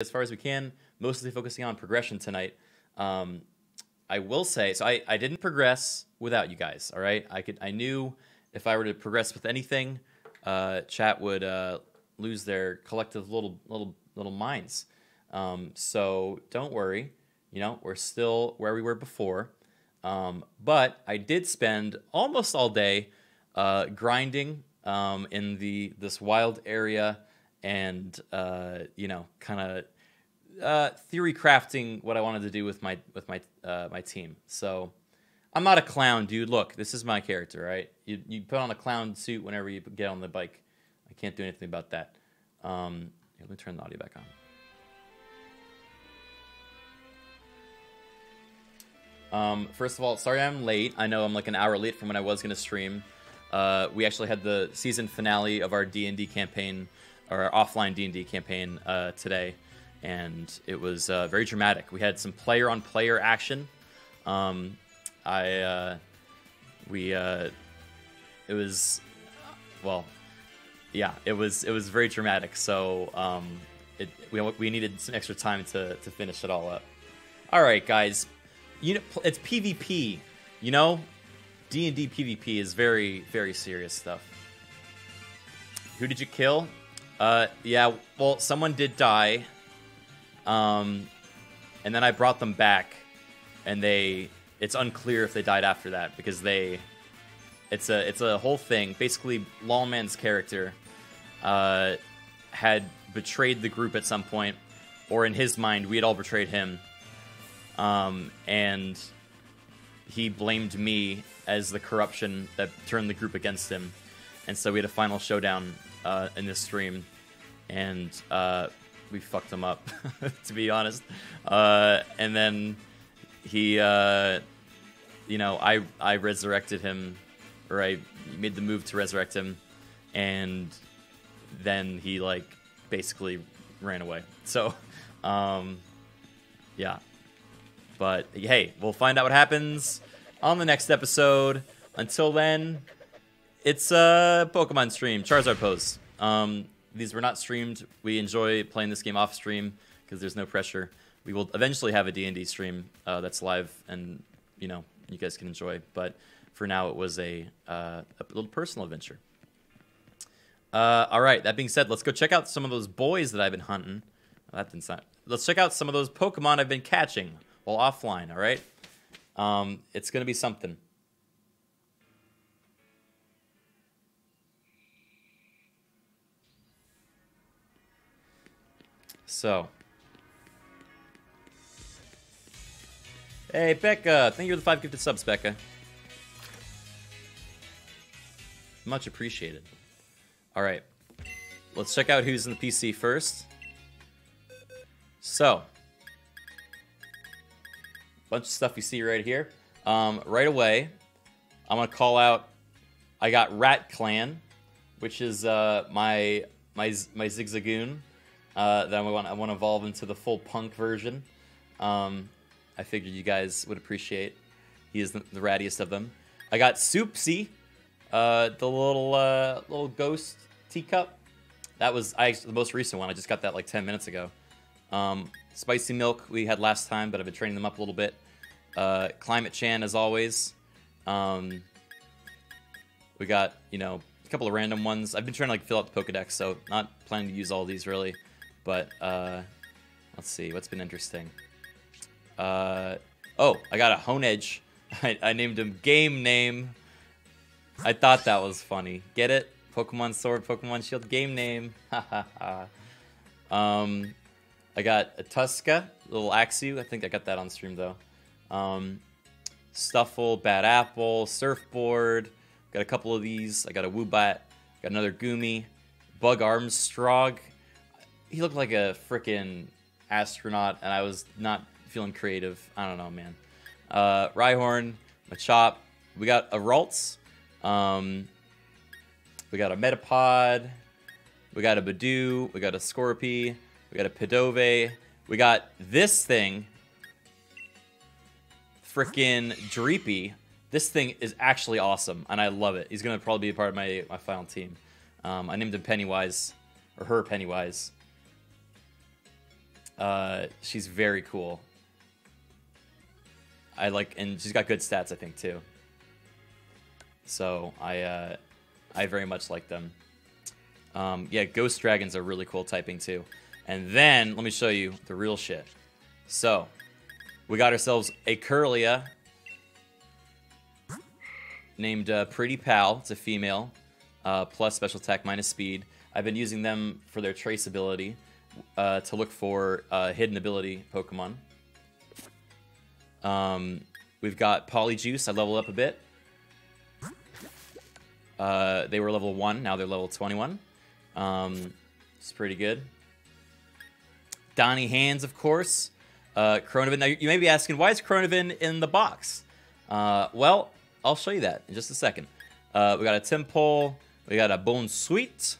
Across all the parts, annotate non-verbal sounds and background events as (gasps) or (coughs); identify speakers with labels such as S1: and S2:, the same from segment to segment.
S1: as far as we can, mostly focusing on progression tonight. Um, I will say, so I, I didn't progress without you guys, all right? I could I knew if I were to progress with anything, uh, chat would uh, lose their collective little little little minds. Um, so don't worry, you know, we're still where we were before. Um, but I did spend almost all day uh, grinding um, in the this wild area and uh, you know, kind of uh, theory crafting what I wanted to do with my with my uh, my team. So I'm not a clown, dude. Look, this is my character, right? You you put on a clown suit whenever you get on the bike. I can't do anything about that. Um, here, let me turn the audio back on. Um, first of all, sorry I'm late. I know I'm like an hour late from when I was gonna stream. Uh, we actually had the season finale of our D&D campaign or our offline D&D campaign uh, today, and it was uh, very dramatic. We had some player-on-player action. Um, I uh, we uh, it was well, yeah, it was it was very dramatic. So um, it, we we needed some extra time to to finish it all up. All right, guys, you know, it's PvP. You know, D and D PvP is very very serious stuff. Who did you kill? Uh, yeah, well, someone did die. Um, and then I brought them back, and they. It's unclear if they died after that because they. It's a it's a whole thing. Basically, Lawman's character uh, had betrayed the group at some point, or in his mind, we had all betrayed him. Um, and he blamed me as the corruption that turned the group against him. And so we had a final showdown uh, in this stream, and uh, we fucked him up, (laughs) to be honest. Uh, and then he, uh, you know, I I resurrected him, or I made the move to resurrect him, and then he like basically ran away. (laughs) So, um, yeah. But hey, we'll find out what happens on the next episode. Until then, it's a uh, Pokemon stream, Charizard pose. Um, these were not streamed. We enjoy playing this game off stream because there's no pressure. We will eventually have a D&D stream uh, that's live and, you know, you guys can enjoy. But for now, it was a, uh, a little personal adventure. Uh, all right, that being said, let's go check out some of those boys that I've been hunting. Well, that didn't sound... Let's check out some of those Pokemon I've been catching while offline, all right? Um, it's going to be something. So. Hey, Becca. Thank you for the five gifted subs, Becca. Much appreciated. All right. Let's check out who's in the PC first. So. Bunch of stuff you see right here. Um, right away, I'm going to call out... I got Rat Clan, which is uh, my, my, my Zigzagoon. Uh, then I want I want to evolve into the full punk version. Um, I figured you guys would appreciate. He is the, the rattiest of them. I got Soupsy, uh, the little uh, little ghost teacup. That was I the most recent one. I just got that like 10 minutes ago. Um, spicy milk we had last time, but I've been training them up a little bit. Uh, Climate Chan as always. Um, we got you know a couple of random ones. I've been trying to like fill out the Pokedex, so not planning to use all these really. But uh, let's see, what's been interesting? Uh, oh, I got a Honedge. (laughs) I, I named him Game Name. I thought that was funny. Get it? Pokemon Sword, Pokemon Shield, game name. (laughs) um, I got a Tuska, little Axew. I think I got that on stream though. Um, Stufful, Bad Apple, Surfboard. Got a couple of these. I got a Woobat. Got another Goomy. Bug Armstrong he looked like a freaking astronaut, and I was not feeling creative. I don't know, man. Uh, Rhyhorn, Machop. We got a Ralts. Um, we got a Metapod. We got a Budew. We got a Scorpy. We got a Pidove. We got this thing. Freaking Dreepy. This thing is actually awesome, and I love it. He's going to probably be a part of my, my final team. Um, I named him Pennywise, or her Pennywise. Uh, she's very cool. I like, and she's got good stats, I think, too. So I, uh, I very much like them. Um, yeah, ghost dragons are really cool typing too. And then let me show you the real shit. So we got ourselves a Kirlia named uh, Pretty Pal. It's a female, uh, plus special attack minus speed. I've been using them for their traceability uh, to look for uh, hidden ability Pokemon. Um, we've got Polyjuice. I leveled up a bit. Uh, they were level 1. Now they're level 21. Um, it's pretty good. Donnie Hands, of course. Uh, Now, you may be asking, why is Crownovan in the box? Uh, well, I'll show you that in just a second. Uh, we got a Tympole. We got a Bounsweet.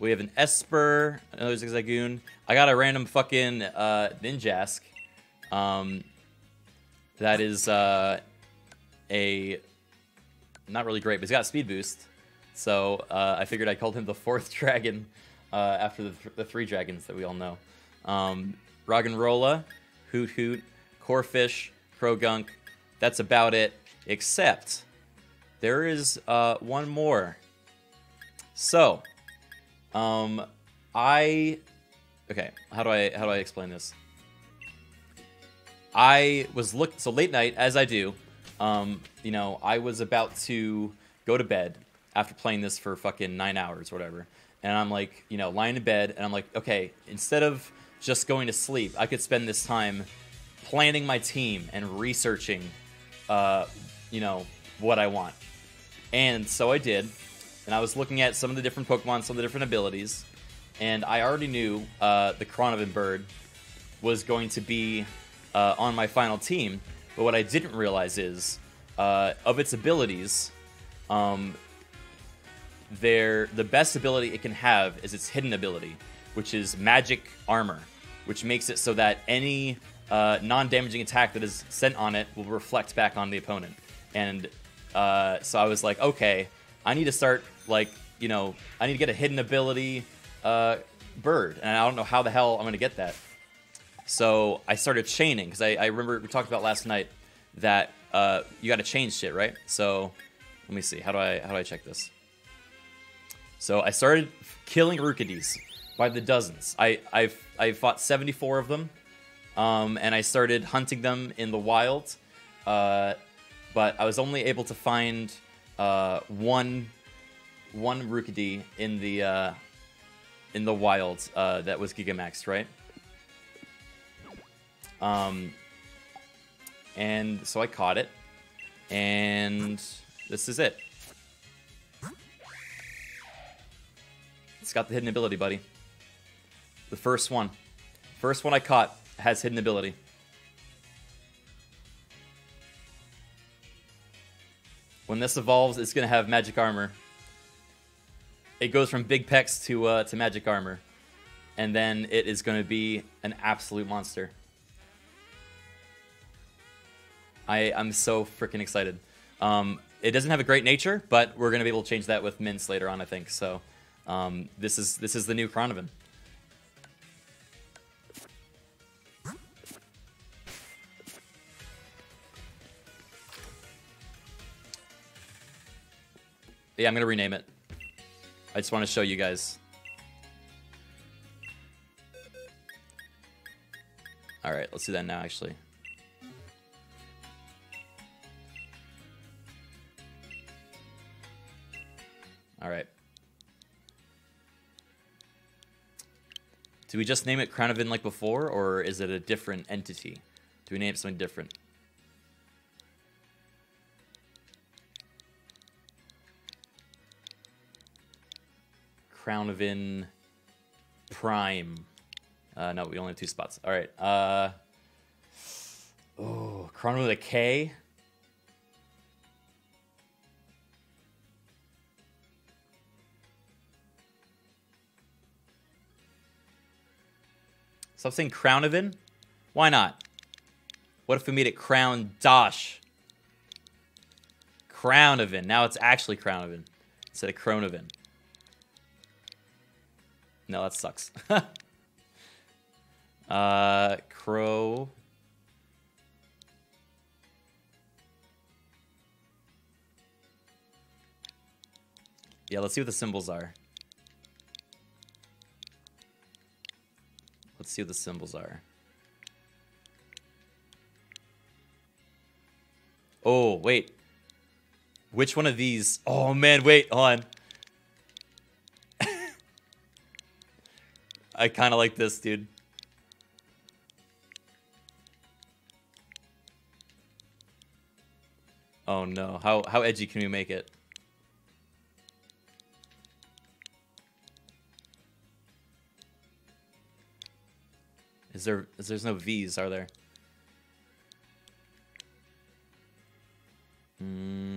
S1: We have an Espurr, another Zigzagoon. I got a random fucking uh, Ninjask. Um, that is uh, a not really great, but he's got speed boost. So uh, I figured I called him the fourth (laughs) dragon uh, after the, th the, three dragons that we all know. Um, Roggenrola, Hoothoot, Corefish, Croagunk. That's about it, except there is uh, one more. So um, I okay. How do I how do I explain this? I was look so late night as I do. Um, you know, I was about to go to bed after playing this for fucking nine hours or whatever, and I'm like, you know, lying in bed, and I'm like, okay, instead of just going to sleep, I could spend this time planning my team and researching, uh, you know, what I want. And so I did and I was looking at some of the different Pokemon, some of the different abilities, and I already knew uh, the Crownovan Bird was going to be uh, on my final team. But what I didn't realize is, uh, of its abilities, um, the best ability it can have is its hidden ability, which is Magic Armor, which makes it so that any uh, non-damaging attack that is sent on it will reflect back on the opponent. And uh, so I was like, okay, I need to start like you know I need to get a hidden ability uh, bird, and I don't know how the hell I'm gonna get that. So I started chaining because I, I, remember we talked about last night that uh, you got to change shit, right? So let me see. How do I how do I check this? So I started killing Rookidees by the dozens. I I I fought 74 of them, um, and I started hunting them in the wild. Uh, but I was only able to find uh, one one Rookidee in the uh, in the wilds uh, that was Gigamax, right? Um, and so I caught it, and this is it. It's got the hidden ability, buddy. The first one, first one I caught has hidden ability. When this evolves, it's going to have magic armor. It goes from Big Pecks to uh, to magic armor, and then it is going to be an absolute monster. I I'm so freaking excited. Um, it doesn't have a great nature, but we're going to be able to change that with Mints later on, I think. So um, this is this is the new Crownovan. Yeah, I'm gonna rename it. I just want to show you guys. All right, let's do that now, actually. All right. Do we just name it Crown of like before, or is it a different entity? Do we name it something different? In Prime. Uh, no, we only have two spots. All right. Uh, oh, Crown with a K. Stop saying In. Why not? What if we made it Crown Dosh? In. Now it's actually In instead of In. No, that sucks. (laughs) uh, crow. Yeah, let's see what the symbols are. Let's see what the symbols are. Oh, wait. Which one of these? Oh, man, wait, on. I kind of like this, dude. Oh no, how, how edgy can we make it? Is there, is there's no V's, are there? Hmm.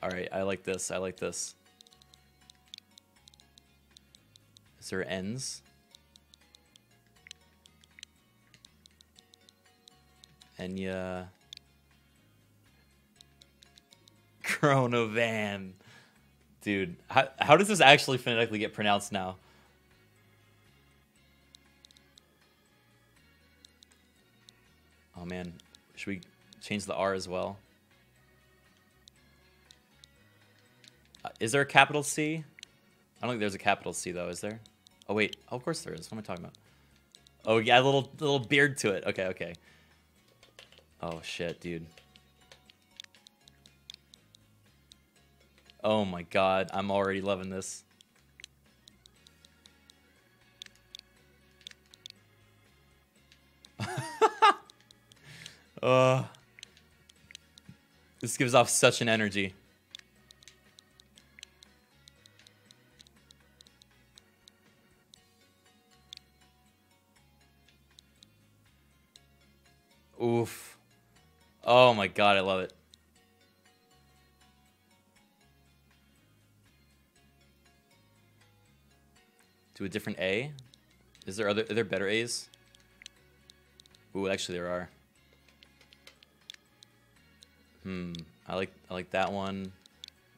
S1: All right, I like this. I like this. Is there ends? Enya. (laughs) Crownovan. Dude, how, how does this actually phonetically get pronounced now? Oh man, should we change the R as well? Is there a capital C? I don't think there's a capital C though, is there? Oh wait, oh, of course there is. What am I talking about? Oh, yeah, a little little beard to it. Okay, okay. Oh shit, dude. Oh my god, I'm already loving this. uh, (laughs) this gives off such an energy. Oof. Oh my god, I love it. Do a different A? Is there other are there better A's? Ooh, actually there are. Hmm. I like I like that one.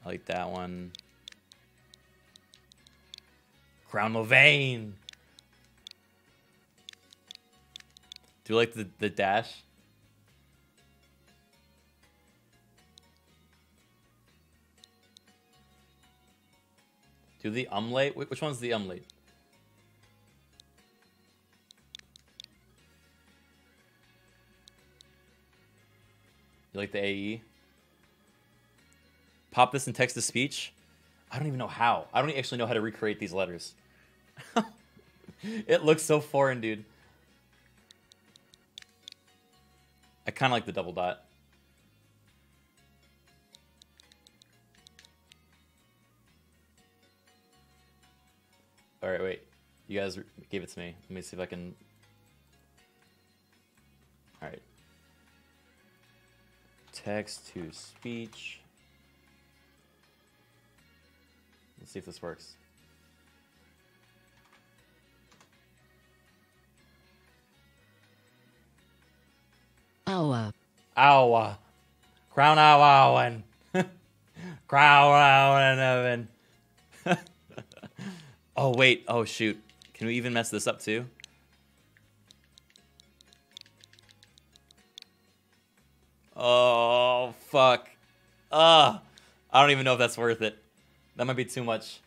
S1: I like that one. Crown Levain. Do you like the, the dash? Do the umlaut? Which one's the umlaut? You like the AE? Pop this in text to speech? I don't even know how. I don't actually know how to recreate these letters. (laughs) it looks so foreign, dude. I kind of like the double dot. All right, wait. You guys gave it to me. Let me see if I can. All right. Text to speech. Let's see if this works. Owa. Owa. Crown Owen. (laughs) Crown Owen. Oh, wait. Oh, shoot. Can we even mess this up, too? Oh, fuck. Ugh. I don't even know if that's worth it. That might be too much.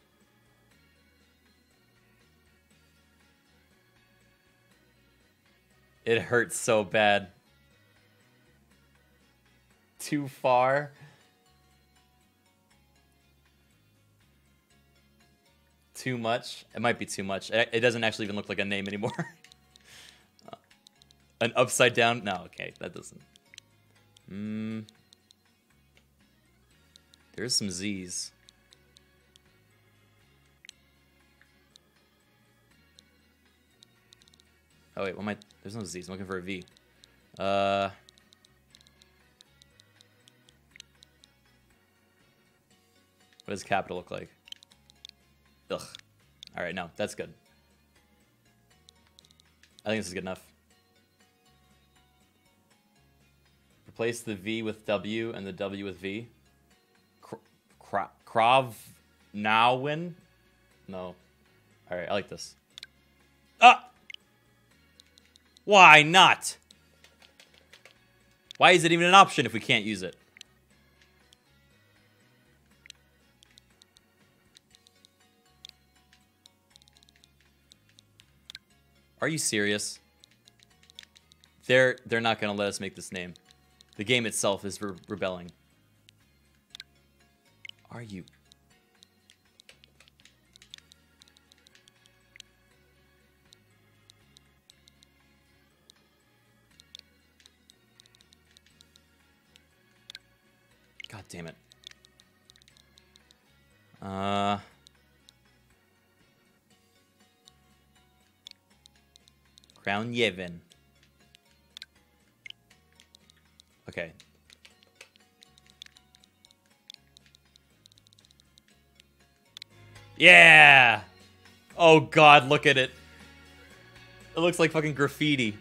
S1: It hurts so bad. Too far? too much. It might be too much. It doesn't actually even look like a name anymore. (laughs) An upside down? No, okay, that doesn't. Mm. There's some Z's. Oh wait, what am I? There's no Z's. I'm looking for a V. Uh. What does capital look like? Ugh. All right, no, that's good. I think this is good enough. Replace the V with W and the W with V. Krav now win? No. All right, I like this. Ah! Why not? Why is it even an option if we can't use it? Are you serious? They're they're not gonna let us make this name. The game itself is re rebelling. Are you? God damn it. Uh. Crown Yevon. Okay. Yeah! Oh god, look at it. It looks like fucking graffiti.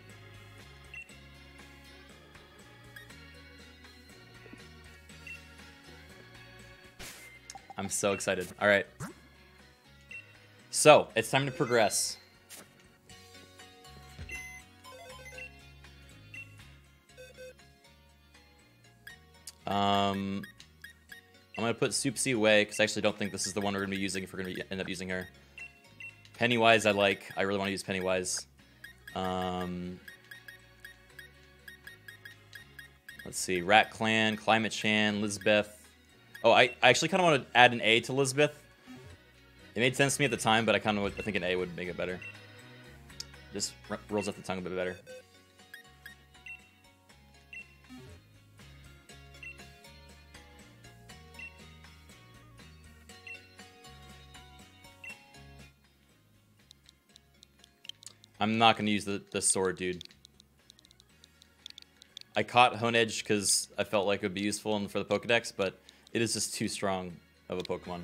S1: I'm so excited. All right. So, it's time to progress. Um, I'm going to put Soupsy away, because I actually don't think this is the one we're going to be using if we're going to end up using her. Pennywise I like. I really want to use Pennywise. Um, let's see. Rat Clan, Climate Chan, Lizbeth. Oh, I, I actually kind of want to add an A to Lizbeth. It made sense to me at the time, but I kind of I think an A would make it better. Just rolls off the tongue a bit better. I'm not going to use the, the sword, dude. I caught Honedge because I felt like it would be useful for the Pokedex, but it is just too strong of a Pokemon.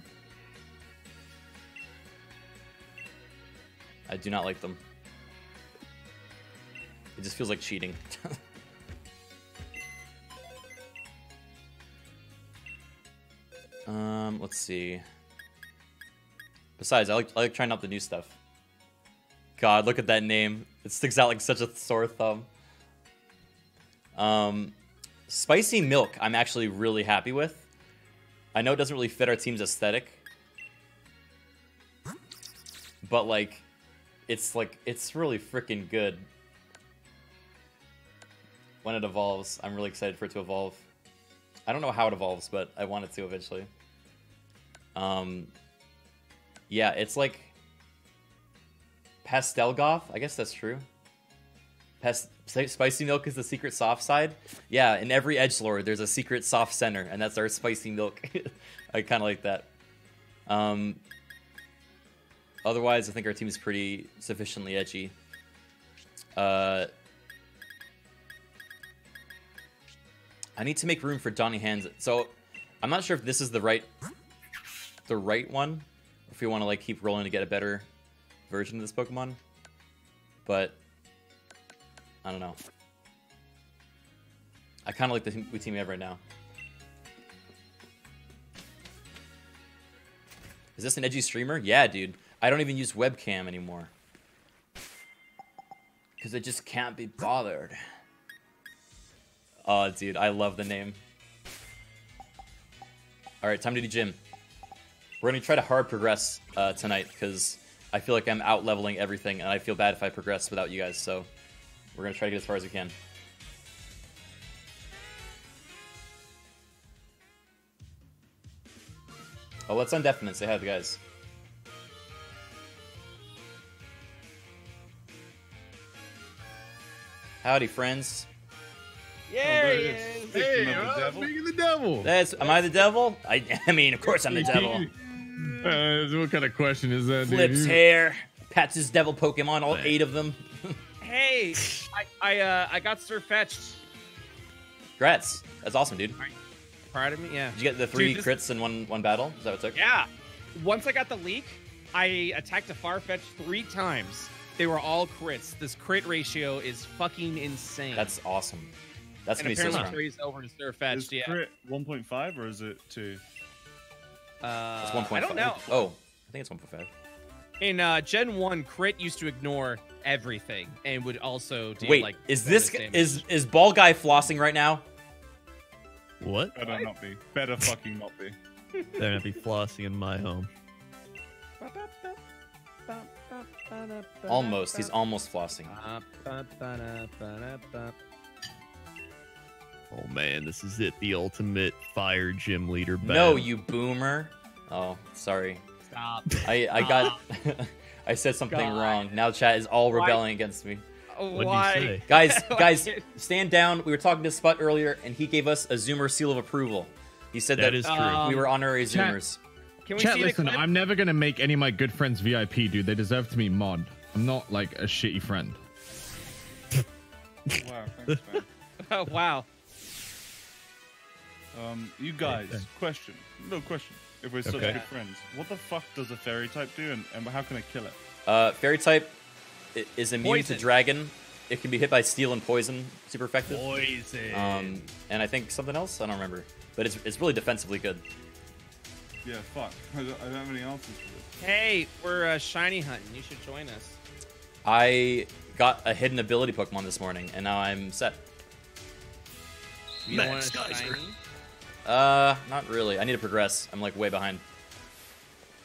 S1: I do not like them. It just feels like cheating. (laughs) um, let's see. Besides, I like, I like trying out the new stuff. God, look at that name. It sticks out like such a sore thumb. Um, spicy milk, I'm actually really happy with. I know it doesn't really fit our team's aesthetic. But, like, it's, like, it's really freaking good. When it evolves, I'm really excited for it to evolve. I don't know how it evolves, but I want it to eventually. Um, yeah, it's, like, Pastelgoff? I guess that's true. Pest spicy milk is the secret soft side. Yeah, in every edge lord, there's a secret soft center, and that's our spicy milk. (laughs) I kind of like that. Um, otherwise, I think our team is pretty sufficiently edgy. Uh, I need to make room for Donny Hands. So I'm not sure if this is the right, the right one. If we want to like keep rolling to get a better version of this Pokemon, but I don't know. I kind of like the team, we have right now. Is this an edgy streamer? Yeah, dude. I don't even use webcam anymore. Because I just can't be bothered. Oh, dude, I love the name. All right, time to do gym. We're going to try to hard progress uh, tonight because I feel like I'm out leveling everything, and I feel bad if I progress without you guys. So we're gonna try to get as far as we can. Oh, let's undefinite. Say hi to the guys. Howdy, friends.
S2: Yeah, oh,
S3: Hey, the
S1: devil. That's, am I the devil? I, (laughs) I mean, of course I'm the (laughs) devil. Uh, what kind of question is that? Flips dude? hair, pats his devil Pokemon, all eight of them.
S4: (laughs) hey, I I, uh, I got Sirfetch'd.
S1: Congrats, that's awesome, dude. Proud of me, yeah. Did you get the three dude, this... crits in one one battle? Is that what it took?
S4: Yeah. Once I got the leek, I attacked a Farfetch three times. They were all crits. This crit ratio is fucking insane. That's awesome. That's and gonna be so strong. carries over to Sirfetch'd. yeah. crit
S5: 1.5 or is it
S1: two?
S4: Uh, it's one point. I don't know. Oh,
S1: I think it's one point five.
S4: In uh, Gen One, crit used to ignore everything and would also deal, wait. Like, is this damage. is
S1: is ball guy flossing right now? What? Better what? not be. Better (laughs) fucking not be. Better not be flossing in my home.
S5: Almost. He's
S6: almost flossing. Oh man, this is it. The ultimate fire gym leader. battle. No, you
S1: boomer. Oh, sorry. Stop. I, I Stop. got (laughs) I said something God. wrong. Now chat is all rebelling Why? against me. Why? Guys, (laughs) guys, stand down. We were talking to Sput earlier, and he gave us a Zoomer seal of approval. He said that, that is true. we were um, honorary chat, Zoomers.
S2: Can we
S3: chat, see listen, I'm never gonna make any of my good friends VIP, dude. They deserve to be mod. I'm not like a shitty friend.
S2: wow.
S5: Thanks, (laughs) wow. Um, you guys, question, no question. If we're such okay. good friends, what the fuck does a fairy type do, and, and how can I kill it?
S1: Uh, fairy type is immune poison. to dragon. It can be hit by steel and poison, super effective. Poison. Um, and I think something else. I don't remember, but it's it's really defensively good.
S5: Yeah, fuck. (laughs) I don't, have any answers for
S4: this. Hey, we're uh, shiny hunting. You should join us.
S1: I got a hidden ability Pokemon this morning, and now I'm set. You Max a Shiny? Uh, not really. I need to progress. I'm like way behind.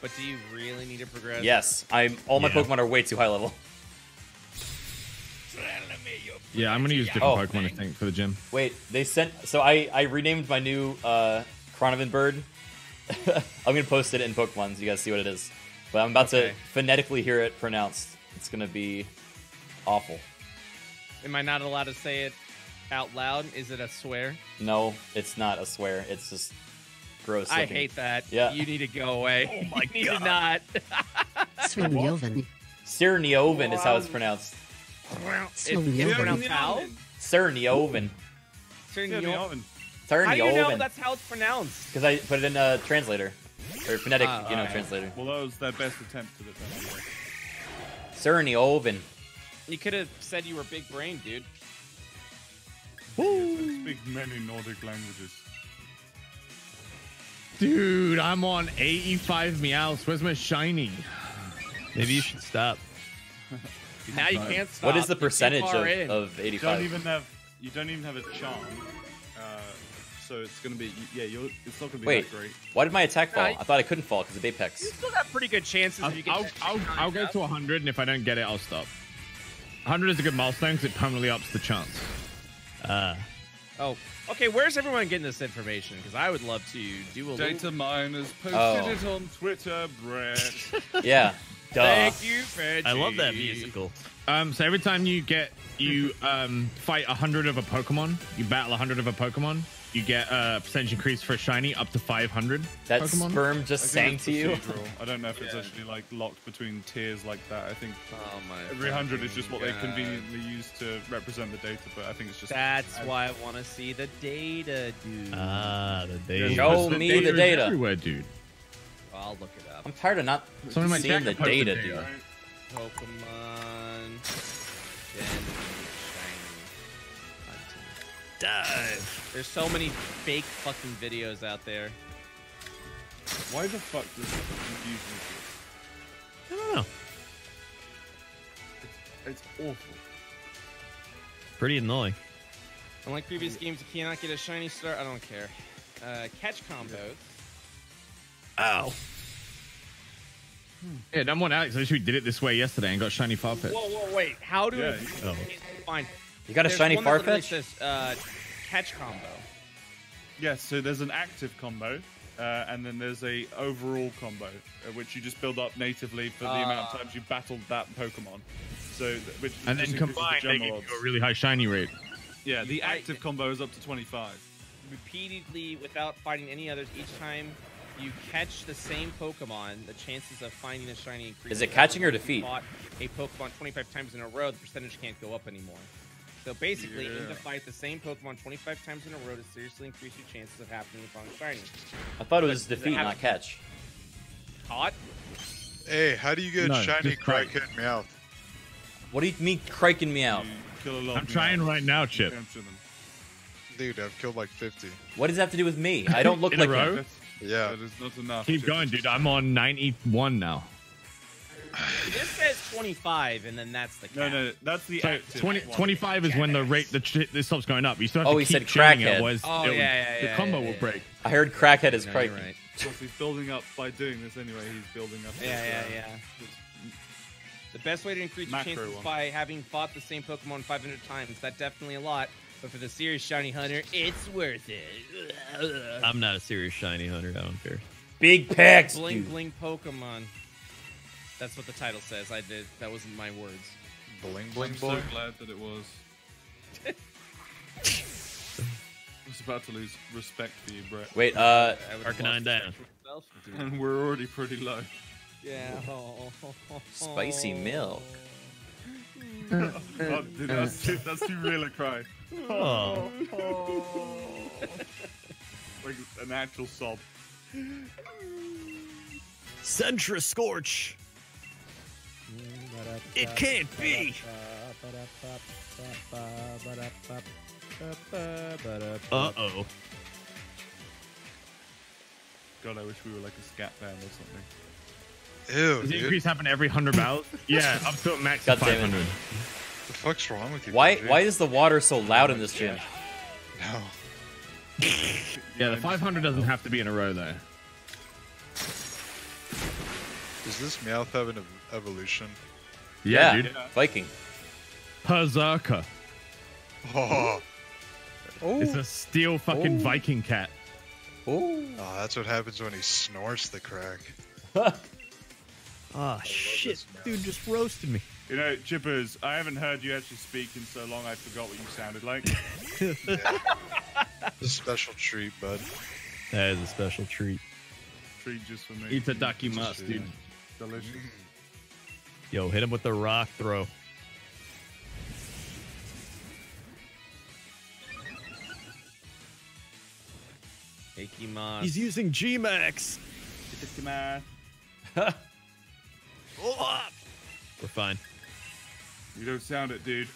S4: But do you really need to progress? Yes.
S1: I'm. All my yeah. Pokemon are way too high level. Yeah, I'm gonna use different
S3: oh, Pokemon I think for the gym.
S1: Wait, they sent. So I I renamed my new uh Crownovan bird. (laughs) I'm gonna post it in Pokemon so you guys see what it is. But I'm about okay. to phonetically hear it pronounced. It's gonna be awful.
S4: Am I not allowed to say it out loud, is it a swear?
S1: No, it's not a swear. It's just gross. Looking. I hate that. Yeah. You need to go away. Oh my (laughs) you god. not. Sirnioven. Sirnioven is how it's pronounced. Sirnioven. How? Sirnioven.
S5: Sirnioven.
S1: How do you know that's
S4: how it's pronounced?
S1: Because I put it in a translator. Or phonetic, uh, you know, right. translator.
S4: Well, that was their
S5: best attempt to defend
S1: it. Sirnioven.
S4: You could have said you were big brain, dude.
S1: Woo! Speak many Nordic languages.
S3: Dude, I'm on 85 meows. Where's my shiny? Maybe you should
S6: stop. (laughs) now
S4: you can't
S3: stop. What is the
S6: percentage of, of, 85? You don't even
S2: have
S5: you don't even have a charm. Uh, so it's gonna be yeah. You're, it's not gonna be Wait,
S1: great. Why did my attack fall? I, I thought I couldn't fall because of Apex. You still
S4: got pretty good chances. I'll, I'll, I'll, I'll go to 100, and if I don't get it, I'll stop.
S1: 100 is a good milestone because it permanently ups the chance.
S4: Uh, oh, okay. Where's everyone getting this information? Because I would love to do a data little... miners posted oh. it
S5: on Twitter, Brett. (laughs)
S4: yeah. Duh. Thank
S5: you,
S3: Reggie. I love that musical. Um, so every time you get you um, fight a hundred of a Pokemon, you battle a hundred of a Pokemon you get a percentage increase for shiny up to 500.
S1: That Pokemon? sperm just sang to you. I
S5: don't know if it's actually like locked between tiers like
S4: that. I think oh every hundred is just what God. they conveniently use to represent the data, but I think it's just. That's I, why I want to see the data, dude. Ah, the data. Show the me data the data. Everywhere, dude. Well, I'll look it up. I'm tired of not
S1: seeing the data, the data, dude
S4: dive. There's so many fake fucking videos out there.
S5: Why the fuck does it confuse me? I don't know.
S4: It's, it's awful. Pretty annoying. Unlike previous games, you cannot get a shiny star. I don't care. Uh, catch combos.
S3: Ow. Yeah, number one, Alex. I did it this way yesterday and got shiny Farfetch. Whoa, whoa, wait. How do yeah. we oh. find
S4: you got a there's shiny one Farfetch? That says, uh, catch combo. Yes, so there's
S5: an active combo, uh, and then there's a overall combo, uh, which you just build up natively for the amount of ah. times you battled that Pokemon. So, which and then combined, the they give you a really high shiny rate. Yeah, the active I, combo is up to
S4: 25. Repeatedly, without fighting any others, each time you catch the same Pokemon, the chances of finding a shiny increase. Is it catching or defeat? a Pokemon 25 times in a row, the percentage can't go up anymore. So basically, yeah. aim to fight the same Pokemon 25 times in a row to seriously increase your chances of happening upon shiny. I thought it was but defeat, not catch. Caught?
S1: Hey, how do you get no, shiny Kraken Meowth? What do you mean Kraken Meowth? I'm trying right now, Chip. Dude, I've killed like 50. What does that have to do with me? I don't look like a row? Him.
S7: Yeah. That is not enough.
S3: Keep Chip. going, dude. I'm on 91 now
S4: this says 25, and then that's the cap. No, no, that's the so 20, 25
S3: is when the rate the, ch- stops going up. You still have oh, to he keep said crackhead. it. Oh, it yeah, yeah, the combo yeah, will break. I heard crackhead is crazy. right.
S5: he's building up by doing this anyway. He's building up. Yeah, yeah, uh, yeah.
S6: The best way to increase your chances one. by
S4: having fought the same Pokemon 500 times. That's definitely a lot, but for the serious shiny hunter, it's worth it. I'm not
S6: a serious shiny hunter. I don't care. Big packs, bling dude.
S4: bling Pokemon. That's what the title says. I did. That wasn't my words. Bling bling I'm so glad that it was. (laughs) I was about
S5: to lose respect for you, Brett. Wait, uh, Arcanine down.
S6: And we're already pretty low.
S2: Yeah.
S5: Spicy milk.
S2: oh, dude,
S6: that's
S5: too, that's too real a cry. Oh. like an actual sob.
S6: Centiskorch. It can't be.
S4: Uh oh.
S5: God, I wish we were like a scat band or something.
S1: Ew, Does the dude. increase happen every 100 bouts? (laughs) yeah, up to a max God of damn it. The fuck's wrong with you? Why why is the water so loud in this gym? No. yeah, the 500 doesn't have to be in a row though.
S7: Does this Meowth have an ev evolution?
S3: Yeah, yeah dude. Viking. Pazaka.
S1: (laughs)
S6: Oh. It's a
S3: steel fucking oh. Viking cat. Oh. oh, that's what
S5: happens when he snorts the crack.
S6: oh, (laughs) shit. Dude just roasted me.
S5: You know, Chippers, I haven't heard you actually speak in so long I forgot what you sounded like.
S2: (laughs)
S6: It's a special treat, bud. That is a special treat.
S5: Treat just for me. It's a ducky must, dude.
S6: Delicious. Mm. Yo, hit him with the rock throw. He's using G-Max.
S4: (laughs) we're
S5: fine. You don't sound it, dude.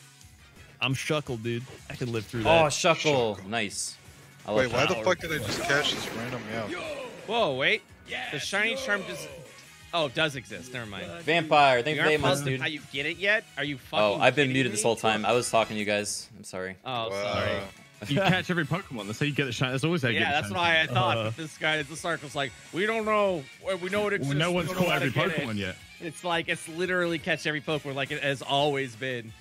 S1: I'm Shuckle, dude. I can live through oh, that. Oh, Shuckle. shuckle. Nice. Wait, why the fuck did I just catch this random Yeah.
S4: Whoa, wait. the shiny charm just Oh, it does exist. Never mind. Vampire. Thank you very much, dude. How you get it yet? Are you oh, fucking? Oh, I've been muted me? this whole
S1: time. I was talking to you guys. I'm sorry. Oh,
S4: wow. sorry.
S3: You (laughs) catch every Pokemon. That's how you get the shiny. That's always how you yeah, get. Yeah, that's
S4: why I thought uh, this guy, the circle's like, we don't know. We know it exists. Well, no one's caught every Pokemon it. yet. It's like it's literally catch every Pokemon, like it has always been.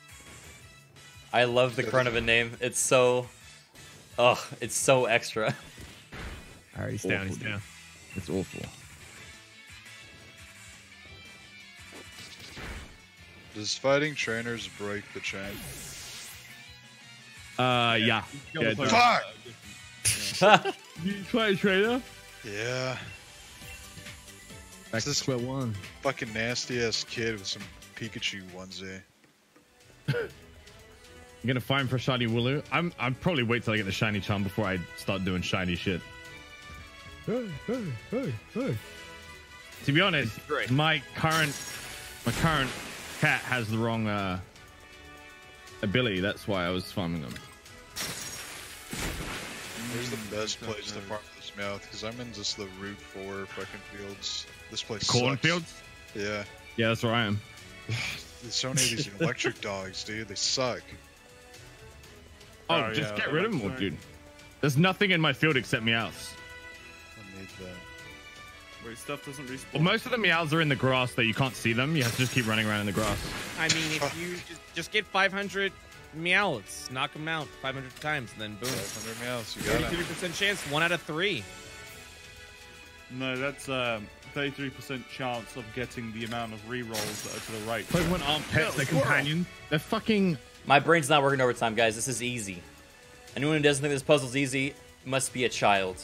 S1: (laughs) I love the current of a name. It's so, oh, it's so extra.
S6: All right, he's awful, down. He's down. It's awful.
S7: Does fighting trainers break the chain?
S3: Uh, yeah. yeah. yeah Fuck!
S2: (laughs) you fight
S6: a trainer?
S3: Yeah. Back to square one.
S7: Fucking nasty ass kid with some Pikachu onesie. I'm
S3: gonna find for shiny Wooloo. I'm I'm probably wait till I get the shiny charm before I start doing shiny shit. Hey, hey, hey, to be honest, my current my current cat has the wrong uh, ability. That's why I was farming him.
S7: Where's the hmm, best place to farm this mouth? Because I'm in just the root 4 fucking fields. This place
S3: Cornfields? Yeah. Yeah, that's where I am.
S7: (sighs) so many of these (laughs) electric dogs, dude. They suck.
S3: Oh, oh just yeah, get rid of them dude. There's nothing in my field except meows
S4: where stuff doesn't respawn.
S3: Well, most of the meows are in the grass, that You can't see them. You have to just keep running around in the grass.
S4: I mean, if you just, just get 500 meows, knock them out 500 times, and then boom. 500 meows, you got 33% chance, one out of three.
S5: No, that's a um, 33% chance of getting the amount
S1: of rerolls that are to the right. Pokemon aren't pets, they're companions. They're fucking... My brain's not working overtime, guys. This is easy. Anyone who doesn't think this puzzle's easy must be a child.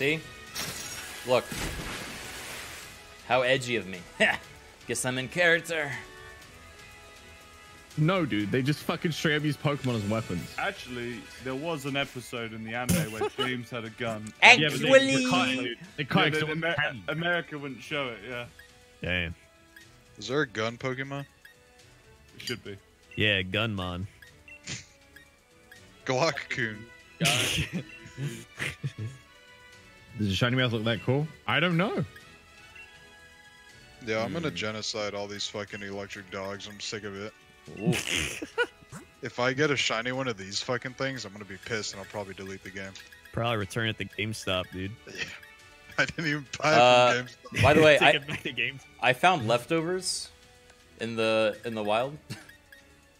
S1: See? Look. How edgy of me. Guess (laughs) I'm in character.
S3: No, dude, they just fucking straight up use Pokemon as weapons.
S1: Actually, there was an episode in the anime
S5: where (laughs) James had a gun. Actually, yeah, they, can't, they yeah, Amer America wouldn't show it. Yeah.
S7: Damn. Is there a gun Pokemon? It should be.
S6: Yeah, Gunmon. Glock-coon. (laughs) Does a shiny mouth look that cool? I don't know.
S7: Yeah, I'm gonna hmm. genocide all these fucking electric dogs. I'm sick of it. (laughs) if I get a shiny one of these fucking things, I'm gonna be pissed and I'll probably delete the game.
S1: Probably return it to GameStop, dude. Yeah. (laughs) I didn't even buy it uh, from GameStop. By the way, (laughs) I, I found leftovers in the in the wild.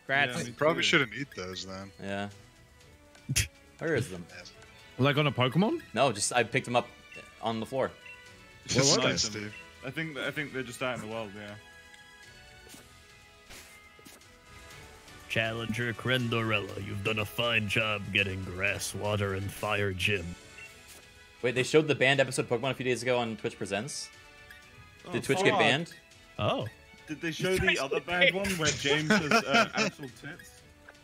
S1: Congrats. Yeah, probably shouldn't eat those then. Yeah. Where is them?
S3: Like on a Pokemon?
S1: No, just I picked them up on the floor. Just well, nice, Steve.
S3: I
S5: think I think they're just out in the world, Yeah.
S1: Challenger Crendorella, you've done a fine job getting grass, water, and fire gym. Wait, they showed the banned episode Pokemon a few days ago on Twitch Presents. Oh, Did oh, Twitch get banned? Oh.
S5: Did they show the other banned one where James has uh, actual
S2: tits?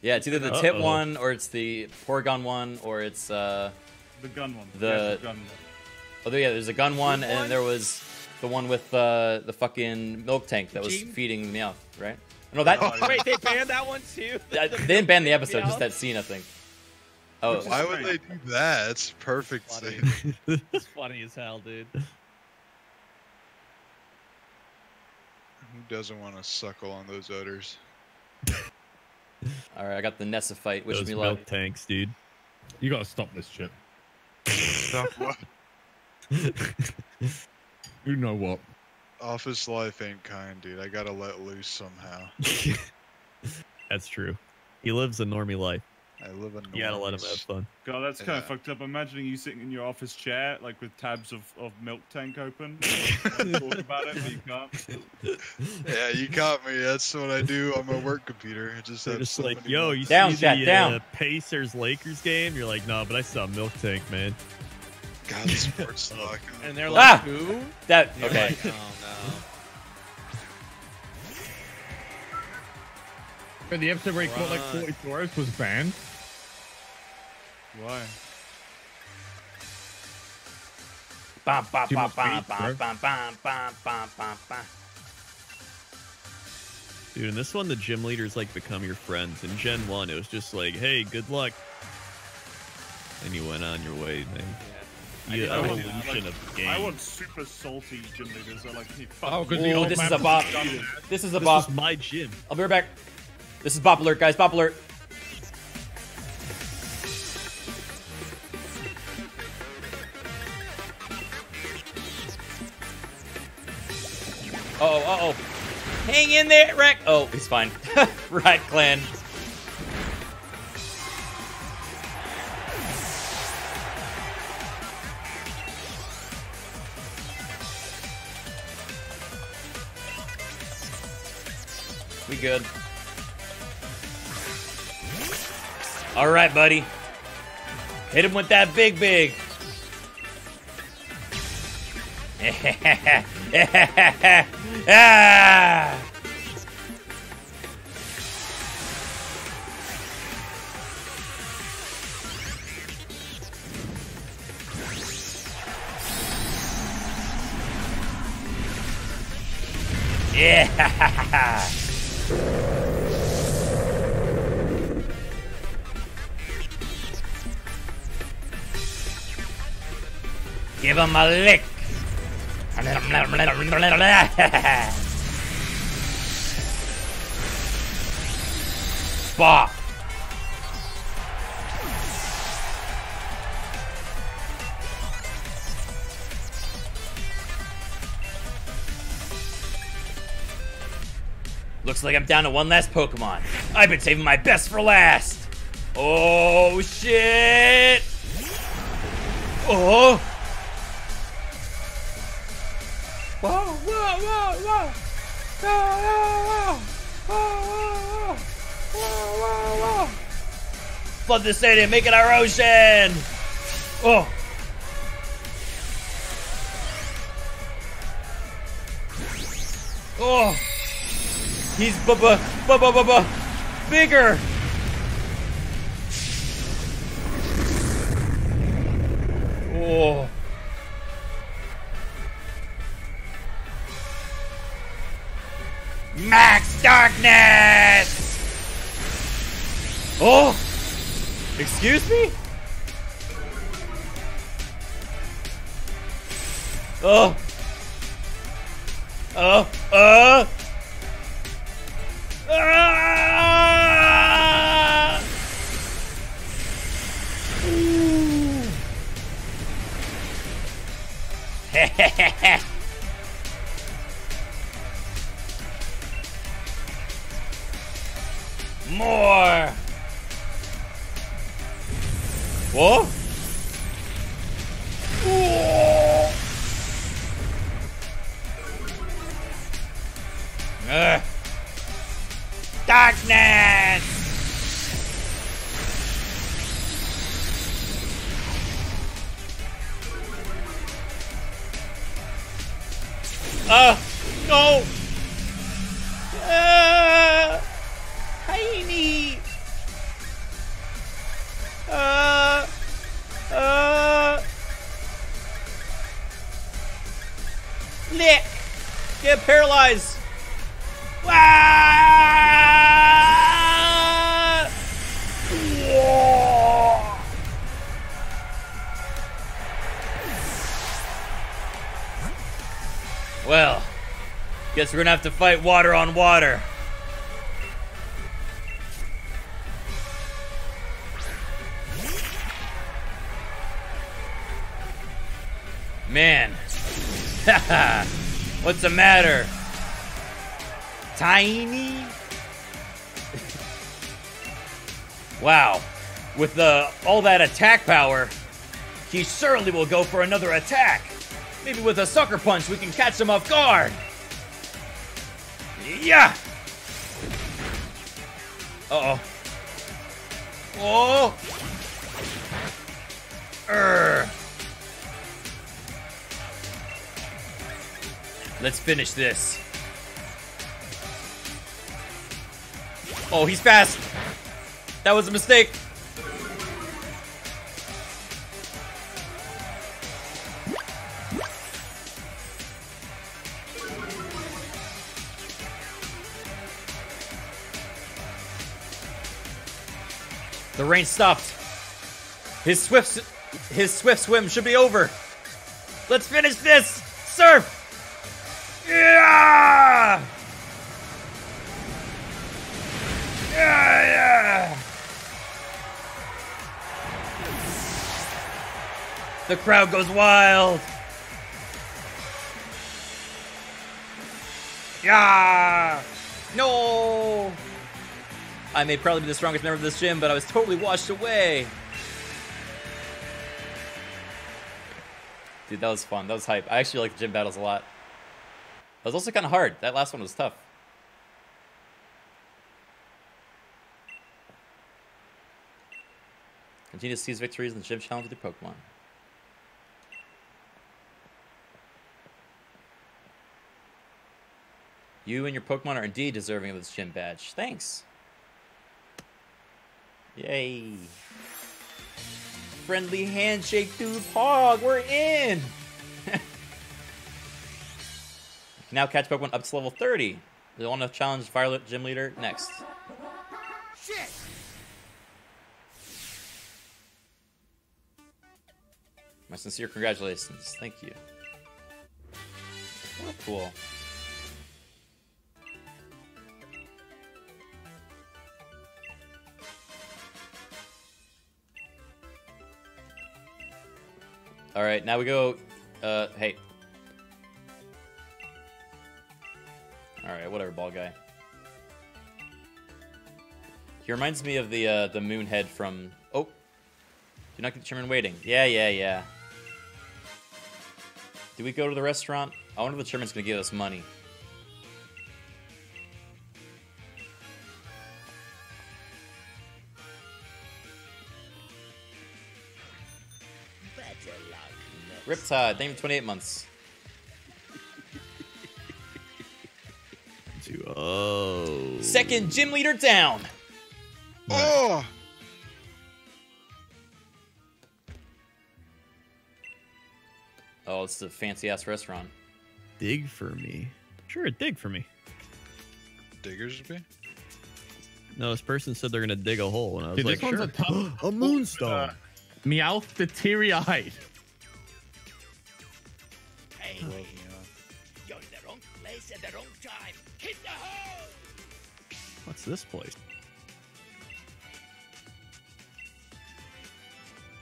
S1: Yeah, it's either the uh -oh. tip one or it's the Porygon one or it's uh the gun one. The, yes, the gun Oh, yeah, there's a gun one, one, and there was the one with uh, the fucking milk tank that was Gene? feeding off, right? No, that. Oh, wait, they banned that
S4: one too. (laughs) they didn't
S1: ban the episode, just that scene, I think. Oh, why would they do that?
S7: It's perfect. It's funny.
S6: (laughs) (laughs) it's funny as hell, dude. Who
S7: doesn't want to suckle on those udders?
S1: All right, I got the Nessa fight. Wish Those me luck. milk tanks, dude. You gotta stop this shit what? (laughs) you know what?
S7: Office life ain't kind, dude. I gotta let loose somehow.
S6: (laughs) That's true. He lives a normie life. I live in. You gotta let him have fun. God, that's kind of
S5: fucked up. Imagining you sitting in your office chair, like with tabs of, of milk tank open, (laughs) talk about it, but you can't.
S7: Yeah, you caught me. That's what I do on my work computer. I just,
S6: have just so like, yo, you down, see Jack, the uh, down. Uh, Pacers Lakers game? You're like, no, nah, but I saw milk tank, man. God, sports (laughs) talk. And they're ah! like, ah! who? That okay? Like, oh no. But the
S3: episode where he caught like 40 Tauros was banned.
S1: Why? Bam, bam, bam, bam, bam, bam, bam, bam, bam, bam,
S6: Dude, in this one, the gym leaders like become your friends. In Gen 1, it was just like, hey, good luck. And you went on your way, man. Yeah. You I, evolution like, of the game. I want
S5: super salty gym leaders. I like, hey, fuck.
S6: Oh, oh this, is this is a bop. This is a bop. This is my
S1: gym. I'll be right back. This is Bop Alert, guys. Bop Alert. Uh oh, uh oh. Hang in there, Rack. Oh, he's fine. (laughs) right, clan. We good. All right, buddy. Hit him with that big, big. (laughs)
S3: Yeah. (laughs)
S1: Give him a lick. Bop. Looks like I'm down to one last Pokemon. I've been saving my best for last. Oh, shit. Oh. Whoa, whoa,
S2: whoa, whoa! Whoa, whoa, whoa! Whoa, whoa, whoa! Whoa, whoa, whoa!
S6: Flood the stadium, make it our ocean! Oh!
S3: Oh! He's bu bu bu bu bu bu bigger! Oh! Max Darkness!
S6: Oh! Excuse me? Oh! Oh! oh, Ah!
S2: Ooh. (laughs) (laughs)
S8: More! What? Whoa! Ugh.
S3: Darkness!
S4: Uh, no! Uh
S6: tiny. Uh, uh, Nick,
S1: get paralyzed. Wow. Well, guess we're gonna have to fight water on water. Man. (laughs) What's the matter? Tiny? (laughs) wow. With the uh, all that attack power, he certainly will go for another attack. Maybe with a sucker punch we can catch him off guard. Yeah! Uh-oh. Oh! Urgh. Let's finish this. Oh, he's fast. That was a mistake. The rain stopped. His swift his swift swim should be over. Let's finish this. Surf. Yeah! Yeah,
S2: yeah!
S1: The crowd goes wild! Yeah! No! I may probably be the strongest member of this gym, but I was totally washed away. Dude, that was fun. That was hype. I actually like gym battles a lot was also kind of hard. That last one was tough. Continue to seize victories in the gym challenge with your Pokemon. You and your Pokemon are indeed deserving of this gym badge. Thanks. Yay. Friendly handshake, dude. Pog, we're in. Now catch Pokemon up to level 30. They want to challenge Violet Gym Leader next. Shit. My sincere congratulations. Thank you. Cool. All right, now we go. Uh, hey, Alright, whatever, ball guy. He reminds me of the uh, the Moonhead from... Oh! Do not get the chairman waiting. Yeah, yeah, yeah. Do we go to the restaurant? I wonder if the chairman's gonna give us money. Riptide, name 28 months. Oh. Second gym leader down. Oh. Oh, it's a fancy ass restaurant. Dig for me.
S6: Sure, dig for me. Diggers be? No, this person said they're gonna dig a hole, and I was Dude, like, this
S3: sure. a, (gasps) a moonstone. (gasps) Uh, Meowth the teary eyed.
S6: Hey. What's this place?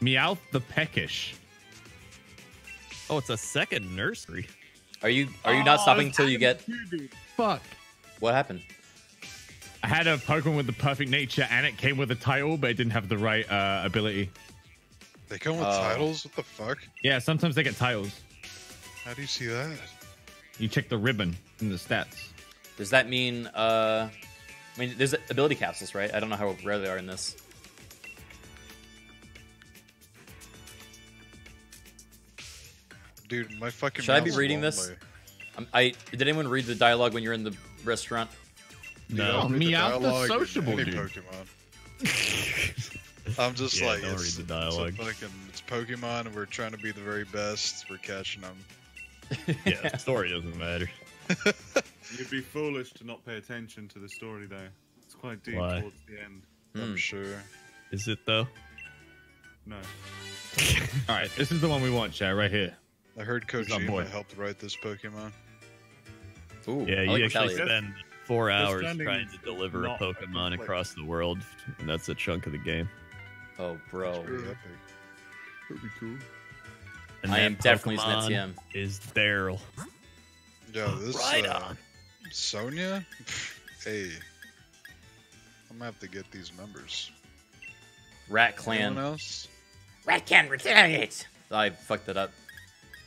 S3: Meowth the Peckish.
S6: Oh, it's a second nursery. Are you are you not oh, stopping until you get? fuck. What happened?
S3: I had a Pokemon with the perfect nature, and it came with a title, but it didn't have the right uh, ability. They come with uh, titles. What the fuck? Yeah, sometimes they get
S1: titles. How do you see that?
S3: You check the ribbon
S1: in the stats. Does that mean uh, I mean, there's ability capsules, right? I don't know how rare they are in this. Dude, my fucking. Should I be reading this? Um, I did anyone read the dialogue when you're in the restaurant? No, no out the sociable dude. Pokemon. (laughs) I'm just yeah, like, don't read the dialogue. It's, fucking,
S7: it's Pokemon.
S5: We're trying to be the very best. We're catching them.
S6: yeah, the story doesn't matter. (laughs)
S5: You'd be foolish to not pay attention to the story, though. It's quite deep Why? towards the end.
S6: Mm. I'm hmm. sure. Is it though?
S5: No. (laughs)
S6: All right,
S7: this
S3: is the one we want, chat. Right here.
S7: I heard Coach Kojima helped write this Pokemon.
S6: Ooh, yeah, you like actually Italian. spend four hours trying to deliver a Pokemon across the world, and that's a chunk of the game. Oh, bro. epic. That'd be cool. And I am definitely Pokemon is Daryl. Yeah, this right
S7: uh, Sonia? (laughs) hey. I'm gonna have to get
S1: these numbers. Rat Clan. Anyone else? Rat Clan retaliates. I fucked that up.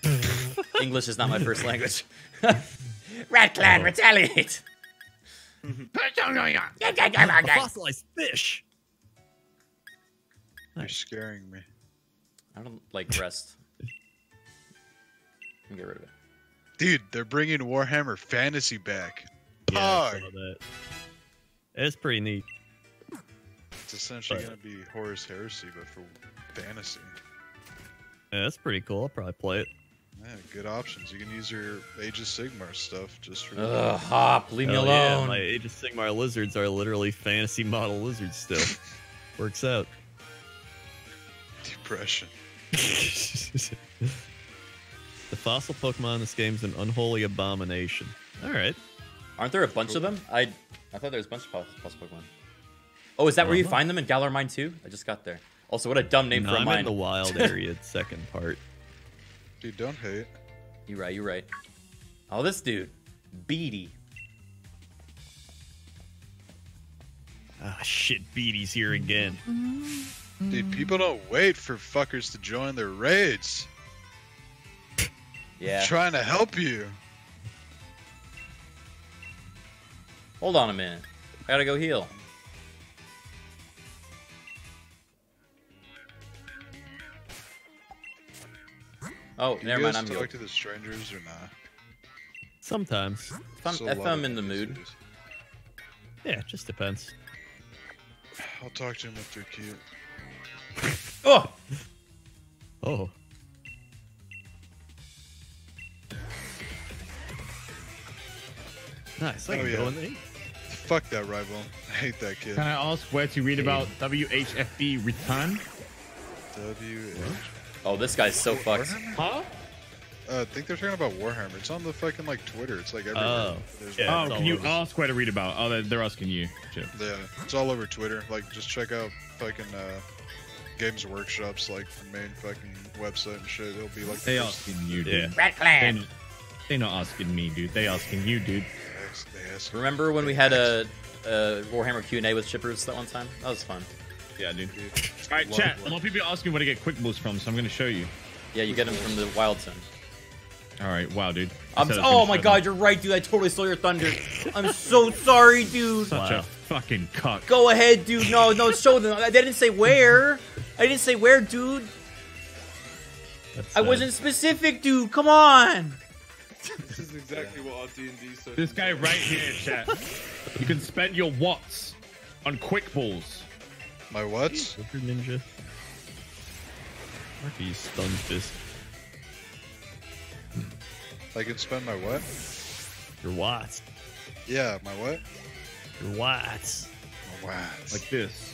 S1: (laughs) English is not my first language.
S6: (laughs) Rat Clan retaliate. fossilized fish.
S1: You're scaring me. I don't like
S7: rest. get rid of it. Dude, they're bringing Warhammer Fantasy back. Yeah, It's pretty neat. It's essentially but, gonna be Horus Heresy, but for fantasy.
S6: Yeah, that's pretty cool. I'll probably play it.
S7: Yeah, good options. You can use your Age of Sigmar stuff just for. Ugh, hop, leave Hell me alone. Yeah, my
S6: Age of Sigmar lizards are literally fantasy model lizards still. (laughs) Works out. Depression. (laughs) The fossil Pokemon in this game is an unholy abomination.
S1: All right. Aren't there a bunch cool. of them? I I thought there was a bunch of fossil Pokemon. Oh, is that where you find them in Galar Mine too? I just got there. Also, what a dumb name no, for a I'm mine. in the wild (laughs) area, second part. Dude, don't hate. You're right, you're right. Oh, this dude. Beady. Ah, shit,
S7: Beady's here again. Dude, people don't wait for fuckers to join their raids. Yeah. I'm
S1: trying to help you. Hold on a minute. I gotta go heal.
S6: Oh, Do never mind. I'm talk healed.
S7: to the strangers or not?
S6: Sometimes.
S1: If I'm, if I'm in the mood. Yeah, it just depends.
S7: I'll talk to him if they're cute. oh.
S1: Oh.
S3: (laughs) Nice. oh, yeah.
S7: Fuck that rival. I hate that kid. Can I
S3: ask where
S1: to read about
S7: WHFB
S3: return?
S1: WH. Oh, this guy's so fucked. Huh?
S7: Uh, I think they're talking about Warhammer. It's on the fucking like Twitter. It's like everywhere. Oh, yeah, oh can you over.
S3: ask where to read about? Oh, they're asking you. Chip. Yeah, it's all over Twitter.
S7: Like, just check out fucking uh, Games Workshop's like main fucking website
S1: and shit. It'll be like the they first... asking you, dude. Yeah. Clan. They're not asking me, dude. They asking you, dude. Yes, yes. Remember when we had a, a Warhammer Q and A with Chippers that one time? That was fun. Yeah, dude. All right, chat. A
S3: lot of people asking where to get quick moves from, so I'm going to show you.
S1: Yeah, you get them from the Wild Zone. All right, wow, dude. I'm, oh my god, them. you're right, dude. I totally stole your thunder. I'm so sorry, dude. Such wow. a fucking cuck. Go ahead, dude. No, no, show them. I didn't say where. I didn't say where, dude. That's I sad. wasn't specific, dude. Come on.
S5: (laughs) This is exactly yeah. what our D and D.
S3: This guy right here, chat. you can spend your watts on quick balls. My watts,
S6: Super ninja.
S3: Where do you stun
S7: fist? I can spend my what? Your
S2: watts.
S6: Yeah, my what? Your watts. My watts. Like this.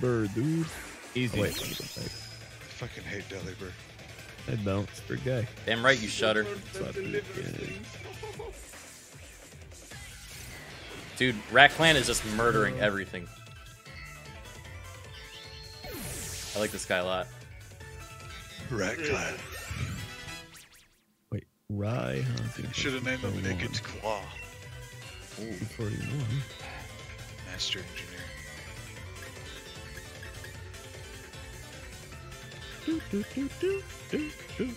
S6: bird, dude. Easy. Oh, wait. I
S1: fucking hate bird.
S6: I don't. It's for gay.
S1: Damn right you shudder. Dude, Rat Clan is just murdering everything. I like this guy a lot.
S7: Rat Clan.
S6: Wait, Rye Hunting.
S7: Should have named him Naked Claw.
S2: Ooh.
S6: 41.
S7: Master Engineer.
S8: Do, do, do, do. You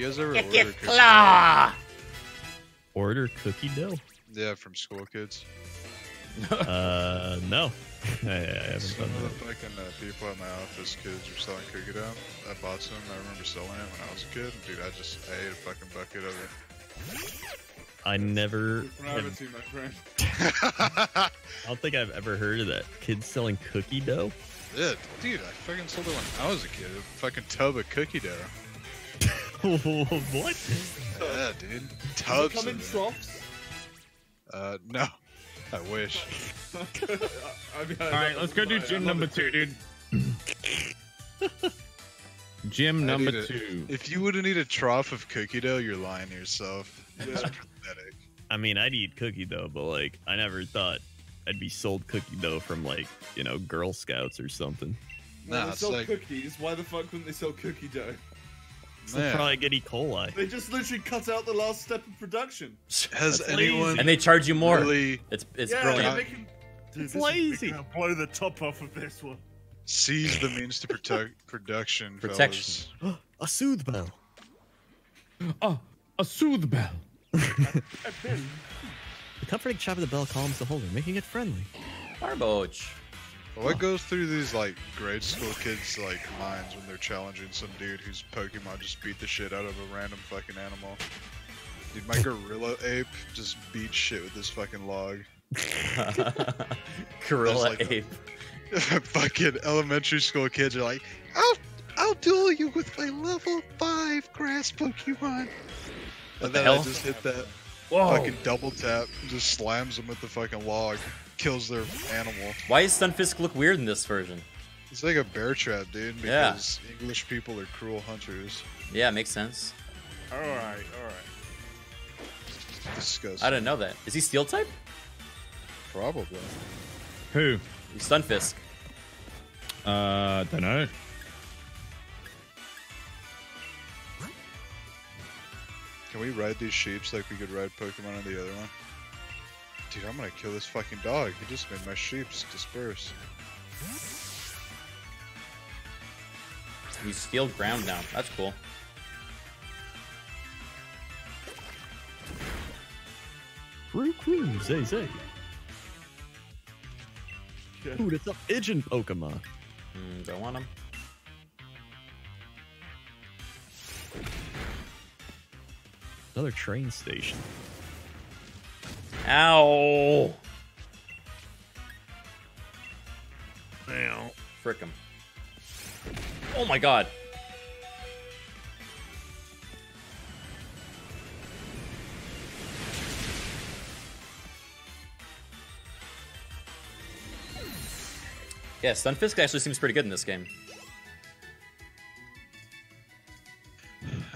S7: guys ever order cookie claw!
S6: Order cookie dough?
S7: Yeah, from school kids.
S6: uh, no. (laughs) I, I haven't Some of the
S7: fucking uh, people at my office, kids, were selling cookie dough. I bought some. I remember selling it when I was a kid. Dude, I just I ate a fucking bucket of it.
S6: I never. Have, seen my friend. (laughs) I don't think I've ever heard of that. Kids selling cookie dough?
S7: it. Dude, I fucking sold it when I was a kid. A fucking tub of cookie dough.
S6: (laughs) what?
S7: Yeah, dude. Tubs. Does it come in troughs? Uh, no. I wish. (laughs)
S5: I mean, All right, let's go do gym number two,
S2: dude.
S7: (laughs)
S3: gym number a, two.
S7: If you wouldn't eat a trough of cookie dough, you're lying to yourself. Yeah.
S6: I mean, I'd eat cookie dough, but like, I never thought I'd be sold cookie dough from like you know Girl Scouts or something. No, they sell like...
S5: cookies. Why the fuck wouldn't they sell cookie dough?
S6: It's probably get E. coli.
S5: They just literally cut out the last step of production.
S1: Has That's anyone? Lazy. And they charge you more. Really? It's it's yeah, brilliant. They dude, it's
S5: lazy. blow the top off of this one.
S1: Seize
S7: the means to protect (laughs) production. Protection. (gasps) a soothe bell.
S6: Oh, (gasps) a soothe bell. (laughs) a, a bell. The comforting chime of the bell calms the holder, making it friendly.
S7: Garbage. What goes through these like grade school kids' like minds when they're challenging some dude whose Pokemon just beat the shit out of a random fucking animal? Dude, my (laughs) gorilla ape just beat shit with this fucking log. (laughs) gorilla like, ape. (laughs) fucking elementary school kids are like, I'll I'll duel you with my level five grass Pokemon. What and the then hell? I just hit that. Whoa. Fucking double tap, just slams them with the fucking log, kills their animal.
S1: Why does Stunfisk look weird in this version? It's like a
S7: bear trap, dude. Because yeah. English people are cruel hunters.
S1: Yeah, makes sense.
S2: All right, all right.
S1: Disgusting. I didn't know that. Is he steel type? Probably. Who? Stunfisk. Uh, don't know.
S7: Can we ride these sheeps like we could ride Pokemon on the other one? Dude, I'm gonna kill this fucking dog. He just made my sheeps disperse.
S1: You steal ground now. That's cool.
S6: Free queen, say say. Yeah. Dude, it's a pigeon Pokemon. Mm, don't want him. Another train station. Ow!
S1: Ow. Frick him. Oh my god. Yeah, Stunfisk actually seems pretty good in this game.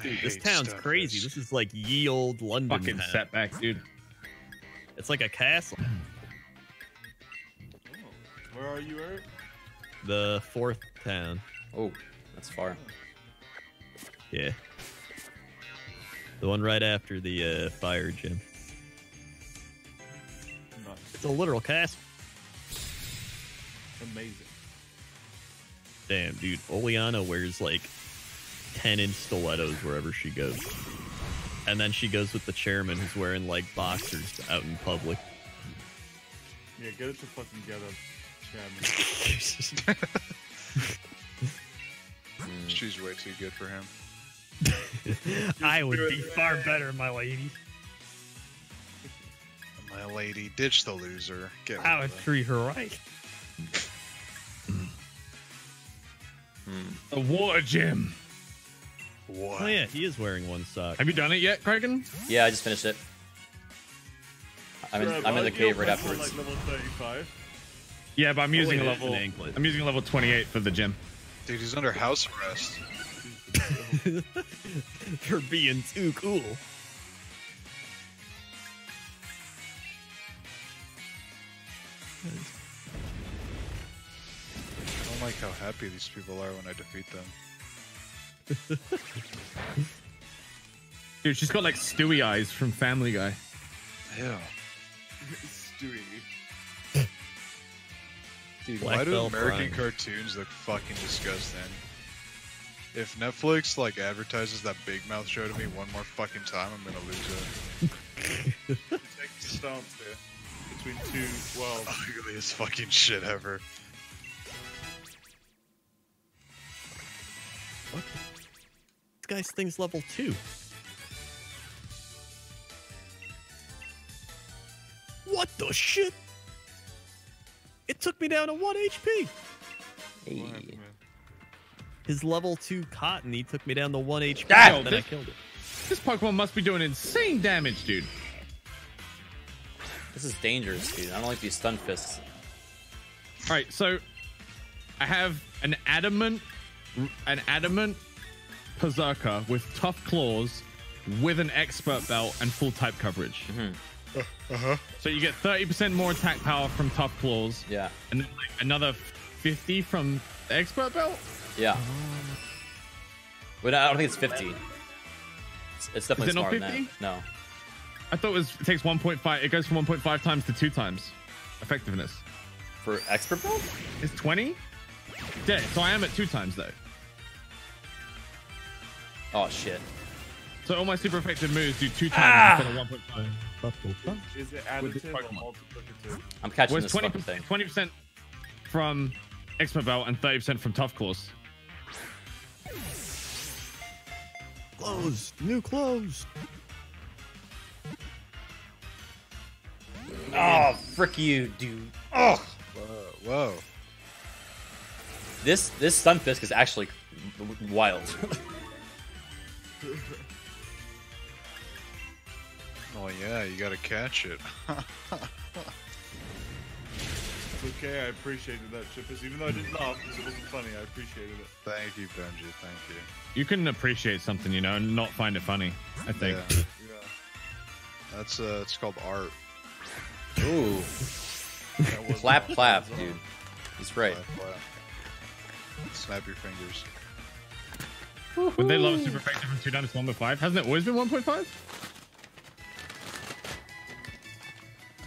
S1: dude, this town's crazy.
S6: This. this is like ye old London. Fucking town. setback, dude. It's like a castle.
S5: Oh, (clears throat) where are you, Eric?
S6: The fourth town. Oh, that's far. Yeah. The one right after the uh, fire gym. Nice. It's a literal castle. Amazing. Damn, dude. Oleana wears like 10 inch stilettos wherever she goes. And then she goes with the chairman who's wearing like boxers out in public.
S5: Yeah, get it to fucking get up, chairman.
S7: (laughs) She's way too good for him.
S6: (laughs) I would be far better, my lady.
S7: My lady, ditch the
S6: loser. Get I would treat her right. Mm. A war gym. What? Oh yeah, he is wearing one sock. Have you done it yet, Criken? Yeah, I just finished it. I'm in, I'm in the cave right
S3: afterwards. Like
S5: level 35.
S3: Yeah, but I'm oh, using oh, a level. I'm using a level 28 for the gym. Dude, he's under
S5: house arrest.
S6: for (laughs) being too cool.
S7: I don't like how happy
S3: these people are when I defeat them. Dude, she's got like Stewie eyes from Family Guy. Yeah. Stewie.
S7: Dude, Black why do American Prime. cartoons look fucking disgusting? If Netflix like advertises that Big Mouth show to me one more fucking time, I'm gonna lose it. take the stance there between two worlds. (laughs) Ugliest fucking shit ever.
S6: What this guy's thing's level two. What the shit? It took me down to one HP. Hey. His level two cotton, he took me down to one HP. and then this, I killed it. This Pokemon must be doing insane damage, dude. This is dangerous,
S3: dude. I don't like these Stunfisks. All right, so I have an adamant, an adamant Perrserker with tough claws, with an expert belt and full type coverage. Mm-hmm. Uh, uh-huh. So you get 30% more attack power from tough claws. Yeah. And then like another 50 from expert belt? Yeah. Wait, I don't think it's 50. It's, it's definitely it not 50? No. I thought it, was, it takes 1.5. It goes from 1.5 times to 2 times effectiveness. For expert belt? It's 20? Yeah, so I am at 2 times though. Oh, shit. So all my super effective moves do two times ah! instead of 1.5. Is it additive or multiplicative? I'm catching well, this 20, thing. 20% from expert Belt and 30% from Tough
S6: Claws. Clothes! New clothes!
S1: Oh, frick you, dude. Oh! Whoa, whoa. This, this fisk is actually wild. (laughs)
S2: (laughs)
S1: oh yeah, you gotta catch it. (laughs) okay,
S5: I appreciated that, Chippers. Even though I didn't laugh because it wasn't funny, I appreciated it. Thank you, Benji, thank you.
S3: You can appreciate something, you know, and not find it funny, I think. Yeah. That's, uh,
S7: it's called art. Ooh. clap, clap, dude. That's right. Clap, clap.
S3: Snap your fingers. Would they love super effective from 2 down to 1.5? Hasn't it always been 1.5?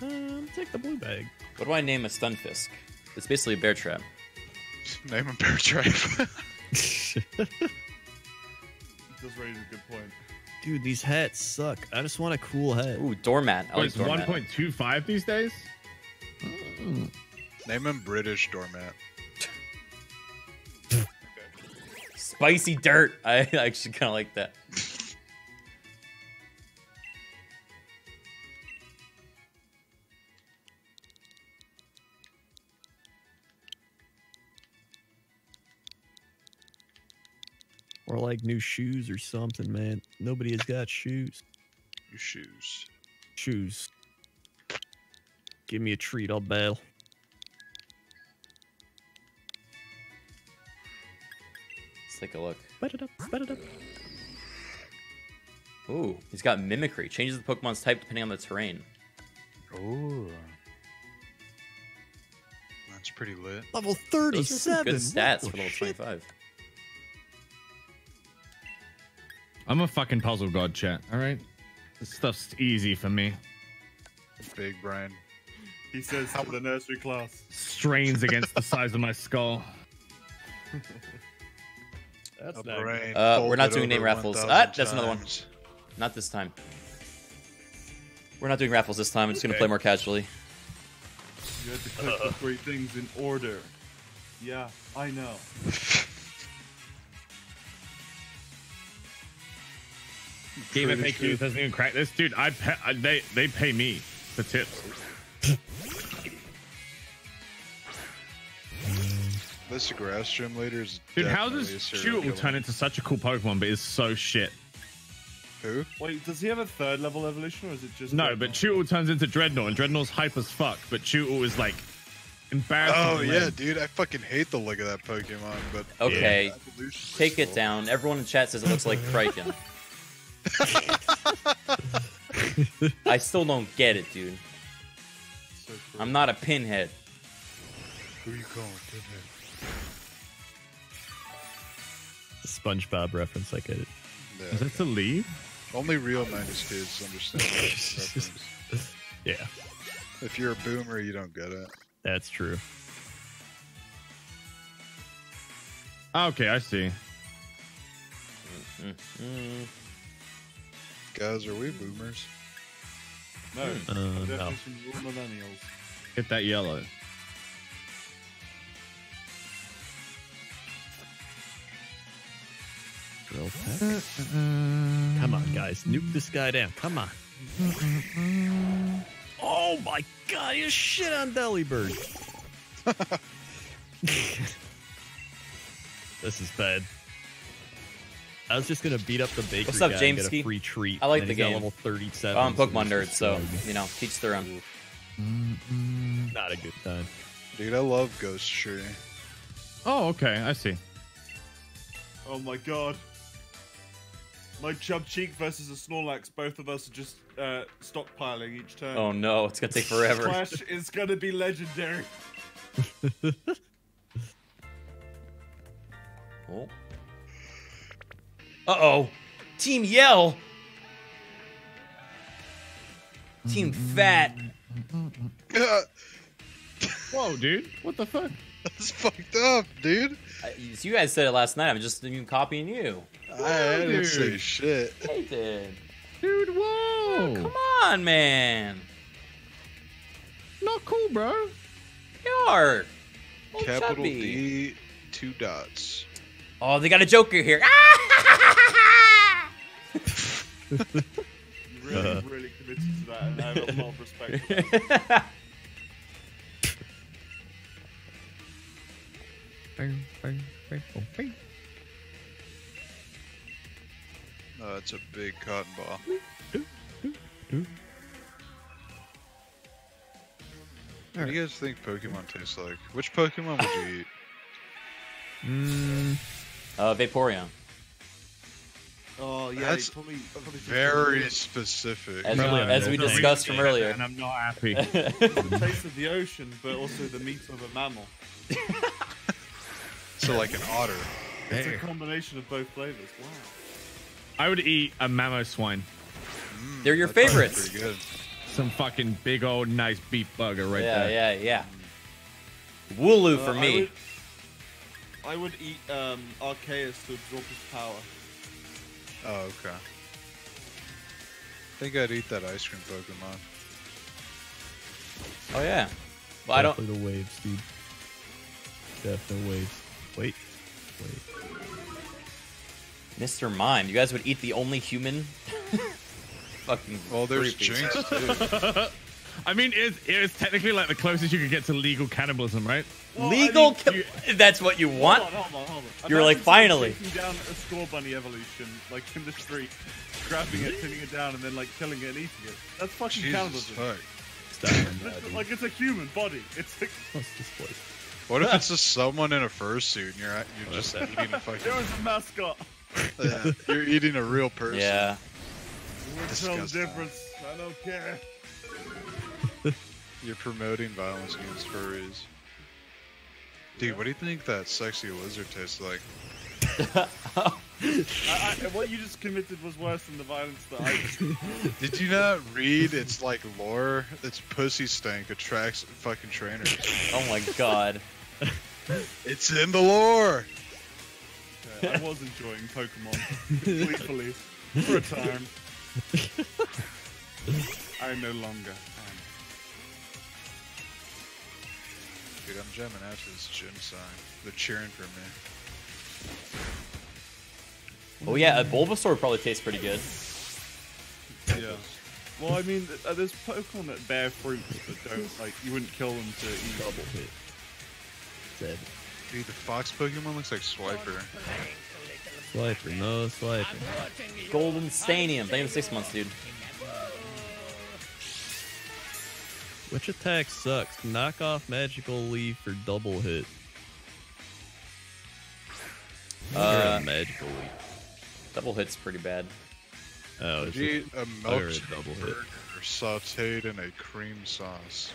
S3: Um, take the blue
S1: bag. What do I name a Stunfisk? It's basically a bear trap. (laughs) Name
S5: a bear trap.
S6: (laughs) Just
S5: raised a good point.
S6: Dude, these hats suck. I just want a cool hat. Ooh, doormat. I Wait, oh, like 1.25 these days? Mm.
S1: Name him British doormat. Spicy dirt. (laughs) I actually kind of like that.
S6: Or like new shoes or something, man. Nobody has got shoes. New shoes. Shoes. Give me a treat, I'll bail.
S1: Let's take a look. Ooh, he's got Mimicry. Changes the Pokemon's type depending on the terrain. Ooh. That's pretty lit. Level 37. good stats for level
S7: 25.
S3: I'm a fucking puzzle god, chat. All right, this stuff's easy for me.
S5: Big brain. He says top of the nursery class.
S3: Strains against the size of my skull.
S2: (laughs) That's not brain. Uh, we're not doing name raffles. Ah, that's another one.
S1: Not this time. We're not doing raffles this time. I'm just okay. going to play more casually.
S5: You had to cut uh. the three things in order. Yeah, I know.
S3: Game (laughs) FAQs doesn't even crack this, dude. I, pay, I they they pay me the tips. (laughs)
S7: This grass gym leader
S3: is dude. How does will turn into such a cool Pokemon, but is so shit? Who?
S5: Wait, does he have a third level evolution, or is it just
S7: no?
S3: Drednaw? But Chewtle turns into Drednaw, and Drednaw's hype as fuck,
S1: but Chewtle is like
S3: embarrassing.
S7: Oh yeah, dude, I fucking hate the look of that Pokemon. But (laughs) okay, yeah, take cool. it
S1: down. Everyone in chat says it looks like Criken. (laughs) I still don't get it, dude. So I'm not a pinhead. Who you
S2: calling pinhead?
S1: SpongeBob reference. I get it. Yeah, Is that the lead?
S7: Only real 90s kids understand (laughs) that Yeah. If you're a boomer, you don't get it.
S6: That's true.
S3: Okay, I see.
S5: Mm-hmm.
S7: Guys, are we boomers?
S5: No.
S6: Uh, no. Hit that yellow. tech.
S2: Come on, guys. Nuke
S6: this guy down. Come on. oh my god, you shit on Delibird. (laughs) (laughs) this is bad. I was just gonna beat up the bakery What's up, guy James and get a free treat. I like the game. Level thirty-seven. I'm Pokemon nerd, so you know, teach their own. Not a good time. Dude, I love Ghost Tree.
S3: Oh, okay, I see.
S5: Oh my god. My cheek versus a Snorlax, both of us are just uh, stockpiling each turn. Oh no, it's gonna take forever. Clash (laughs) is gonna be legendary. (laughs)
S1: oh. Uh oh. Team Yell. Team Fat. (laughs) Whoa, dude. What the fuck? That's fucked up, dude. Uh, you guys said it last night. I'm just even copying you. I didn't say shit. He did. Dude, whoa! Oh, come on, man. Not cool, bro. Yard. Old Capital chubby. D, two dots. Oh, they got a Joker here. (laughs) really, uh-huh.
S5: really committed to that, and I have a lot of (laughs) respect for that.
S7: Oh, it's a big cotton ball. What do you guys think Pokemon tastes like? Which Pokemon would you (laughs) eat? Hmm.
S1: uh, Vaporeon.
S7: Oh yeah, that's probably, probably very specific. As, no, uh, we, we discussed from earlier, and I'm not happy. (laughs) the taste
S5: of the ocean, but also the meat of a mammal.
S3: so like an otter. It's hey. a
S5: combination of both flavors. Wow.
S3: I would eat a Mamoswine. Mm, They're your favorites. good. Some fucking big old nice beef burger right
S5: yeah, there.
S1: Yeah, yeah, yeah. Wooloo uh, for me.
S5: I would, I would eat um, Arceus to absorb his power.
S1: Oh, okay.
S6: I think
S7: I'd eat that ice cream Pokemon.
S6: Oh yeah.
S1: Well, Definitely I don't. The waves, dude. Definitely waves. Wait, wait. Mr. Mime, you guys would eat the only human? (laughs) Fucking Well, there's Jynx, too. (laughs)
S3: I mean, it's, it's technically like the closest you could get to legal cannibalism, right? Well, legal I mean, you, (laughs) That's what you want? Hold
S2: on, hold on, hold
S5: on. You're like, finally. Taking down a Scorbunny evolution, like in the street, grabbing it, pinning it down, and then like killing it and eating it. That's fucking Jesus cannibalism. Fuck. like it's a human body. It's like. What's this place?
S7: What if it's just someone in a fursuit and you're, you're just eating a fucking. There was a mascot yeah, you're eating a real person. Yeah.
S5: What's the difference? I don't care.
S7: (laughs) You're promoting violence against furries. Dude, what do you think that sexy lizard tastes like? (laughs) I,
S5: I, what you just committed was worse than the violence that I just
S7: (laughs) Did you not read its like lore? Its pussy stank attracts
S1: fucking trainers. Oh my god. it's
S5: in the lore. I was enjoying Pokemon completely for a time. I no longer am.
S7: Dude, I'm jamming out to this gym sign. They're cheering for
S1: me. Oh yeah, a Bulbasaur probably tastes pretty good.
S5: Yeah. Well, I mean, uh, there's Pokemon that bear fruit but don't, like, you wouldn't kill them to eat. Double hit. Dead. Dude, the fox Pokemon looks like
S1: Swiper. Swiper, no Swiper. Golden Stanium. They have six months, dude. Which attack sucks?
S6: Knock off Magical Leaf for double hit. Uh, magical Leaf. Double hit's pretty bad. Oh, it's Eat a, a double hit.
S7: sauteed in a cream sauce.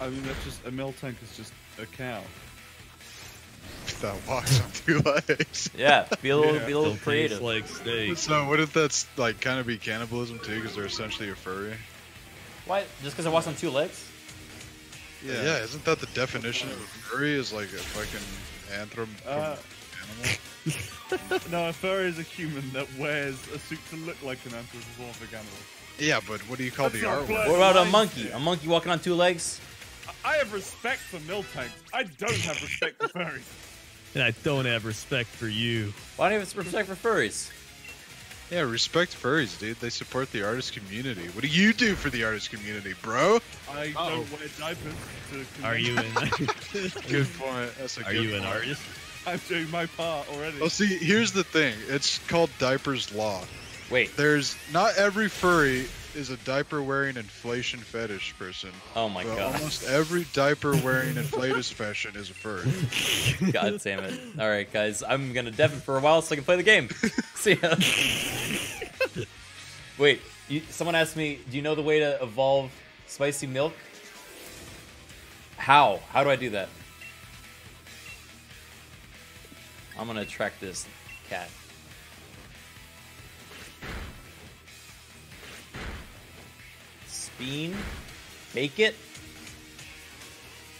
S5: I mean, that's just a milk tank is just a cow. That walks on two legs.
S6: yeah, be a little, yeah, be a little creative. Like steak. So, what if
S7: that's like kind of be cannibalism too? Because they're essentially a furry.
S1: Why? Just because it walks on two
S7: legs? Yeah. yeah. Isn't that the definition of a furry? Is like a fucking anthropomorphic
S5: uh, animal. (laughs) no, a furry is a human that wears a suit to look like an anthropomorphic animal.
S7: Yeah, but what do you
S1: call that's the R? What about a monkey? A monkey walking on two legs?
S5: I have respect for tanks. I don't have respect for furries.
S6: And I don't have respect for you. Why do you have respect for furries? Yeah,
S7: respect furries, dude. They support the artist community. What do you do for the artist community, bro? I uh
S5: -oh. don't wear diapers. Are you an (laughs) good point? That's a Are you point. an artist? I'm doing my part already. Well, see,
S7: here's the thing. It's called diapers law. Wait. There's not every furry is a diaper wearing inflation fetish person.
S1: Oh my god. Almost
S7: every diaper wearing inflation
S1: fashion is a furry. (laughs) God damn it. Alright guys, I'm gonna it for a while so I can play the game. (laughs) See ya. (laughs) Wait, you, someone asked me, do you know the way to evolve spicy milk? How? How do I do that? I'm gonna track this cat. bean, make it.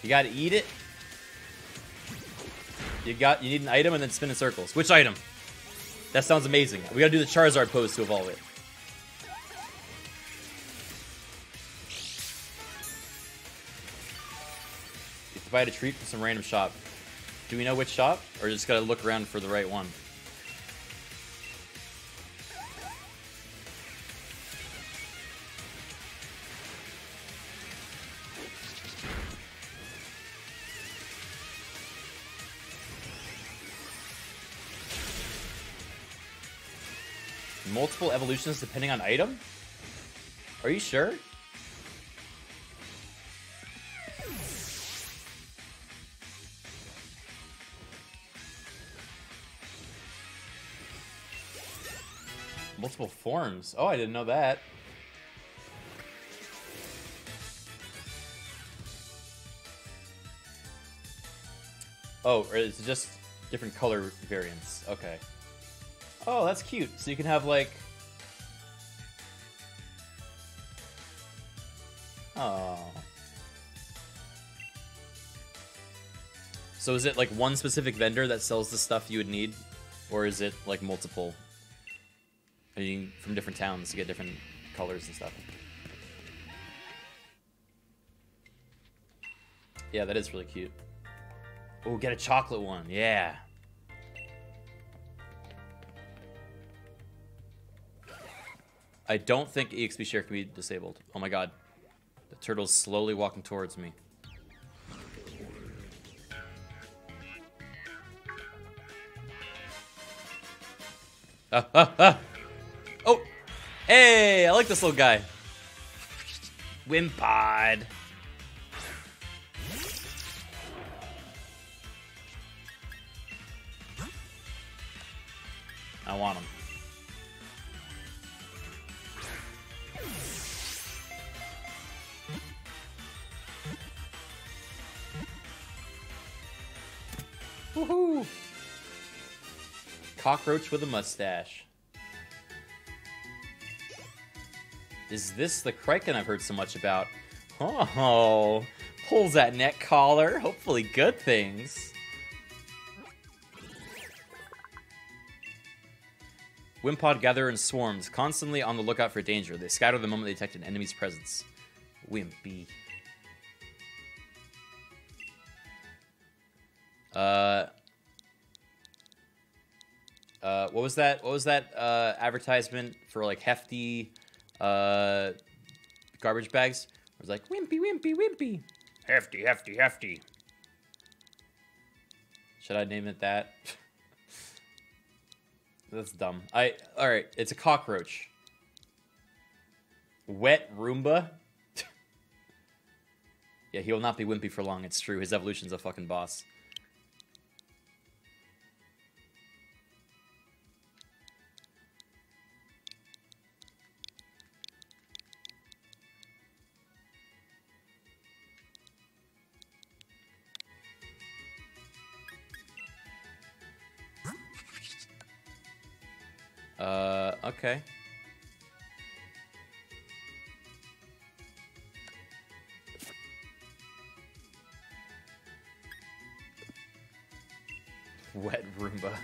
S1: You gotta eat it. You got you need an item and then spin in circles. Which item? That sounds amazing. We gotta do the Charizard pose to evolve it. You buy a treat from some random shop. Do we know which shop? Or just gotta look around for the right one? multiple evolutions depending on item? Are you sure? Multiple forms. Oh, I didn't know that. Oh, or it's just different color variants. Okay. Oh, that's cute. So you can have like So is it like one specific vendor that sells the stuff you would need, or is it like multiple? I mean, from different towns to get different colors and stuff. Yeah, that is really cute. Oh, get a chocolate one. Yeah. I don't think EXP share can be disabled. Oh my god. The turtle's slowly walking towards me. (laughs) Oh! Hey! I like this little guy. Wimpod. I want him. cockroach with a mustache. Is this the Criken I've heard so much about? Oh, pulls that neck collar. Hopefully good things. Wimpod gather in swarms, constantly on the lookout for danger. They scatter the moment they detect an enemy's presence. Wimpy. Uh, uh, what was that? What was that uh, advertisement for like hefty uh, garbage bags? I was like, wimpy, wimpy, wimpy. Hefty, hefty, hefty. Should I name it that? (laughs) That's dumb. I all right. It's a cockroach. Wet Roomba. (laughs) yeah, he will not be wimpy for long. It's true. His evolution's a fucking boss. Okay.
S6: Wet Roomba.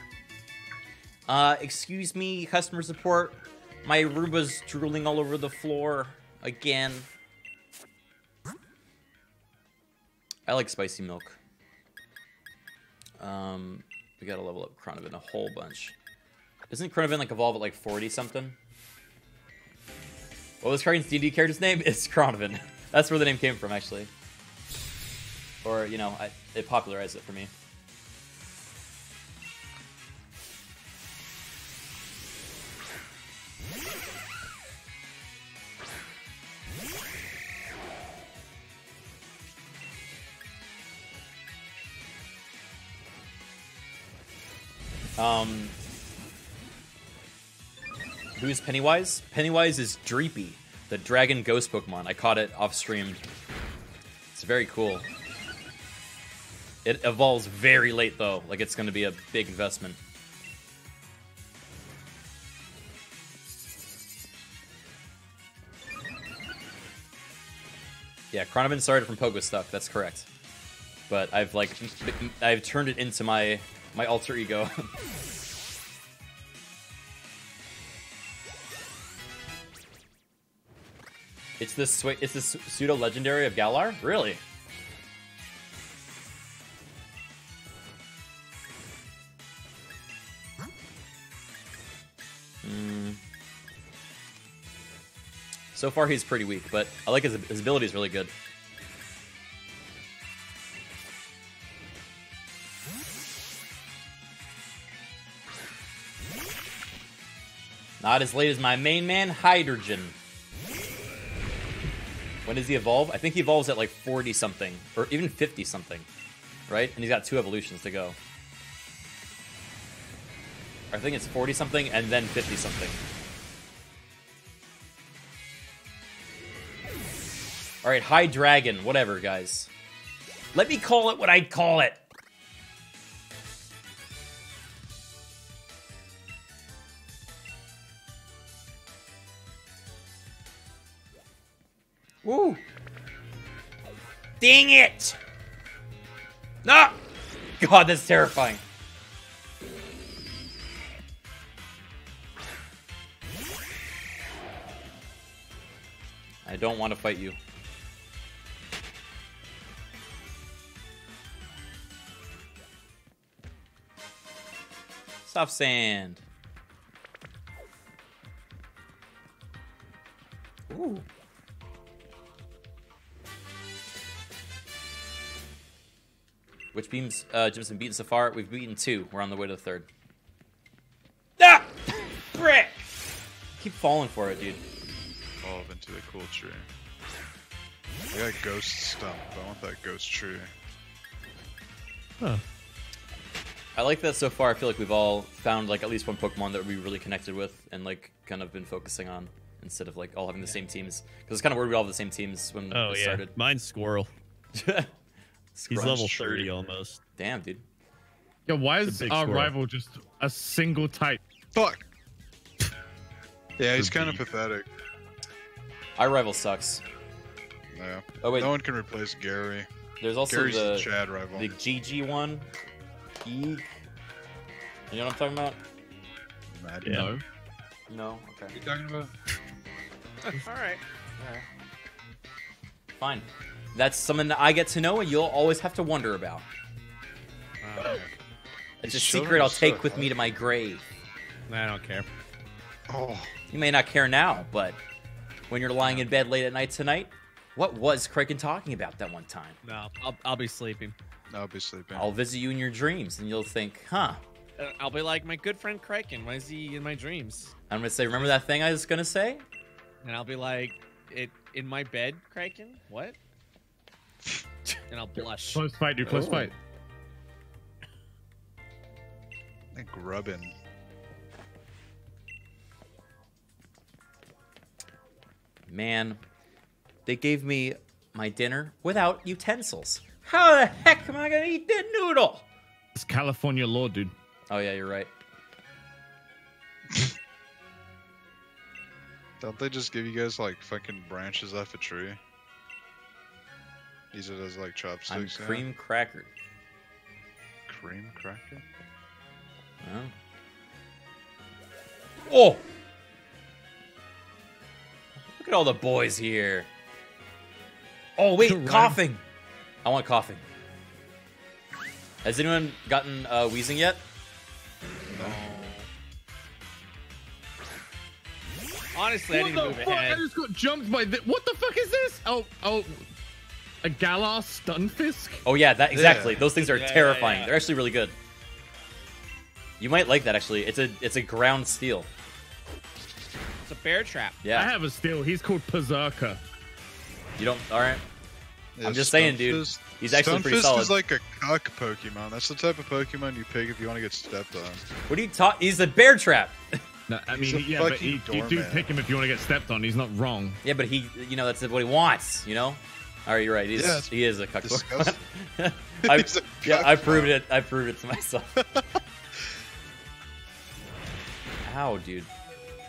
S1: Uh, excuse me, customer support. My Roomba's drooling all over the floor again. I like spicy milk. Um, we gotta level up in a whole bunch. Doesn't Crownovan like evolve at like 40 something? What was Criken's DD character's name? (laughs) It's Crownovan. That's where the name came from, actually. Or, you know, I, it popularized it for me. Pennywise. Pennywise is Dreepy, the dragon ghost Pokemon. I caught it off stream. It's very cool. It evolves very late though, like it's gonna be a big investment. Yeah, Crownovan started from Pogo stuff. That's correct. But I've like, I've turned it into my my alter ego. (laughs) It's this it's pseudo legendary of Galar? Really? Mm. So far, he's pretty weak, but I like his, his ability is really good. Not as late as my main man, Hydreigon. When does he evolve? I think he evolves at like 40 something, or even 50 something, right? And he's got two evolutions to go. I think it's 40 something and then 50 something. Alright, Hydreigon, whatever, guys. Let me call it what I'd call it. Dang it! No! God, that's terrifying. I don't want to fight you. Soft sand. Ooh. Which beams, uh, Jimson beaten so far. We've beaten two. We're on the way to the third.
S2: Ah! Brick!
S1: Keep falling for it, dude. Evolve into the cool tree. I got ghost stump. I want that ghost tree. Huh. I like that so far. I feel like we've all found like at least one Pokemon that we really connected with and like kind of been focusing on instead of like all having the yeah. same teams. Because it's kind of weird we all have the same teams when oh, we yeah. started. Mine's Squirrel. (laughs) He's level 30 almost. Damn, dude.
S3: Yeah, why is our rival just a single type? Fuck. (laughs)
S7: yeah, he's kind of pathetic. Our rival sucks. Yeah. Oh wait. No one can
S1: replace Gary. There's also Gary's the, the Chad rival. The GG one. Eek. You know what I'm talking about? Mad yeah. No. No. Okay. What are you talking about?
S2: All right. (laughs) All right.
S1: Fine. That's something that I get to know and you'll always have to wonder about. It's a secret I'll take with me to my grave. I don't care. Oh. You may not care now, but when you're lying in bed late at night tonight, what was Criken talking about that one time? No, I'll, I'll be sleeping. I'll be sleeping. I'll visit you in your dreams, and you'll think, huh?
S4: Uh, I'll be like my good friend Criken. Why is he in my dreams?
S1: I'm gonna say, remember that thing I was gonna say? And
S4: I'll be like, it in my bed, Criken. What? and I'll blush.
S7: Close fight, dude. Close Ooh. fight.
S1: That grubbin. Man, they gave me my dinner without utensils. How the heck am I gonna eat that noodle? It's California law, dude. Oh yeah, you're right. (laughs)
S7: Don't they just give you guys like fucking branches off a tree? Use it as like chopsticks. I'm cream now. cracker. Cream cracker.
S1: Oh. Oh! Look at all the boys here. Oh wait, Koffing. I want Koffing. Has anyone gotten uh, Weezing yet?
S3: Honestly, what I move fuck? ahead. I just got jumped by this. What the fuck is this? Oh, oh, a Galar Stunfisk?
S1: Oh yeah, that exactly. Yeah. Those things are yeah, terrifying. Yeah, They're actually really good. You might like that actually. It's a it's a ground steel.
S3: It's a bear trap. Yeah. I have a steel. He's called Pazarka.
S1: You don't all right. I'm just Stunfisk, saying, dude. He's actually Stunfisk pretty solid. is
S7: like a cuck Pokemon. That's the type of Pokemon you pick
S1: if you want to get stepped on. What are you talking? He's a bear trap. (laughs) No, I mean, yeah, but he, you do pick him if you want to get stepped on. He's not wrong. Yeah, but he, you know, that's what he wants. You know. Are oh, you right? He's, yeah, he is a cuckold. (laughs) I, (laughs) a cuck yeah, I proved it. I proved it to myself. (laughs) Ow, dude?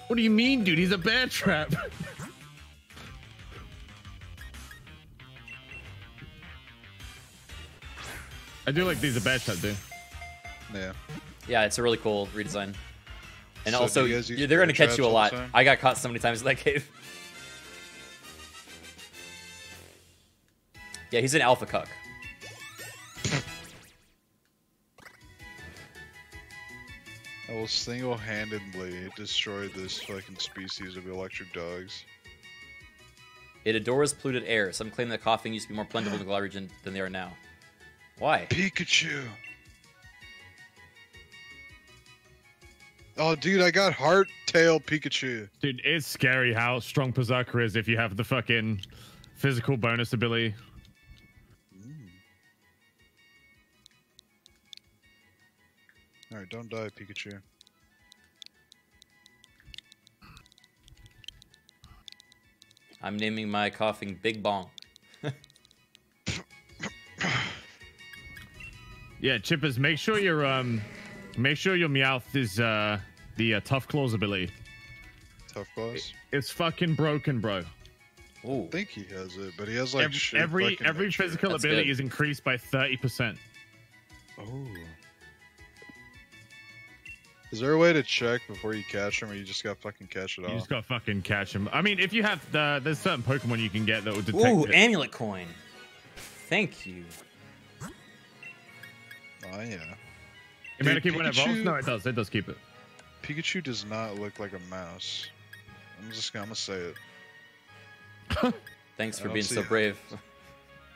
S3: What do you mean, dude? He's a bad trap. I do like these a bad trap, dude.
S1: Yeah. Yeah, it's a really cool redesign. And so also, you you, they're going to catch you a lot. I got caught so many times in that cave. Yeah, he's an alpha cuck.
S7: I will single-handedly destroy this fucking species
S1: of electric dogs. It adores polluted air. Some claim that Koffing used to be more plentiful in the Galar region than they are now. Why? Pikachu!
S3: Oh, dude, I got heart tail Pikachu. Dude, it's scary how strong Perrserker is if you have the fucking physical bonus ability.
S7: Alright, don't die, Pikachu.
S1: I'm naming my Koffing Big Bong.
S3: yeah, Chippers, make sure your um, make sure your Meowth is uh the uh, tough claws ability. Tough claws. It's fucking broken, bro.
S7: Ooh. I think he has it, but he has like every every, every physical That's ability good. is
S3: increased by thirty percent. Oh.
S7: Is there a way to check before you catch him, or you just got fucking catch it all? You just got
S3: fucking catch him. I mean, if you have the, uh, there's certain Pokemon you can get that will detect. Ooh, it. amulet coin. Thank you. Oh
S7: yeah. Dude, it keep Pikachu, when it evolves? No, it does. It does keep it. Pikachu does not look like a mouse. I'm just gonna, I'm gonna say it. (laughs) Thanks for being so
S1: brave. (laughs)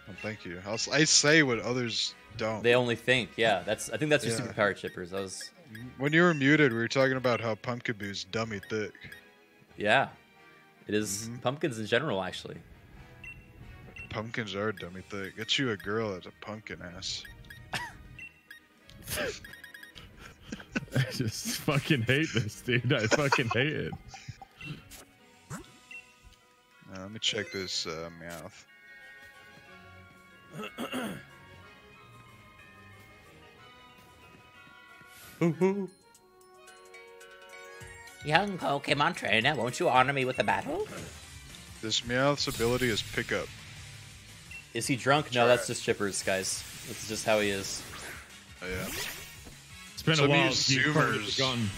S1: Well, thank you. I'll,
S7: I say what others
S1: don't. They only think. Yeah, that's. I think that's your yeah. superpower, Chippers. I was.
S7: When you were muted, we were talking about how pumpkin boo's dummy thick.
S1: Yeah, it is mm-hmm. pumpkins in general, actually. Pumpkins are
S7: dummy thick. Get you a girl that's a pumpkin ass. (laughs) I just fucking hate this, dude. I fucking hate it. Now, uh, let me check this uh,
S1: mouth. (clears throat) Mm-hmm. Young Pokemon trainer, won't you honor me with a battle? This Meowth's ability is pick up. Is he drunk? No, that's just chippers, guys. That's just how he is. Oh, yeah. It's been Some a while. Of you zoomers. Gone.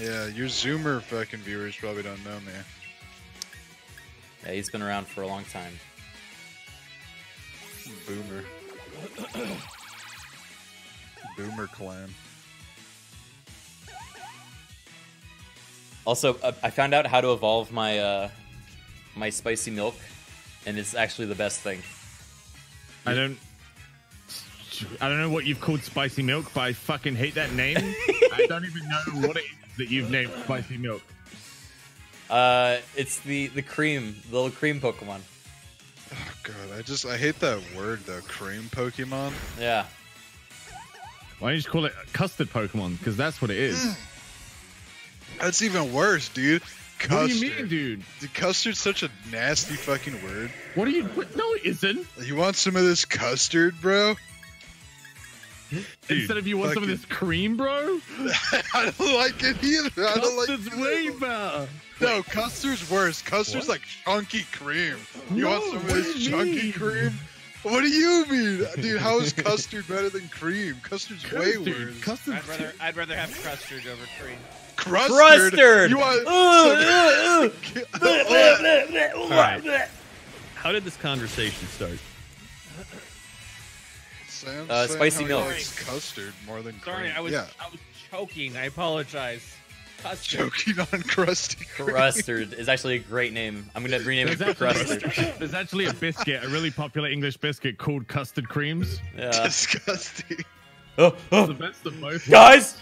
S7: Yeah, your Zoomer fucking viewers probably don't know me.
S1: Yeah, he's been around for a long time. Boomer. (coughs) Boomer clan. Also, uh, I found out how to evolve my uh, my spicy milk, and it's actually the best thing. I don't.
S3: I don't know what you've called spicy milk, but I fucking hate that name. (laughs) I don't even know what it is that you've named spicy milk. Uh,
S1: it's the the cream, the little cream Pokemon.
S3: Oh god, I just I hate that word the cream
S7: Pokemon.
S1: Yeah. Why don't you just call it custard
S3: Pokemon? Because that's what it is. Mm. That's even worse, dude. Custard. What do you
S7: mean, dude? The custard's such a nasty fucking word. What are you? What? No, it isn't. You want some of this custard, bro? Dude, Instead of you want some it. of this cream, bro? (laughs) I don't like it either. Custard's I don't like it way better. No, custard's worse. Custard's what? like chunky cream. You no, want some of this chunky mean? cream? What do you mean, dude? How is custard (laughs) better than cream? Custard's custard. way worse. Custard. I'd rather
S4: I'd rather have custard over cream crustard. Crustard. You want? Uh,
S2: uh,
S4: uh, All right. (laughs)
S6: How did this conversation start? Sam uh, spicy milk. custard more than Sorry, cream. I was yeah.
S4: I was choking. I apologize. Custard. Choking on crusty. (laughs) Crustard
S1: is actually a great name. I'm gonna rename it Crustard. There's
S3: actually a biscuit, a really popular English biscuit
S1: called custard creams. Yeah. (laughs) Disgusting. Oh, oh. Guys,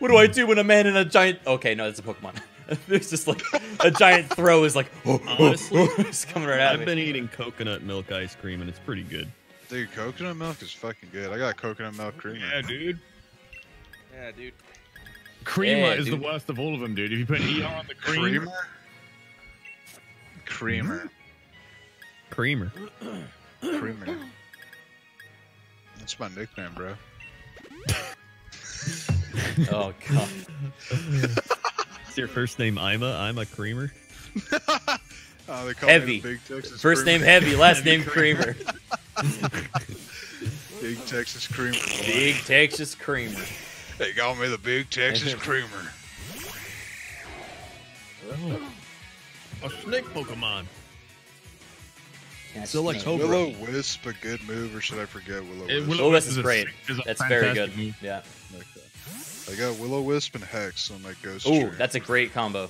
S1: what do I do when a man in a giant? Okay, no, that's a Pokemon. (laughs) There's just like a giant throw is like, (gasps) oh, oh, honestly, oh, it's coming right at I've me. been
S6: eating coconut milk ice cream and it's pretty good.
S7: Dude, coconut milk is fucking good. I got coconut milk cream. Yeah,
S4: dude. Yeah, dude.
S3: Creamer yeah, is dude. the worst of all of them, dude. If you put ER on the cream. Creamer? Creamer. Hmm?
S4: Creamer. Creamer.
S7: That's my nickname, bro. (laughs)
S6: (laughs) oh god. Is your first name Ima? I'm a creamer. Uh,
S7: (laughs) they call heavy. Big Texas First creamer. name heavy, last name creamer. (laughs) big Texas creamer. Boy. Big Texas creamer. They call me the Big Texas creamer.
S6: Oh. A snake Pokemon.
S7: Yeah, Silicobra. Willow Wisp a good
S1: move, or should I forget Will-O-Wisp? Willow oh, Wisp is, is great. Is That's very good. Move.
S7: Yeah. Okay.
S1: I got Will-O-Wisp and Hex on my Ghost. Ooh, that's a great combo.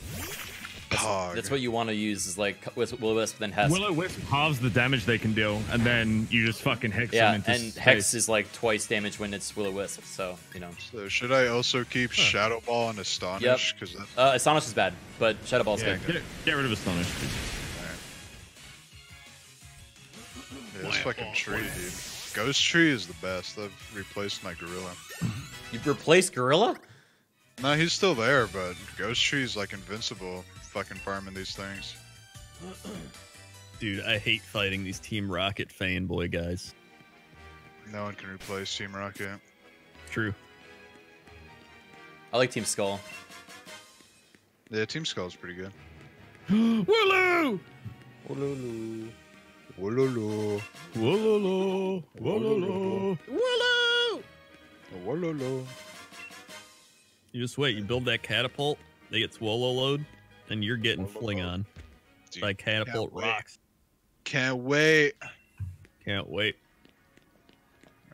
S1: That's, that's, what you want to use is like Will-O-Wisp then Hex. Willow
S3: Wisp halves the damage they can deal, and then you just fucking Hex yeah, and space. Hex
S1: is like twice damage when it's Will-O-Wisp, so you know. So should I
S7: also keep huh. Shadow Ball and Astonish? Yep. Cause
S1: uh, Astonish is bad, but Shadow Ball yeah, good. Get, get, rid of Astonish. Please. Yeah, this fucking tree,
S7: dude. Ghost Tree is the best. I've replaced my gorilla. You've replaced gorilla? No, he's still there, but Ghost Tree's like invincible. Fucking farming these
S6: things. Dude, I hate fighting these Team Rocket fanboy guys. No one can replace Team Rocket. True.
S7: I like Team Skull. Yeah, Team Skull's pretty good.
S8: (gasps) Wooloo! Wooloo. Wololo. Wololo.
S2: Wololo. Wololo.
S6: Wololo. You just wait. You build that catapult. They get swololoed, and you're getting Flingon. Dude, by catapult rocks. Can't wait. Can't wait.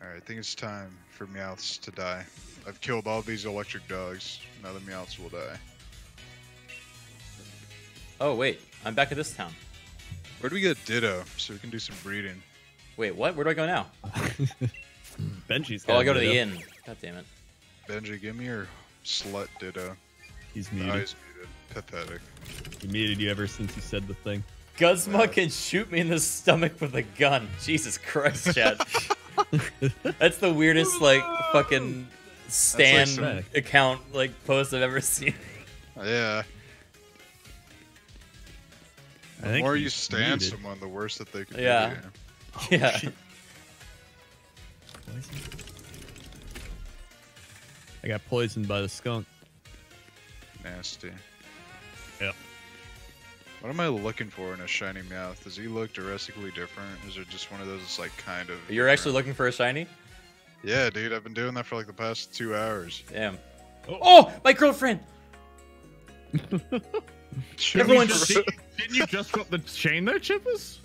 S7: All right, I think it's time for Meowths to die. I've killed all these electric dogs. Now the Meowths will die. Oh wait,
S1: I'm back at this town. Where do we get a Ditto so we can do some breeding? Wait, what? Where do I go now? (laughs) Benji's. Oh, I go to the inn.
S7: God damn it. Benji, give me
S6: your slut Ditto. He's muted. No, he's muted. Pathetic. He muted you ever
S1: since you said the thing. Guzma yeah. can shoot me in the stomach with a gun. Jesus Christ, Chad. (laughs) That's the weirdest oh, like fucking stand like some... account like post I've ever seen. Yeah. The more you stand
S7: someone, the worse that they can yeah. do. (laughs) Oh, yeah.
S6: I got poisoned by the skunk. Nasty. Yep.
S7: What am I looking for in a shiny Meowth? Does he look drastically different? Is it just one of those that's like kind of.
S1: You're different? actually looking for a shiny?
S7: Yeah, dude. I've been doing that for like the past two hours. Damn.
S1: Oh, oh my girlfriend! (laughs) Everyone, just,
S3: didn't you just drop the chain though, Chippers?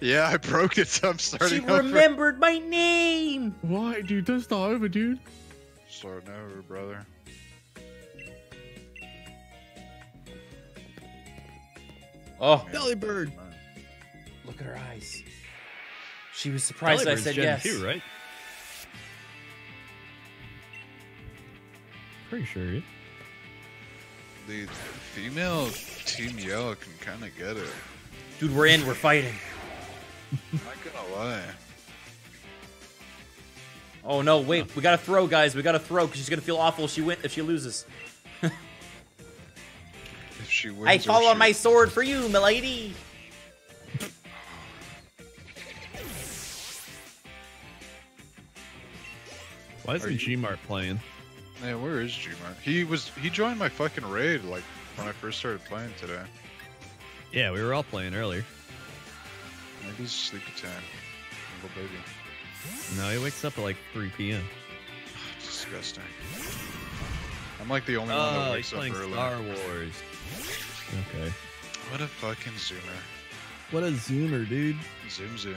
S7: Yeah, I broke it, so I'm starting She over. remembered
S3: my name! Why, dude? Don't start over, dude.
S7: Starting over, brother.
S1: Oh. Belly bird. Look at her eyes. She was surprised I said yes. right? Pretty sure, yeah
S7: the female Team Yell can kind
S1: of get it. Dude, we're in. We're fighting. Not gonna lie. Oh no! Wait, we gotta throw, guys. We gotta throw because she's gonna feel awful if she win if she loses. (laughs) if she wins, I call on she... my sword for you, milady.
S6: Why isn't you... Gmart playing? Yeah, where is
S7: Juma? He was he joined my fucking raid like when I first started playing today.
S6: Yeah, we were all playing earlier. Maybe he's sleepy time. Little baby. No, he wakes up at like 3 p.m. Disgusting. I'm like the only oh, one that oh, wakes he's playing up early. Star Wars. Okay.
S7: What a
S3: fucking zoomer.
S6: What a zoomer, dude. Zoom zoom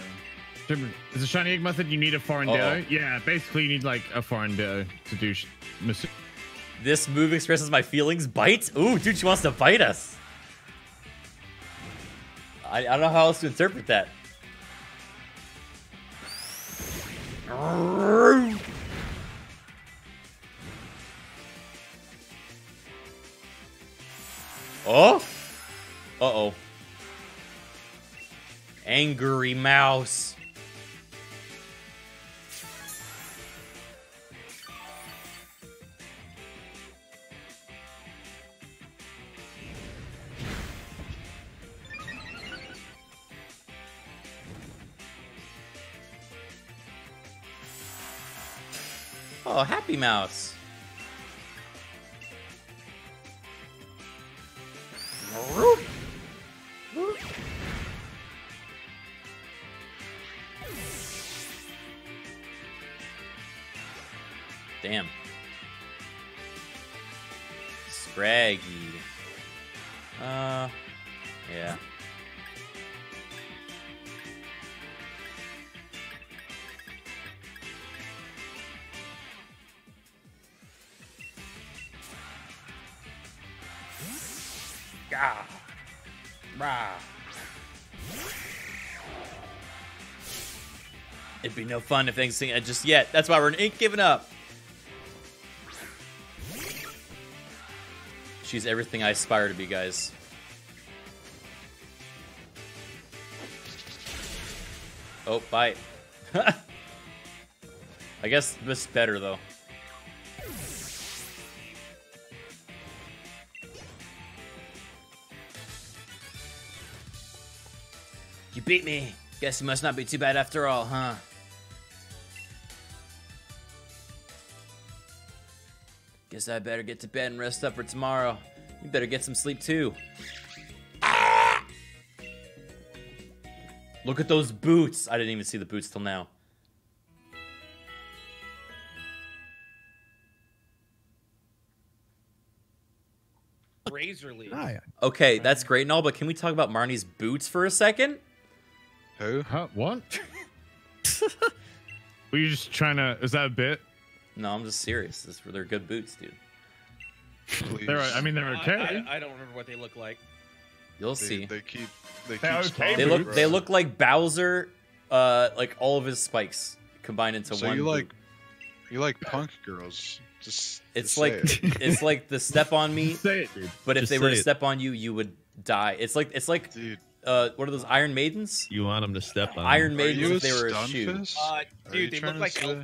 S6: is the shiny
S3: egg method you need a foreign dough?
S1: Yeah, basically you need like a foreign dough to do. Sh- this move expresses my feelings. Bite? Ooh, dude, she wants to bite us. I, I don't know how else to interpret that. Oh? Uh oh. Angry mouse. Oh, Happy Mouse. Damn. Scraggy. Uh, yeah. Gah. Rah. It'd be no fun if things just yet. That's why we're ain't giving up. She's everything I aspire to be, guys. Oh, bye. (laughs) I guess this is better, though. beat me. Guess he must not be too bad after all, huh? Guess I better get to bed and rest up for tomorrow. You better get some sleep too. Ah! Look at those boots! I didn't even see the boots till now. Razor Okay, that's great and all, but can we talk about Marnie's boots for a second? Who? Huh, what? (laughs) Were you just trying to? Is that a bit? No, I'm just serious. This, they're good boots, dude. They're. I mean, they're okay.
S4: I, I, I, don't remember what they look like.
S1: You'll they, see. They keep. They, keep. They look. They look like Bowser. Uh, like all of his spikes combined into so one. So you boot. like. You like punk girls. Just. It's just like it. (laughs) it's like the step on me. (laughs) say it, dude. But if they were to it. step on you, you would die. It's like it's like dude uh, what are those Iron Maidens? You want them to step on Iron them. Maidens? If they were shoes. Uh,
S4: dude, they look like elf,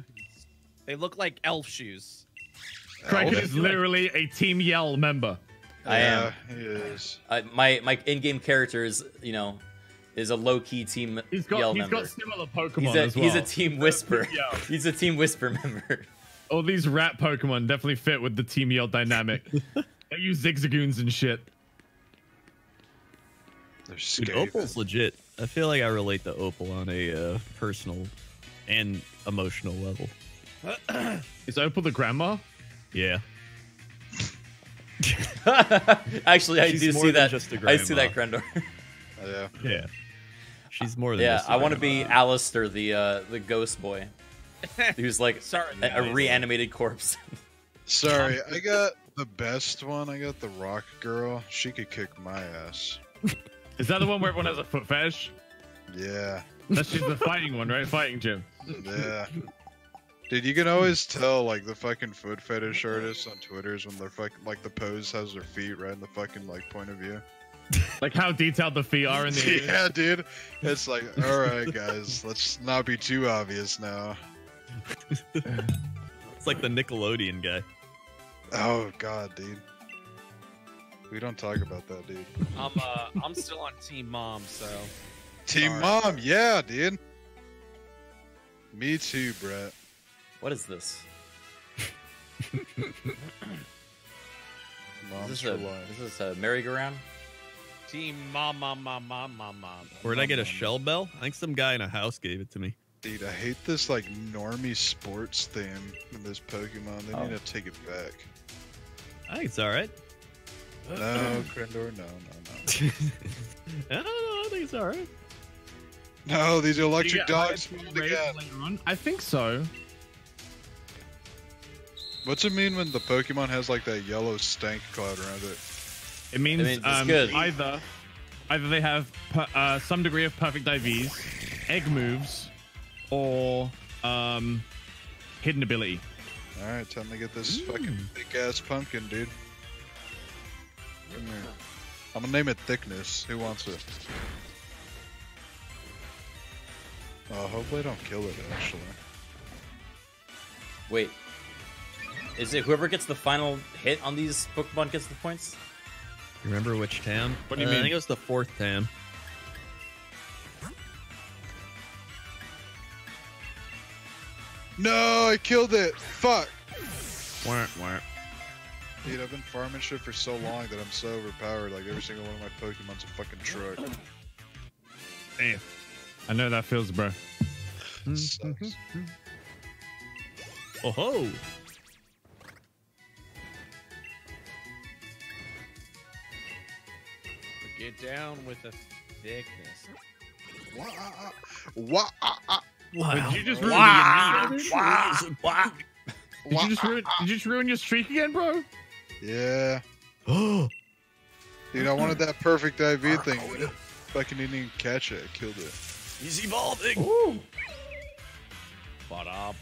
S4: they look like elf shoes.
S1: Criken is literally a Team Yell member. I yeah, am. He is. Uh, my my in-game character is you know is a low-key team he's got, Yell he's member. He's got
S3: similar Pokemon he's a, as well. He's a Team
S1: Whisper. (laughs) (laughs) he's a Team Whisper member.
S3: All these rat Pokemon definitely fit with the Team
S6: Yell dynamic. (laughs)
S3: they use Zigzagoons and shit.
S6: Dude, Opal's legit. I feel like I relate to Opal on a uh, personal and emotional level. (clears throat) Is Opal the grandma? Yeah.
S1: (laughs) Actually, I She's do more see than that. just a I see that, Krendor. (laughs) yeah. Yeah.
S6: She's more than. yeah, just a I want to
S1: be Alistair, the uh, the ghost boy, (laughs) who's like Sorry, a, a reanimated corpse. Sorry,
S6: I
S7: got the best one. I got the rock girl. She could kick my ass.
S3: Is that the one where everyone has a foot fetish? Yeah. That's just the fighting one, right? Fighting gym. Yeah.
S7: (laughs) Dude, you can always tell like the fucking foot fetish artists on Twitter's when they're fucking like the pose has their feet right in the fucking like point of view.
S3: like how detailed the feet are
S6: in the (laughs) Yeah,
S7: dude. It's like, all right, guys, let's not be too obvious
S4: now. it's
S6: like the Nickelodeon guy.
S7: Oh god, dude. We don't talk about that, dude.
S4: I'm uh, I'm still on Team Mom, so.
S7: Team Sorry. Mom, yeah, dude.
S1: Me too, Brett. What is this? (laughs) Mom's is this, a, is this a merry-go-round?
S4: Team Mom, Mom, Mom, Mom, Mom, Mom. Where did I get a shell
S6: bell? I think some guy in a house gave it to me. Dude, I hate
S7: this like normie sports theme in this Pokemon. They oh. need to take it back. I think it's all right. No, Krendor, no, no, no. I don't know.
S6: I think it's alright.
S7: No, these electric dogs
S6: spawned again.
S7: I think so. What's it mean when the Pokemon has like that yellow stank cloud around it? It means, um, either
S3: either they have uh, some degree of perfect IVs, egg moves, or um, hidden ability.
S7: All right, time to get this mm. fucking big ass pumpkin, dude in there. I'm gonna name it thickness. Who wants it? Uh, hopefully I don't kill it, actually.
S1: Wait. Is it whoever gets the final hit on these Pokemon gets the points?
S6: Remember which town? What do you uh, mean? I think it was the fourth town.
S7: No, I killed it. Fuck. Weren't, weren't. Dude, I've been farming shit for so long that I'm so overpowered. Like every single one of my Pokemon's a fucking truck.
S3: Damn. I know that feels, bro. Sucks.
S6: Oh ho!
S4: Get down with the thickness. Wah, ah,
S7: wah, ah.
S4: Wow. Did you just ruin wow. your
S3: Did, you just ruin, did you just ah, ah. ruin your streak again, bro?
S7: Yeah. (gasps) Dude, I wanted that perfect IV thing. Fucking didn't even catch it. I killed it.
S6: He's evolving. Ooh.
S3: Why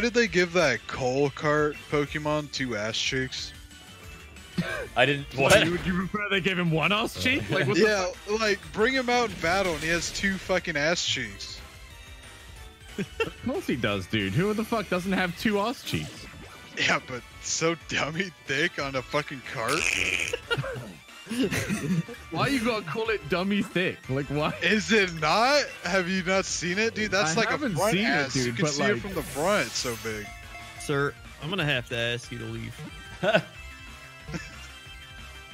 S7: did they give that coal cart Pokemon two ass cheeks?
S1: I didn't. What? You,
S7: you prefer they gave him one ass cheek? Like, yeah, like bring him out in battle and he has two fucking ass cheeks of course he does, dude. Who the fuck doesn't have two ass cheeks? Yeah, but so dummy thick on a fucking cart. (laughs) why you gotta call it dummy thick? Like why? Is it not? Have you not seen it, dude? That's I like a front ass. It, dude, you can see like... it from
S6: the front. It's so big.
S1: Sir, I'm gonna have to ask you to leave. (laughs)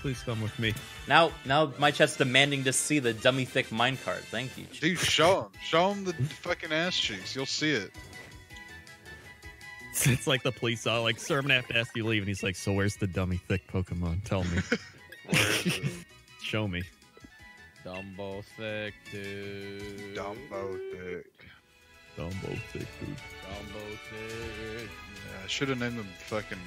S1: please come with me. Now, now my chat's demanding to see the dummy thick minecart. Thank you. Dude, show him. Show him the fucking ass cheeks. You'll see it.
S6: (laughs)
S1: It's like the police
S6: saw, uh, like, sir, I'm gonna have to ask you to leave. And he's like, so where's the dummy thick Pokemon? Tell me. (laughs) show me.
S4: Dumbo thick, dude. Dumbo thick.
S6: Dumbo thick,
S7: dude.
S3: Dumbo thick. Yeah, I
S7: should have named him fucking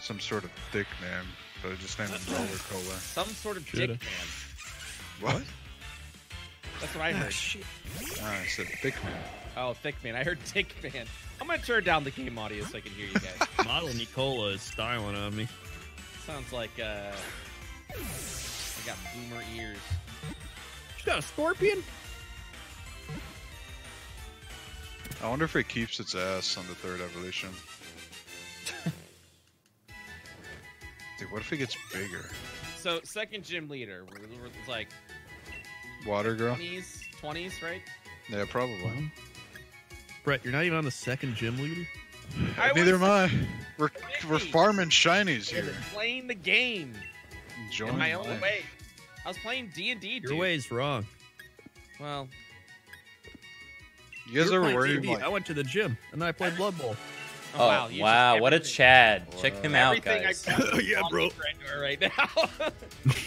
S7: some sort of thick name so just name him Roller Cola. Some sort of Should've. dick
S2: man. What?
S4: That's what I heard. Oh,
S7: I said thick man.
S4: Oh, thick man. I heard dick man. I'm gonna turn down the game audio so I can hear you guys. (laughs) Model Nicola is styling on me. Sounds like uh, I got boomer ears.
S6: She got a scorpion.
S7: I wonder if it keeps its ass on the third evolution. (laughs) Dude, what if it gets bigger?
S4: So second gym leader, like water girl. Twenties, twenties, right?
S7: Yeah, probably. Brett, you're not even on the second gym leader. I Neither am I. We're we're farming shinies here.
S4: Playing the game. Enjoying in my life. own way. I was playing D and D. Your
S6: way is wrong. Well, you guys ever worried? Like, I went to the gym and I played Blood Bowl. Oh, oh, wow. wow what a Chad. Check him everything out, guys. (laughs) yeah, bro.
S4: Right now.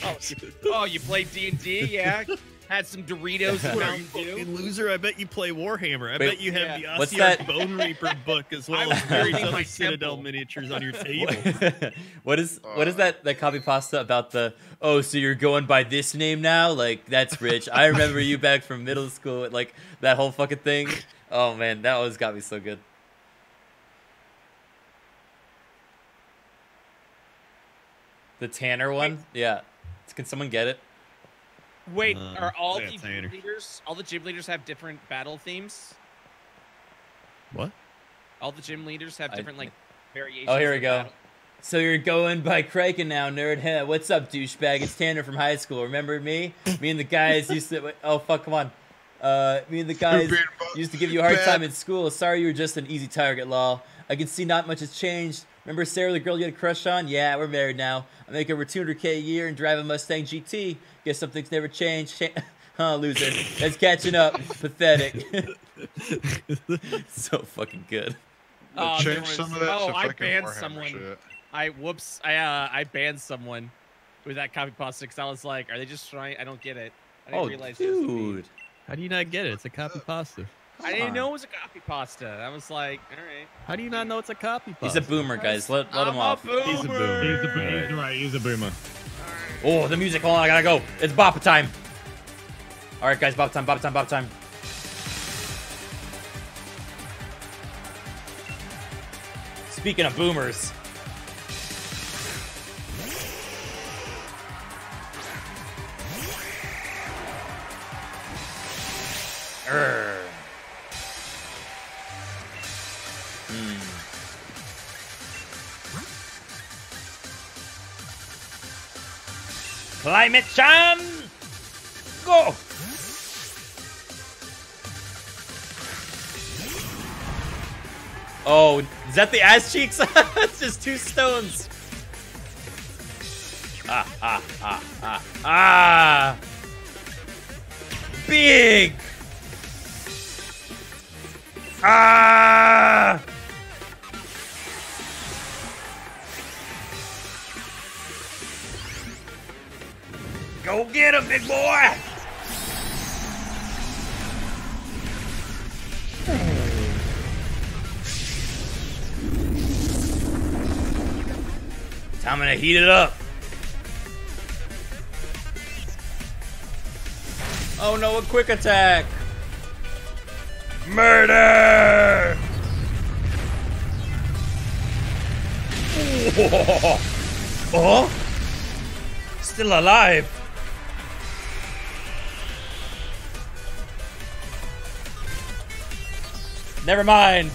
S4: oh, (laughs) (laughs) oh, you play D&D? Yeah. Had some Doritos and Mountain
S6: Dew. Loser, I bet you play Warhammer. I Wait, bet you have yeah. the What's that? Bone Reaper book as well as various other Citadel miniatures on your table.
S1: what is what is uh. that that copy pasta about the oh so you're going by this name now? Like that's rich. I remember you back from middle school like that whole fucking thing. Oh man, that always got me so good. The Tanner one? Wait. Yeah. Can someone get it? Wait, uh, are all the gym
S4: leaders all the gym leaders have different battle themes? What? All the gym leaders have different I, like variations. Oh, here we go.
S1: Battle. So you're going by Criken now, nerd. Hey, what's up, douchebag? It's Tanner from high school. Remember me? Me and the guys used to. Oh fuck, come on. Uh, me and the guys used to give you a hard time in school. Sorry, you were just an easy target, lol. I can see not much has changed Remember Sarah, the girl you had a crush on? Yeah, we're married now. I make over 200k a year and drive a Mustang GT. Guess something's never changed. (laughs) huh, loser. That's catching up. (laughs) Pathetic. (laughs) so fucking good. Oh, change was, some of that oh, I banned someone. Shit.
S4: I whoops. I uh, I banned someone with that copy pasta because I was like, are they just trying? I don't get it. I didn't oh, realize
S1: dude. How do you not get it? It's a copy pasta.
S4: I didn't know it was a copy pasta. I was
S1: like, all right. How do you not know it's a copy pasta? He's a boomer, guys. Let, let I'm him off. Boomer. He's a boomer. He's, a boomer. He's right. He's a boomer. Oh, the music. Hold on. I gotta go. It's bop time. All right, guys. Bop time. Bop time. Bop time. Speaking of boomers.
S8: Urgh. Climate Jam,
S1: go! Oh, is that the ass cheeks? (laughs) it's just two stones.
S3: Ah, ah, ah, ah,
S1: ah!
S3: Big! Ah! Go get him, big boy!
S1: Time to heat it up. Oh no, a quick attack! Murder! (laughs)
S2: Oh! Still alive!
S1: Never mind.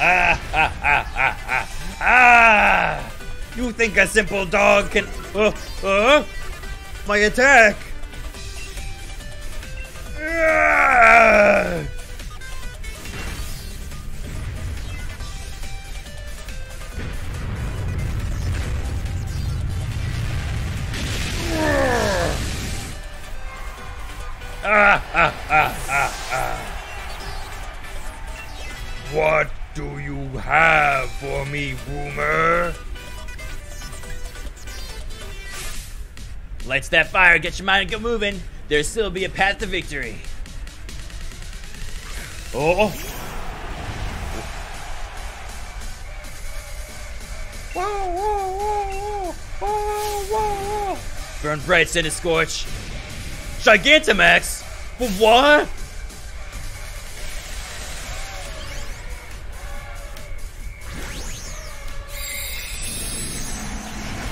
S2: Ah, ah, ah, ah,
S1: ah. You think a simple dog can... Uh, uh, my attack! Uh!
S8: What do
S1: you have for me, Boomer? Lights that fire, get your mind and get moving. There'll still be a path to victory. Oh.
S2: Whoa,
S8: whoa, whoa, whoa, whoa,
S1: whoa, whoa. Burn Bright a Scorch. Gigantamax? But what?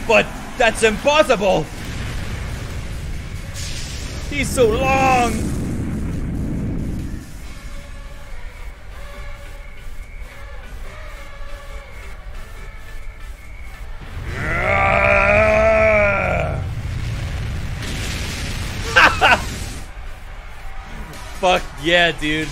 S1: But that's impossible! He's so long! Yeah, dude.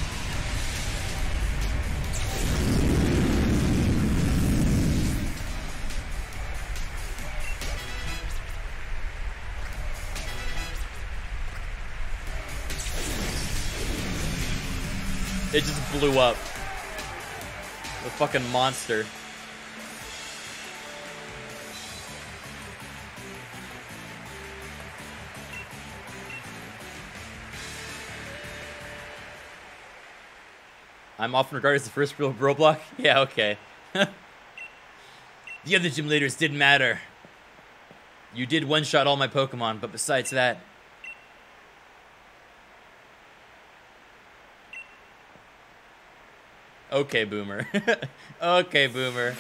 S1: It just blew up. The fucking monster. I'm often regarded as the first real Roblox? (laughs) Yeah, okay. (laughs) the other gym leaders didn't matter. You did one-shot all my Pokemon, but besides that... Okay, Boomer. (laughs) okay, Boomer.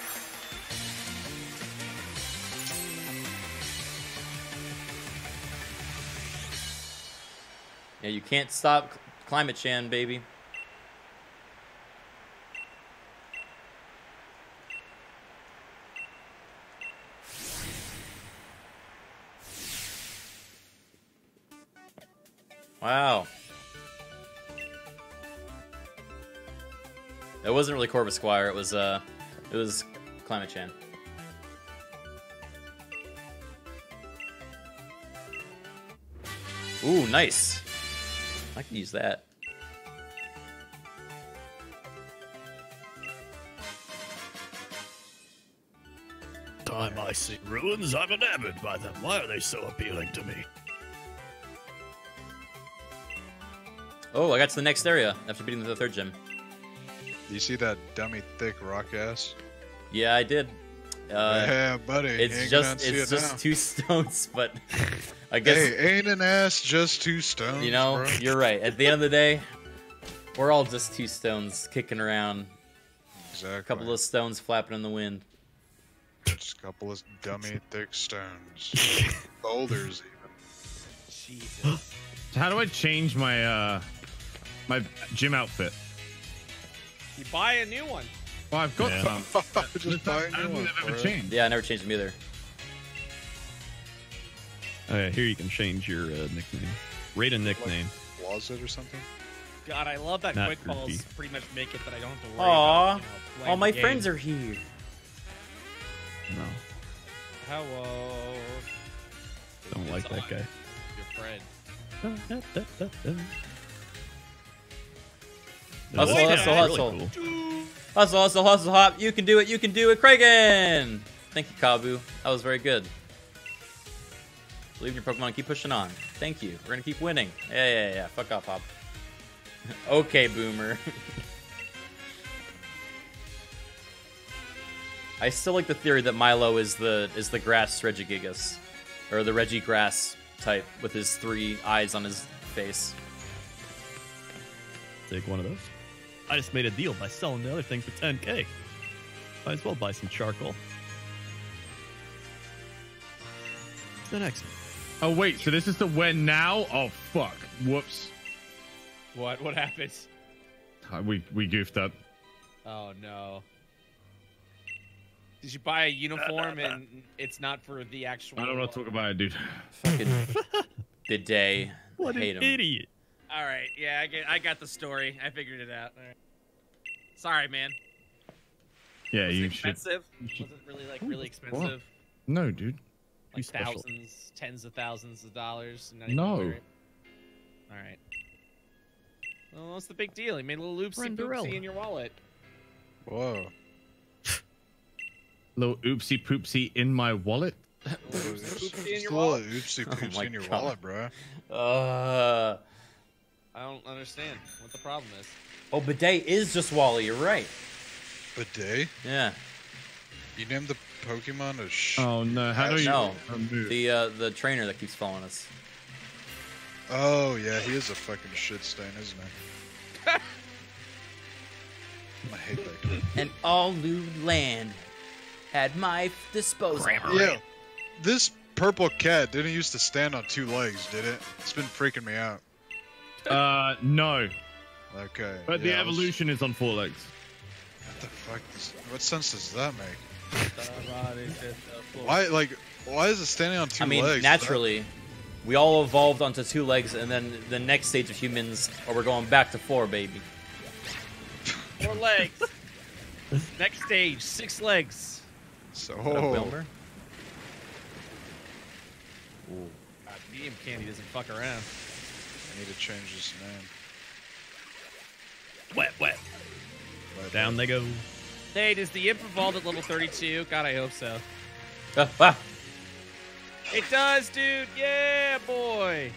S1: Yeah, you can't stop climate chan, baby. Wow. That wasn't really Corvisquire. It was uh, it was Climate Chan. Ooh, nice. I can use that.
S6: Time I see ruins, I'm enamored by them. Why are they so appealing to me?
S1: Oh, I got to the next area after beating the third gym. You see that dummy thick rock ass? Yeah, I did. Uh, yeah, buddy. It's just it's it just now. two (laughs) stones, but I guess hey, ain't an ass just two stones. You know, bro. you're right. At the end of the day, we're all just two stones kicking around. Exactly. A couple of stones flapping in the wind. Just a couple of dummy thick stones, (laughs) boulders even.
S4: Jesus.
S1: (gasps)
S3: How do I change my uh
S1: my gym outfit.
S4: You buy a new one.
S3: Well,
S1: I've got yeah. some. (laughs) Just buy a new I have changed. Yeah, I never changed them either.
S6: Oh, yeah, here you can change your uh, nickname. Rate a nickname.
S1: Like, closet
S7: or something?
S4: God, I love that Not quick creepy. pretty much make it that I don't have to worry Aww. about. You know, All my friends
S6: are here. No.
S4: Hello.
S6: Don't it's like that guy.
S1: Your
S6: friend. Da, da, da,
S1: Hustle, hustle, hustle. Really cool. Hustle, hustle, hustle, hop. You can do it, you can do it, Kragan! Thank you, Kabu. That was very good. Believe in your Pokemon, keep pushing on. Thank you. We're gonna keep winning. Yeah, yeah, yeah. Fuck off, Hop. (laughs) okay, Boomer. (laughs) I still like the theory that Milo is the is the grass Regigigas. Or the Reggie grass type with his three eyes on his face. Take one of those.
S6: I just made a deal by selling the other thing for 10k. Might as well buy some charcoal. What's the next one? Oh wait, so this is the when now? Oh fuck. Whoops.
S4: What? What happens?
S3: Uh, we we goofed up.
S4: Oh no. Did you buy a uniform and it's not for the actual? I don't
S3: want to talk about it, dude. Fucking (laughs) the day. What I hate an him. idiot.
S4: All right. Yeah, I get. I got the story. I figured it out. Sorry, man.
S3: Yeah, was you, expensive?
S4: Should, you should. Was it really like oh, really expensive?
S3: What? No, dude. Like thousands,
S4: tens of thousands of dollars. no. All right. Well, what's the big deal? He made a little oopsie poopsie in your wallet.
S3: Whoa. (laughs) little oopsie poopsie in my wallet. Oopsie,
S4: oopsie in your wallet. poopsie
S1: (laughs) oh in your God. wallet, bro. Uh.
S4: I don't understand what the problem is.
S1: Oh, Bidet is just Wally. You're right.
S7: Bidet? Yeah. You named the Pokemon a sh.
S3: Oh no!
S1: How do you? No. The uh, the trainer that keeps following us.
S7: Oh yeah, he is a fucking shit
S1: stain, isn't he? (laughs) I hate that kid. An all new land at my disposal. Yeah. This
S7: purple cat didn't used to stand on two legs, did it? It's been freaking me out. Uh, no. Okay. But yeah, the
S3: evolution was... is on four legs.
S7: What the fuck? What sense does that make? (laughs)
S1: why, like,
S3: why is it standing
S7: on
S1: two legs? I mean, legs? naturally, that... we all evolved onto two legs, and then the next stage of humans, or we're going back to four, baby.
S4: Four legs. next stage, six legs. So. Oh. Wilmer. Ooh. God, medium candy doesn't fuck around
S6: need to change his name.
S4: Wet, wet.
S1: Right Down there. they go.
S4: Hey, does the imp involved at level 32? God, I hope so. Ah, (laughs) It does, dude. Yeah, boy.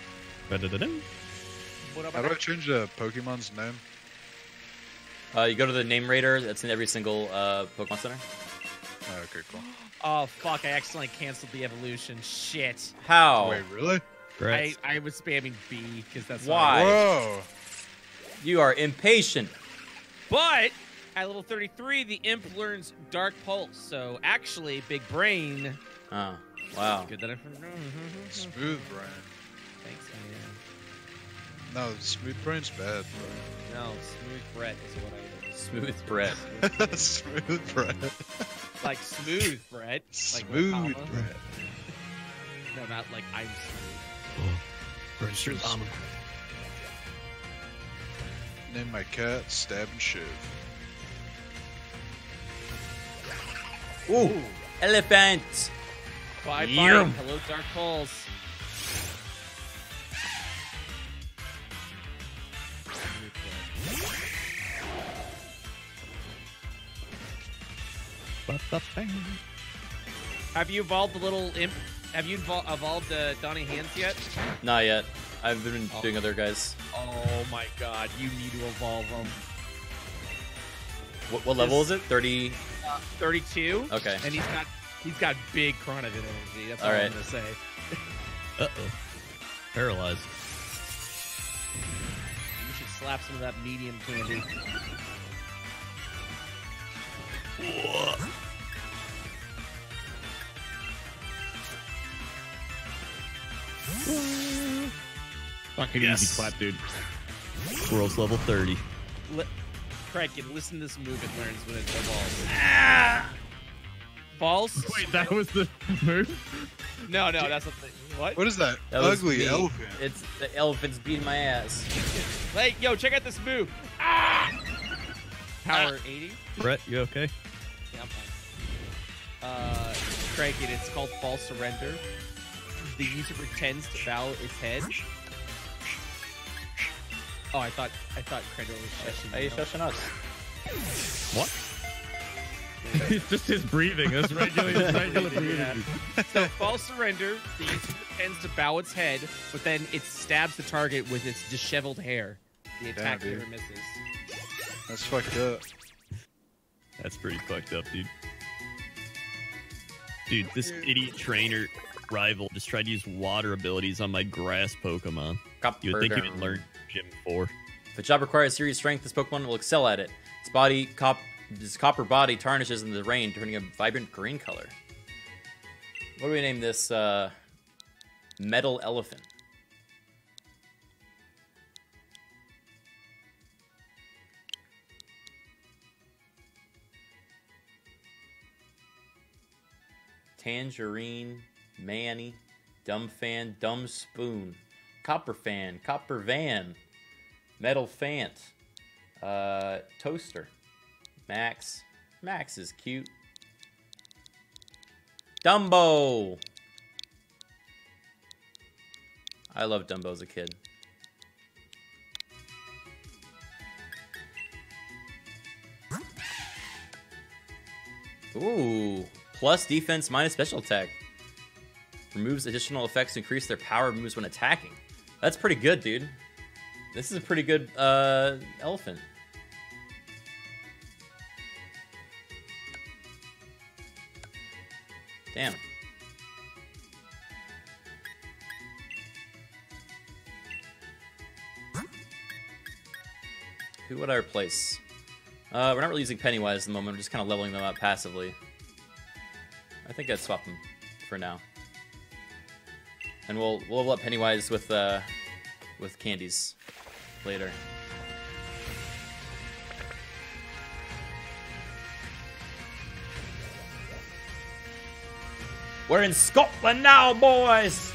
S4: How do I
S7: change the uh, Pokemon's name?
S1: Uh, you go to the name raider. That's in every single uh, Pokemon Center. Oh, okay, cool.
S4: (gasps) oh fuck! I accidentally canceled the evolution. Shit. How? Wait, really? I, I was spamming B because that's why.
S1: Whoa. You are impatient.
S4: But at level 33, the imp learns Dark Pulse. So actually, Big Brain.
S1: Oh, wow.
S4: Good that I mm-hmm. Smooth
S7: brain. Thanks, man. No, smooth brain's bad, No, smooth bread is what I Smooth
S4: bread. (laughs) smooth bread. like smooth bread. smooth comma. bread. No, not like I'm smooth.
S6: Register the um,
S7: Name my cat, stab and shiv.
S1: Ooh! Elephant! Bye bye. Hello, Dark Holes.
S4: Have you evolved the little imp have you evolved uh, Donny Hands yet?
S1: Not yet. I've been oh. doing other guys.
S4: Oh my god, you need to evolve them.
S1: What, what level is it? 30?
S4: Uh, 32. Okay. And he's got he's got big Crownovan energy. That's all, all right. I'm gonna say.
S6: (laughs) uh oh. Paralyzed.
S4: You should slap some of that medium candy.
S6: Fucking yes. easy clap, dude. Squirrel's level 30.
S4: Le- Craig, can listen to this move it learns when it evolves. Ah!
S1: False. Wait, that was the (laughs) move? No, no, that's the the What? What is that? that Ugly elephant. It's the elephant's beating my ass. hey, yo, check out this move. Ah! Power ah. 80.
S6: Brett, you okay?
S4: Yeah, I'm fine. Uh, Craig, it's called false surrender the user pretends to bow its head. Oh, I thought I thought Cradle was shushing. Are you shushing us? What? (laughs) it's just his breathing. It's regular, regular breathing. Yeah. (laughs) So false surrender. The user pretends to bow its head, but then it stabs the target with its disheveled hair. The attack Damn, never misses. That's fucked up.
S6: That's pretty fucked up, dude. Dude, this idiot trainer rival.
S1: Just try to use water abilities on my grass Pokemon. you would think you'd learn Gym 4. If a job requires serious strength, this Pokemon will excel at it. Its body, cop, its copper body tarnishes in the rain, turning a vibrant green color. What do we name this? Uh, metal elephant. Tangerine Manny, Dumb Fan, Dumb Spoon, Copper Fan, Copper Van, Metal Fant, uh, Toaster, Max. Max is cute. Dumbo! I loved Dumbo as a kid. Ooh, plus defense, minus special attack. Removes additional effects, increase their power moves when attacking. That's pretty good, dude. This is a pretty good uh, elephant. Damn. Who would I replace? Uh, we're not really using Pennywise at the moment. I'm just kind of leveling them up passively. I think I'd swap them for now. And we'll, we'll level up Pennywise with, uh, with candies later. We're in Scotland now, boys!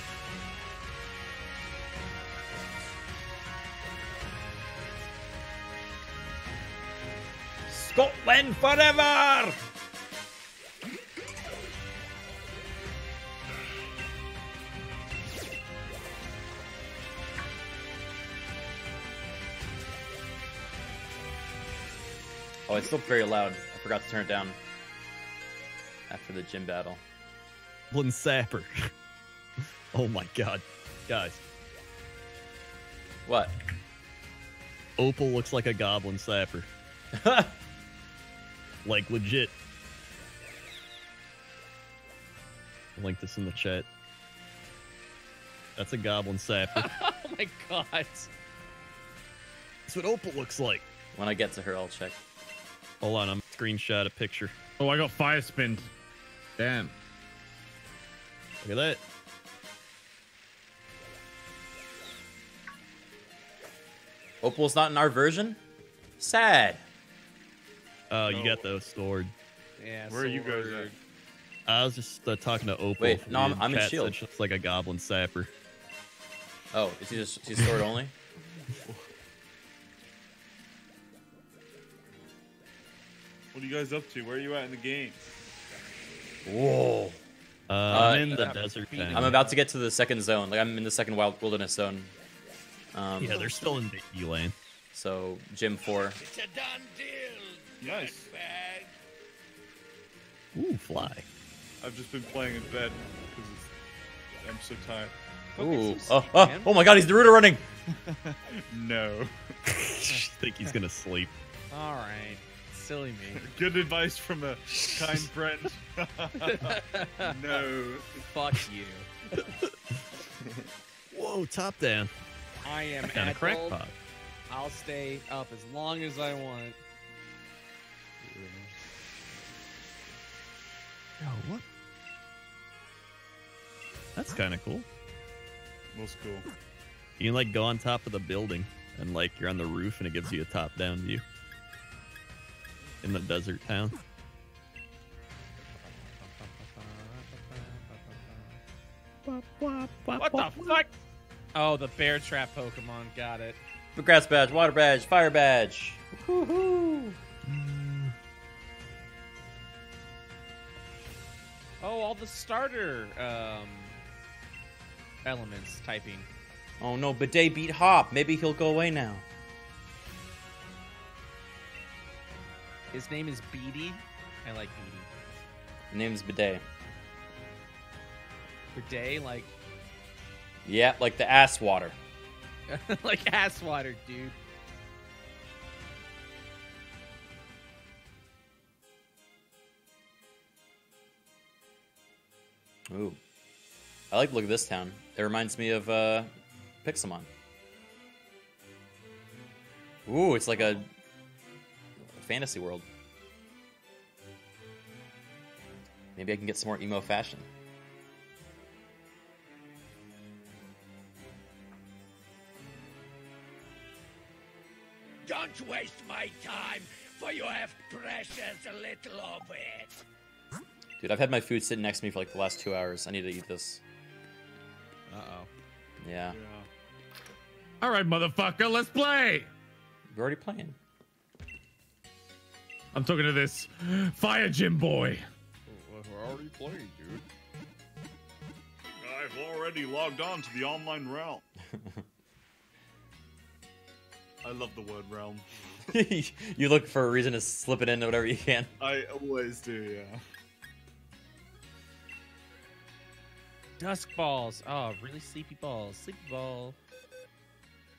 S1: Scotland forever! Oh, it's still very loud. I forgot to turn it down after the gym battle.
S6: Goblin Sapper. (laughs) oh my god. Guys. What? Opal looks like a goblin sapper. (laughs) like legit. I'll link this in the chat. That's a goblin sapper.
S4: (laughs) oh my god. That's
S6: what Opal looks like. When I get to her, I'll check. Hold on, I'm screenshot a picture.
S3: Oh, I got five spins.
S6: Damn. Look at that.
S1: Opal's not in our version? Sad. Oh, you no. got those stored.
S5: Yeah. Where are you guys at?
S6: I was just uh, talking to Opal. Wait, no, I'm, I'm in Shield. It's like a goblin sapper. Oh, is he just he's sword only?
S5: What are you guys up to? Where are you at in the game?
S1: Whoa. Uh, I'm in the uh, desert. Thing. I'm about to get to the second zone. Like I'm in the second wild wilderness zone. Um, yeah, they're still in the E lane. So gym four. It's a done
S2: deal. Nice.
S1: Ooh, fly.
S5: I've just been playing in bed because I'm so tired.
S6: Ooh. Oh, oh, oh, my god, he's Naruto running! (laughs) (laughs)
S5: no. I (laughs)
S6: think he's gonna sleep.
S5: Alright silly me. (laughs) Good advice from a
S4: kind friend. (laughs) no. Fuck you.
S6: Whoa, top down.
S4: I am at crackpot. I'll stay up as long as I want.
S2: Oh, what?
S6: That's kind of cool. Most cool. You can like go on top of the building and like you're on the roof and it gives you a top down view in the desert town.
S3: What the fuck?
S4: Oh, the bear trap Pokemon. Got
S1: it. Grass badge, water badge, fire badge. Woohoo! Mm.
S4: Oh, all the starter um, elements typing.
S1: Oh no, Bidet beat Hop. Maybe he'll go away now.
S4: His name is Beady. I like Beady.
S1: The name's Bidet.
S4: Bidet, like.
S1: Yeah, like the ass water.
S4: (laughs) like ass water, dude.
S1: Ooh. I like the look of this town. It reminds me of uh, Pixelmon. Ooh, it's like a fantasy world. Maybe I can get some more emo fashion.
S4: Don't waste my time, for you have precious little of it.
S1: Dude, I've had my food sitting next to me for like the last two hours. I need to eat this. Uh-oh. Yeah. yeah.
S3: All right, motherfucker, let's play. We're already playing. I'm talking to this fire gym boy.
S6: We're already playing, dude. I've
S5: already logged on to the online realm. (laughs) I love the word realm.
S1: (laughs) you look for a reason to slip it into whatever you can.
S5: I always do, yeah.
S4: Dusk balls. Oh, really sleepy balls. Sleepy ball.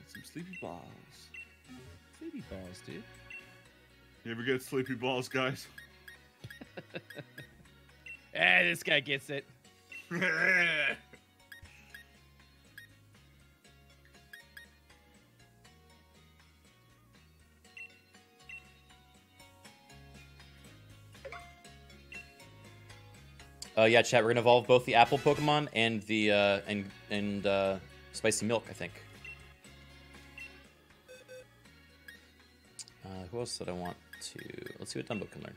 S4: Get some sleepy balls.
S5: Sleepy balls, dude. You ever get sleepy balls, guys?
S4: eh, (laughs) this guy gets it. (laughs)
S1: Uh, yeah, chat. We're gonna evolve both the apple Pokemon and the uh, and and uh, spicy milk. I think. Uh, who else did I want? to, let's see what Dumbo can learn.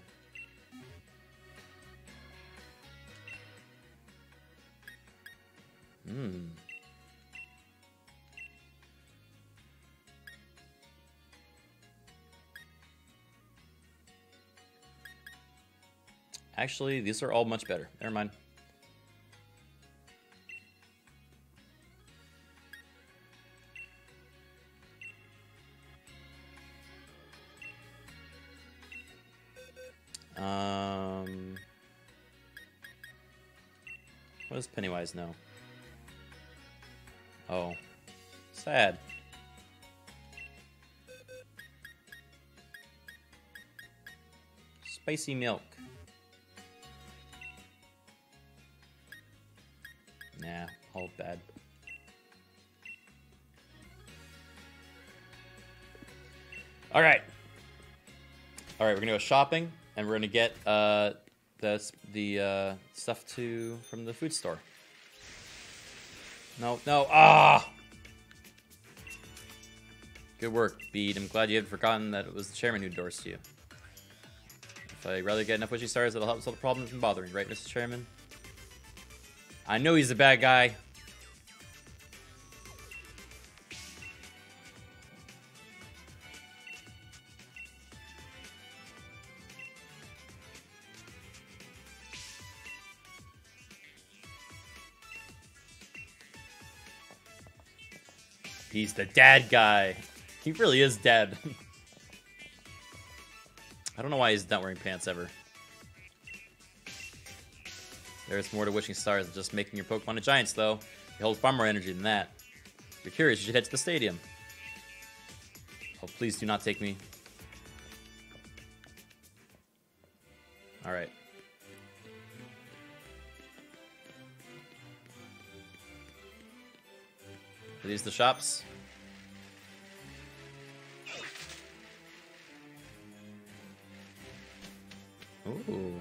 S1: Hmm. Actually, these are all much better. Never mind. Um, what does Pennywise know? Oh, sad. Spicy milk. Nah, all bad. All right. All right, we're going to go shopping and we're gonna get uh, the the uh, stuff to from the food store. No, no, ah! Good work, Bede. I'm glad you had forgotten that it was the chairman who endorsed you. If I rather get enough wishing stars, that'll help solve the problem from bothering, right, Mr. Chairman? I know he's a bad guy, he's the dad guy. He really is dead. (laughs) I don't know why he's not wearing pants ever. There's more to Wishing Stars than just making your Pokemon a Giants, though. It holds far more energy than that. If you're curious, you should head to the stadium. Oh, please do not take me. Alright. Are these the shops? Ooh.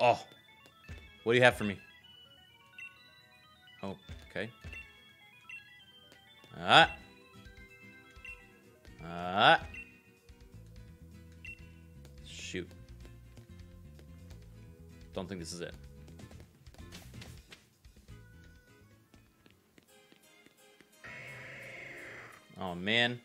S1: Oh. What do you have for me? Oh, okay. Ah. Ah. Shoot. Don't think this is it. Oh, man.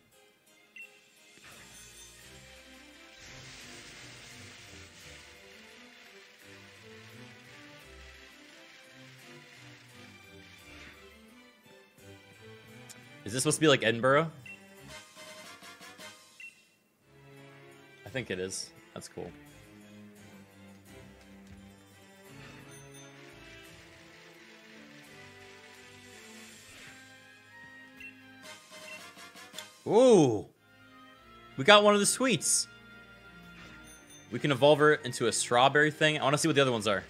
S1: Is this supposed to be like Edinburgh? I think it is. That's cool. Ooh! We got one of the sweets! We can evolve her into a strawberry thing. I want to see what the other ones are.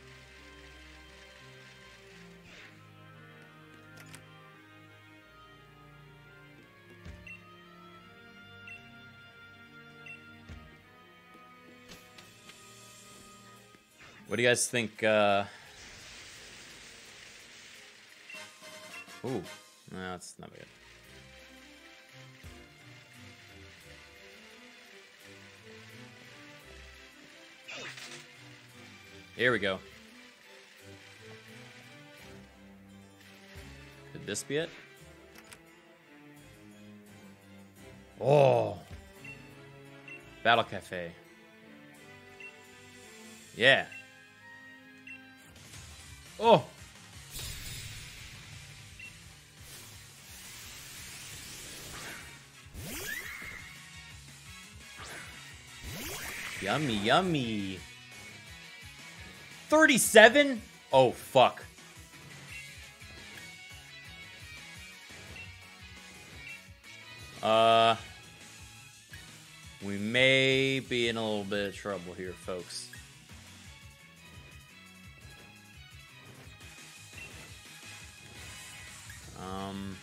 S1: do you guys think? Uh... Ooh, no, that's not good. Here we go. Could this be it? Oh. Battle Cafe. Yeah. Oh! Yummy, yummy. 37? Oh, fuck. Uh, we may be in a little bit of trouble here, folks. Um,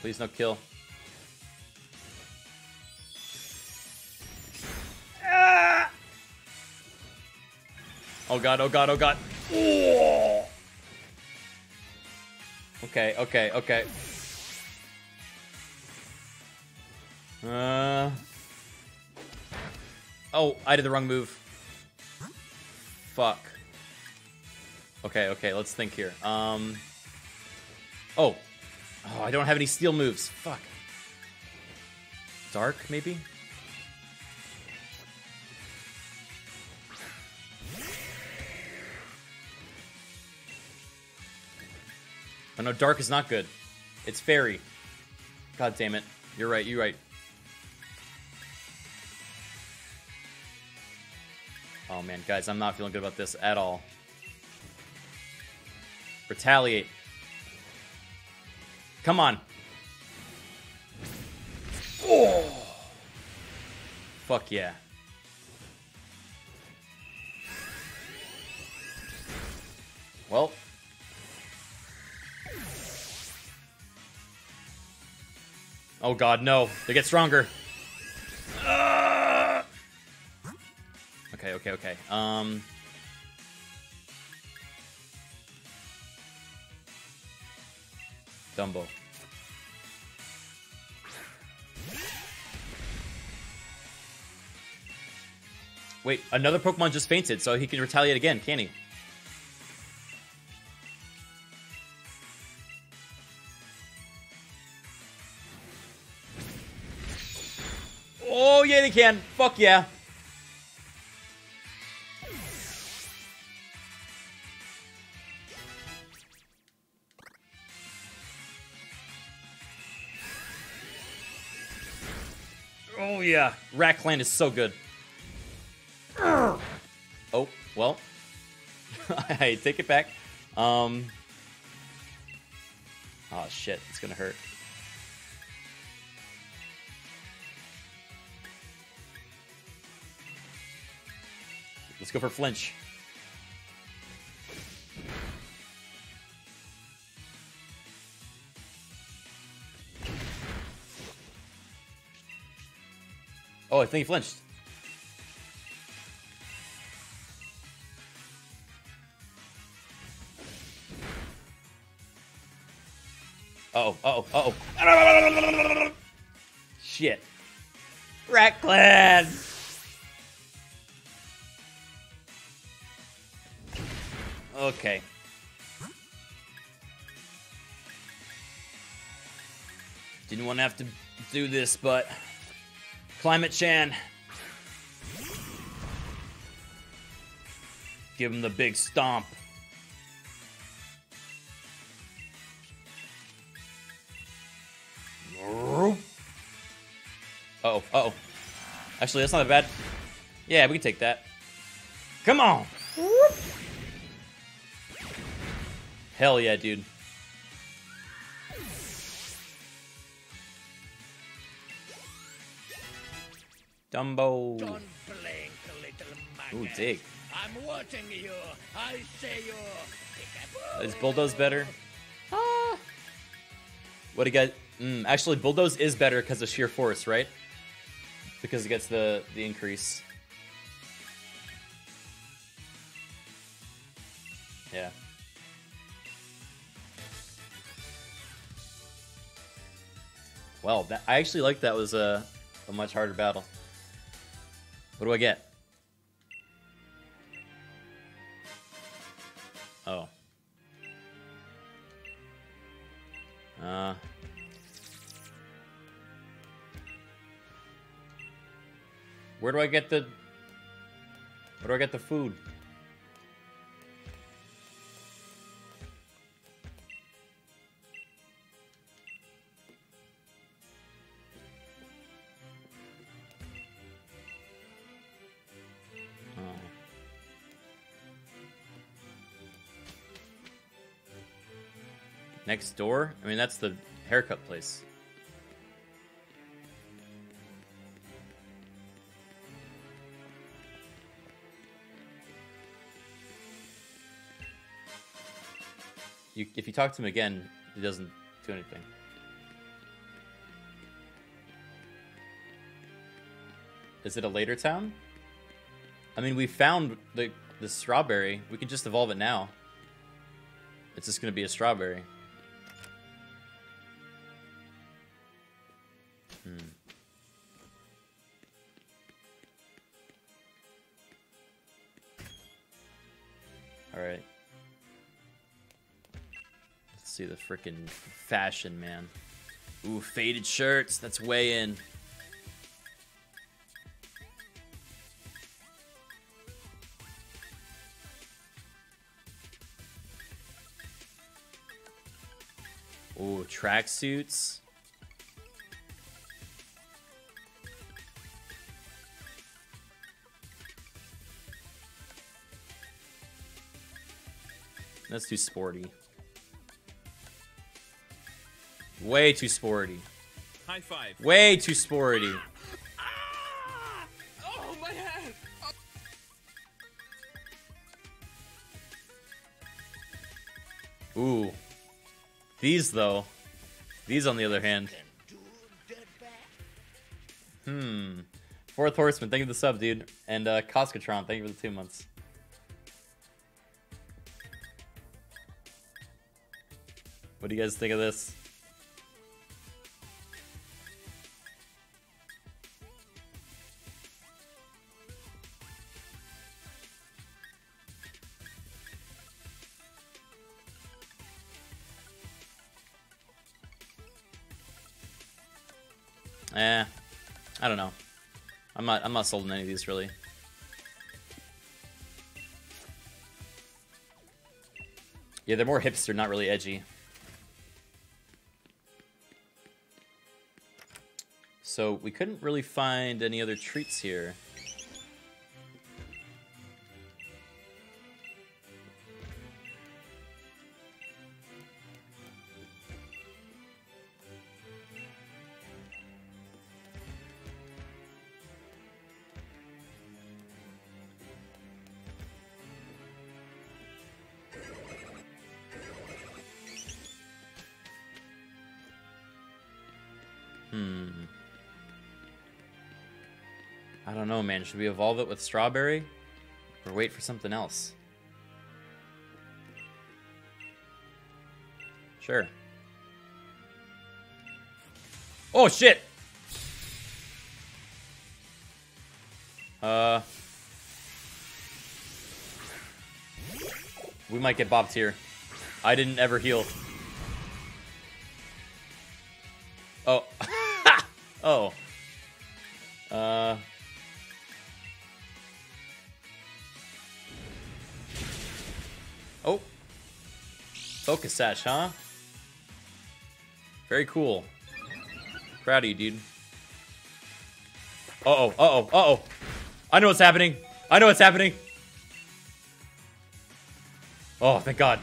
S1: please no kill. Ah! Oh god, oh god, oh god. Okay, okay, okay. Uh... Oh, I did the wrong move. Fuck. Okay, okay, let's think here. Um. Oh. Oh, I don't have any steel moves. Fuck. Dark, maybe? Oh no, dark is not good. It's fairy. God damn it. You're right, you're right. Oh man, guys, I'm not feeling good about this at all. Retaliate. Come on.
S8: Oh!
S1: Fuck yeah. Well. Oh god, no. They get stronger. okay, okay, okay. Um. Dumbo. Wait, another Pokemon just fainted, so he can retaliate again, can he? Oh, yeah, they can. Fuck yeah. Rackland is so good. Oh, well. I (laughs) take it back. Um. Oh, shit. It's going to hurt. Let's go for flinch. think he flinched. Uh oh, uh oh,
S6: uh oh.
S1: Shit. Reckless! Okay. Didn't want to have to do this, but Climate Chan. Give him the big stomp. Uh oh, uh oh. Actually, that's not bad. Yeah, we can take that. Come on! Hell yeah, dude. Dumbo. Don't blink, little Ooh, dig. I'm watching you. I you. Is Bulldoze better? Ah. What do you Mm, actually, Bulldoze is better because of sheer force, right? Because it gets the the increase. Yeah. Well, that, I actually like that was a, a much harder battle. What do I get? Oh. Uh. Where do I get the... Where do I get the food? next door? I mean, that's the haircut place. You, if you talk to him again, he doesn't do anything. Is it a later town? I mean, we found the the strawberry. We can just evolve it now. It's just gonna be a strawberry. freaking fashion, man. Ooh, faded shirts. That's way in. Ooh, tracksuits. Let's do sporty. Way too sporty. High five. Way too sporty. Ah!
S4: Ah! Oh, my head.
S1: Ooh. These, though. These, on the other hand. Hmm. Fourth Horseman, thank you for the sub, dude. And uh, thank you for the two months. What do you guys think of this? not I'm not sold on any of these really. Yeah, they're more hipster, not really edgy. So we couldn't really find any other treats here. should we evolve it with Strawberry? Or wait for something else? Sure. Oh, shit! Uh... We might get bopped here. I didn't ever heal. Alka-Sash, huh? Very cool. Proud of you, dude. Uh-oh, uh-oh, uh-oh. I know what's happening. I know what's happening. Oh, thank God.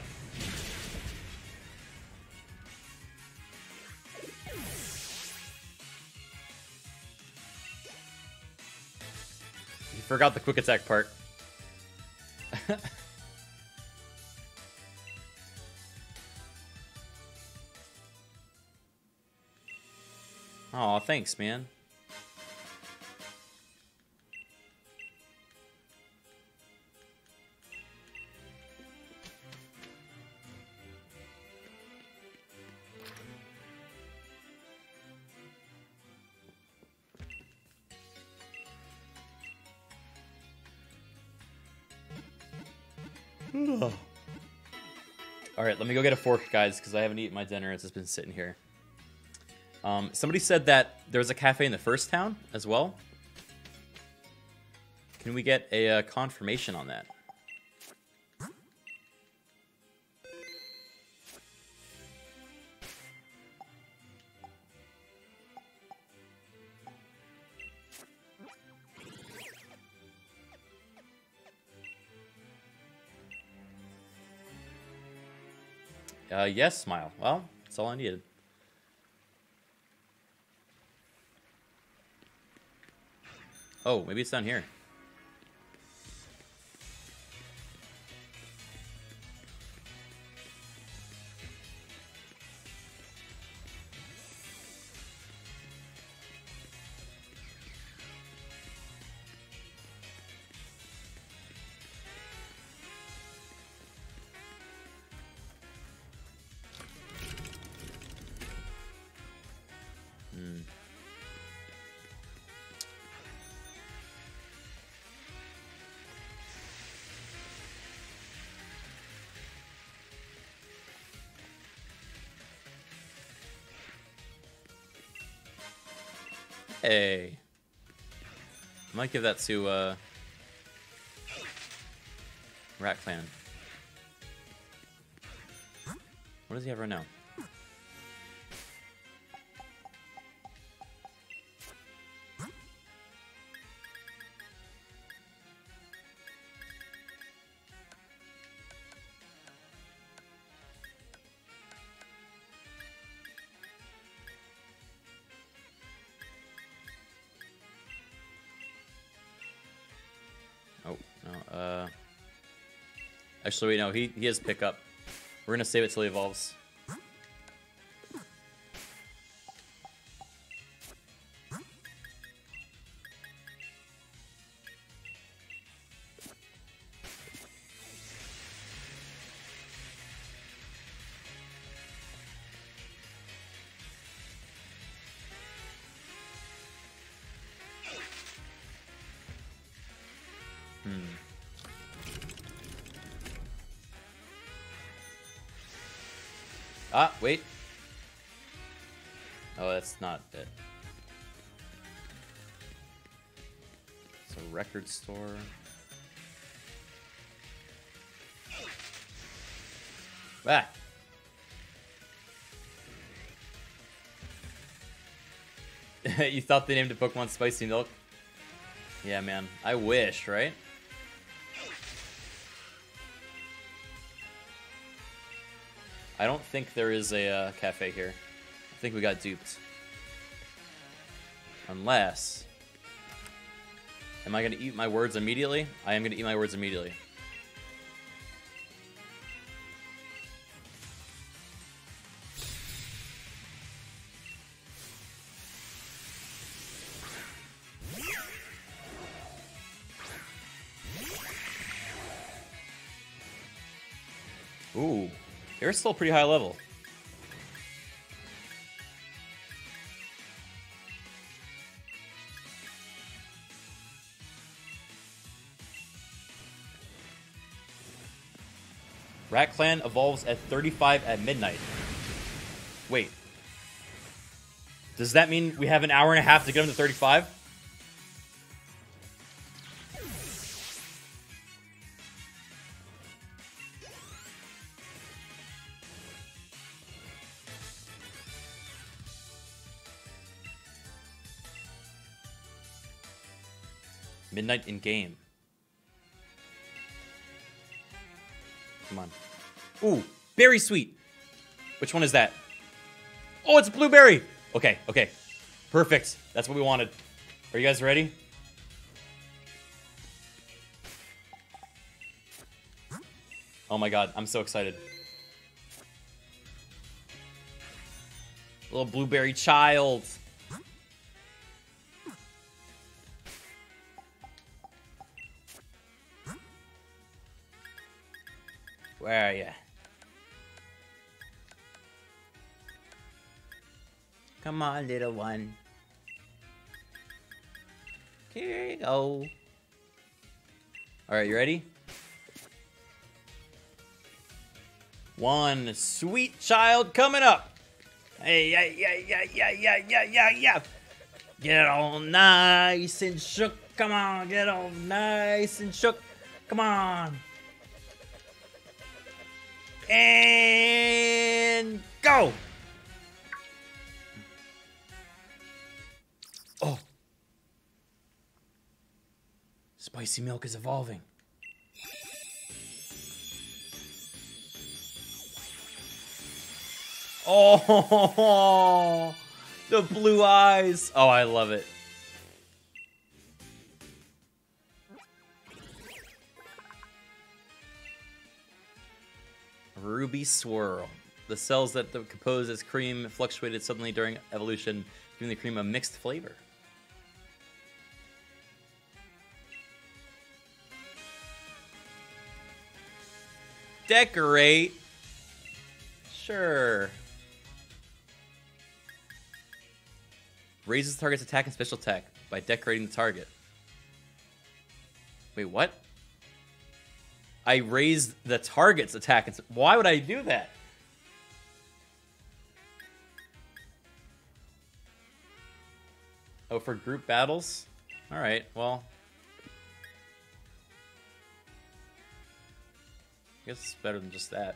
S1: He forgot the quick attack part. thanks, man. All right, let me go get a fork, guys, because I haven't eaten my dinner. It's just been sitting here. Um, somebody said that there was a cafe in the first town as well. Can we get a uh, confirmation on that? Uh, yes, smile. Well, that's all I needed. Oh, maybe it's down here. Hey. I might give that to uh, Rat Clan. What does he have right now? Actually, wait, no, he, he has pickup. We're going to save it till he evolves. it. It's a record store. Ah! (laughs) you thought they named the Pokemon Spicy Milk? Yeah, man. I wish, right? I don't think there is a uh, cafe here. I think we got duped. Unless... Am I going to eat my words immediately? I am going to eat my words immediately. Ooh, they are still pretty high level. evolves at 35 at midnight. Wait. Does that mean we have an hour and a half to get him to 35? Midnight in game. Ooh, berry sweet. Which one is that? Oh, it's blueberry. Okay, okay. Perfect. That's what we wanted. Are you guys ready? Oh my god, I'm so excited. Little blueberry child. Where are you? Come on, little one. Here you go. Alright, you ready? One sweet child coming up. Hey, yeah, yeah, yeah, yeah, yeah, yeah, yeah, yeah. Get all nice and shook. Come on, get all nice and shook. Come on.
S4: And go.
S1: Spicy milk is evolving. Oh, (laughs) the blue eyes. Oh, I love it. Ruby Swirl. The cells that compose this cream fluctuated suddenly during evolution, giving the cream a mixed flavor. decorate. Sure. Raises the target's attack and special attack by decorating the target. Wait, what? I raised the target's attack. And Why would I do that? Oh, for group battles? All right, well, guess it's better than just that.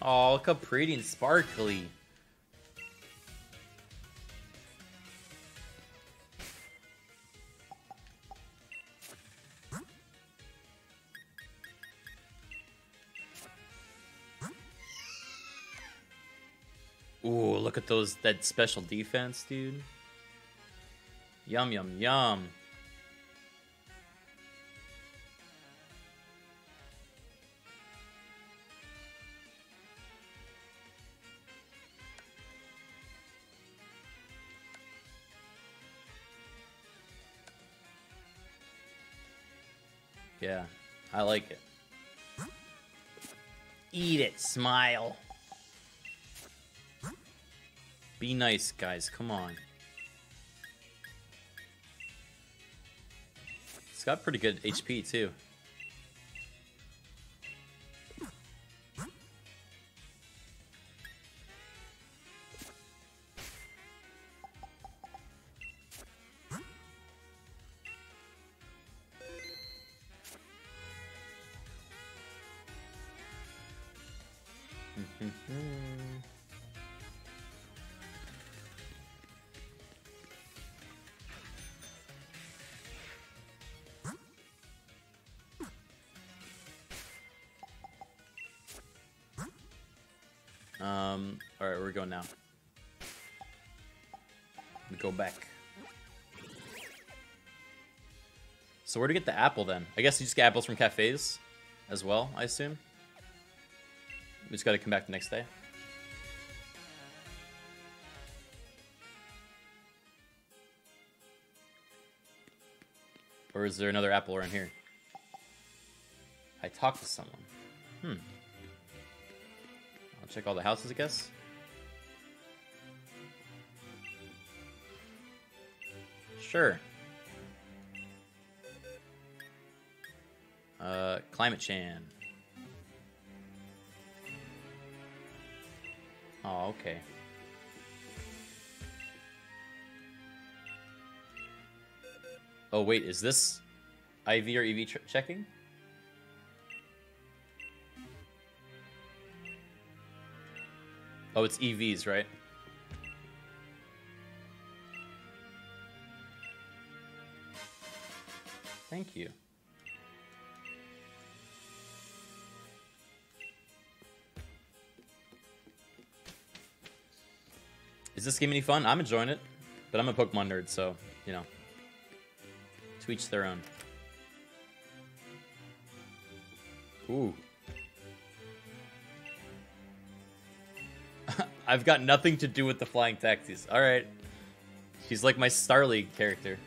S1: Oh, look how pretty and sparkly. Ooh, look at those that special defense, dude. Yum yum yum. I like it. Eat it, smile. Be nice, guys. Come on. It's got pretty good HP, too. So where to get the apple then? I guess you just get apples from cafes as well, I assume. We just gotta come back the next day. Or is there another apple around here? I talked to someone. Hmm. I'll check all the houses, I guess. Sure. Climate Chan. Oh, okay. Oh, wait, is this IV or EV checking? Oh, it's EVs, right? Thank you. Is this game any fun? I'm enjoying it, but I'm a Pokemon nerd, so, you know, to each their own. Ooh. (laughs) I've got nothing to do with the flying taxis. All right. She's like my Star League character.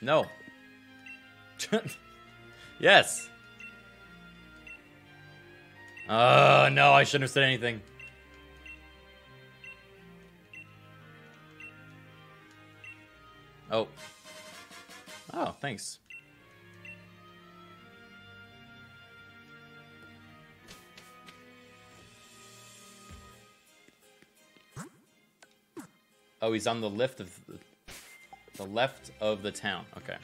S1: No. (laughs) yes. Uh, no, I shouldn't have said anything. Oh. Oh, thanks. Oh, he's on the lift of the, the left of the town. Okay.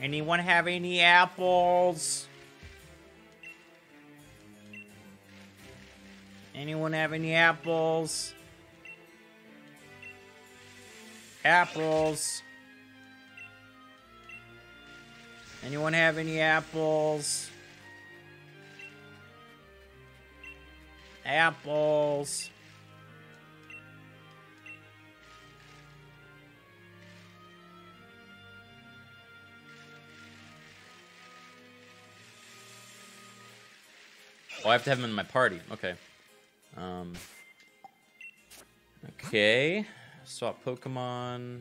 S4: Anyone have any apples?
S1: Anyone have any apples? Apples. Anyone have any apples? Apples. Oh, I have to have him in my party. Okay. Um, okay. Swap Pokemon.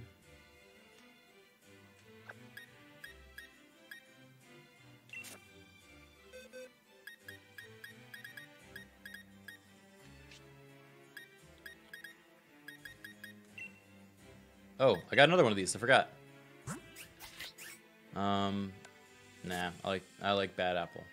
S1: Oh, I got another one of these. I forgot. Um, nah, I like I like bad apple.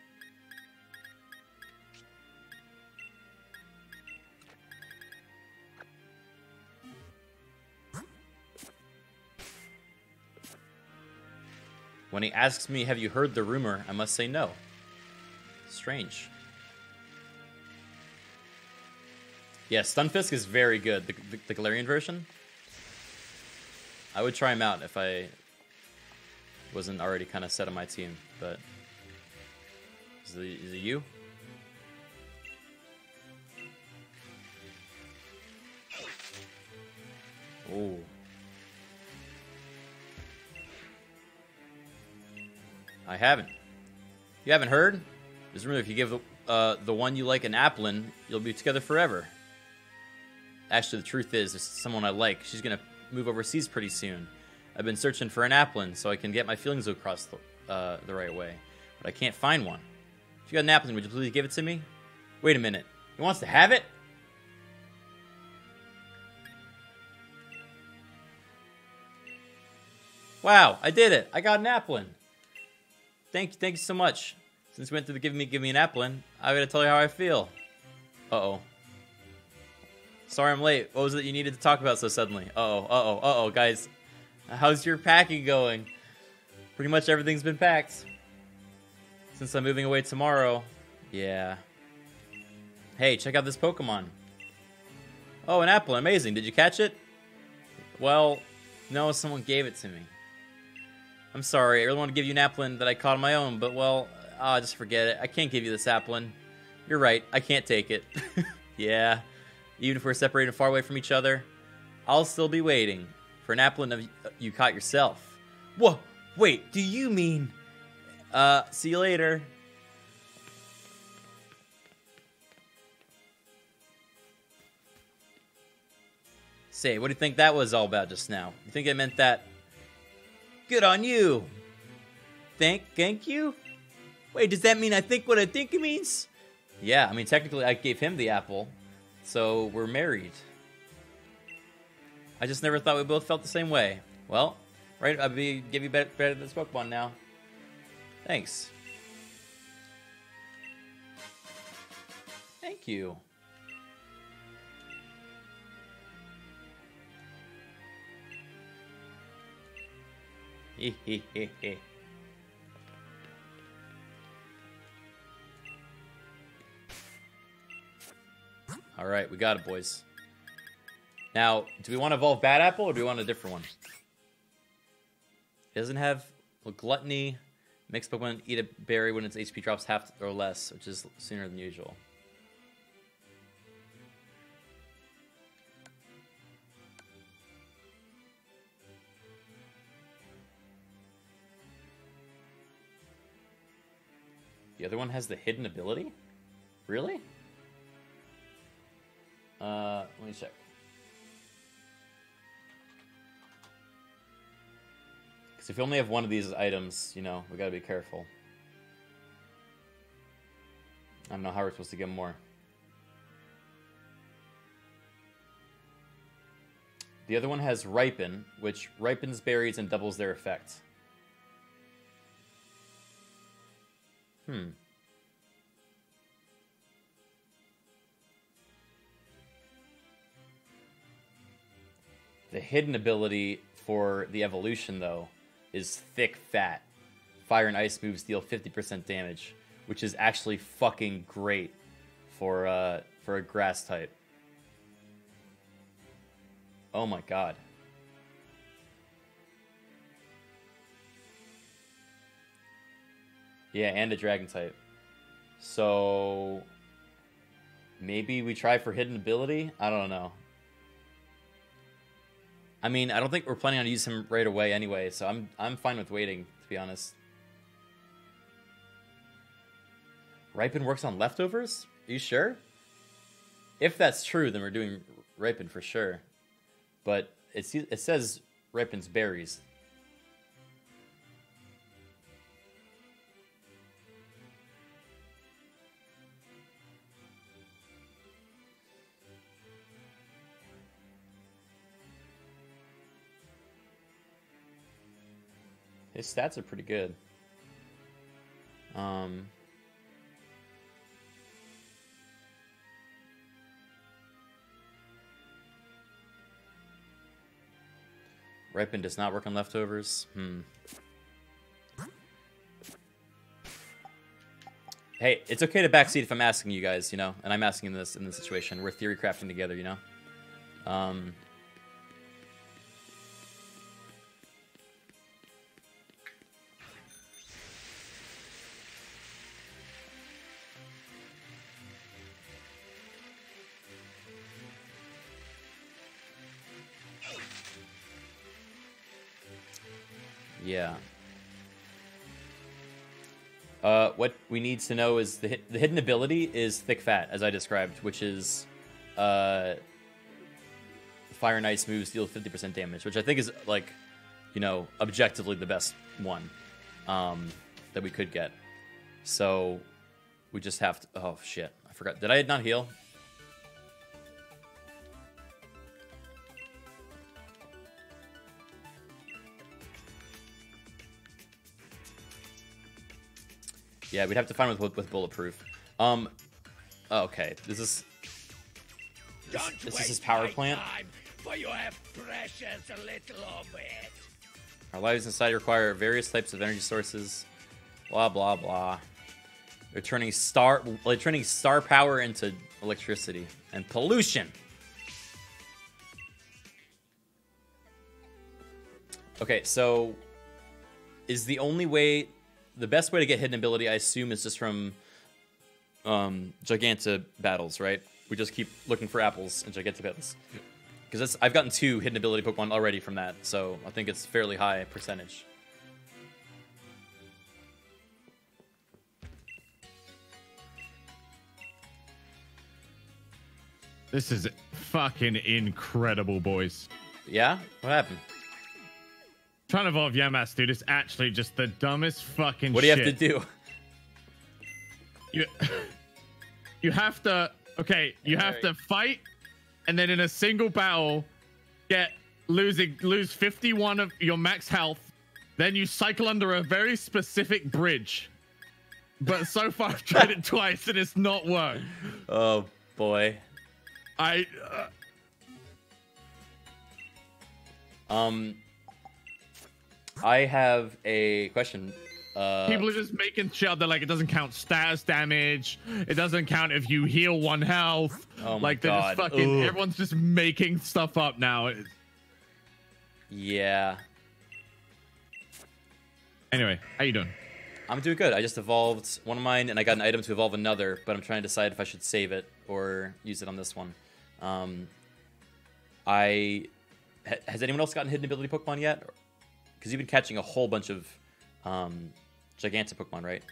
S1: When he asks me, Have you heard the rumor? I must say no. Strange. Yeah, Stunfisk is very good. The, the, the Galarian version. I would try him out if I wasn't already kind of set on my team, but. Is it, is it you? Oh. I haven't. You haven't heard? Just remember, if you give the, uh, the one you like an applin, you'll be together forever. Actually, the truth is, there's someone I like. She's gonna move overseas pretty soon. I've been searching for an applin so I can get my feelings across the, uh, the right way, but I can't find one. If you got an applin, would you please give it to me? Wait a minute. He wants to have it? Wow, I did it. I got an applin. Thank you, thank you so much. Since we went through the give me, give me an applin, I gotta tell you how I feel. Uh-oh. Sorry I'm late. What was it you needed to talk about so suddenly? Uh-oh, uh-oh, uh-oh, guys. How's your packing going? Pretty much everything's been packed. Since I'm moving away tomorrow. Yeah. Hey, check out this Pokemon. Oh, an apple, amazing. Did you catch it? Well, no, someone gave it to me. I'm sorry. I really want to give you an Applin that I caught on my own, but, well, ah, just forget it. I can't give you this Applin. You're right. I can't take it. (laughs) yeah. Even if we're separated far away from each other, I'll still be waiting for an Applin of you caught yourself. Whoa. Wait, do you mean... Uh, see you later. Say, what do you think that was all about just now? You think I meant that Good on you. Thank, thank you? Wait, does that mean I think what I think it means? Yeah, I mean, technically I gave him the apple, so we're married. I just never thought we both felt the same way. Well, right, I'll be give you better, better this Pokemon now. Thanks. Thank you. (laughs) All right, we got it, boys. Now, do we want to evolve Bad Apple or do we want a different one? It doesn't have well, Gluttony. Makes Pokemon eat a berry when its HP drops half or less, which is sooner than usual. The other one has the hidden ability? Really? Uh, let me check. Because if you only have one of these items, you know, we gotta be careful. I don't know how we're supposed to get more. The other one has Ripen, which ripens berries and doubles their effect. Hmm. The hidden ability for the evolution, though, is Thick Fat. Fire and ice moves deal 50% damage, which is actually fucking great for uh, for a grass type. Oh my god. Yeah, and a dragon type. So maybe we try for hidden ability? I don't know. I mean, I don't think we're planning on using him right away anyway, so I'm I'm fine with waiting, to be honest. Ripen works on leftovers? Are you sure? If that's true, then we're doing Ripen for sure. But it's it says Ripen's berries. His stats are pretty good. Um, Ripen does not work on leftovers. Hmm. Hey, it's okay to backseat if I'm asking you guys, you know, and I'm asking this in this situation. We're theory crafting together, you know. Um, what we need to know is the, the hidden ability is Thick Fat, as I described, which is uh, Fire and Ice moves deal 50% damage, which I think is, like, you know, objectively the best one um, that we could get. So we just have to. Oh, shit. I forgot. Did I not heal? Yeah, we'd have to find with, with, bulletproof. Um, oh, okay. This is this, this is his power plant. Time, Our lives inside require various types of energy sources. Blah blah blah. They're turning star, they're turning star power into electricity and pollution. Okay, so is the only way the best way to get hidden ability, I assume, is just from um, Giganta battles, right? We just keep looking for apples and Giganta battles. Because I've gotten two hidden ability Pokemon already from that, so I think it's fairly high percentage.
S3: This is fucking incredible, boys. Yeah? What happened? Trying of Evolve Yamask, dude, is actually just the dumbest fucking What do you shit. have to do? You, (laughs) you have to... Okay, you have to fight, and then in a single battle, get losing lose 51 of your max health. Then you cycle under a very specific bridge. But so far, I've tried it (laughs) twice, and it's not
S1: worked. Oh, boy. I... Uh... Um... I have a question. Uh, People
S3: are just making shit up that like it doesn't count status damage. It doesn't count if you heal one health. Oh like they're God. just fucking everyone's just making stuff up now.
S1: Yeah. Anyway, how you doing? I'm doing good. I just evolved one of mine and I got an item to evolve another, but I'm trying to decide if I should save it or use it on this one. Um, I has anyone else gotten hidden ability Pokemon yet? Because you've been catching a whole bunch of um, Pokemon, right?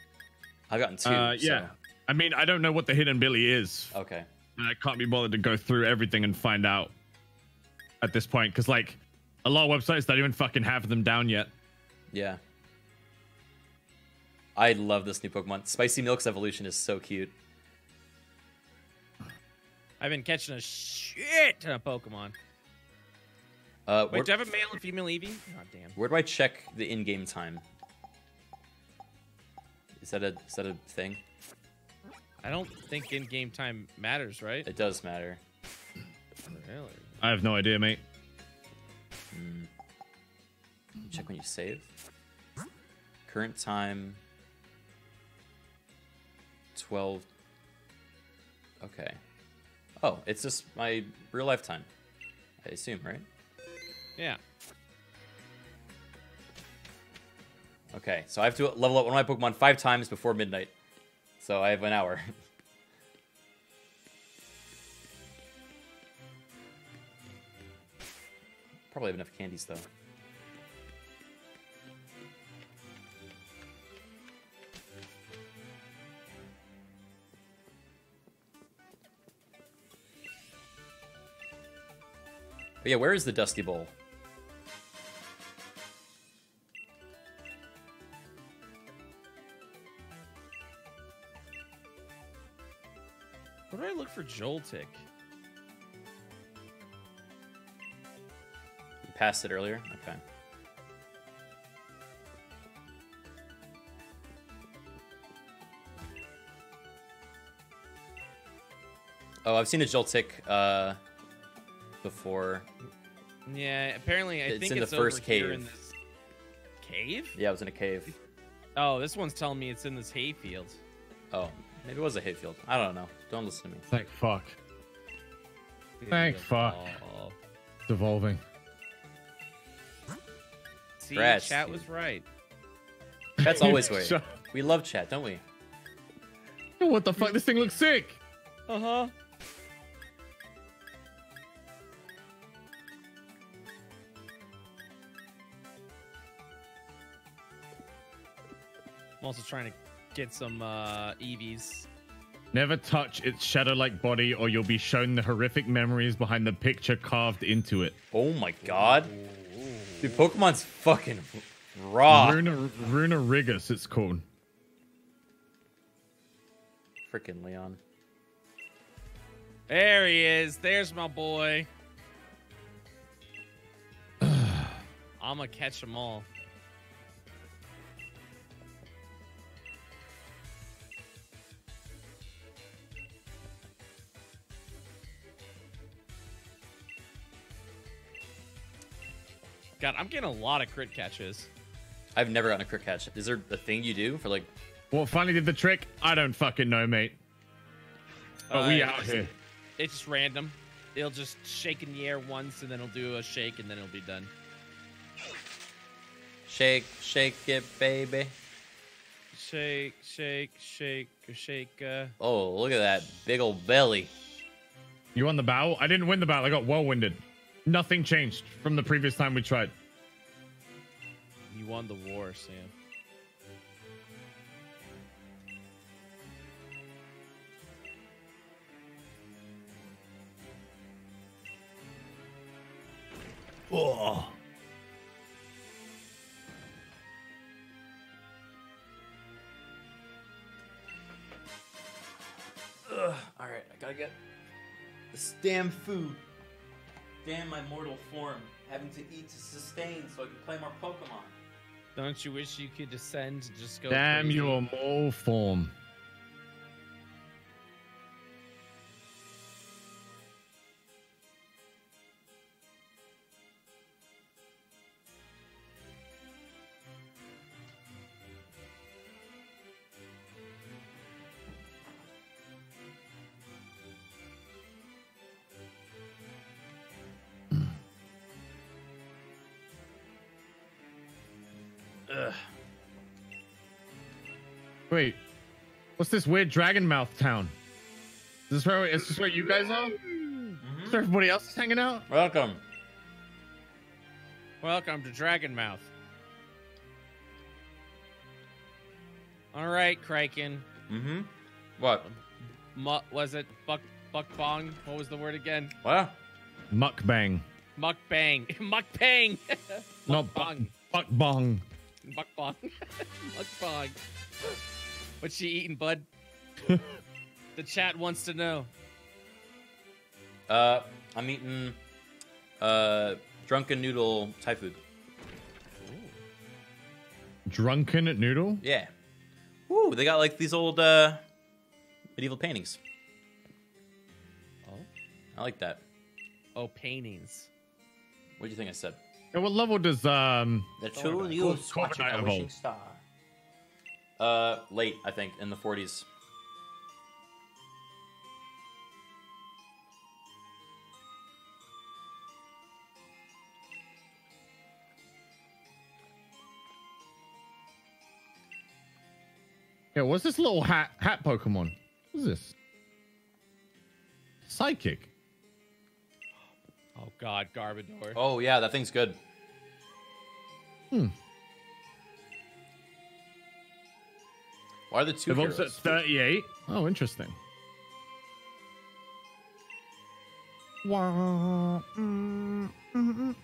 S1: I've gotten two. Uh, yeah. So. I mean, I don't
S3: know what the hidden Billy is. Okay. And I can't be bothered to go through everything and find out at this point. Because, like, a lot of websites don't even fucking have them down yet.
S1: Yeah. I love this new Pokemon. Spicy Milk's evolution is so cute.
S4: I've been catching a shit ton of Pokemon.
S1: Uh, Wait, do I have a male
S4: and female Eevee? God
S1: damn. Where do I check the in-game time? Is that a is that a thing? I don't think in-game time matters, right? It does matter. Really? I have no idea, mate. Mm. Check when you save. Current time. Twelve. Okay. Oh, it's just my real life time. I assume, right? Yeah. Okay, so I have to level up one of my Pokemon five times before midnight. So I have an hour. (laughs) Probably have enough candies, though. But yeah, where is the Dusty Bowl? I look for Joltik? You passed it earlier? Okay. Oh, I've seen a Joltik uh, before.
S4: Yeah, apparently I it's think in it's the first cave. cave. Yeah, it was
S1: in a cave. Oh, this one's telling me it's in this hayfield. Oh, Maybe it was a hayfield. I don't know. Don't listen to me. Thank fuck. Thank fuck. Oh.
S2: Devolving.
S4: See,
S1: chat dude. was right. That's (laughs) always right. we love chat, don't we?
S3: what the fuck? This thing looks sick. Uh huh.
S4: I'm also trying to get some uh, Eevees.
S3: Never touch its shadow-like body, or you'll be shown the horrific memories behind the picture carved into it. Oh
S1: my god, dude! Pokemon's fucking raw. Runa,
S3: Runerigus, it's called. Freaking Leon.
S4: There he is. There's my boy. (sighs) I'ma catch them all.
S1: God, I'm getting a lot of crit catches. I've never gotten a crit catch. Is there a thing you do for like?
S3: What finally did the trick? I don't fucking know, mate. But uh, we out here.
S4: It's just random. It'll just shake in the air once, and then it'll do a shake, and then it'll be done. Shake, shake it, baby. Shake, shake, shake, shake. Uh...
S1: Oh,
S3: look at that big old belly. You won the battle? I didn't win the battle. I got well winded. Nothing changed from the previous time we tried.
S4: You won the war, Sam.
S2: Oh.
S1: Ugh. All right, I gotta get this damn food damn my mortal form, having to eat to sustain so I can play more Pokemon. Don't you wish
S4: you could descend just go? Damn crazy?
S3: your mole form. Wait, what's this weird dragon mouth town? Is this where is this where you guys are? Mm-hmm. Is there everybody else is hanging out? Welcome.
S4: Welcome to Dragon Mouth. All right, Criken. Mm-hmm. What? Mu- was it buck buck bong? What was the word again? What?
S3: Mukbang.
S4: Mukbang. (laughs) Mukbang. Muk no, bong. Buck bong. Buck bong. (laughs) Buck bong. What's she eating, bud? (laughs) the
S1: chat wants to know. Uh, I'm eating uh, drunken noodle Thai food.
S3: Drunken noodle?
S1: Yeah. Woo, they got like these old uh, medieval paintings. Oh. I like that. Oh, paintings. What do you think I said? At
S3: what level does um? The two new star.
S1: Uh, late, I think, in the 40s.
S3: Yeah, what's this little hat hat Pokemon? What's this? Psychic.
S4: Oh god, Garbodor. Oh yeah, that thing's good.
S3: Hmm. Why are the two? The votes at thirty-eight. Oh, interesting. Wah, mm,
S2: mm, mm.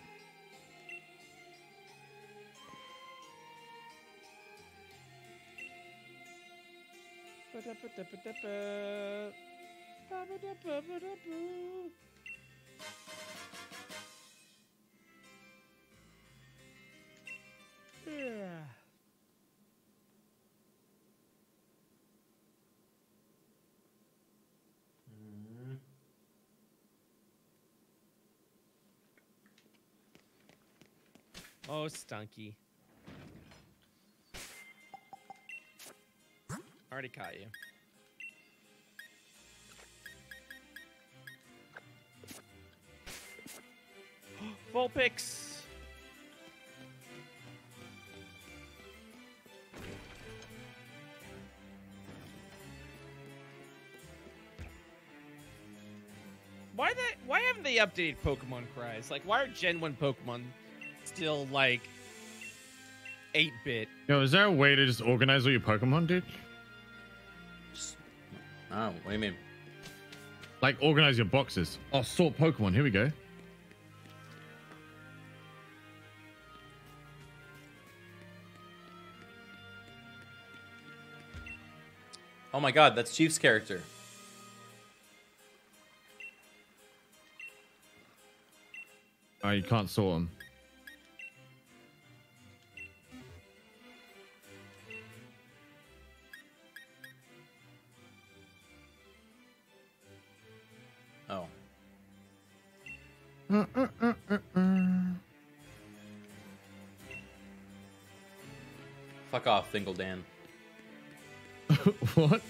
S2: Yeah.
S4: Oh, stunky. Already caught you. Vulpix! (gasps) Why that? Why haven't they updated Pokemon cries? Like, why are Gen One Pokemon still like eight bit. Yo,
S3: is there a way to just organize all your Pokemon, dude? Just, oh, what do you mean? Like organize your boxes. Oh, sort Pokemon. Here we go.
S1: Oh my god, that's Chief's character.
S3: Oh, you can't sort them.
S1: off, Dan. (laughs) what?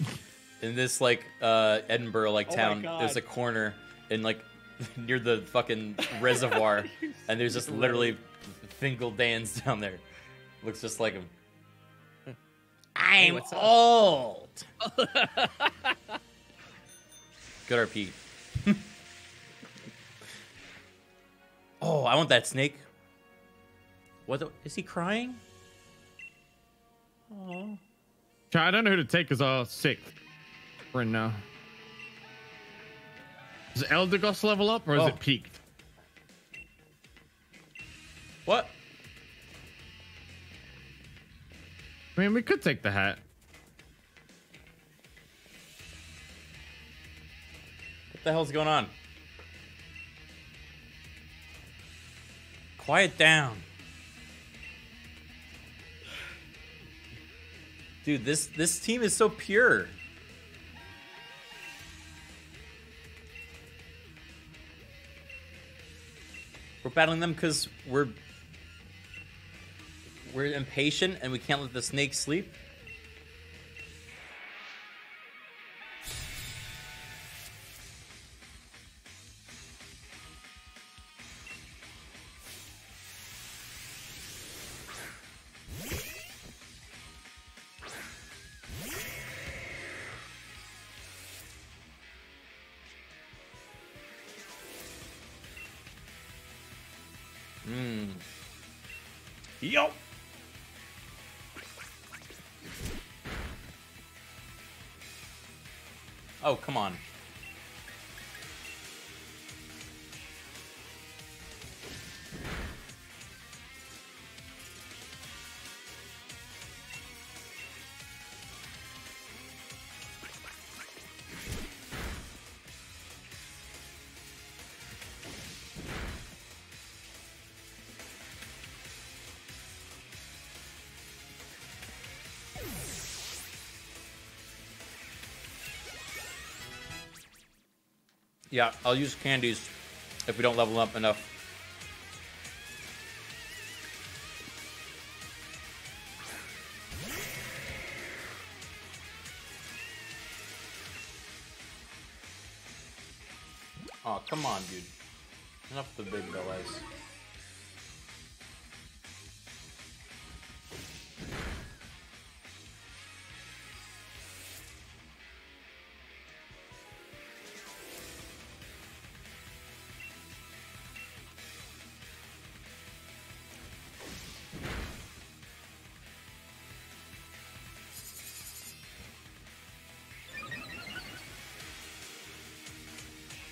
S1: In this like uh, Edinburgh like oh town, oh there's a corner in like (laughs) near the fucking (laughs) reservoir, and there's just literally Dan's down there. Looks just like him. I'm hey, old. Good RP. oh, I want that snake. What the, is he crying? Aww. I don't know who to take because I'm sick right now.
S3: Is Eldegoss level up or oh. is it oh. peaked? What? I mean, we could take the hat.
S1: What the hell's going on? Quiet down. Dude, this this team is so pure. We're battling them because we're we're impatient and we can't let the snake sleep. Oh, come on. Yeah, I'll use candies if we don't level up enough. Oh, come on, dude. Enough the big boys.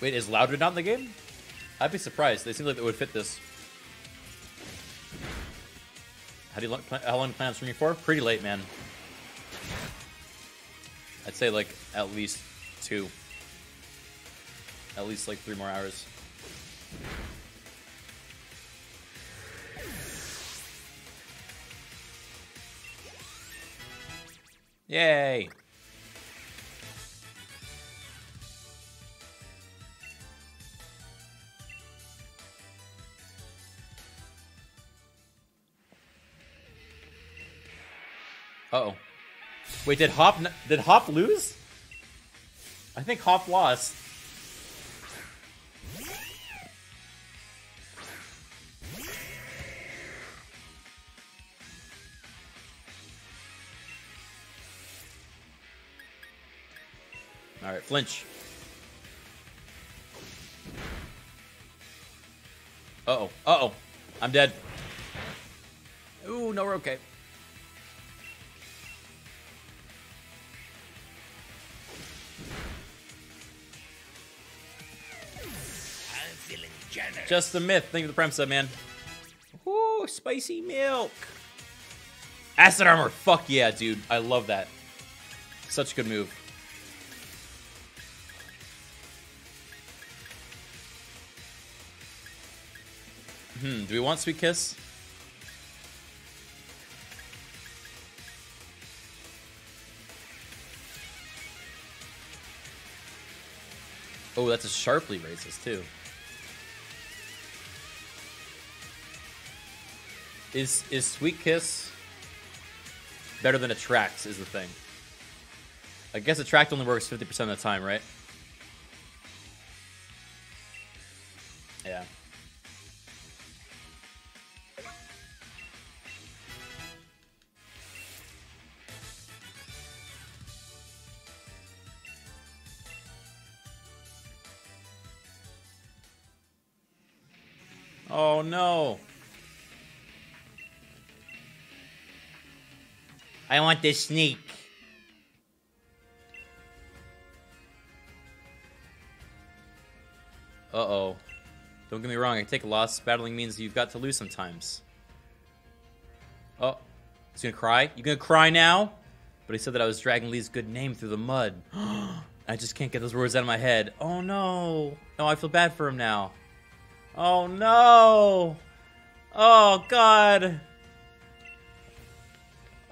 S1: Wait, is Loudred not in the game? I'd be surprised. They seem like they would fit this. How, do you, how long plans for me for? Pretty late, man. I'd say like at least two. At least like three more hours. Yay! Wait, did Hop did Hop lose? I think Hop lost. All right, flinch. Uh-oh. Uh-oh. I'm dead. Ooh, no, we're okay. Just the myth. Think of the premise man. Ooh, spicy milk. Acid armor. Fuck yeah, dude. I love that. Such a good move. Hmm, do we want Sweet Kiss? Oh, that's a sharply racist, too. Is is Sweet Kiss better than Attract is the thing. I guess Attract only works 50% of the time, right? Yeah. Oh no. I want this sneak. Uh-oh. Don't get me wrong, I take a loss. Battling means you've got to lose sometimes. Oh. He's gonna cry? You gonna cry now? But he said that I was dragging Lee's good name through the mud.
S2: (gasps) I
S1: just can't get those words out of my head. Oh no. No, I feel bad for him now. Oh no. Oh god.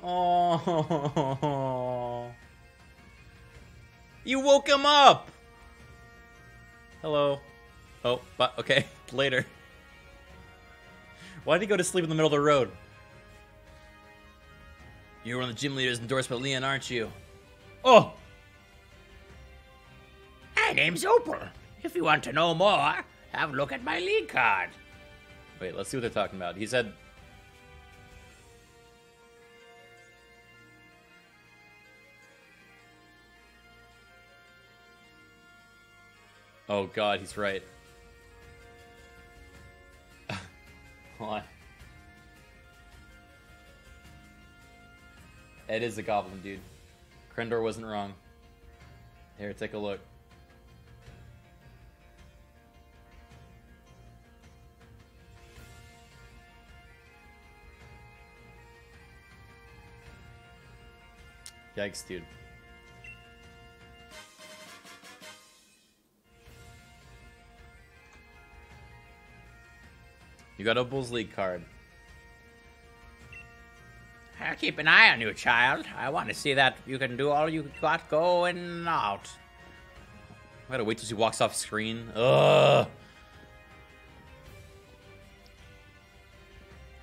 S1: Oh. (laughs) You woke him up! Hello. Oh, but okay, (laughs) later. Why did he go to sleep in the middle of the road? You're one of the gym leaders endorsed by Leon, aren't you? Oh! My name's Opal. If you want to know more, have a look at my league card. Wait, let's see what they're talking about. He said Oh god, he's right. (laughs) Why? It is a goblin, dude. Krendor wasn't wrong. Here, take a look. Yikes, dude. You got a Bulls League card. I'll keep an eye on you, child. I want to see that you can do all you got going out. I gotta wait till she walks off screen. Ugh.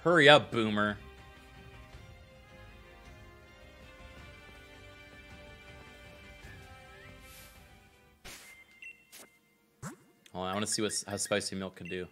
S1: Hurry up, Boomer. Well, I want to see what how spicy milk can do.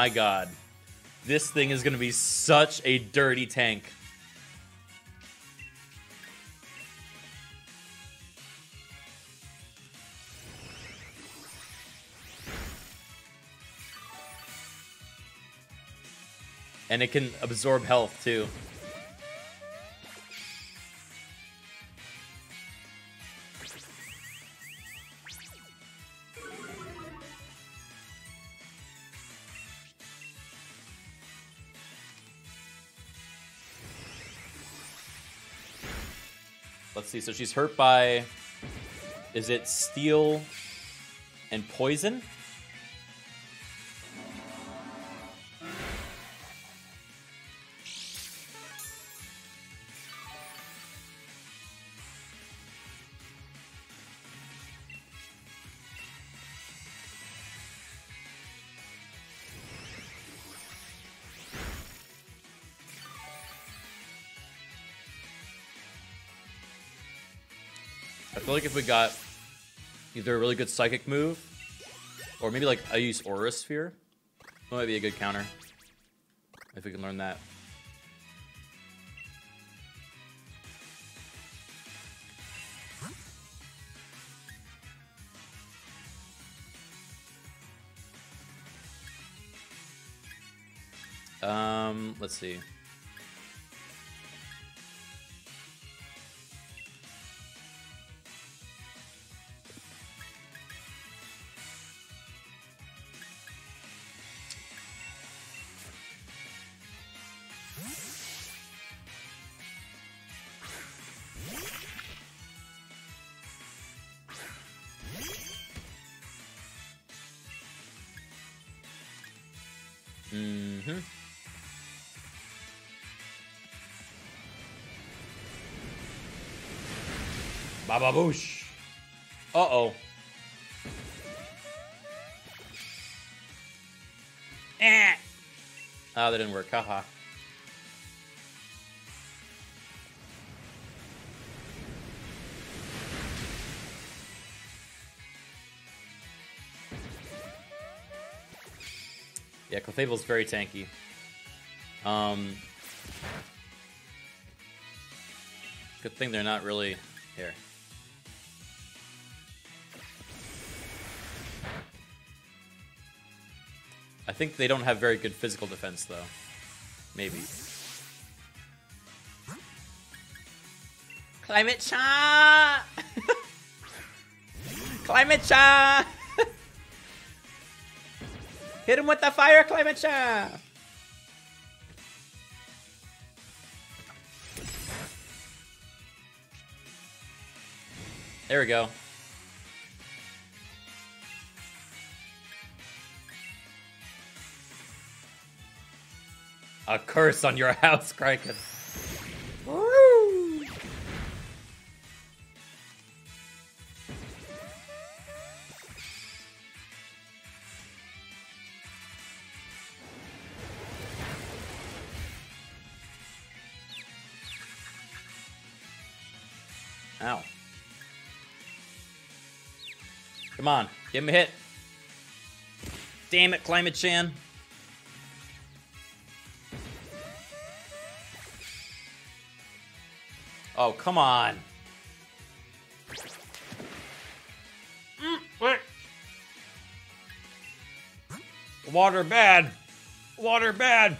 S1: my god. This thing is going to be such a dirty tank. And it can absorb health, too. see. So she's hurt by. Is it steel and poison? feel like if we got either a really good psychic move, or maybe like I use Aura Sphere, that might be a good counter. If we can learn that. Um, let's see. Kababoosh. Uh-oh. Eh. Ah, oh, that didn't work. Haha. Yeah, Clefable's very tanky. Um, good thing they're not really here. think they don't have very good physical defense, though. Maybe. Climate cha! (laughs) Climate cha! (laughs) Hit him with the fire, Climate cha! There we go. a curse on your (laughs) house, Kraken. Ow. Come on, give him a hit. Damn it, Climate Chan. Come on.
S3: Mm, Water bad. Water bad.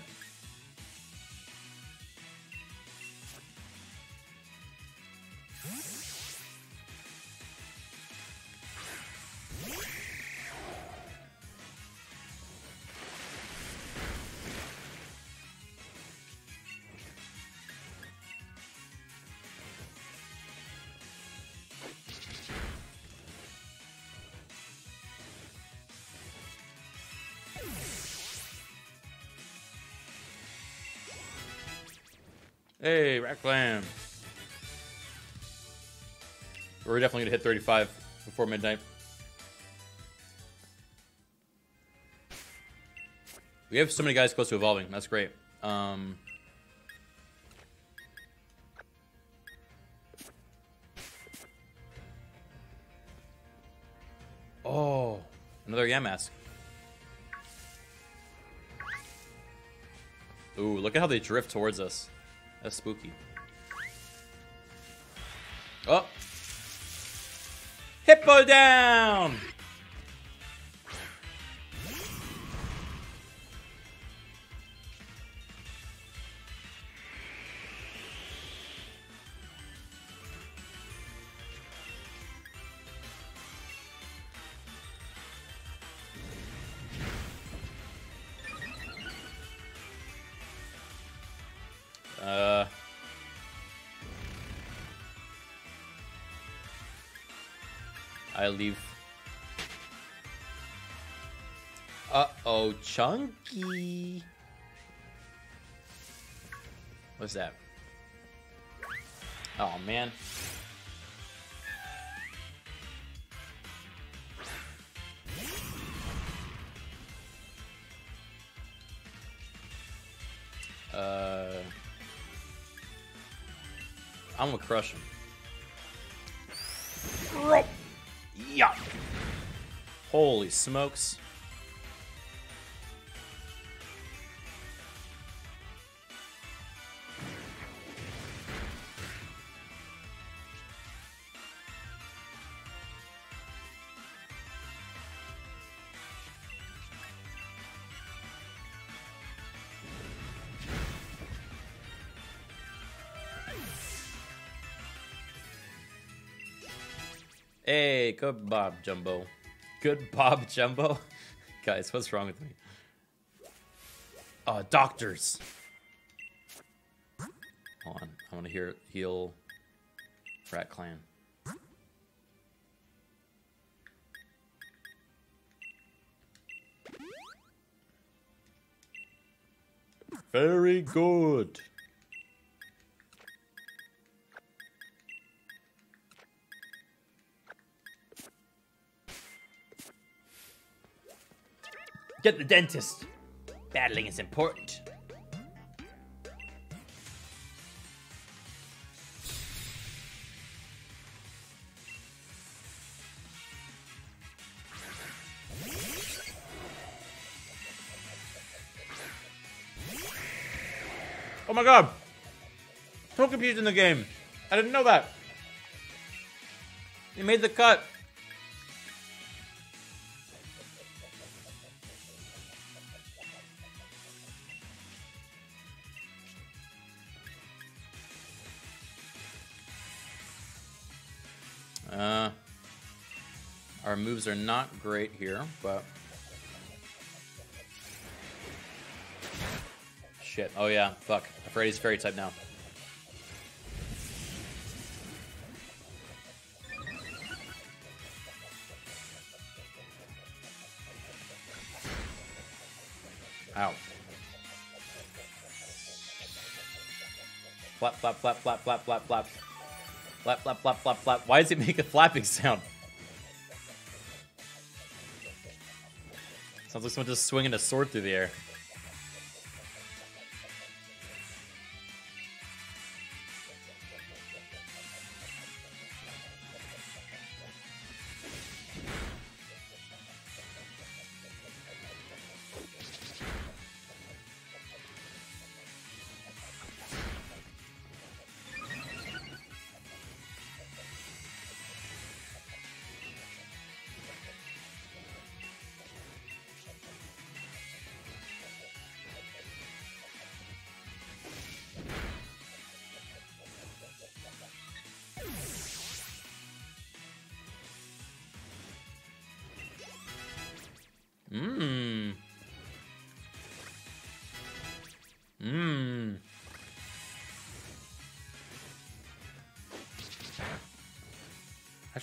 S1: Hey, Rack We're definitely going to hit 35 before midnight. We have so many guys close to evolving. That's great. Um, oh, another Yamask. Ooh, look at how they drift towards us. That's spooky. Oh! Hippowdon! I leave. Uh-oh,
S6: Chunky.
S1: What's that? Oh, man. Uh, I'm gonna crush him. Holy smokes. Hey, good Bob Jumbo. Good Bob Jumbo. (laughs) Guys, what's wrong with me? Uh, doctors. Hold on. I want to hear heal Rat Clan.
S5: Very good.
S4: Get the dentist. Battling is important.
S1: Oh my god. So confused in the game. I didn't know that. It made the cut. moves are not great here, but... Shit. Oh, yeah. Fuck. Afraid he's fairy type now. Ow. Flap, flap, flap, flap, flap, flap, flap. Flap, flap, flap, flap, flap. Why does it make a flapping sound? Sounds like someone just swinging a sword through the air.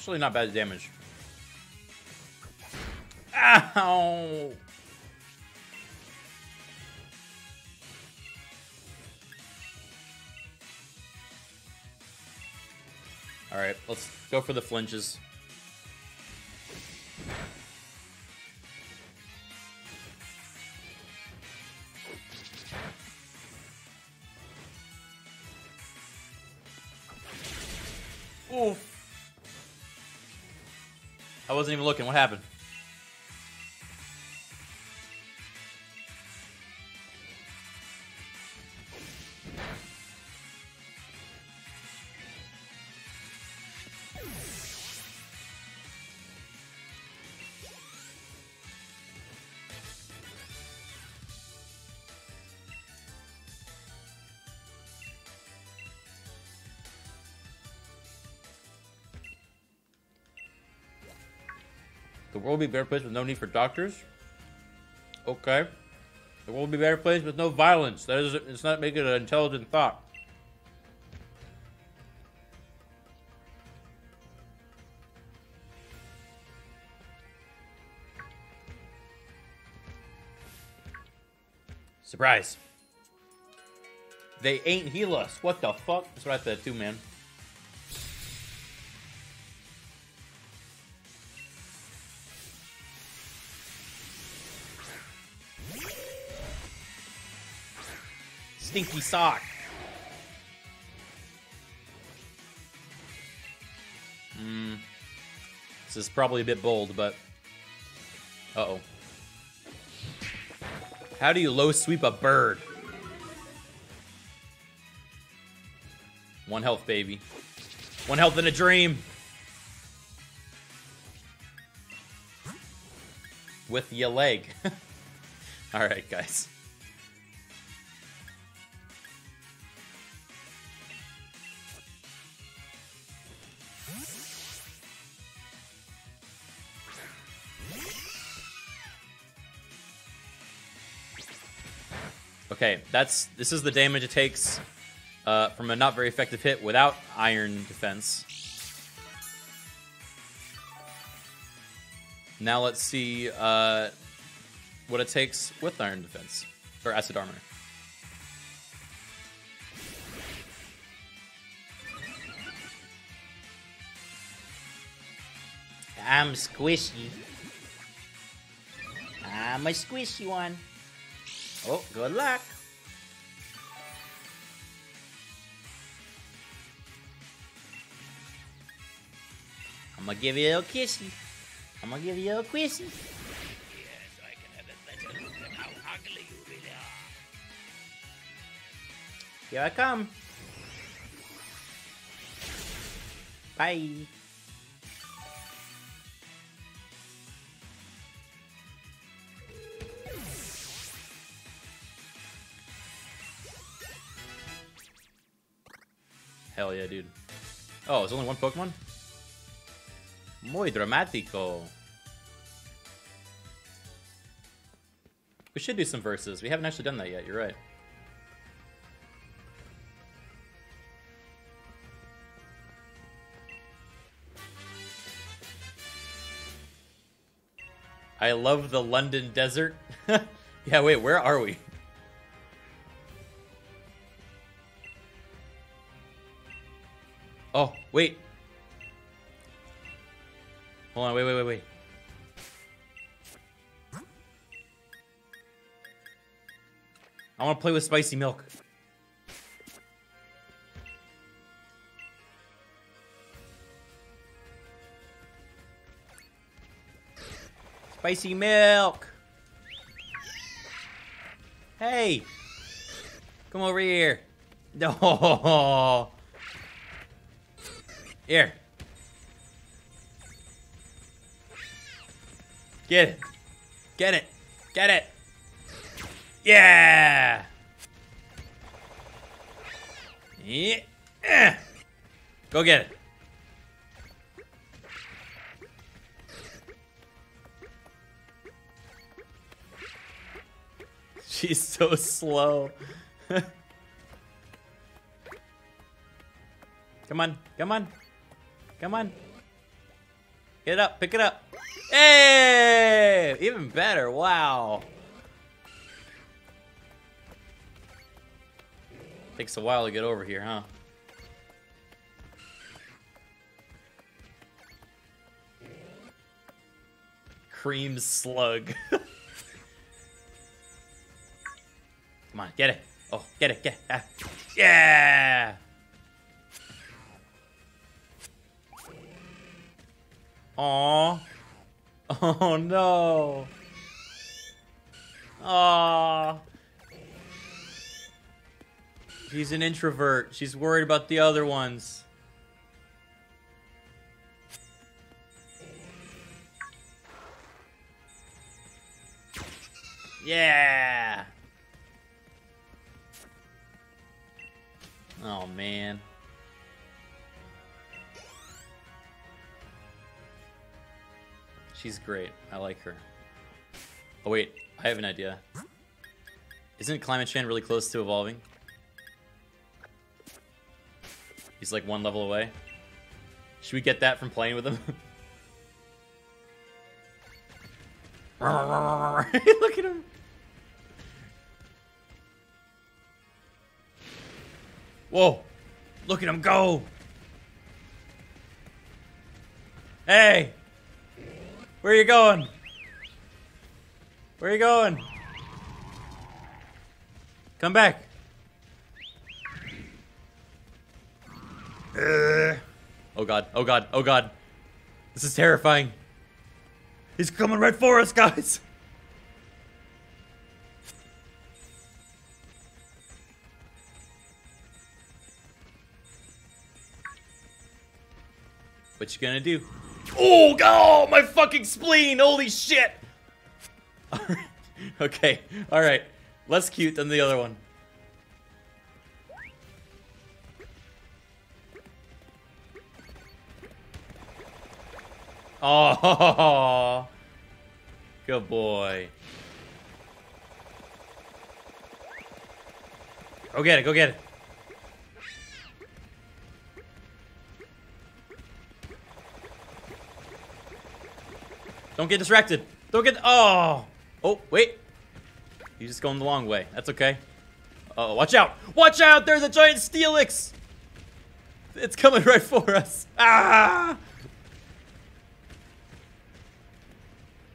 S1: actually not bad damage.
S3: Ow!
S1: Alright, let's go for the flinches. wasn't even looking. What happened? will be a better place with no need for doctors. Okay. There will be a better place with no violence. That is, it's not making it an intelligent thought. Surprise. They ain't heal us. What the fuck? That's what I said too, man. stinky sock. Hmm. This is probably a bit bold, but... Uh-oh. How do you low sweep a bird? One health, baby. One health in a dream. With your leg. (laughs) All right, guys. Okay, that's this is the damage it takes uh, from a not very effective hit without iron defense. Now let's see uh, what it takes with iron defense or acid armor. I'm squishy. I'm a squishy one. Oh, good luck. I'm gonna give you a little kissy. I'm gonna give you a little kissy. Yes, I
S2: can have a better look at how ugly you really are.
S1: Here I come. Bye. Hell yeah, dude. Oh, it's only one Pokemon? Muy dramático. We should do some verses. We haven't actually done that yet, you're right. I love the London desert. (laughs) yeah, wait, where are we? Oh, wait. Hold on, wait, wait, wait, wait. I want to play with spicy milk. Spicy milk. Hey. Come over here. (laughs) No. Here. Get it. Get it. Get it. Yeah. Yeah. Go get it. (laughs) She's so slow. (laughs) come on, come on. Come on. Get it up. Pick it up. Hey! Even better. Wow. Takes a while to get over here, huh? Cream slug. (laughs) Come on, get it. Oh, get it, get it. Ah. Yeah! Aw. (laughs) Oh no. Aw. She's an introvert. She's worried about the other ones. Yeah. Oh man. She's great. I like her. Oh, wait. I have an idea. Isn't Climate Chan really close to evolving? He's like one level away. Should we get that from playing with him? (laughs) (laughs) Look at him. Whoa. Look at him go. Hey. Where are you going? Where are you going? Come back. Uh. Oh god, oh god, oh god. This is terrifying. He's coming right for us, guys! What you gonna do?
S6: Oh, God, oh, my fucking spleen. Holy shit.
S1: (laughs) Okay. All right. Less cute than the other one. Oh, (laughs) good boy. Go get it, go get it. Don't get distracted. Don't get... Oh. Oh, wait. You're just going the long way. That's okay. Uh oh watch out. Watch out. There's a giant Steelix. It's coming right for us. Ah!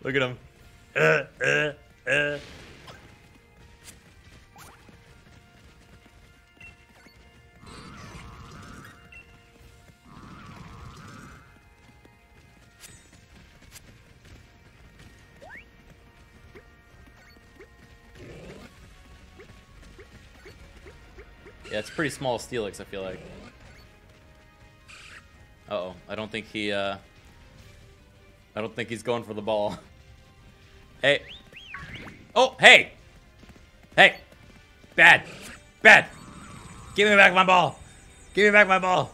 S1: Look at him. Uh, uh, uh. Yeah, it's pretty small Steelix, I feel like. Uh oh I don't think he, uh... I don't think he's going for the ball. hey. Oh, hey! Hey! Bad! Bad! Give me back my ball! Give me back my ball!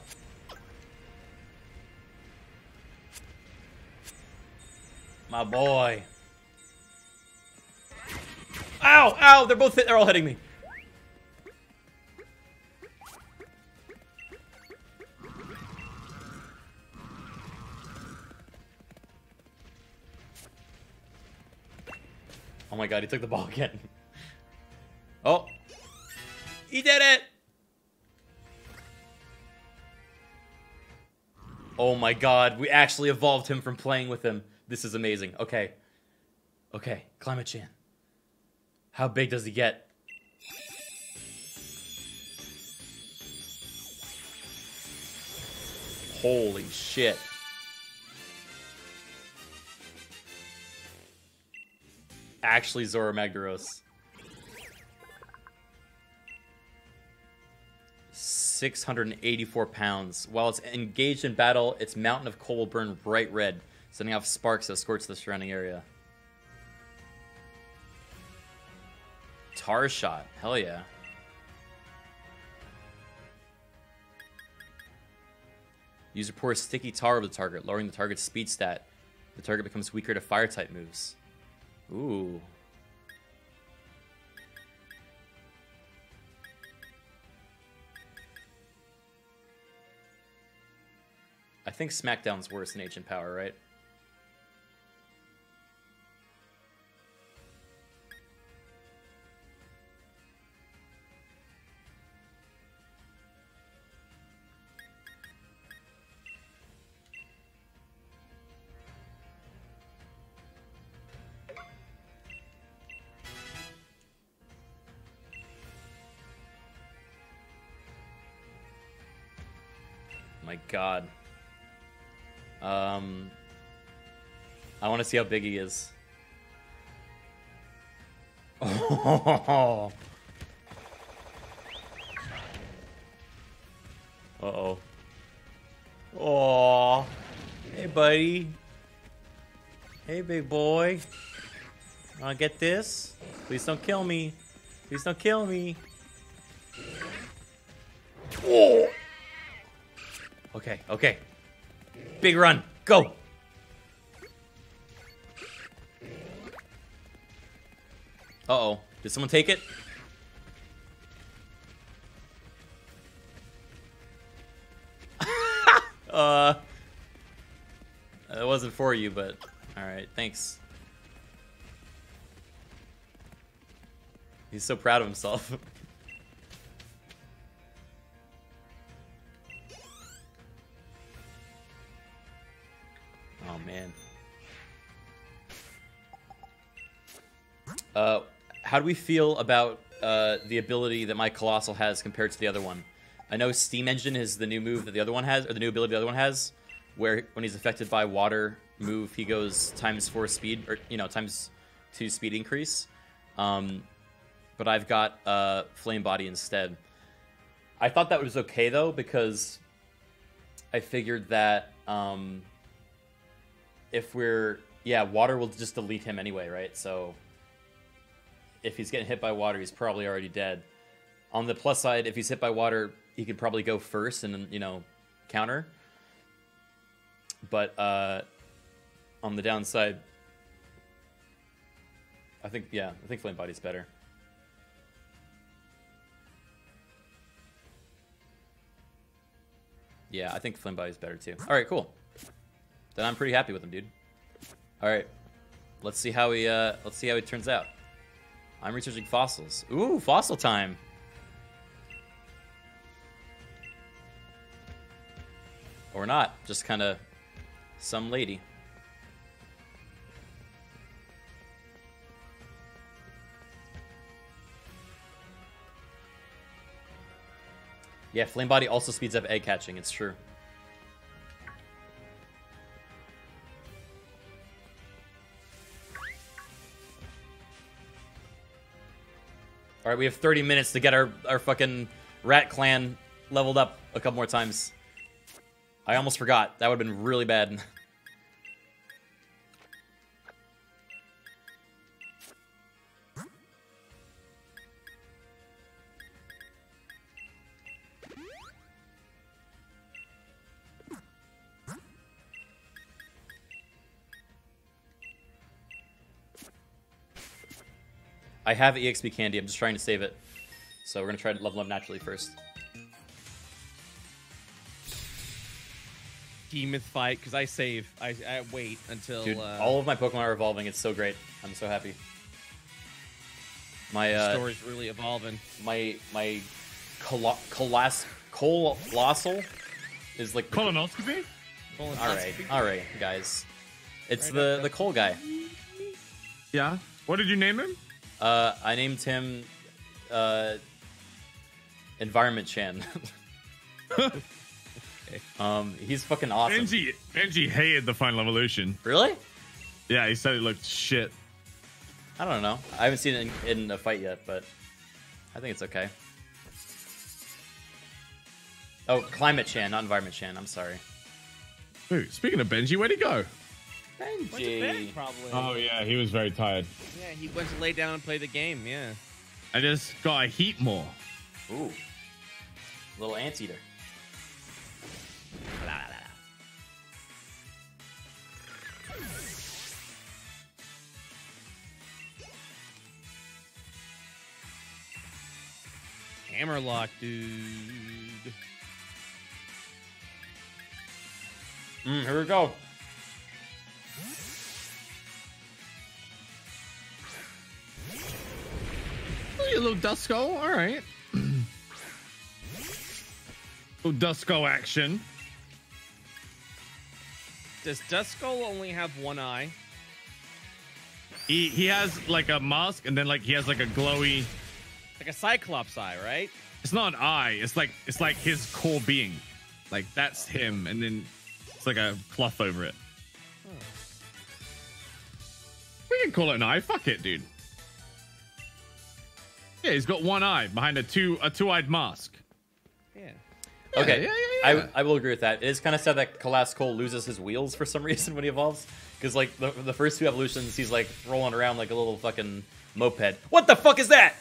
S1: My boy. Ow! Ow! They're both, they're all hitting me. Oh my god, he took the ball again. (laughs) Oh. He did it! Oh my god, we actually evolved him from playing with him. This is amazing. Okay. Okay, Climate Chan. How big does he get? Holy shit. actually Zorah Magdaros. Six hundred and eighty-four pounds. While it's engaged in battle, its mountain of coal will burn bright red, sending off sparks that scorch the surrounding area. Tar shot, hell yeah. User pours sticky tar over the target, lowering the target's speed stat. The target becomes weaker to fire type moves. Ooh. I think SmackDown's worse than Ancient Power, right? god. Um, I want to see how big he is. Oh. Uh oh. Oh. Hey, buddy. Hey, big boy. Wanna get this? Please don't kill me. Please don't kill me. Oh. Okay, okay. Big run. Go. Uh-oh. Did someone take it? (laughs) uh... That wasn't for you, but... Alright, thanks. He's so proud of himself. (laughs) Uh, how do we feel about uh, the ability that my Coalossal has compared to the other one? I know Steam Engine is the new move that the other one has, or the new ability the other one has, where when he's affected by water move, he goes times four speed, or, you know, times two speed increase. Um, but I've got uh, Flame Body instead. I thought that was okay, though, because I figured that um, if we're. Yeah, water will just delete him anyway, right? So if he's getting hit by water, he's probably already dead. On the plus side, if he's hit by water, he could probably go first and you know counter. But uh, on the downside, I think yeah, I think Flame Body's better. Yeah, I think Flame Body's better too. All right, cool. Then I'm pretty happy with him, dude. All right, let's see how he uh, let's see how he turns out. I'm researching fossils. Ooh, fossil time. Or not, just kind of some lady. Yeah, Flame Body also speeds up egg catching, it's true. All right, we have 30 minutes to get our, our fucking rat clan leveled up a couple more times. I almost forgot. That would have been really bad. (laughs) I have EXP candy. I'm just trying to save it. So we're going to try to level up naturally first.
S4: Demith fight, because I save. I, I, wait until... Dude, uh... all of
S1: my Pokemon are evolving. It's so great. I'm so happy. My uh, story's really evolving. My my colo- colas- Coalossal is like colonoscopy. All right, all right, guys. It's right the the coal guy. Yeah. What did you name him? Uh, I named him uh, Environment Chan. (laughs) um, he's fucking awesome. Benji Benji hated the Final Evolution. Really? Yeah, he said it looked shit. I don't know. I haven't seen it in, in a fight yet, but I think it's okay. Oh, Climate Chan, not Environment Chan. I'm sorry. Dude, speaking of Benji, where'd he go?
S4: Benji. Went to bed, probably. Oh yeah,
S3: he was very tired.
S4: Yeah, he went to lay down and play the game. Yeah.
S3: I just got a Heatmor.
S1: Ooh, little anteater. La, la, la.
S4: Hammerlocke, dude. Mm, here we go.
S3: you, little Dusko. All right. (clears throat)
S4: little Dusko action. Does Dusko only have one eye?
S3: He he has like a mask, and then like he has like a glowy, like a Cyclops eye, right? It's not an eye. It's like it's like his core being, like that's him, and then it's like a cloth over it. Oh. We can call it an eye. Fuck it, dude.
S1: Yeah, he's got one eye behind a two a two eyed mask.
S4: Yeah. Okay. Yeah, yeah,
S1: yeah, I, I will agree with that. It is kind of sad that Kalas Cole loses his wheels for some (laughs) reason when he evolves. Because, like, the, the first two evolutions, he's, like, rolling around like a little fucking moped. What the fuck is that?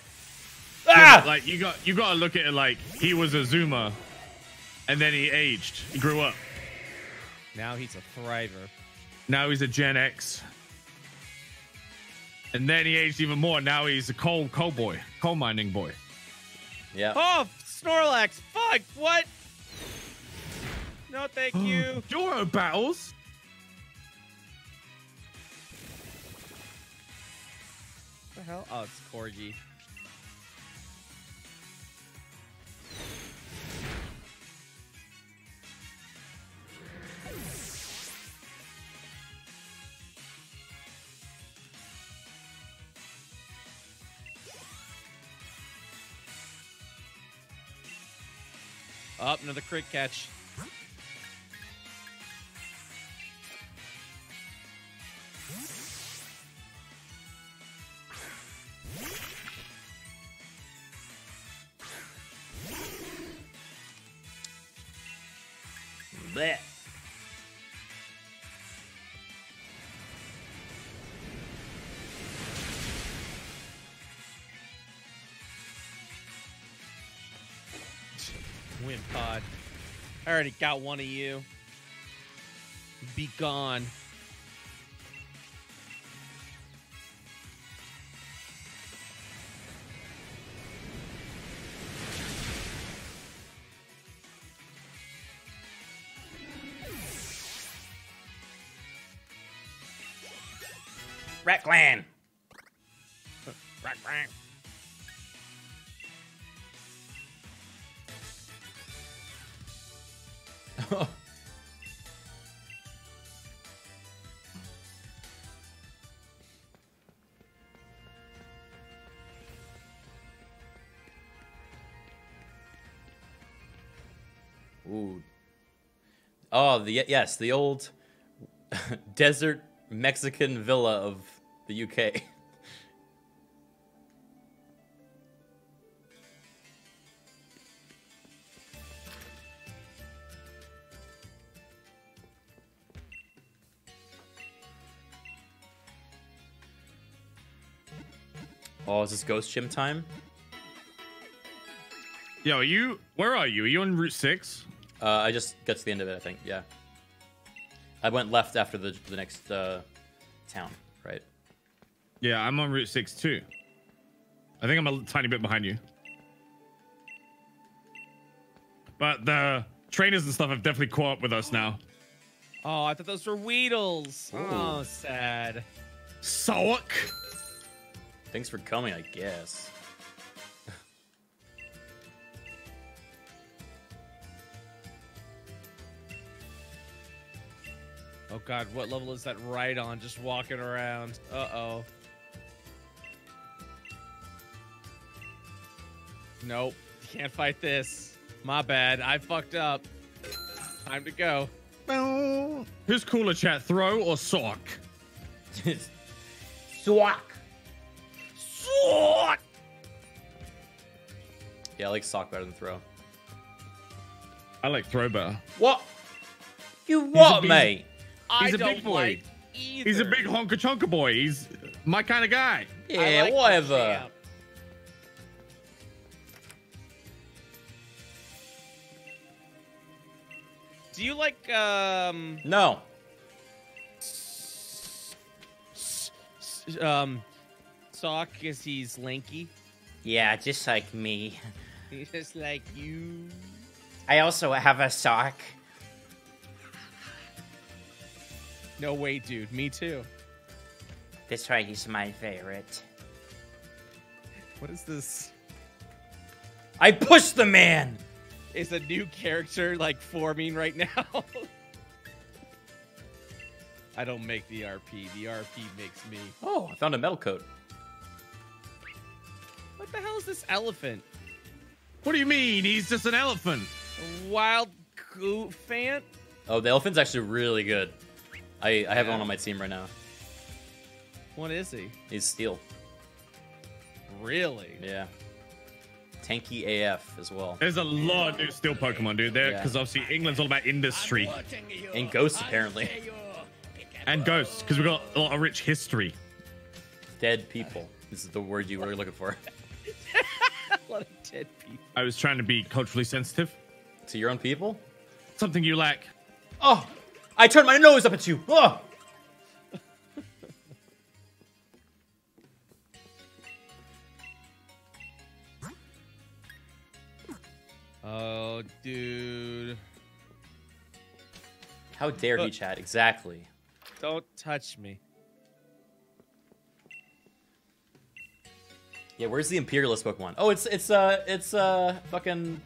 S1: Ah! like, you got you got to look at it like he was a Zuma,
S3: and then he aged. He grew up. Now he's a thriver. Now he's a Gen X. And then he aged even more. Now he's a coal cowboy, coal mining boy.
S4: Yeah. Oh, Snorlax. Fuck. What? No, thank (gasps) you. Duro battles. What the hell? Oh, it's Corgi.
S1: Up, oh, another crit
S4: catch. Blech. already got one of you. Be gone.
S1: Oh, the yes, the old (laughs) desert Mexican villa of the UK. (laughs) Oh, is this ghost gym time? Yo, you, where are you? Are you on Route 6? Uh, I just got to the end of it, I think. Yeah. I went left after the the next uh, town, right? Yeah, I'm on Route Six too. I think I'm
S3: a tiny bit behind you. But the trainers and stuff have definitely caught up with us now.
S4: Oh, I thought those were Weedles. Ooh. Oh,
S1: sad. Soak. Thanks for coming, I guess.
S4: Oh god, what level is that right on just walking around? Uh-oh. Nope, can't fight this. My bad, I fucked up. Time to go.
S3: Who's cooler, chat? Throh or Sawk?
S1: (laughs)
S4: Sawk. Sawk.
S1: Yeah, I like Sawk better than Throh. I like Throh better.
S3: What? You what, mate? He's I a big boy. Like He's a big honka chunka boy. He's my kind of guy. Yeah, like whatever.
S4: Do you like um No. Um Sawk because he's lanky? Yeah, just like me. (laughs) just like you. I also have a Sawk. No way, dude. Me too. That's right. He's my favorite. What is this?
S1: I pushed the man. Is
S4: a new character like forming
S1: right now?
S4: (laughs) I don't make the RP. The RP makes me. Oh, I
S1: found a metal coat.
S4: What the hell is this elephant?
S1: What do you mean? He's just an elephant.
S4: Wild Cufant.
S1: Oh, the elephant's actually really good. I, I have yeah. one on my team right now. What is he? He's Steel. Really? Yeah. Tanky AF as well.
S3: There's a lot of new Steel Pokemon, dude. There, because yeah. obviously England's all about industry. And Ghosts, apparently. And Ghosts, because we've
S1: got a lot of rich history. Dead people This is the word you were looking for.
S4: (laughs) a lot of
S1: dead people. I was trying to be culturally sensitive. To your own people?
S3: Something you lack. Oh, I turn my nose up at you. Ugh.
S4: oh, dude.
S1: How dare he, uh. chat? Exactly.
S4: Don't touch me.
S1: Yeah, where's the Imperialist Pokemon? Oh, it's it's uh it's uh fucking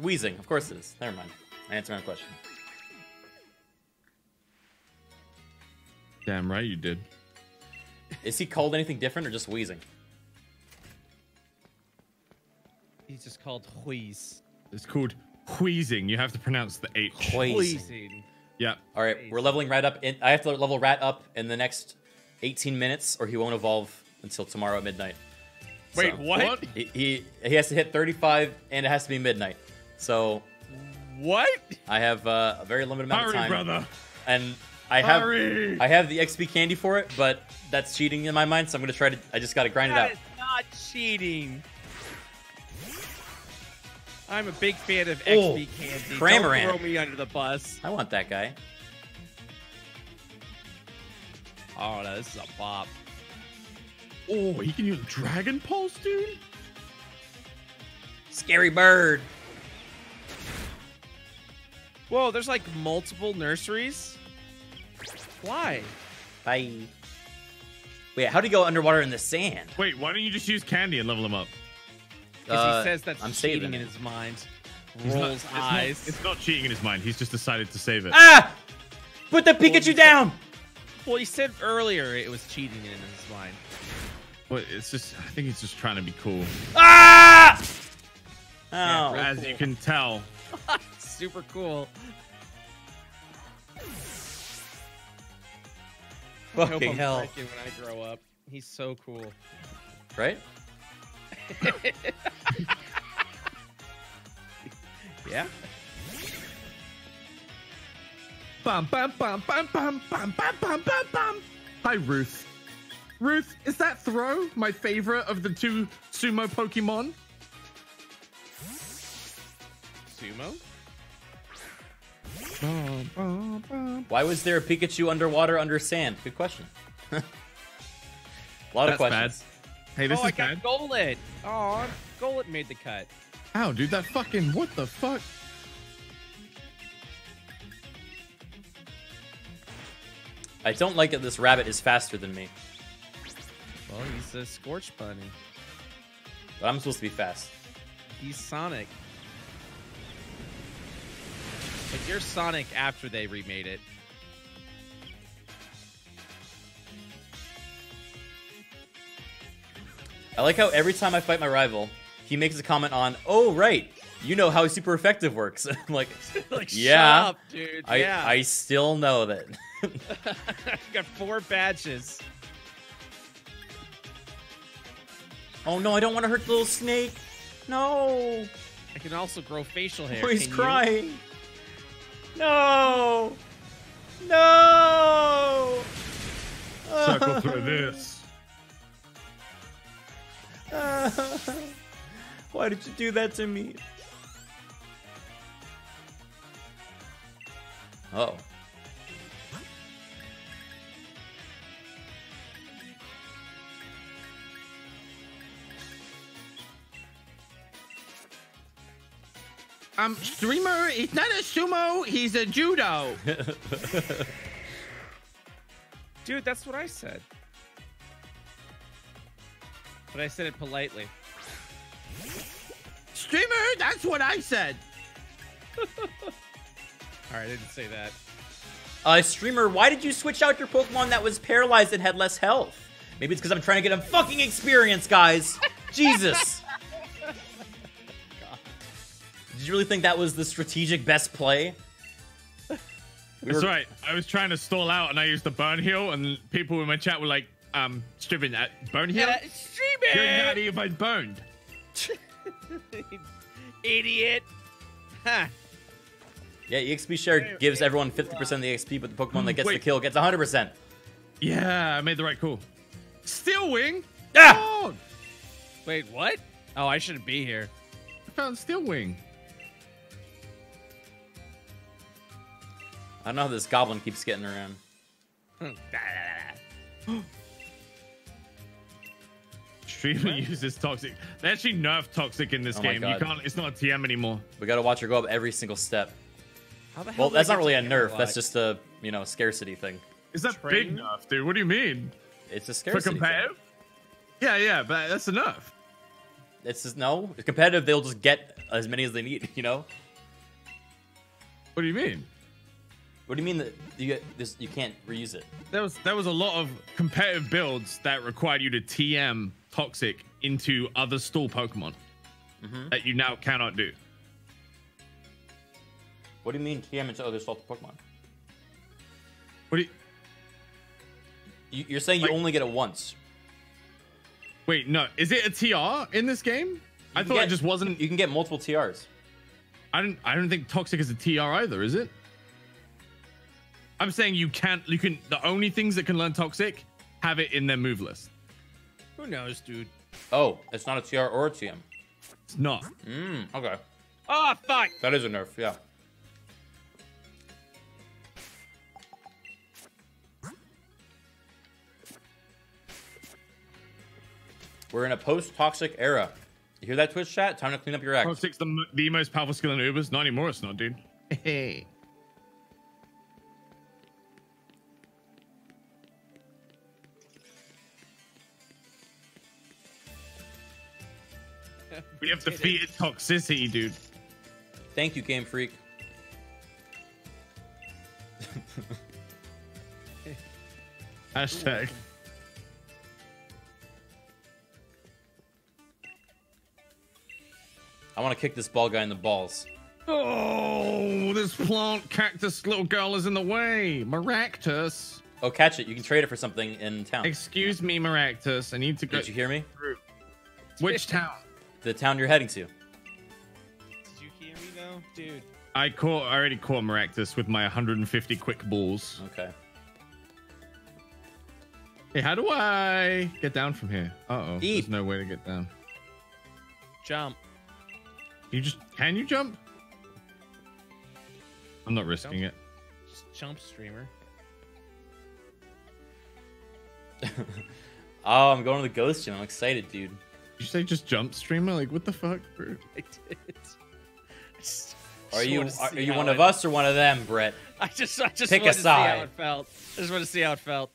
S1: Weezing. Of course it is. Never mind. I answered my question. Damn right you did. Is he called anything different or just wheezing?
S4: He's just called wheeze.
S1: It's called wheezing. You have to pronounce the H. Wheezing. Yeah. All right, we're leveling Rat up. In, I have to level Rat up in the next 18 minutes, or he won't evolve until tomorrow at midnight. Wait, so, what? He, he, he has to hit 35, and it has to be midnight. So what? I have uh, a very limited amount of time. brother. And I have Hurry! I have the XP candy for it, but that's cheating in my mind, so I'm gonna try to I just gotta grind that it
S4: out. not cheating. I'm a big fan of XP oh, candy. Cramorant. Don't
S1: throw me under the bus. I want that guy. Oh no, this is a bop.
S6: Oh, he can use Dragon Pulse, dude.
S4: Scary bird. Whoa, there's like multiple nurseries. Why? Bye. Wait, how do you go underwater in the sand? Wait, why don't you just use candy and level him up?
S3: Because uh, he says that's I'm cheating in his mind. Rolls not, it's eyes. Not, it's not cheating in his mind. He's just decided to save it. Ah!
S4: Put the Pikachu well, down! Said, well, he said earlier it was cheating in his mind.
S3: But it's just, I think he's just trying to be cool.
S4: Ah! Oh, yeah, as cool. you can tell. (laughs) Super cool.
S1: Fucking I hope I'm hell. when
S4: I grow up. He's so cool.
S1: Right? (laughs) yeah.
S4: bum bum bum bum bum bum bum bum bum.
S3: Hi Ruth. Ruth, is that Throh my favorite of the two sumo
S1: Pokemon? Sumo? Why was there a Pikachu underwater under sand? Good question. (laughs) a lot That's of questions. Bad. Hey, this oh, is I
S4: bad. got Golett. Oh, Golett made the cut.
S3: Ow, dude, that fucking what the fuck?
S1: I don't like it. This rabbit is faster than me.
S4: Well, he's a scorch bunny.
S1: But I'm supposed to be fast. He's
S4: Sonic. Like you're Sonic after they remade it.
S1: I like how every time I fight my rival, he makes a comment on, "Oh right, you know how super effective works." (laughs) I'm like, (laughs) like yeah, up, dude. I, yeah. I still know that.
S4: I've (laughs) got four badges. Oh no, I don't want to hurt the little snake.
S2: No.
S4: I can also grow facial hair. Oh, he's can crying.
S2: You? No! No! Cycle through this. (laughs)
S5: Why did you do that to me?
S1: Oh.
S4: um, streamer. He's not a sumo. He's a judo. (laughs) Dude, that's what I said. But I said it politely.
S1: Streamer,
S3: that's what I said. (laughs) All
S1: right, I didn't say that. Uh, streamer, why did you switch out your Pokemon that was paralyzed and had less health? Maybe it's because I'm trying to get a fucking experience, guys. (laughs) Jesus. Did you really think that was the strategic best play?
S3: (laughs) We That's right. I was trying to stall out and I used the burn heal, and people in my chat were like, um, stripping that burn heal? Yeah,
S4: streaming? You're not
S3: even burned.
S4: (laughs) Idiot. Huh.
S1: Yeah, EXP share gives everyone 50% of the XP, but the Pokemon that gets Wait. the kill gets 100%. Yeah, I made the right call.
S3: Steel Wing? Yeah! Oh! Wait, what?
S1: Oh, I shouldn't be here.
S3: I found Steel Wing.
S1: I know this goblin keeps getting around. Streamer (laughs) uses toxic. They actually
S3: nerfed toxic in this oh game. You can't. It's not a TM anymore.
S1: We gotta watch her go up every single step.
S3: well, that's not really a nerf. That's just
S1: a you know scarcity thing.
S3: Is that Train? big nerf,
S1: dude? What do you mean? It's a scarcity. For competitive? Thing. Yeah, yeah, but that's enough. It's just no. It's competitive. They'll just get as many as they need. (laughs) You know. What do you mean? What do you mean that you get this? You can't reuse it. There was there was a lot of
S3: competitive builds that required you to TM Toxic into other stall Pokemon mm-hmm. that you now cannot do. What do you
S1: mean TM into other stall Pokemon? What do you? You're saying you only get it once. Wait, no. Is it a TR in this game?
S3: I thought get, it just wasn't. You can get multiple TRs. I don't. I don't think Toxic is a TR either. Is it? I'm saying you can't. You can. The only things that can learn toxic have it in their move list. Who knows, dude? Oh, it's not a TR or a TM. It's not. Mm, okay. Oh fuck! That is a nerf. Yeah.
S1: We're in a post-toxic era.
S3: You hear that, Twitch chat? Time to clean up your act. Toxic's the, the most powerful skill in Ubers. Not anymore, it's not, dude. Hey.
S8: (laughs)
S1: We have defeated toxicity, dude. Thank you, Game Freak. Hashtag. I want to kick this ball guy in the balls.
S4: Oh, this
S3: plant cactus little girl is in the way. Maractus. Oh, catch it. You can trade it for something in town. Excuse me, Maractus. I need to go. Did you hear me? Through. Which town? the town you're heading to. Did
S4: you hear me though, dude?
S3: I caught, I already caught Maractus with my 150 quick balls. Okay. Hey, how do I get down from here? Uh oh. There's no way to get down. Jump. You just can you jump?
S1: I'm not risking jump. it.
S4: Just jump, streamer.
S1: (laughs) oh, I'm going to the ghost gym. I'm excited, dude you say just jump streamer? Like what
S3: the fuck? Bro? (laughs) I did.
S1: I just, are you are, are you one it, of us or one of them, Brett?
S4: I just I just Pick want to see how it felt. I just want to see how it felt.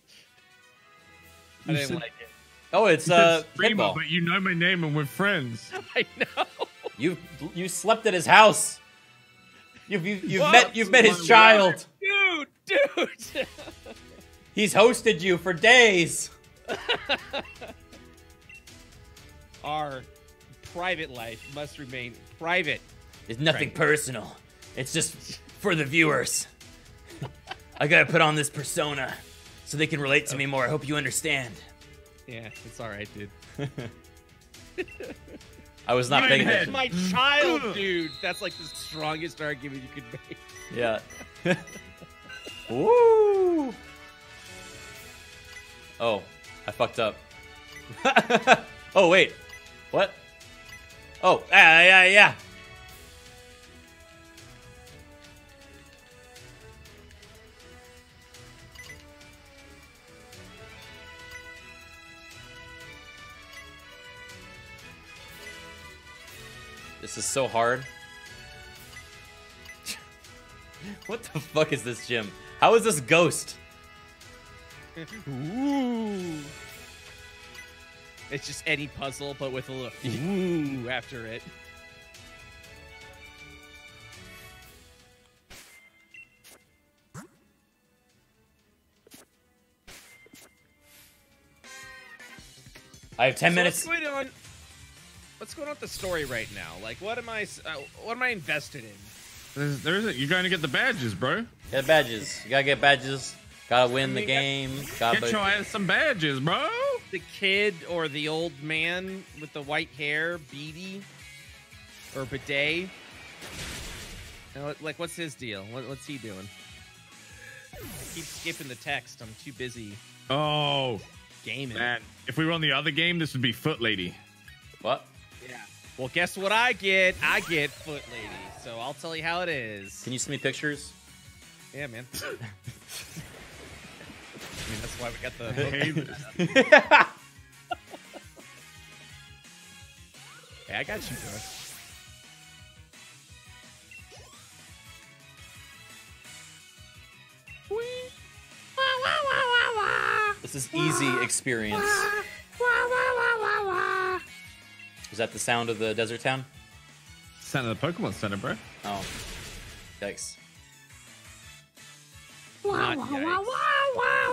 S4: I you didn't said, like it. Oh, it's uh, streamer,
S1: but you know my name and we're friends. (laughs) I know. You you slept at his house. You've you've, you've met you've met his child.
S2: Dude, dude. (laughs)
S1: He's hosted you for days our
S4: private life must remain private.
S1: It's nothing private. personal. It's just for the viewers. (laughs) I gotta put on this persona so they can relate to me more. I hope you understand.
S4: Yeah, it's all right, dude.
S1: (laughs) I was not paying attention. My
S4: child, dude. That's like the strongest argument you could make.
S1: Yeah. (laughs) Woo! Oh, I fucked up. oh wait, what? Oh, yeah, yeah, yeah. This is so hard. (laughs) what the fuck is this gym? How is this ghost?
S4: (laughs) Ooh. It's just any puzzle, but with a little (laughs)
S1: ooh after it. I have ten so minutes.
S4: What's going on? What's going on with the story right now? Like, what am I? Uh, what am I invested in?
S1: There's, there's a, you're trying to get the badges, bro. Get badges. You gotta get badges Gotta win the game. Gotta Get your
S4: ass some badges, bro. The kid or the old man with the white hair, Beady or Bidet. Like, what's his deal? what's he doing? keep skipping the text. I'm too busy.
S3: Oh, gaming. Man, if we were on the other game, this would be Foot Lady. What?
S4: Yeah. Well, guess what I get? I get Foot Lady. So I'll tell you how it is. Can you send me pictures? Yeah, man. (laughs) I mean, that's why we got the. (laughs) (laughs) hey, I got you, Josh.
S1: This is easy experience. Is that the sound of the desert town? Sound of the Pokemon Center, bro. Oh. Yikes. Wow, wow,
S2: wow, wow, wow.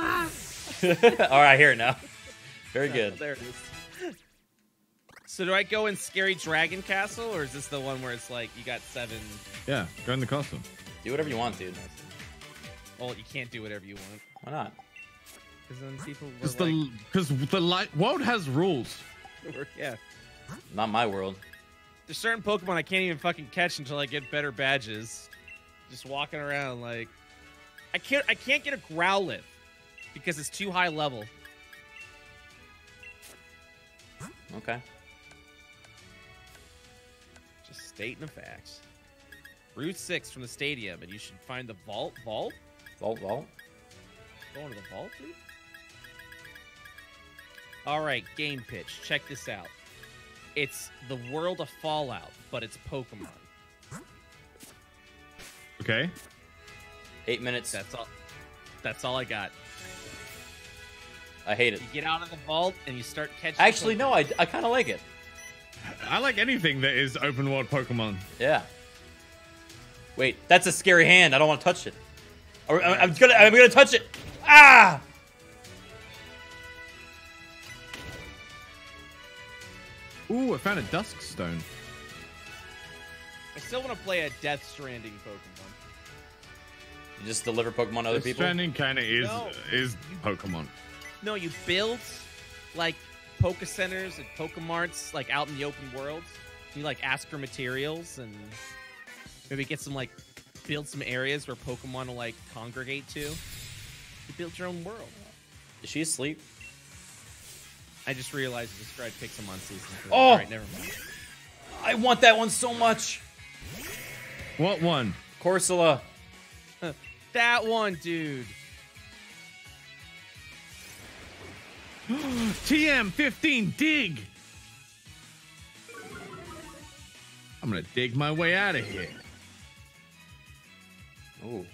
S2: (laughs)
S1: All right, here now. Very oh, good. there it is. So do I
S4: go in Scary Dragon Castle, or is this the one where it's like you got seven?
S1: Yeah, go in the castle.
S4: Do whatever you want, dude. Well, you can't do whatever you want. Why not? Because then people. Because
S3: the because the light world has rules.
S4: (laughs) yeah.
S1: Not my world.
S4: There's certain Pokemon I can't even fucking catch until I get better badges. Just walking around like, I can't I can't get a Growlithe because it's too high level. Okay. Just stating the facts. Route 6 from the stadium, and you should find the vault. Vault? Vault, vault. Going to the vault, dude? All right, game pitch. Check this out. It's the world of Fallout, but it's Pokemon.
S1: Okay. Eight minutes. That's all. That's all I got. I hate it. You get out of the vault and you start catching. Actually, Pokemon. no, I, I kind of like it.
S3: I like anything that is open world Pokemon. Yeah. Wait, that's a
S1: scary hand. I don't want to touch it. I, I, I'm gonna I'm gonna touch it. Ah! Ooh, I found a Dusk Stone.
S4: I still want to play a Death Stranding Pokemon.
S1: You just deliver Pokemon to other Death people. Stranding kind of is no. is Pokemon.
S4: No, you build like Poke Centers and Pokemarts like out in the open world. You like ask for materials and maybe get some like build some areas where Pokemon will like congregate to. You build your own world. Is she asleep? I just realized I described Pixelmon season. Three. Oh, All right, never
S1: mind. I want that one so much. What one? Corsola. (laughs) that one, dude.
S4: (gasps) TM15 dig.
S3: I'm going to dig my way out of here.
S1: Oh.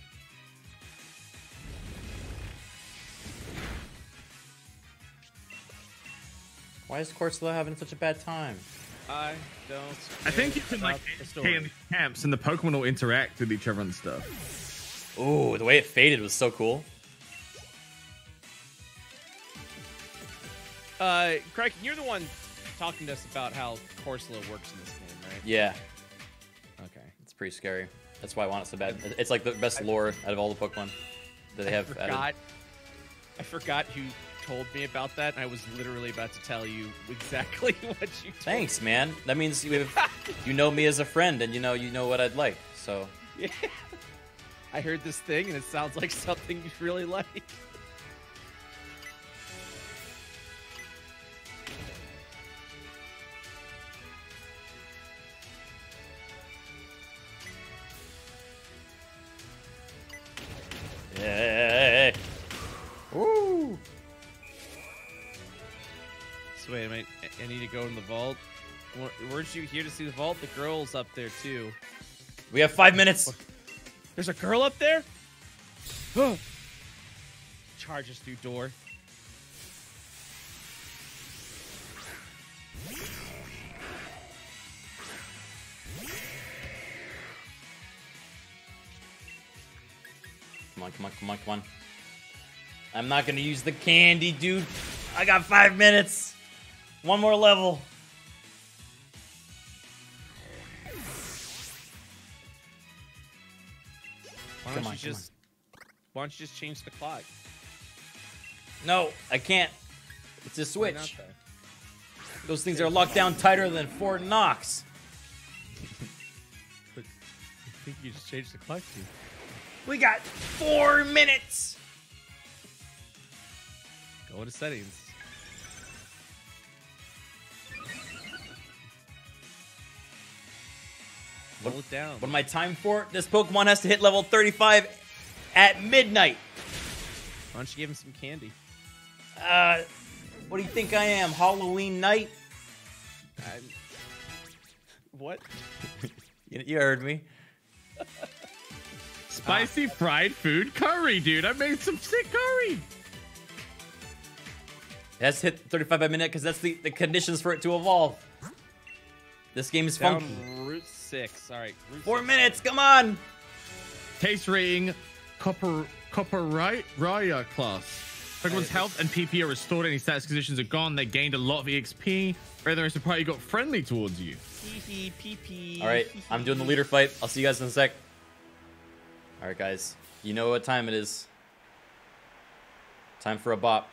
S1: Why is Corsola having such a bad time?
S3: I don't. I think you can like stay in the camps, and the Pokemon will interact with each other and
S1: stuff. Oh, the way it faded was so cool.
S4: Uh, Craig, you're the one talking to us about how Corsola works in this game, right? Yeah.
S1: Okay. It's pretty scary. That's why I want it so bad. It's like the best lore out of all the Pokemon that they have. I forgot, added.
S4: I forgot who
S1: told me about that, and I was literally
S4: about to tell you (laughs) exactly what you. Thanks,
S1: me. man. That means you have, you know me as a friend, and you know you know what I'd like. So. (laughs)
S4: Yeah. I heard this thing, and it sounds like something you really like. Shoot here to see the vault. The girl's up there too. We have five minutes.
S1: There's a girl up
S4: there. Charges through door.
S1: Come on, come on, come on, come on. I'm not gonna use the candy, dude. I got five minutes. One more level.
S4: don't you on, just why don't you just change the clock?
S1: No, I can't. It's a switch. Those things are locked down tighter than Fort Knox. (laughs) I think you just changed the clock
S3: too.
S4: We got four minutes.
S1: Go into settings. What, what am I it? for? This Pokemon has to hit level 35 at midnight. Why don't you give
S4: him some candy?
S1: Uh, what do you think I am? Halloween night? I'm... What? (laughs) you, you, heard me. (laughs) Spicy uh, fried food curry, dude. I made some sick curry. That's hit 35 by minute because that's the, the conditions for it to evolve. This game is funky. Down six. All right. Four six. minutes. Come on.
S3: Taste rating. Copper. Copper right. Raya class. Pokemon's health and PP are restored. Any status conditions are gone. They gained a lot of EXP. Rather, it's a you got friendly
S1: towards you.
S4: All right, I'm doing the leader
S1: fight. I'll see you guys in a sec. All right, guys. You know what time it is. Time for a bop.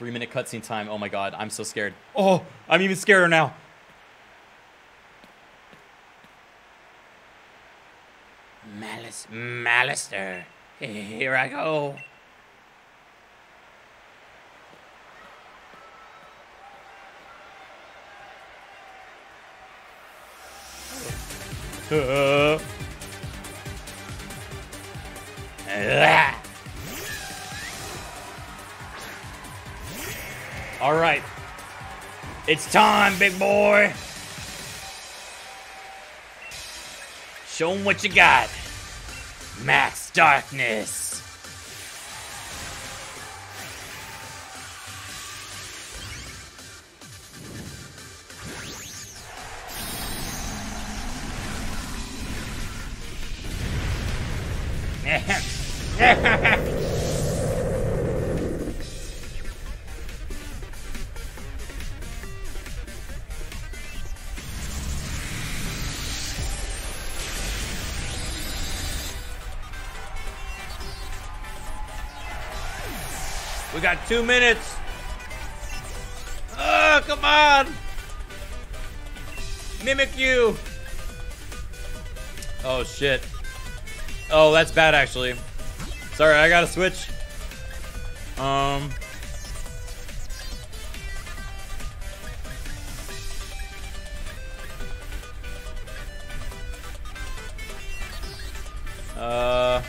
S1: Three minute cutscene time. Oh my god, I'm so scared. Oh, I'm even scarier now. Malice, Malister, (laughs) here I go.
S2: Uh. (laughs)
S1: Ah. All right. It's time, big boy. Show them what you got. Max Darkness. (laughs) (laughs) got two minutes. Oh, come on. Mimic you. Oh, shit. Oh, that's bad, actually. Sorry, I gotta switch. Um... Uh...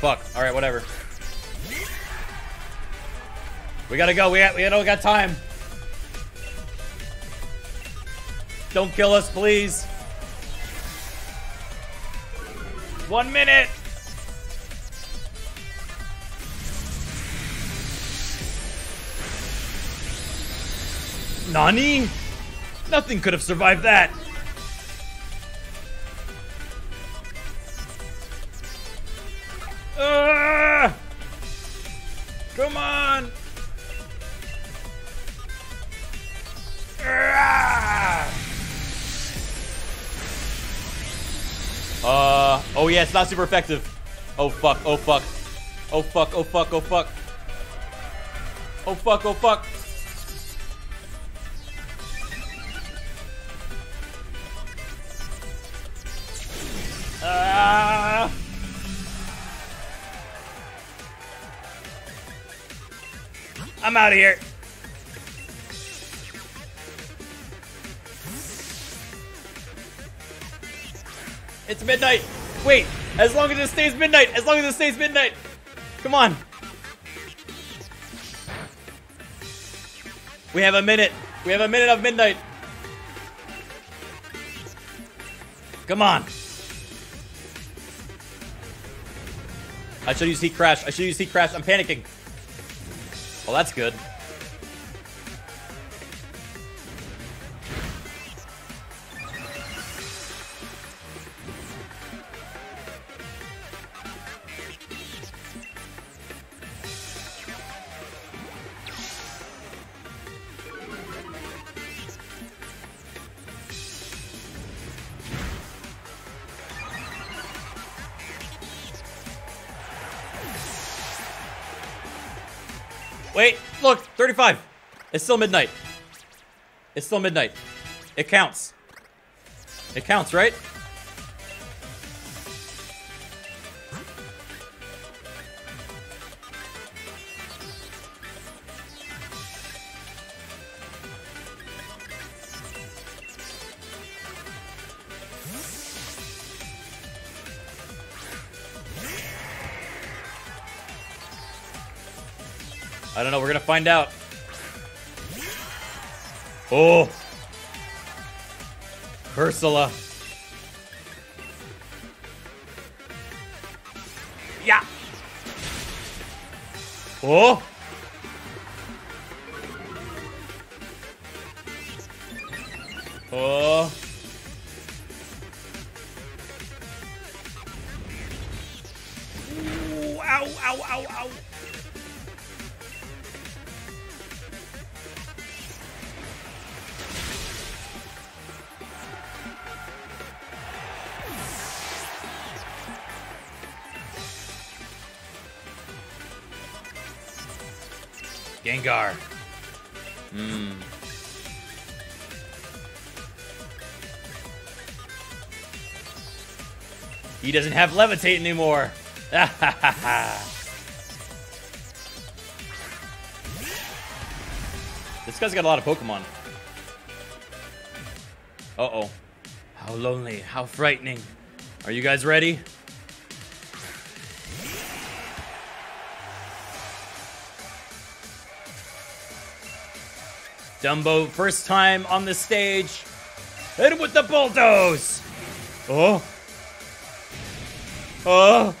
S1: Fuck. Alright, whatever. We gotta go. We, we don't got time. Don't kill us, please. One minute. Nani? Nothing could have survived that. yeah, it's not super effective. Oh fuck, oh fuck. Oh fuck, oh fuck, oh fuck. Oh fuck, oh fuck.
S6: Ah.
S3: I'm out of here.
S1: It's midnight. Wait, as long as it stays midnight, as long as it stays midnight. Come on. We have a minute. We have a minute of midnight. Come on. I should use heat crash. I should use heat crash. I'm panicking. Well, that's good. 35. It's still midnight. It's still midnight. It counts. It counts, right? I don't know. We're going to find out. Oh! Ursula.
S2: Yeah!
S5: Oh!
S1: Oh! Gengar. Hmm. He doesn't have levitate anymore. (laughs) this guy's got a lot of Pokemon. Uh-oh. How lonely, how frightening. Are you guys ready? Dumbo, first time on the stage. Hit him with the bulldoze! Oh. Oh.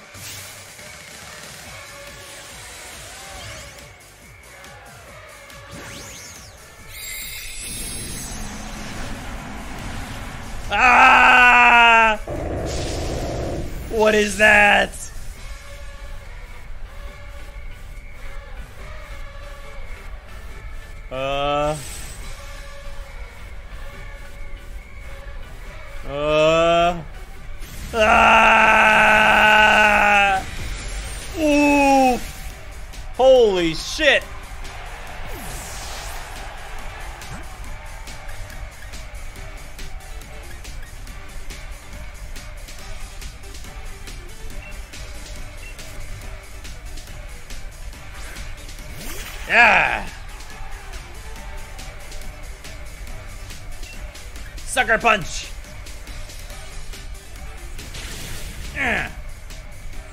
S1: Sucker Punch!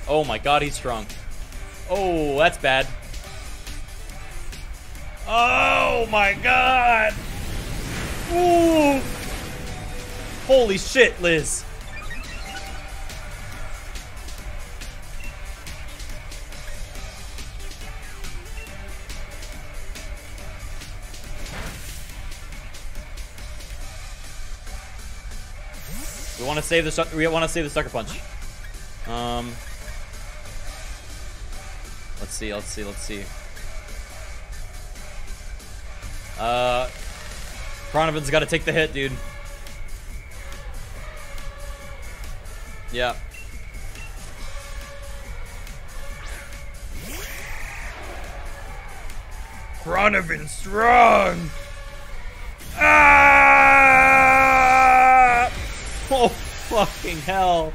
S1: Oh my god, he's strong. Oh, that's bad.
S2: Oh my god!
S1: Ooh! Holy shit, Liz. save the we want to save the sucker punch. Um, let's see, let's see, let's see. Uh, has got to take the hit, dude. Yeah. Crownovan strong. Fucking hell.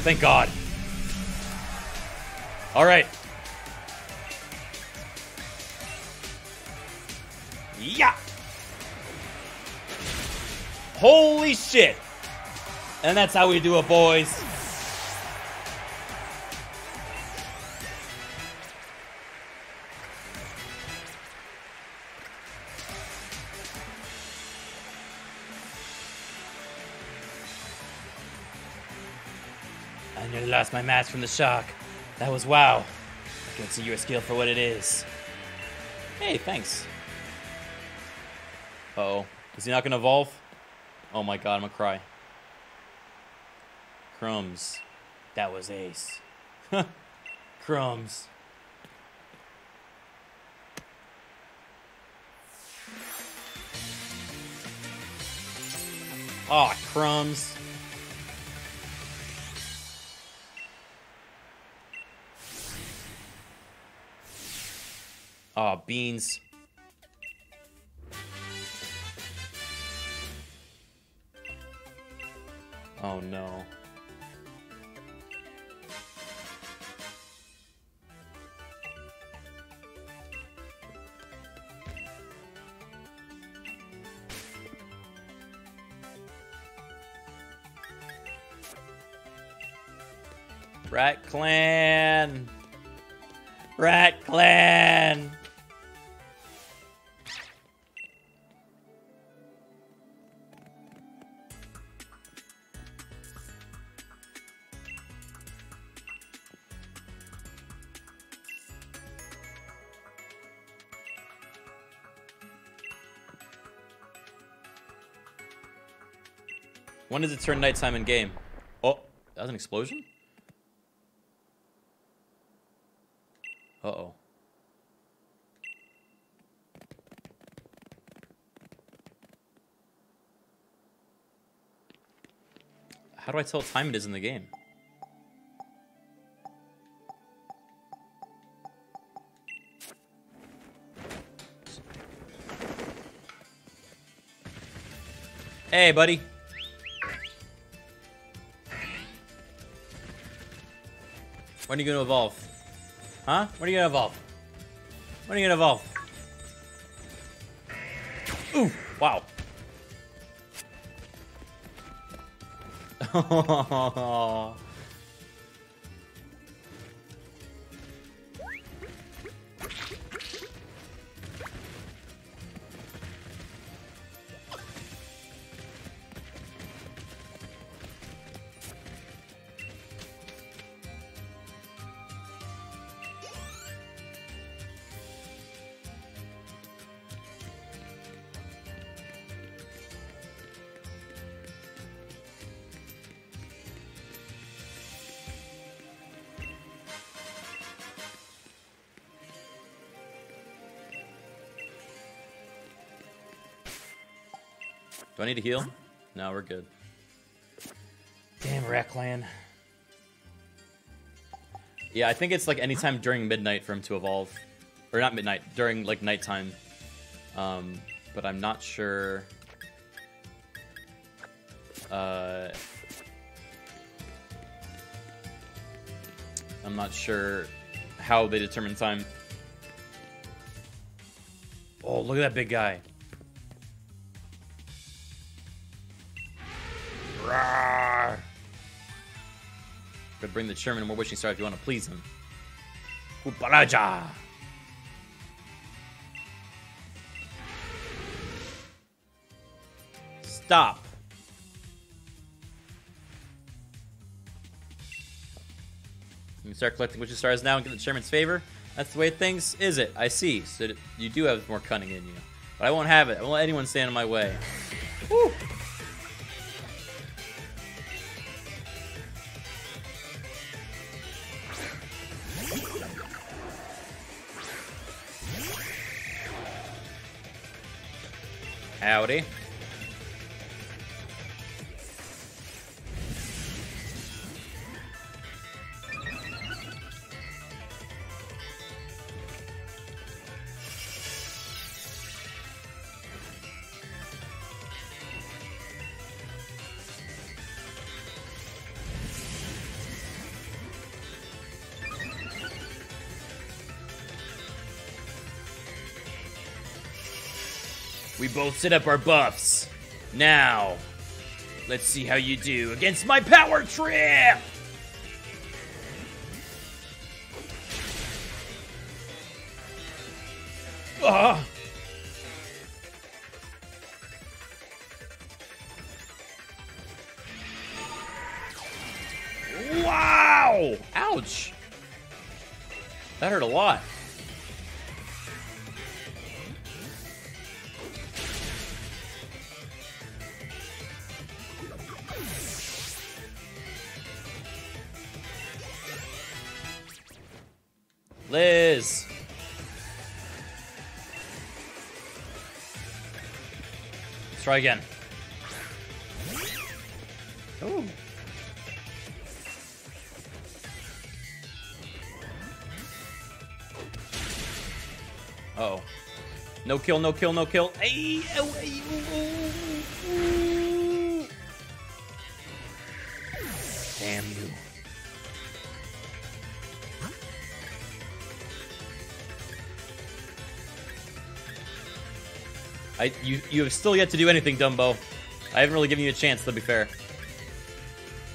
S1: Thank God. All right. Yeah.
S4: Holy shit. And that's how we do it, boys.
S1: lost my match from the shock. That was wow. I can see your skill for what it is. Hey, thanks. Uh oh Is he not going to evolve? Oh my god, I'm going to cry. Crumbs. That was ace. Crumbs. Aw, oh, crumbs. beans When does it turn nighttime in game? Oh, that was an explosion? Uh-oh. How do I tell what time it is in the game? Hey, buddy. When are you gonna evolve? Huh? When are you gonna evolve? When are you gonna evolve? Ooh! Wow. Oh. (laughs) Do I need to heal? No, we're good. Damn, Rackland. Yeah, I think it's like anytime during midnight for him to evolve. Or not midnight, during like nighttime. Um, but I'm not sure. Uh, I'm not sure how they determine time. Oh, look at that big guy. bring the chairman more wishing star if you want to please him. Kupalaja! Stop. You start collecting wishing stars now and get the chairman's favor. That's the way things is it. I see. So you do have more cunning in you. But I won't have it. I won't let anyone stand in my way. (laughs) Woo! We both set up our buffs. Now, let's see how you do against my power trip! Try again. Ooh. Uh oh. No kill, no kill, no kill. oh,
S2: oh, oh.
S1: I you you have still yet to do anything, Dumbo. I haven't really given you a chance, to be fair.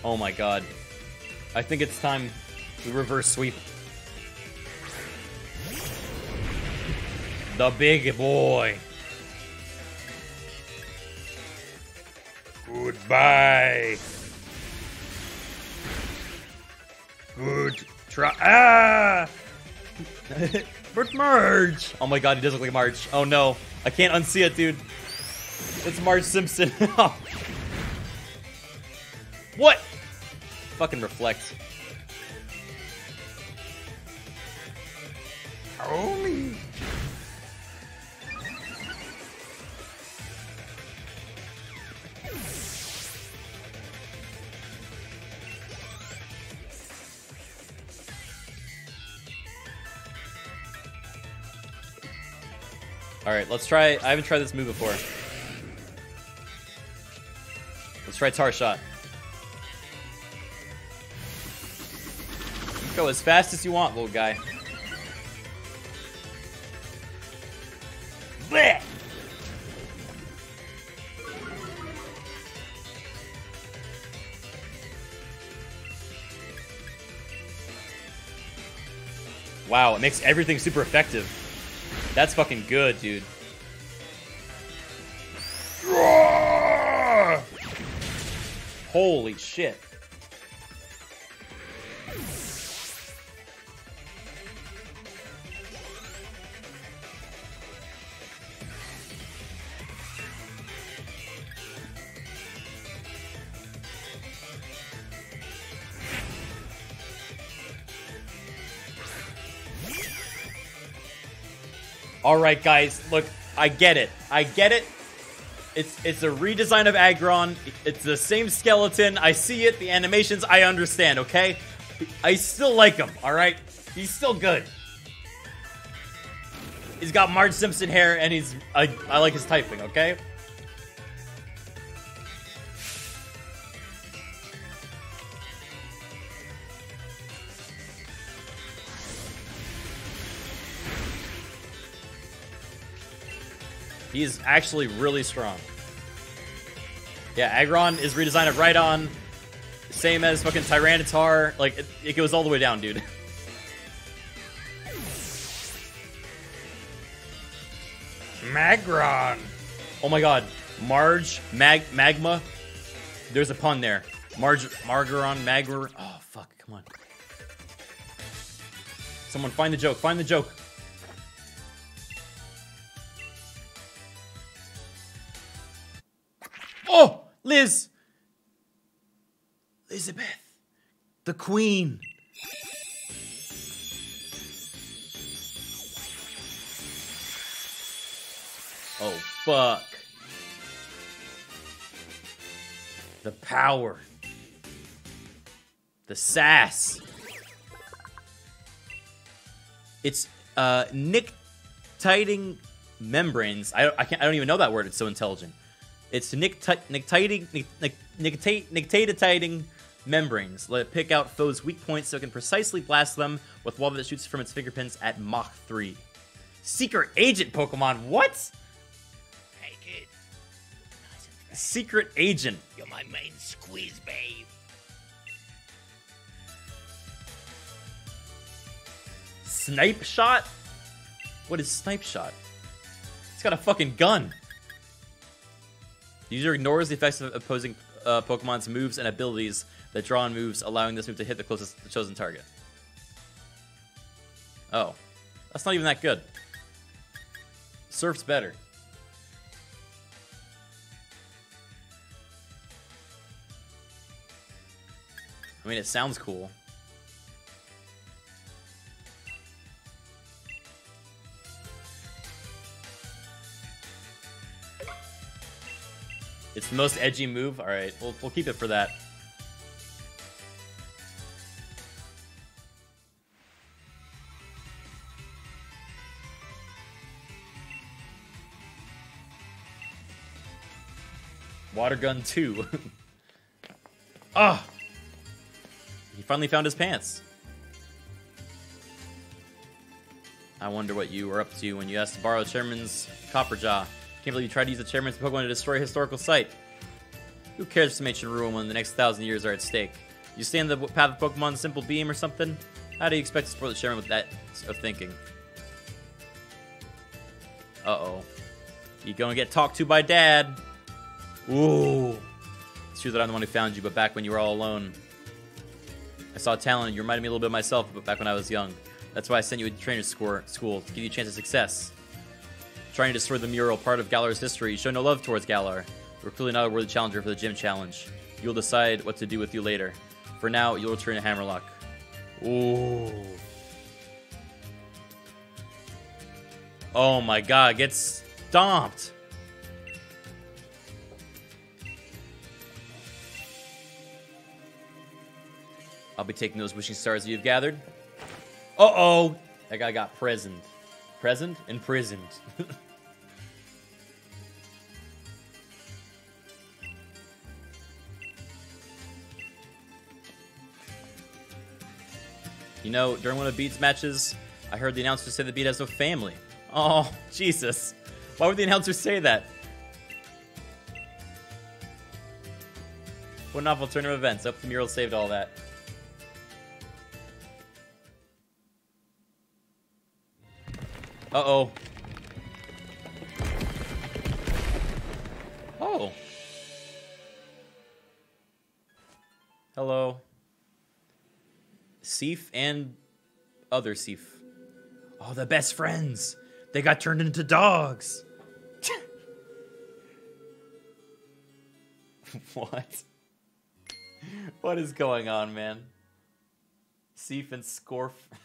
S1: Oh my god. I think it's time we reverse sweep. The big boy. Goodbye. Good try. Ah! (laughs) but Marge! Oh my god, he does look like Marge. Oh no. I can't unsee it, dude. It's Marge Simpson. (laughs) Oh. what? Fucking reflect. Alright, let's try... I haven't tried this move before. Let's try Tar Shot. Go as fast as you want, little guy. Blech! Wow, it makes everything super effective. That's fucking good, dude. Holy shit. All right, guys, look, I get it. I get it. It's it's a redesign of Aggron. It's the same skeleton. I see it. The animations. I understand. Okay, I still like him. All right, he's still good. He's got Marge Simpson hair, and he's I I like his typing. Okay. He is actually really strong. Yeah, Aggron is redesigned of Rhydon. Same as fucking Tyranitar. Like, it, it goes all the way down, dude.
S2: (laughs)
S1: Magron. Oh my god. Marge, Mag, Magma. There's a pun there. Marge, Margaron, Magron. Oh, fuck, come on. Someone find the joke, find the joke.
S4: the Queen.
S1: Oh, fuck. The power. The sass. It's uh, nictiting membranes. I don't, I, can't, I don't even know that word. It's so intelligent. It's nick, nictiting, nick, nictiting membranes. Let it pick out foes' weak points so it can precisely blast them with lava that shoots from its fingerpins at Mach 3. Secret Agent Pokemon, what? Take it. Secret Agent.
S6: You're my main squeeze, babe.
S1: Snipe Shot? What is Snipe Shot? It's got a fucking gun. The user ignores the effects of opposing uh, Pokemon's moves and abilities that draw moves, allowing this move to hit the closest the chosen target. Oh. That's not even that good. Surf's better. I mean, it sounds cool. It's the most edgy move? Alright, we'll, we'll keep it for that. Water Gun 2. (laughs) Ah! oh! He finally found his pants. I wonder what you were up to when you asked to borrow Chairman's Copperajah. Can't believe you tried to use the Chairman's Pokemon to destroy a historical site. Who cares if some ancient ruin when the next thousand years are at stake? You stay in the path of Pokemon Simple Beam or something? How do you expect to support the Chairman with that of thinking? Uh-oh. You gonna get talked to by Dad. Ooh. It's true that I'm the one who found you, but back when you were all alone. I saw talent, and you reminded me a little bit of myself, but back when I was young. That's why I sent you to trainer's school, to give you a chance at success. Trying to destroy the mural, part of Galar's history, you show no love towards Galar. You're clearly not a worthy challenger for the gym challenge. You'll decide what to do with you later. For now, you'll return to Hammerlocke. Ooh. Oh my god, get stomped! I'll be taking those wishing stars you've gathered. Uh-oh! That guy got present. Present? Imprisoned. (laughs) you know, during one of Bede's matches, I heard the announcer say the Bede has no family. Oh, Jesus. Why would the announcer say that? What novel turn of events? Hope the mural saved all that. Uh-oh. Oh. Hello. Seif and other Seif. Oh, the best friends. They got turned into dogs. (laughs) what? What is going on, man? Seif and Scorf. (laughs)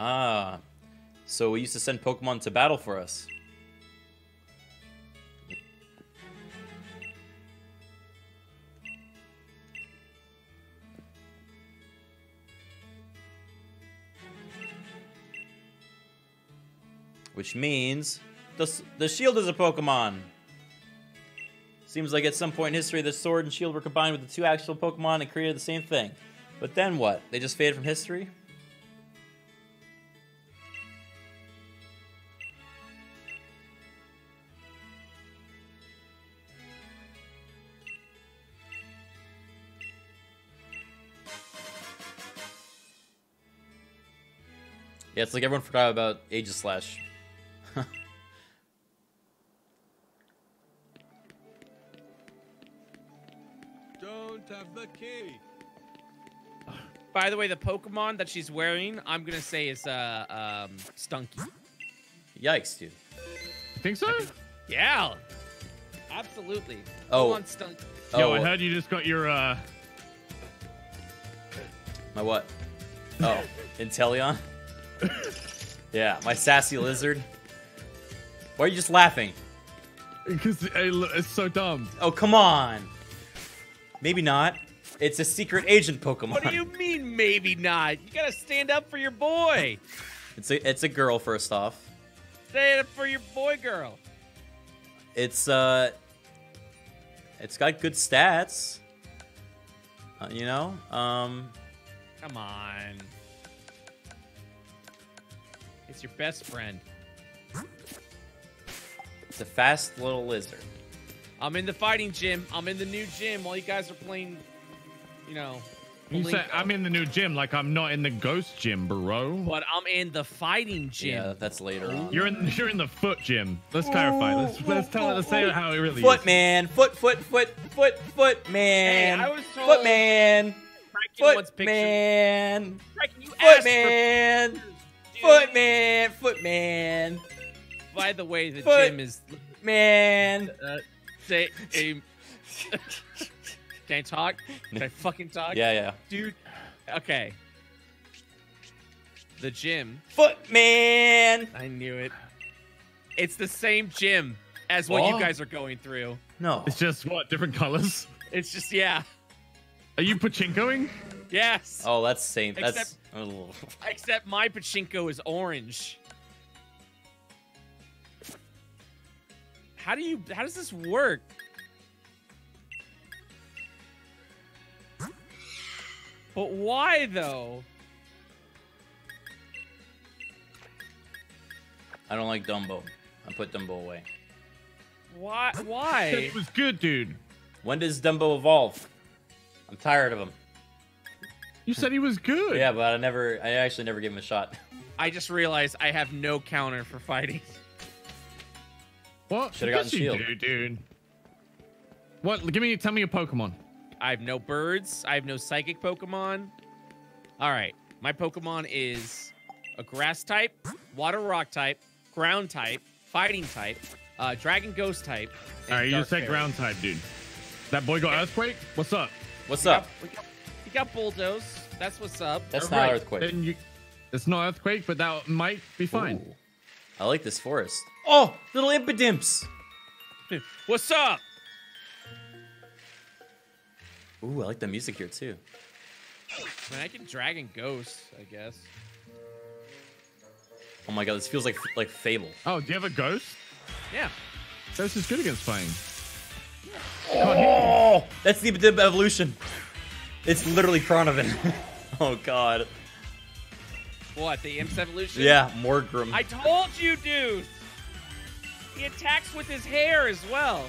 S1: Ah. So we used to send Pokemon to battle for us. Which means the, the shield is a Pokemon. Seems like at some point in history, the sword and shield were combined with the two actual Pokemon and created the same thing. But then what? They just faded from history? Yeah, it's like everyone forgot about of Slash. (laughs)
S7: Don't have the key.
S4: By the way, the Pokemon that she's wearing, I'm gonna say is uh um Stunky. Yikes, dude. You think so? Yeah. Absolutely. Oh. On, Stunky. Oh. Yo, oh. I heard
S3: you
S1: just got your uh. My what? Oh, Inteleon yeah, my sassy lizard. Why are you just laughing? Because it's so dumb. Oh, come on. Maybe not. It's a secret agent Pokemon. What do you mean, maybe not? You gotta stand up for your boy. it's a it's a girl first off.
S4: Stand up for your boy, girl.
S1: It's uh, it's got good stats. Uh, you know, um, come on.
S4: It's your best friend. It's a fast little lizard. I'm in the fighting gym. I'm in the new gym while you guys are playing, you know. You say,
S3: I'm in the new gym, like I'm not in the ghost gym,
S4: bro. But I'm in the fighting gym. Yeah, that's later on.
S3: You're in (laughs) you're in the foot gym. Let's
S4: clarify. Let's let's tell it let's say how it really foot is.
S1: man, foot foot foot foot foot man. Hey, I was told foot man. Foot man. Foot
S4: man. Footman, Footman. By the way, the Foot gym is man. Uh, say, um, can I talk? Can I fucking talk? Yeah, yeah. Dude, okay. The gym. Footman. I knew it. It's the same gym as what, you guys are going through. No, it's just what different colors. It's just yeah.
S3: Are you pachinkoing?
S4: Yes. Oh, that's same. That's Except Except (laughs) my pachinko is orange. How do you? How does this work? But why though?
S1: I don't like Dumbo. I put Dumbo away.
S8: Why? Why? This (laughs) was
S1: good, dude. When does Dumbo evolve? I'm tired of him. You said he was good. yeah, but I never, I actually never gave him a shot. (laughs) I just realized I have no counter for fighting.
S3: What? Should have gotten shield, do, dude. What? Give me, tell me a Pokemon.
S4: I have no birds. I have no psychic Pokemon. All right, my Pokemon is a grass type, water rock type, ground type, fighting type, uh, dragon ghost type.
S3: All right, you just said ground type, dude. That boy got earthquake. What's up? What's up?
S4: He got, he got bulldoze. That's what's up. That's All not right. earthquake.
S3: You, it's not earthquake, but that might be fine. Ooh.
S1: I like this forest.
S4: Oh, little impidimps. What's up?
S1: Ooh, I like the music here too.
S4: I mean, I can dragon ghost. I guess.
S1: Oh my god, this feels like like Fable. Oh, do you have a ghost?
S8: Yeah.
S6: Ghost is good against flying. Oh,
S1: that's the evolution.
S6: It's literally Crownovan. (laughs) oh god.
S4: What, the Imps evolution? Yeah,
S1: Morgrem. I
S4: told you, dude! He attacks with his hair as well.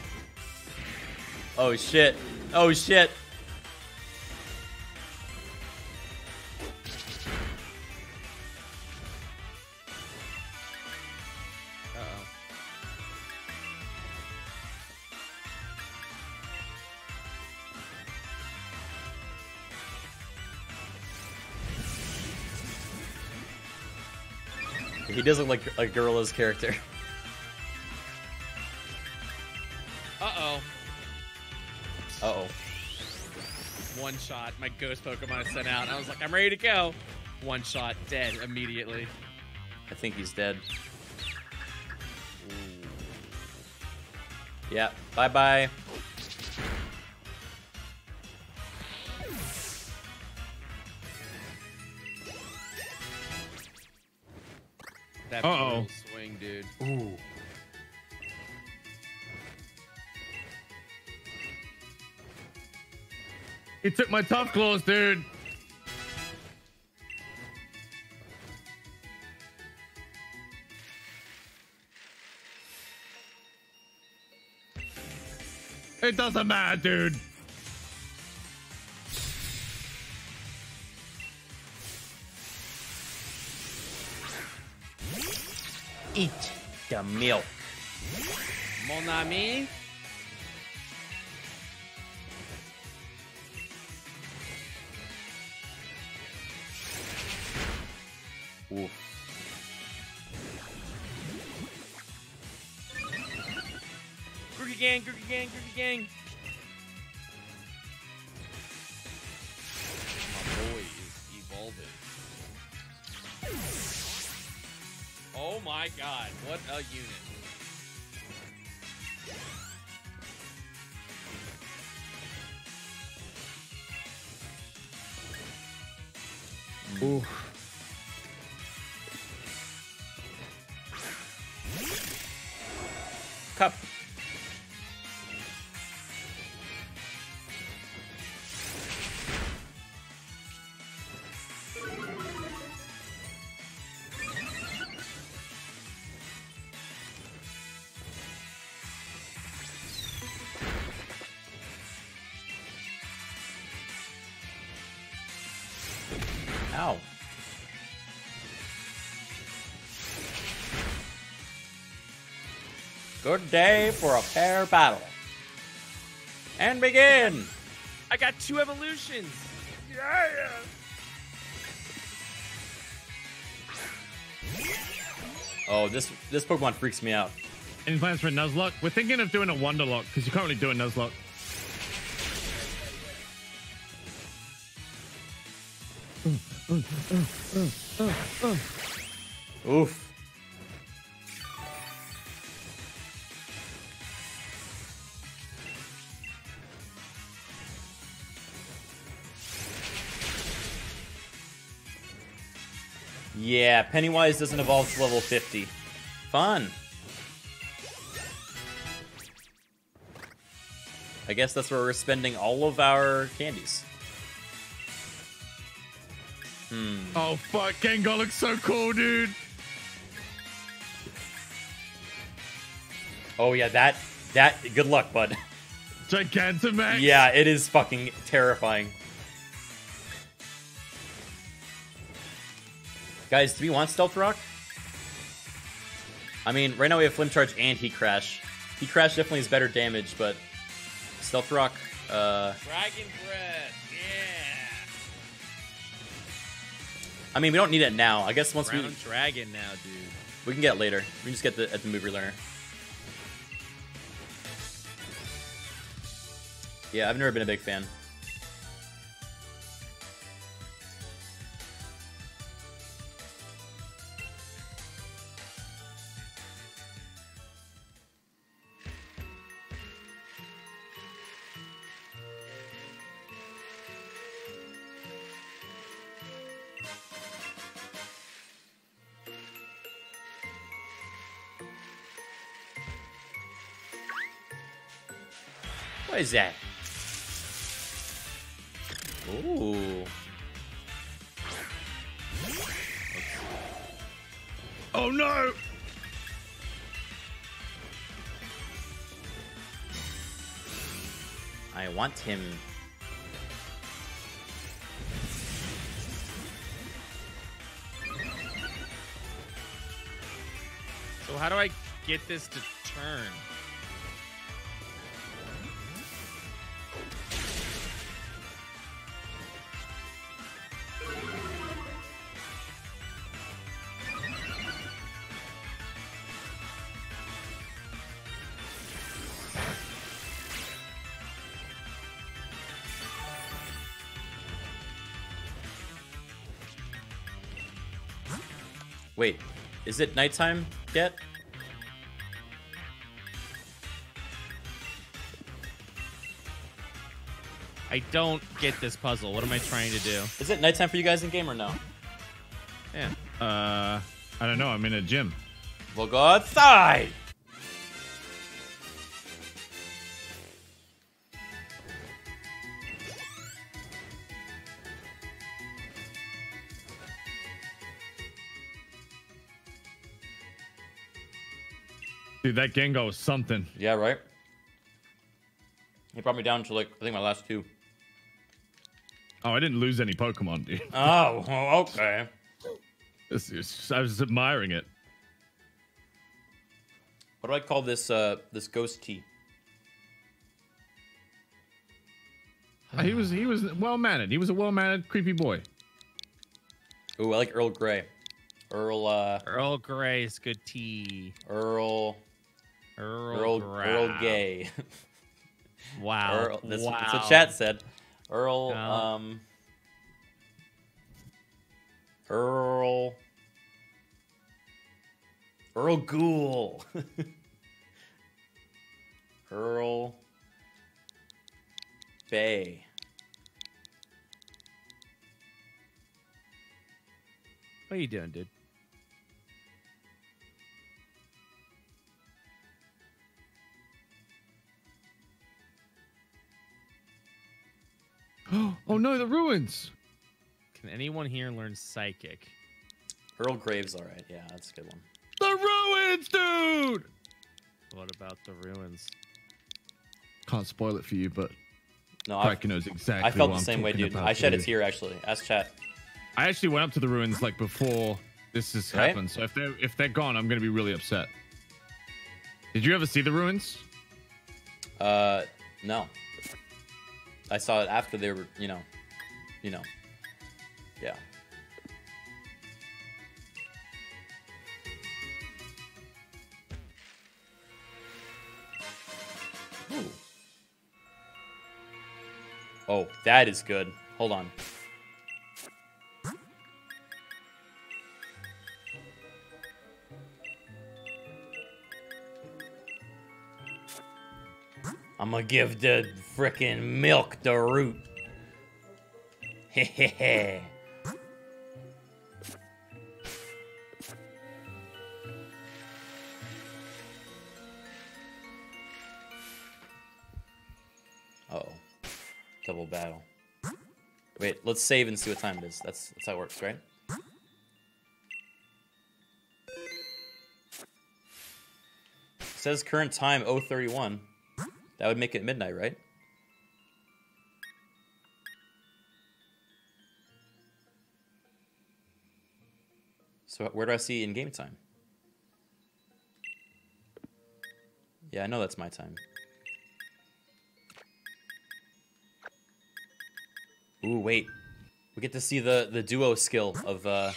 S1: Oh shit. Oh shit. He does not look like a Gorillaz character. Uh-oh. Uh-oh.
S4: One shot. My ghost Pokemon is sent out. I was like, I'm ready to go. One shot. Dead
S1: immediately. I think he's dead. Ooh. Yeah. Bye-bye.
S4: That Uh-oh. swing, dude. Ooh.
S3: He took my Tough Claws, dude. It doesn't matter, dude.
S4: eat the milk. Mon ami. Oof. gang, googie gang, googie gang. Oh my god, what a unit.
S2: Ooh. Cup
S1: Good day for a fair battle. And begin!
S4: I got two evolutions! Yeah!
S1: Oh, this this Pokemon freaks me out. Any plans for
S3: a Nuzlocke? We're thinking of doing a Wonderlocke because you can't really do a Nuzlocke.
S2: Oof.
S1: Yeah, Pennywise doesn't evolve to level 50. Fun. I guess that's where we're spending all of our candies. Hmm. Oh fuck, Gengar looks so cool, dude. Oh yeah, that that good luck, bud. Gigantamax. Yeah, it is fucking terrifying. Guys, do we want Stealth Rock? I mean, right now we have Flame Charge and Heat Crash. Heat Crash definitely is better damage, but Stealth Rock. Uh,
S4: Dragon Breath,
S1: yeah. I mean, we don't need it now. I guess once Brown we
S4: Dragon now, dude.
S1: We can get it later. We can just get the at the movie learner. Yeah, I've never been a big fan. What is that? Ooh. Uh. Oh no! I want him.
S3: So how do I get this to turn?
S1: Is it nighttime yet? I don't get this puzzle. What am I trying to do? Is it nighttime for you guys in game or no? Yeah. Uh, I don't know. I'm in a gym. We'll go outside.
S3: Dude, that Gengar was something. Yeah,
S1: right? He brought me down to like, I think my last two.
S3: Oh, I didn't lose any Pokemon, dude. (laughs)
S1: Oh, okay. Is, I was admiring it. What do I call this, uh, this ghost tea?
S3: Uh, he was, he was well-mannered. He was a well-mannered, creepy boy. Ooh, I like Earl Grey.
S4: Earl, uh... Earl Grey is good tea. Earl... Earl, Earl, Earl Gay.
S1: (laughs) wow. Earl, wow. That's what chat said. Earl. Oh. Um, Earl. Earl Ghoul. (laughs) Earl Bay.
S4: What are you doing,
S6: dude?
S3: (gasps) oh no, the ruins.
S4: Can anyone here learn psychic?
S1: Earl Graves, all right. Yeah, that's a good one.
S3: The ruins, dude.
S4: What about the ruins?
S1: Can't spoil it for you, but no, Criken knows exactly. I felt the same way, dude. I shed a tear
S3: actually. Ask chat. I actually went up to the ruins like before this has right? happened. So if they if they're gone, I'm gonna be really upset. Did you ever see the ruins?
S1: Uh, no. I saw it after they were, you know, you know, yeah. Oh, that is good. Hold on. I'm gonna give the freaking milk the root. Hehehe. uh oh. Double battle. Wait, let's save and see what time it is. That's, that's how it works, right? It says current time 031. That would make it midnight, right? So where do I see in game time? Yeah, I know that's my time. Ooh, wait. We get to see the, the duo skill of... Uh...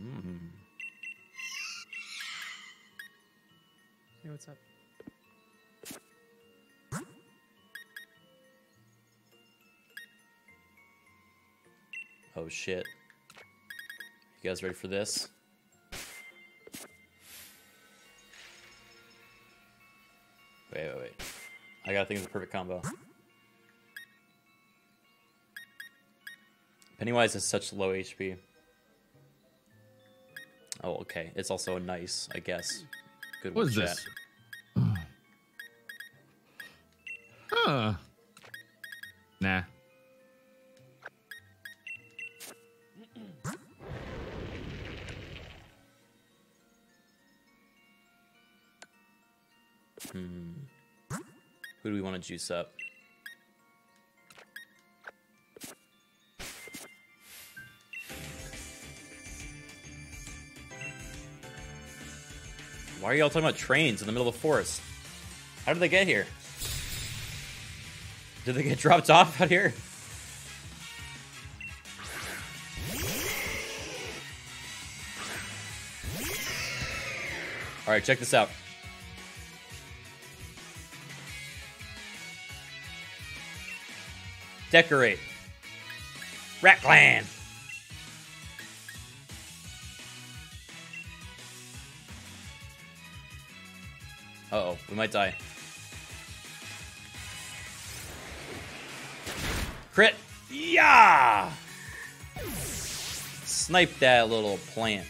S1: Hmm. Hey, what's up? Oh, shit. You guys ready for this? Wait, wait, wait. I gotta think of the perfect combo. Pennywise has such low HP. Oh, okay. It's also a nice, I guess. Good what is chat. this? (clears throat) huh. want to juice up. Why are y'all talking about trains in the middle of the forest? How did they get here? Did they get (laughs) dropped off out here? All right, check this out. Decorate. Rat Clan. Uh oh, we might die. Crit. Yeah! Snipe that little plant.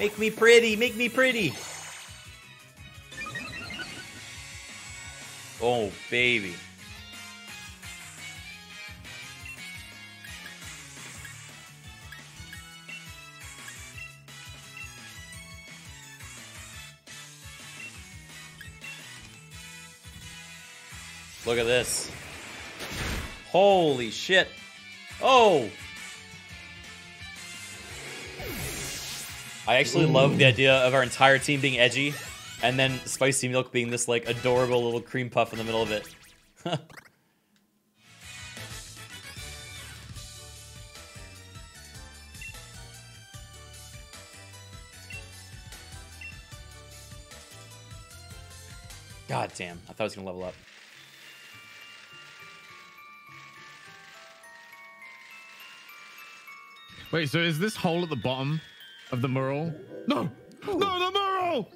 S1: Make me pretty, make me pretty. Oh, baby. Look at this. Holy shit. Oh! I actually Ooh. love the idea of our entire team being edgy, and then Spicy Milk being this like adorable little cream puff in the middle of it. (laughs) God damn, I thought I was gonna level up.
S3: Wait, so is this hole at the bottom of the Merle. No, Ooh. no, the Merle.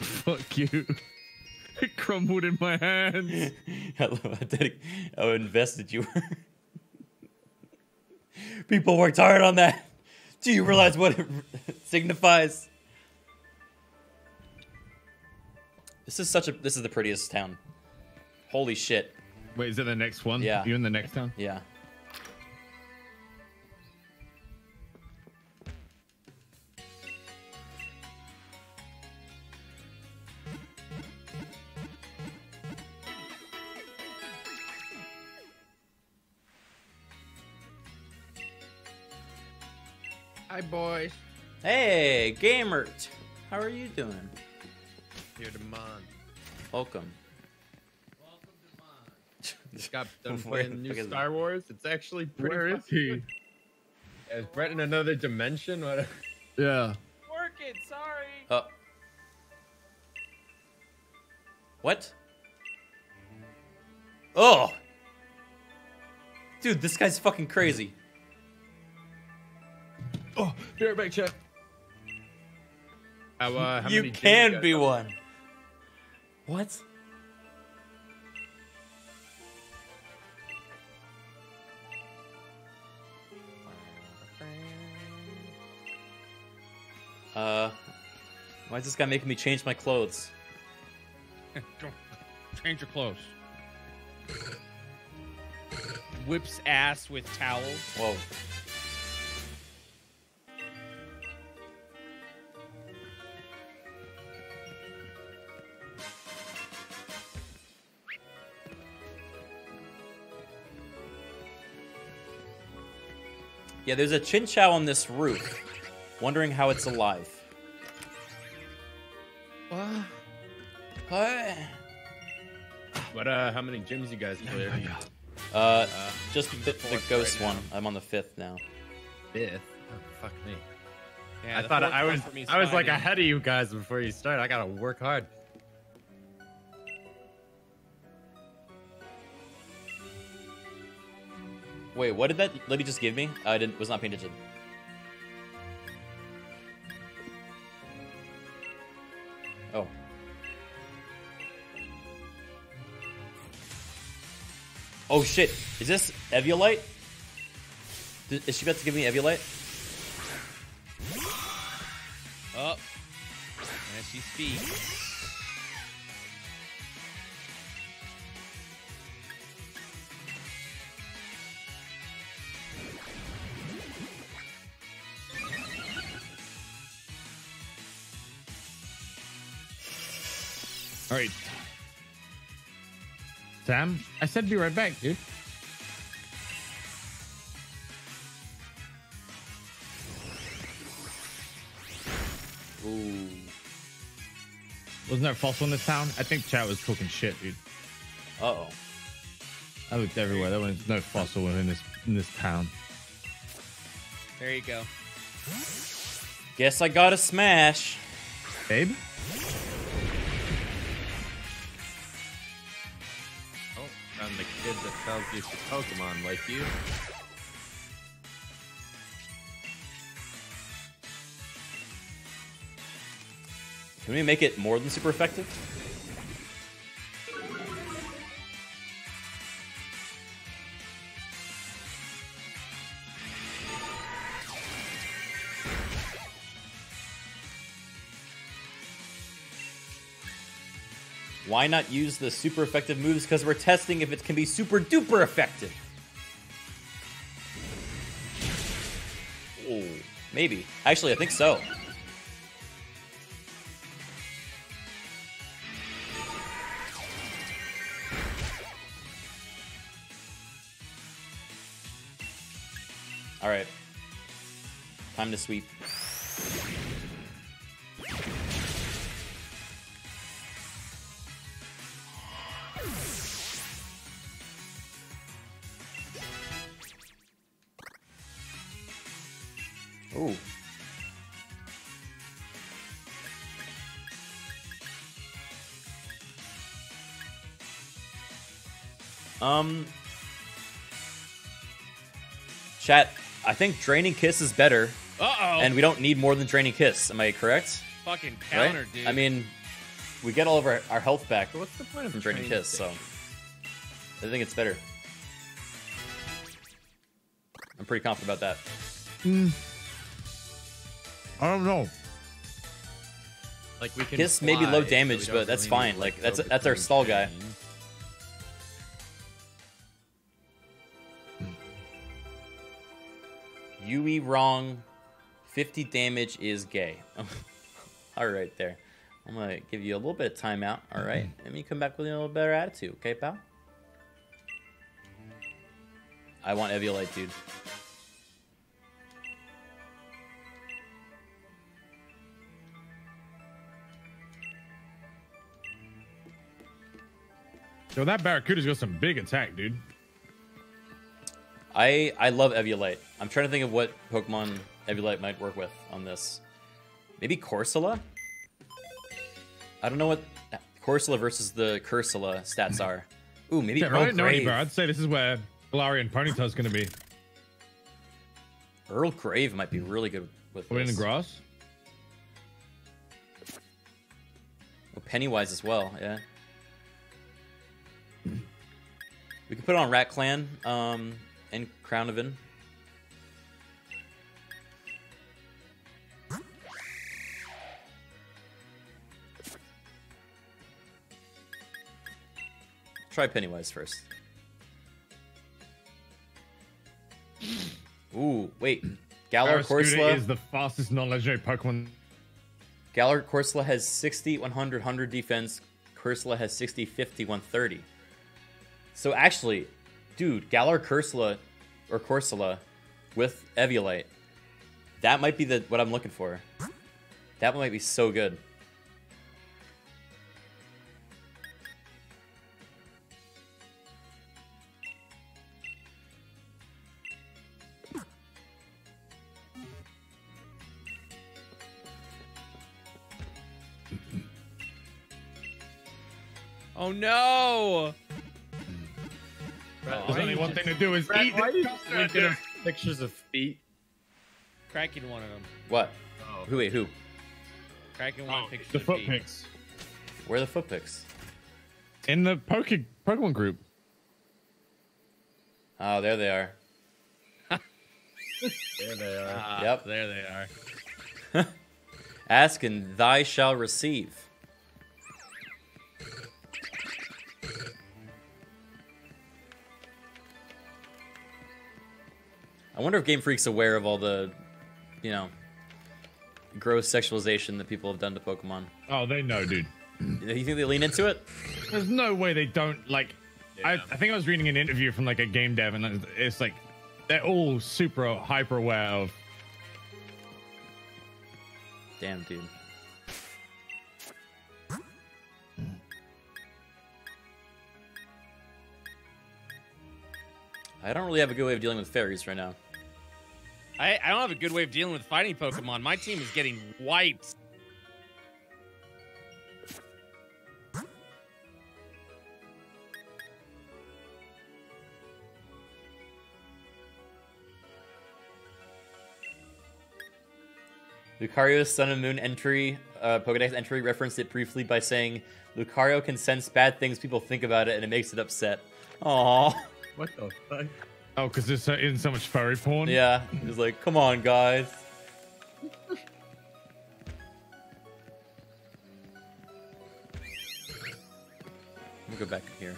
S3: Fuck
S1: you. It crumbled in my hands. I love how, dedic- how invested you were. People worked hard on that. Do you realize what it signifies? This is such a. This is the prettiest town. Holy shit. Wait, is it the next one? Yeah. You in the next town? Yeah.
S4: Hi, boys.
S1: Hey, Gamert. How are you doing? Here to mom. Welcome. Just got done (laughs) playing new Star
S3: Wars. It's actually
S1: pretty. Where is he? Good. Is Brett in another dimension? (laughs) What? Yeah.
S4: Working. Sorry. Oh.
S1: What? Oh. Dude, this guy's fucking crazy.
S6: Oh, be right back, chat.
S1: How, uh, how you can you be one. What? Uh, why is this guy making me change my clothes?
S4: (laughs) change your clothes. Whips ass with towel. Whoa.
S1: Yeah, there's a Chinchou on this roof wondering how it's alive.
S3: What? What? But uh, how many gyms you guys cleared?
S1: Oh uh, uh, just the, the ghost right one. I'm on the fifth now. Fifth? Oh, fuck me.
S3: Yeah, I thought I was I was like ahead
S1: of you guys before you started. I gotta work hard. Wait, what did that lady just give me? I didn't was not paying attention. Oh shit, is this Eviolite? Is she about to give me Eviolite?
S4: Oh, and she speeds.
S3: Sam, I said be right back, dude. Ooh. Wasn't there a false one this town? I think chat was cooking shit, dude. Uh oh. I looked
S1: everywhere. There was no fossil in this in this town. There you go. Guess I got a smash. Babe? themselves
S3: used a Pokemon like you.
S1: Can we make it more than super effective? why not use the super effective moves? Because we're testing if it can be super duper effective. Oh, maybe. Actually, I think so. All right. Time to sweep. Um, chat, I think Draining Kiss is better. Uh oh. And we don't need more than Draining Kiss. Am I correct? Fucking counter, right? dude. I mean, we get all of our, our health back. What's the point of from Draining Kiss? So I think it's better. I'm pretty confident about that. Mm. I don't know. Like we can kiss maybe low damage, so but that's really fine. Like that's that's our stall guy. wrong. 50 damage is gay. (laughs) all right, there. I'm going to give you a little bit of timeout, all right? Mm-hmm. come back with a little better attitude, okay, pal? I want Eviolite, dude.
S3: Yo, that Barraskewda's got some big attack, dude.
S1: I I love Eviolite. I'm trying to think of what Pokemon Eviolite might work with on this. Maybe Corsola? I don't know what Corsola versus the Corsola stats hmm. are. Ooh, maybe yeah, Earl right? Grave. No,
S3: I'd say this is where Galarian Ponyta's going to be.
S1: Earl Grave might be really good with Put this. in grass? Pennywise as well, yeah. We can put it on Rat Clan. Um, and Crownovan. Try Pennywise first. Ooh, wait. Galar Corsola is the fastest non-legendary Pokemon. Galar Corsola has 60, 100, 100 defense. Corsola has 60, 50, 130. So actually, dude, Galar Corsola or Corsola with Eviolite That might be the what I'm looking for. That might be so good.
S4: Oh no! There's only
S3: one thing to do is Brett, eat. Why
S4: you pictures of feet? Cracking one of
S3: them.
S1: What? Oh. Who? Wait, who?
S3: Cracking one oh, picture. The foot feet. pics. Where are the foot pics? In the Poke Pokemon group.
S1: Oh, there they are.
S3: there they are. yep, there
S1: they are. (laughs) Ask and thy shall receive. I wonder if Game Freak's aware of all the, you know, gross sexualization that people have done to Pokemon.
S3: Oh, they know, dude. you think they lean into it? There's no way they don't like. Yeah. I, I, think I was reading an interview from like a game dev, and it's like they're all super hyper aware of.
S1: Damn, dude. I don't really have a good way of dealing with fairies right now. I, I don't have a good way of dealing with fighting
S4: Pokemon. My team is getting wiped.
S1: Lucario's Sun and Moon entry, uh, Pokedex entry referenced it briefly by saying, Lucario can sense bad things people think about it and it makes it upset. Aww. What the
S3: fuck? Oh, because there's so, isn't so much furry porn.
S1: Yeah, he's like, come on, guys. Let me go back here.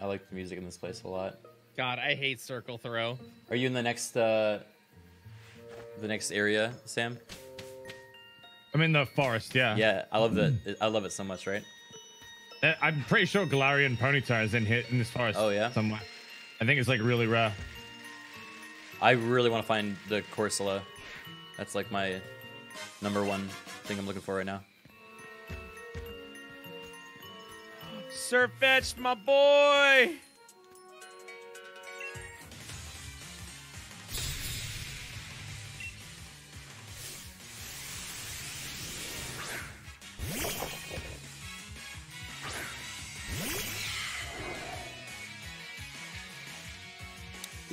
S1: I like the music in this place a lot.
S4: God, I hate circle throw.
S1: Are you in the next uh the next area, Sam? I'm in the forest, yeah. Yeah, I love that. I love it so much, right?
S3: Uh, I'm pretty sure Galarian Ponyta is in hit in this forest. Oh yeah, somewhere. I think it's like really
S1: rare. I really want to find the Corsola. That's like my number one thing I'm looking for right now.
S4: Sirfetch'd, my boy.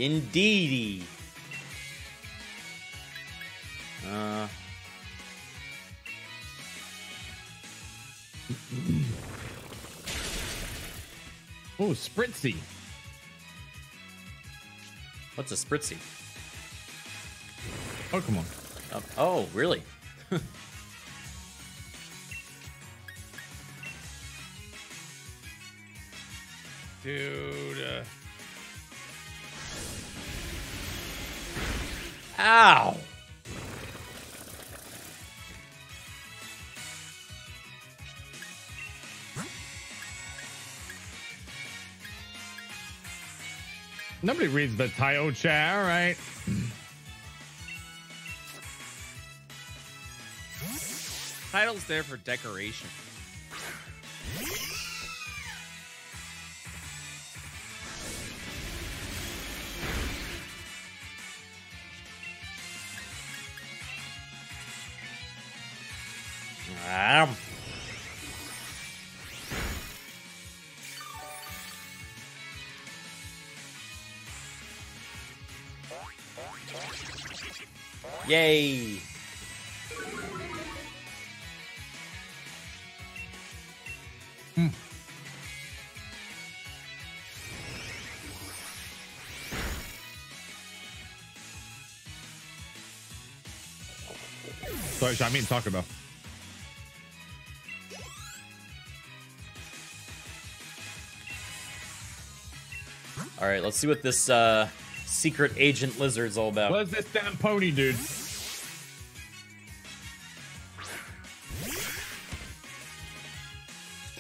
S4: Indeedy. Uh.
S1: oh, spritzy. What's a spritzy? Pokemon. Oh, oh really? (laughs)
S3: Dude. Uh... Ow! Nobody reads the Tayo chair. all right.
S4: Title's there for decoration.
S1: Yay! Hmm. Sorry, I mean Taco Bell. All right, let's see what this uh, secret agent lizard's all about. What's this damn pony, dude?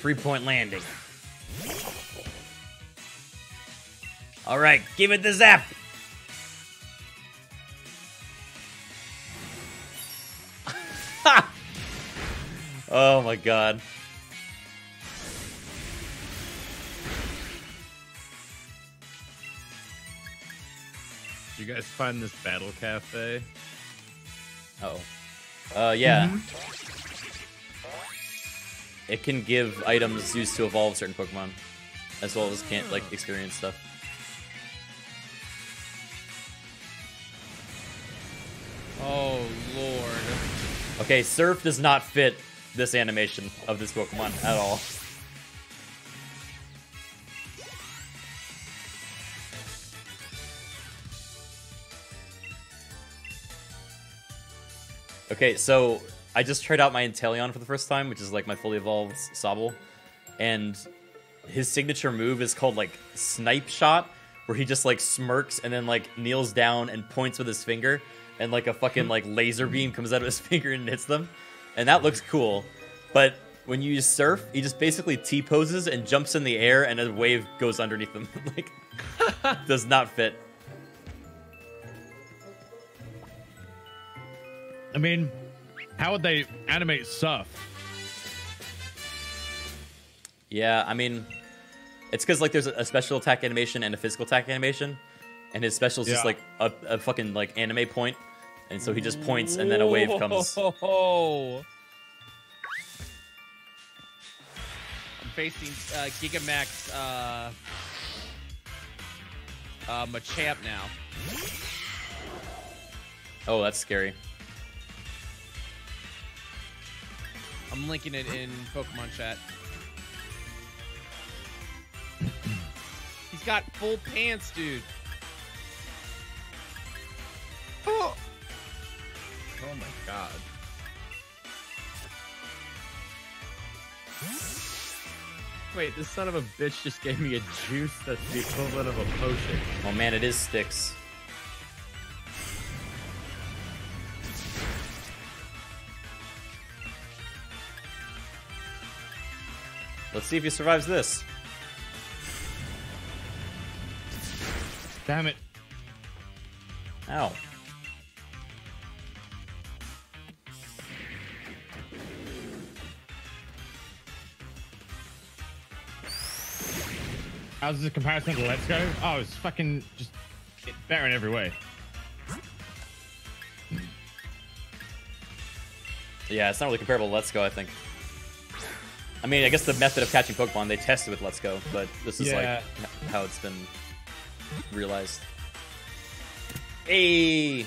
S1: Three-point landing. Alright, give it the zap! (laughs) oh my god. Did you guys find this battle cafe? Uh oh. Uh, yeah. Mm -hmm. It can give items used to evolve certain Pokemon, as well as can't like experience stuff. Oh lord. Okay, Surf does not fit this animation of this Pokemon at all. Okay, so I just tried out my Inteleon for the first time, which is like my fully evolved Sobble, and his signature move is called like Snipe Shot, where he just like smirks and then like kneels down and points with his finger, and like a fucking (laughs) like laser beam comes out of his (laughs) finger and hits them, and that looks cool, but. When you surf, he just basically T poses and jumps in the air, and a wave goes underneath him. (laughs) like, does not fit.
S3: I mean, how
S1: would they animate stuff? Yeah, I mean, it's because like there's a special attack animation and a physical attack animation, and his special is yeah. just like a, a, fucking like anime point, and so he just points and then a wave comes.
S4: I'm facing uh, Gigamax uh, uh, Machamp now.
S1: Oh, that's scary.
S4: I'm linking it in Pokemon chat. He's got full pants, dude. Oh, oh my
S2: god.
S1: Wait, this son of a bitch just gave me a juice that's the equivalent of a potion. Oh man, it is sticks. Let's see if he survives this. Damn it. Ow.
S3: How's this comparison to Let's Go? Oh, it's fucking just
S1: better in every way. Yeah, it's not really comparable to Let's Go, I think. I mean, I guess the method of catching Pokemon they tested with Let's Go, but this is yeah. like how it's been realized. Hey.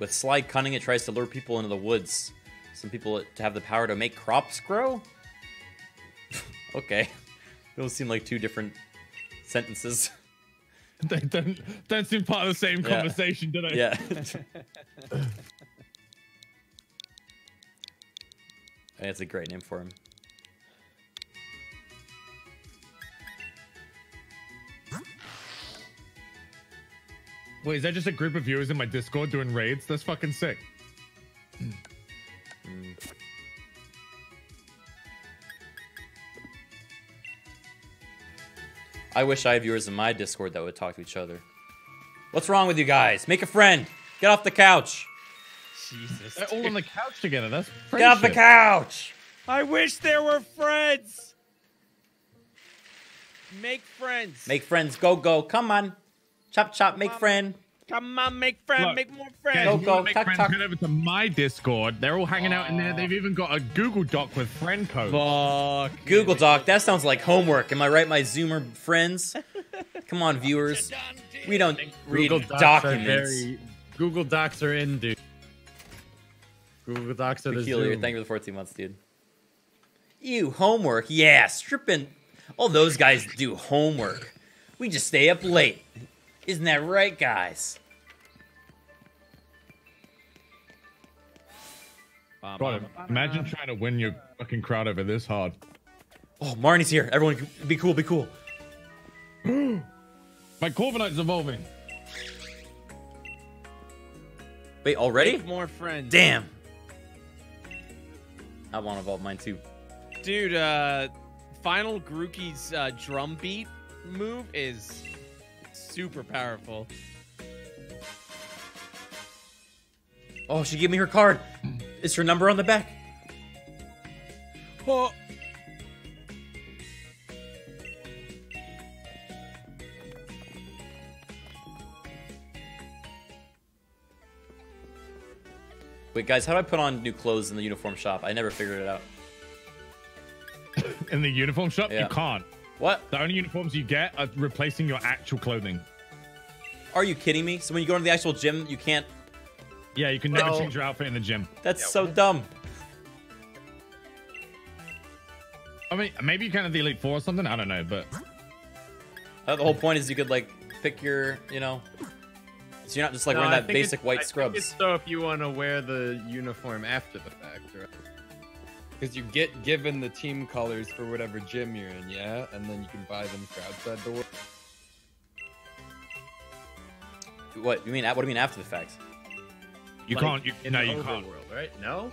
S1: With sly cunning, it tries to lure people into the woods. Some people to have the power to make crops grow? Okay. (laughs) Those seem like two different sentences.
S6: (laughs) they don't
S3: don't seem part of the same yeah. conversation, do they? Yeah. (laughs)
S1: That's a great name for him.
S3: Wait, is that just a group of viewers in my Discord doing raids? That's fucking sick.
S1: I wish I had viewers in my Discord that would talk to each other. What's wrong with you guys? Make a friend. Get off the couch. Jesus.
S4: They're all on the couch
S1: together. That's friendship. Get off the couch.
S4: I wish there were friends. Make friends.
S1: Make friends. Go, go. Come on. Chop, chop. Make friend. Come on, make friends, make more friends. Go, go, make tuck, friends. Tuck. Head over to my
S3: Discord. They're all hanging oh. out in there. They've even got a Google Doc with friend codes.
S1: Fuck. Google Doc. That sounds like homework. Am I right, my Zoomer friends? (laughs) Come on, viewers. We don't read Google Docs documents. Very, Google Docs are in, dude. Google Docs are Peculiar. the Zoom. Thank you for the 14 months, dude. You homework? Yeah, stripping. All those guys do homework. We just stay up late. Isn't that right, guys?
S3: imagine trying to win your fucking crowd over this hard. Oh,
S1: Marnie's here. Everyone, be cool, be cool.
S3: (gasps) My Corviknight's evolving.
S1: Wait, already? Make more friends. Damn. I want to evolve mine too.
S4: Dude, uh, final Grookey's uh, drum beat move is super powerful.
S1: Oh, she gave me her card. It's her number on the back. Oh. Wait, guys, how do I put on new clothes in the uniform shop? I never figured it out.
S3: (laughs) in the uniform shop? Yeah. You can't. What? The only uniforms you get are replacing your actual clothing.
S1: Are you kidding me? So when you go into the actual gym, you can't.
S3: Yeah, you can never no. change your outfit in the gym.
S1: That's yeah. so dumb. I mean, maybe you can at the Elite Four or something. I don't know, but uh, the whole point is you could like pick your, you know, so you're not just like no, wearing that basic white I scrubs. so if you want to wear the uniform after the fact, right? because you get given the team colors for whatever gym you're in, yeah, and then you can buy them for outside the world. What you mean? What do you mean after the fact? You like, can't. You, in no, the you can't. World,
S4: right? No.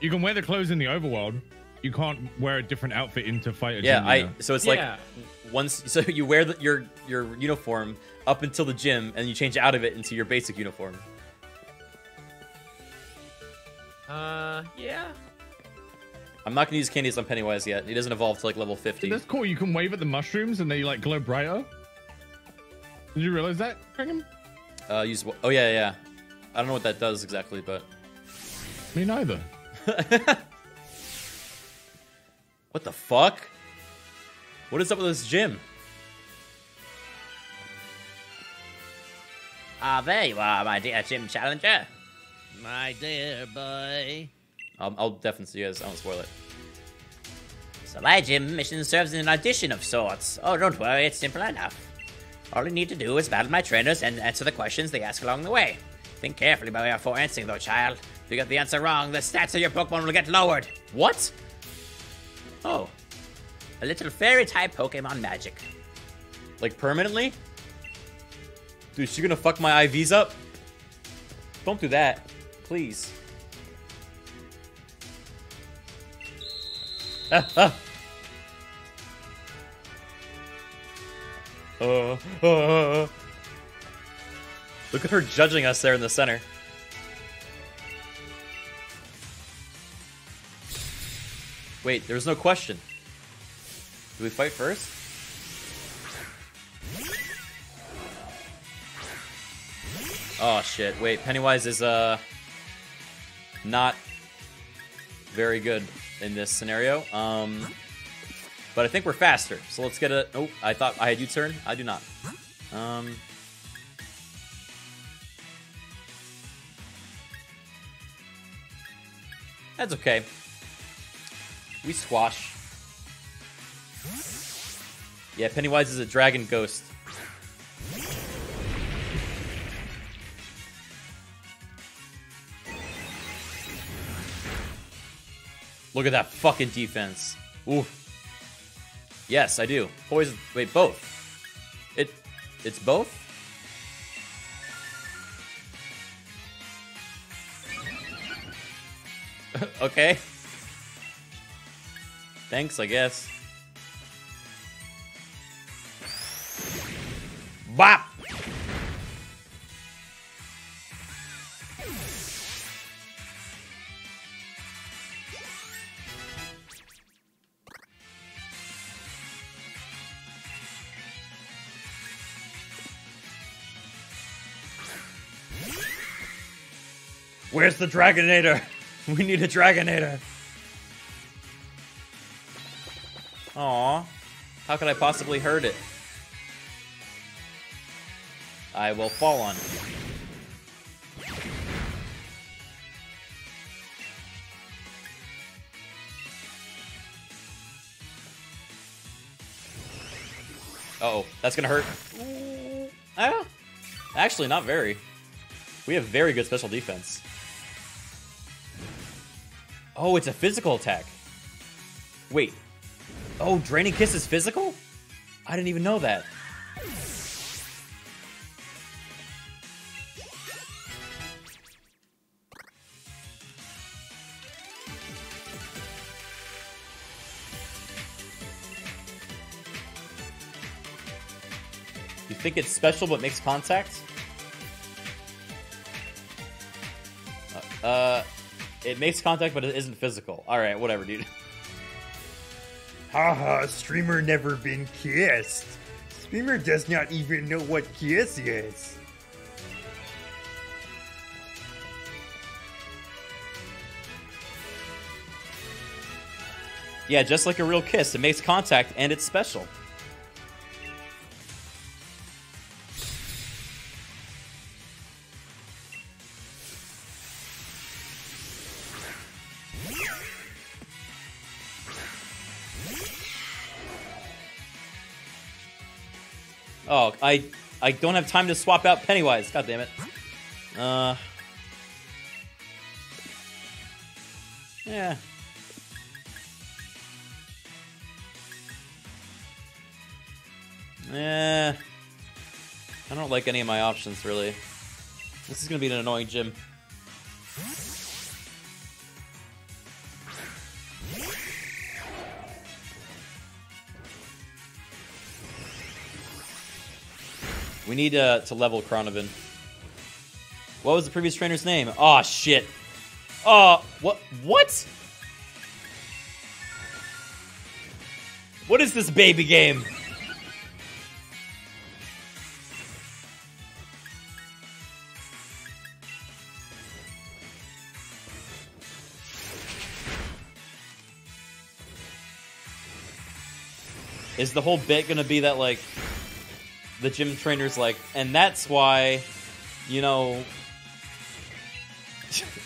S3: You can wear the clothes in the overworld. You can't wear a different outfit into fight. A yeah, gym, I. So it's yeah. like
S1: once. (laughs) So you wear the, your your uniform up until the gym, and you change out of it into your basic uniform.
S3: Uh, yeah,
S1: I'm not gonna use candies on Pennywise yet. He doesn't evolve to like level 50. That's
S3: cool. You can wave at the mushrooms and they like glow brighter. Did you realize that, Brigham?
S1: Uh, use. Oh yeah, yeah. I don't know what that does exactly, but. Me neither. (laughs) what the fuck? What is up with this gym? Ah, there you are, my dear gym challenger. My dear boy. I'll, I'll definitely see you guys. I won't spoil it. So my gym mission serves as an audition of sorts. Oh, don't worry, it's simple enough. All I need to do is battle my trainers and answer the questions they ask along the way. Think carefully about your answering, though, child. If you get the answer wrong, the stats of your Pokemon will get lowered. What? Oh. A little fairy-type Pokemon magic. Like, permanently? Dude, she gonna fuck my IVs up? Don't do that. Please. uh, (laughs) uh. Look at her judging us there in the center. Wait, there's no question. Do we fight first? Oh shit, wait, Pennywise is, uh, not very good in this scenario. Um, but I think we're faster. So let's get a... Oh, I thought I had U-turn. I do not. Um, that's okay. We squash. Yeah, Pennywise is a dragon ghost. Look at that fucking defense. Ooh. Yes, I do. Poison. Wait, both. It. It's both. (laughs) okay. Thanks, I guess. Bop. Where's the Dragonator? (laughs) We need a Dragonator. Aw. How could I possibly hurt it? I will fall on it. Uh oh that's gonna hurt. Ah, actually, not very. We have very good special defense. Oh, it's a physical attack. Wait. Oh, Draining Kiss is physical? I didn't even know that. You think it's special but makes contact? Uh, uh it makes contact, but it isn't physical. All right, whatever, dude. (laughs) Haha, streamer never been kissed. Streamer does not even know what kiss is. Yeah, just like a real kiss, it makes contact and it's special. I I don't have time to swap out Pennywise. God damn it. Uh. Yeah. Yeah. I don't like any of my options, really. This is gonna be an annoying gym. need to, to level Crownovan. What was the previous trainer's name? Oh, shit. Oh, what? What? What is this baby game? Is the whole bit gonna be that, like, the gym trainer's like, and that's why, you know,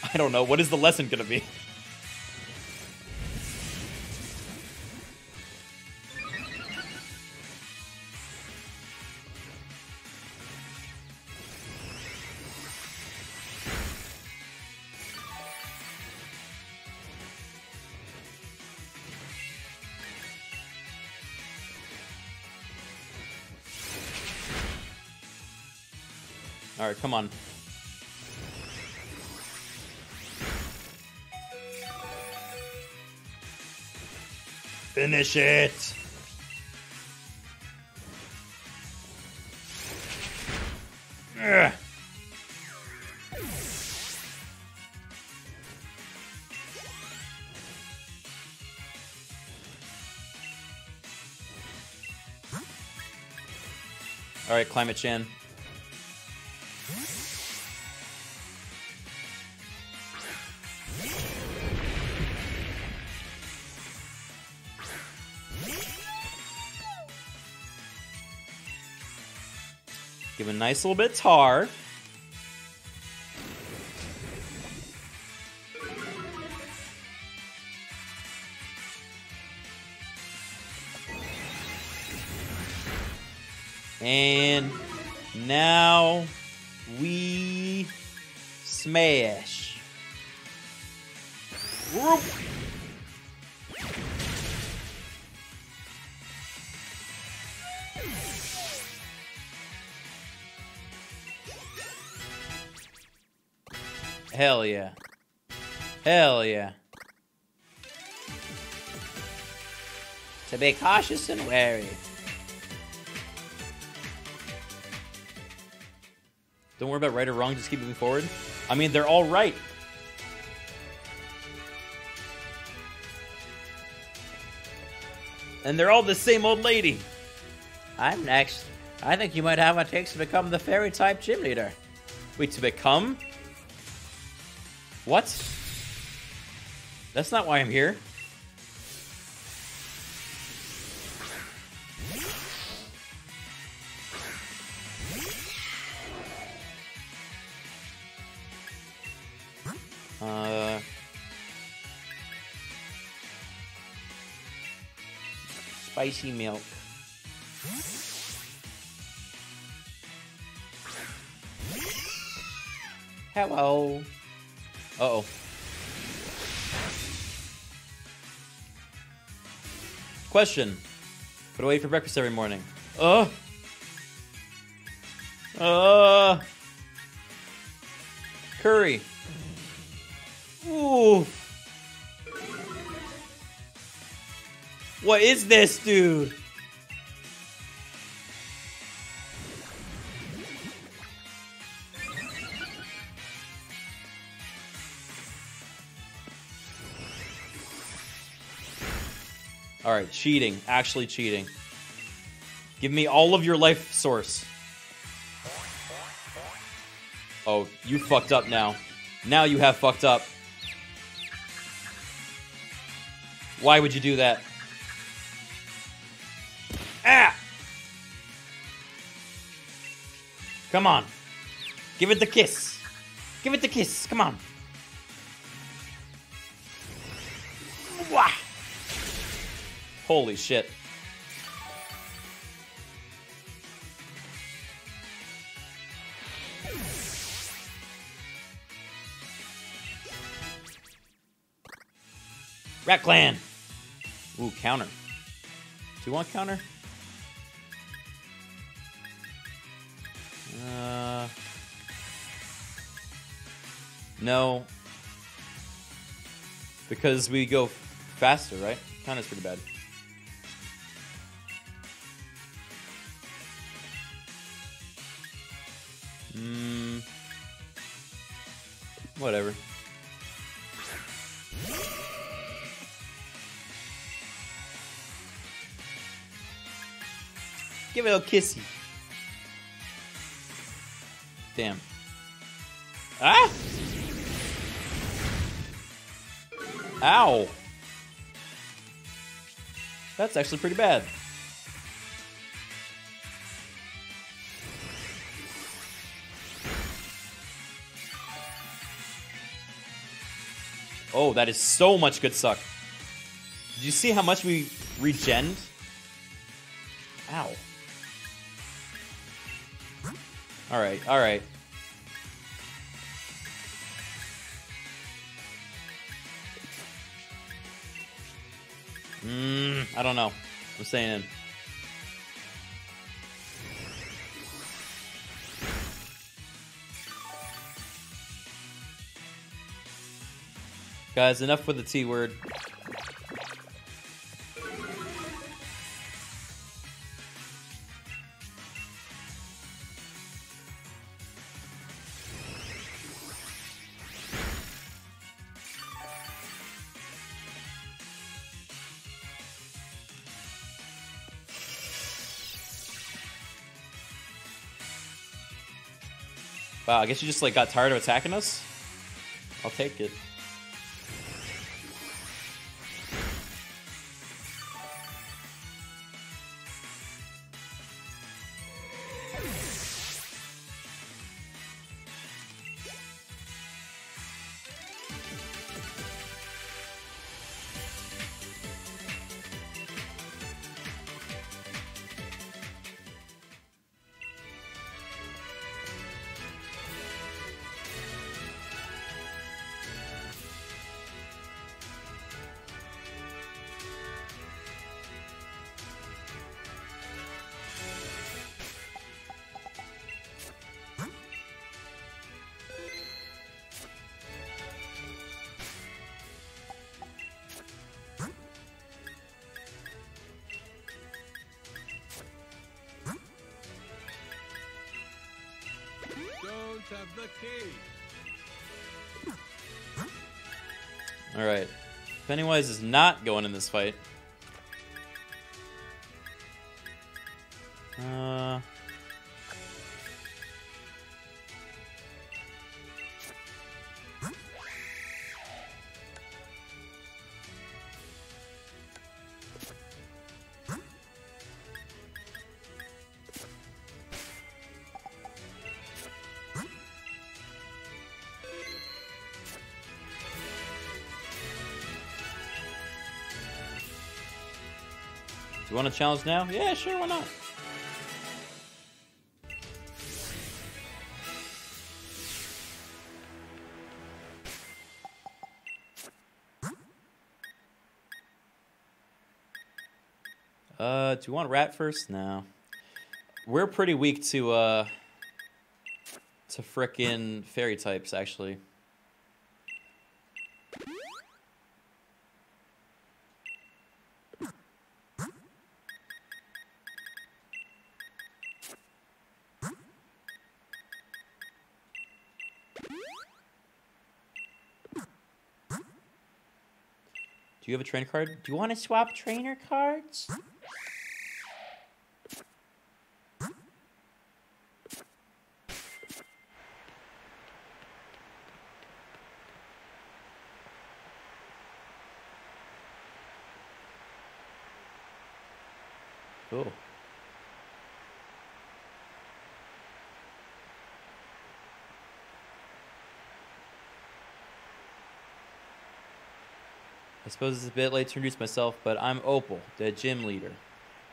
S1: (laughs) I don't know, what is the lesson going to be? Come on. Finish it! Ugh. All right, climate chin. nice little bit of tar. be cautious and wary. Don't worry about right or wrong, just keep moving forward. I mean, they're all right. And they're all the same old lady. I'm next. I think you might have what it takes to become the fairy type gym leader. Wait, to become? What? That's not why I'm here. Spicy milk. Hello. Uh-oh. Question. What do I eat for breakfast every morning? Oh. Uh. Curry. Ooh. What is this, dude? All right, cheating. Actually cheating. Give me all of your life source. Oh, you fucked up now. Now you have fucked up. Why would you do that? Come on. Give it the kiss. Give it the kiss. Come on. Wah! Holy shit. Rat Clan. Ooh, counter. Do you want counter? No. Because we go faster, right? of pretty bad. Hmm. whatever. Give it a kissy. That's actually pretty bad. Oh, that is so much good suck. Did you see how much we regen? Ow. Alright, alright. I don't know. I'm saying. Guys, enough with the T word. Uh, I guess you just like got tired of attacking us. I'll take it. Pennywise is not going in this fight. You want a challenge now? Yeah, sure, why not? Uh, do you want rat first? No. We're pretty weak to, uh, to frickin' fairy types, actually. you have a trainer card? Do you want to swap trainer cards? suppose it's a bit late to introduce myself, but I'm Opal, the gym leader.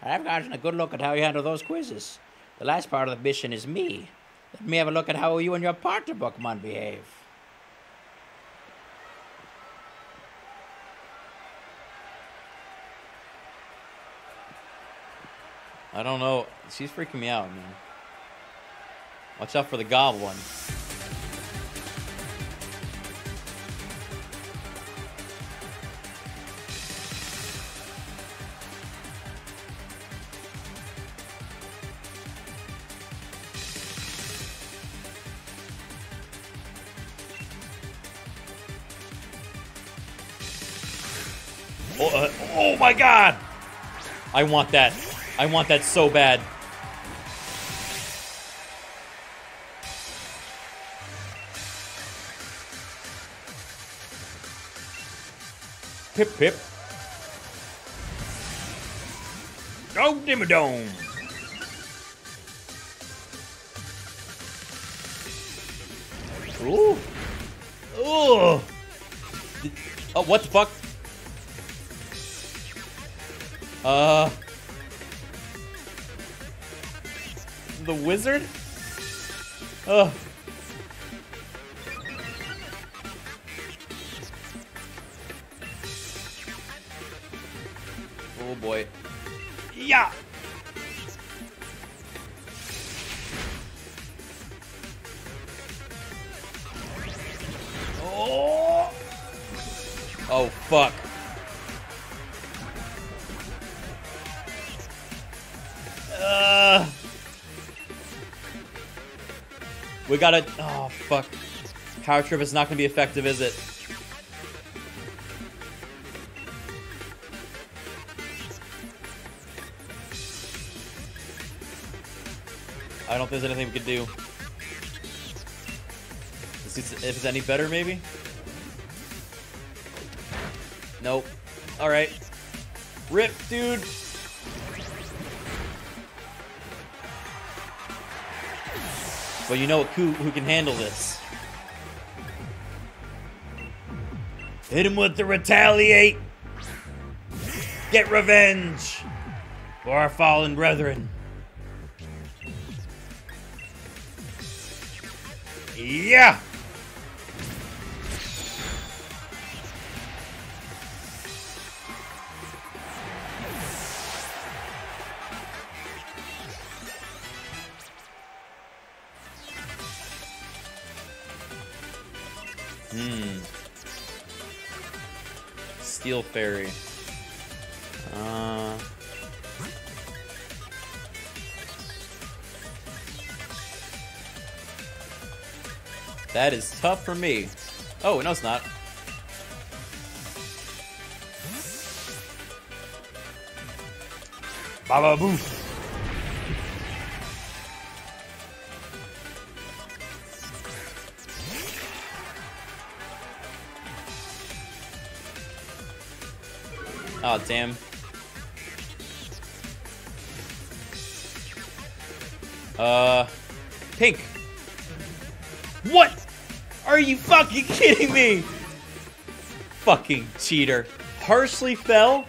S1: I've gotten a good look at how you handle those quizzes. The last part of the mission is me. Let me have a look at how you and your partner Pokemon behave. I don't know. She's freaking me out, man. Watch out for the goblin. I want that. I want that so bad.
S6: Pip pip. Go oh, Dimmadome!
S1: Ooh. Ooh. Oh, what the fuck? Uh... The wizard? Ugh. Oh boy.
S6: Yeah! Oh! Oh, fuck.
S1: We gotta... Oh, fuck. Power Trip is not gonna be effective, is it? I don't think there's anything we could do. If it's any better, maybe? Nope. Alright. Rip, dude! But you know who, who can handle this. Hit him with the retaliate. Get revenge for our fallen brethren. Tough for me. Oh, no it's not.
S8: Baba boof.
S1: Oh, ah, damn. Uh, pink you fucking kidding me? Fucking cheater. Parsley fell?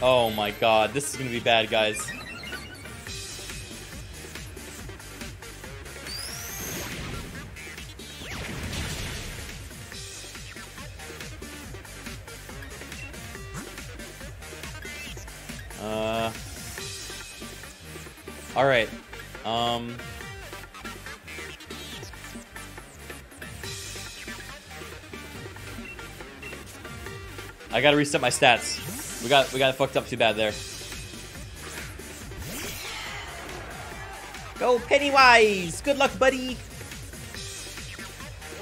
S1: Oh my god, this is gonna be bad, guys. I gotta reset my stats. We got we got fucked up too bad there.
S4: Go Pennywise! Good luck, buddy!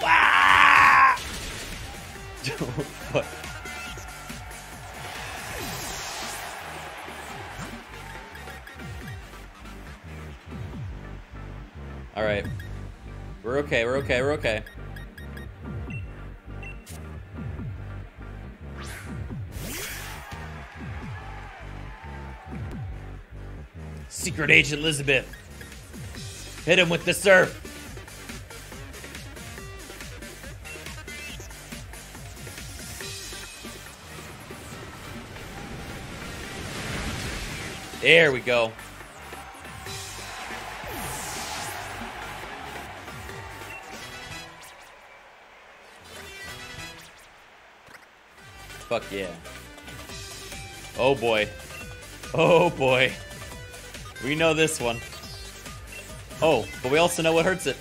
S6: Ah! (laughs)
S1: oh, Alright. We're okay, we're okay, we're okay. Secret Agent Elizabeth. Hit him with the surf. There we go. Fuck yeah. Oh boy. Oh boy. We know this one. Oh, but we also know what hurts it.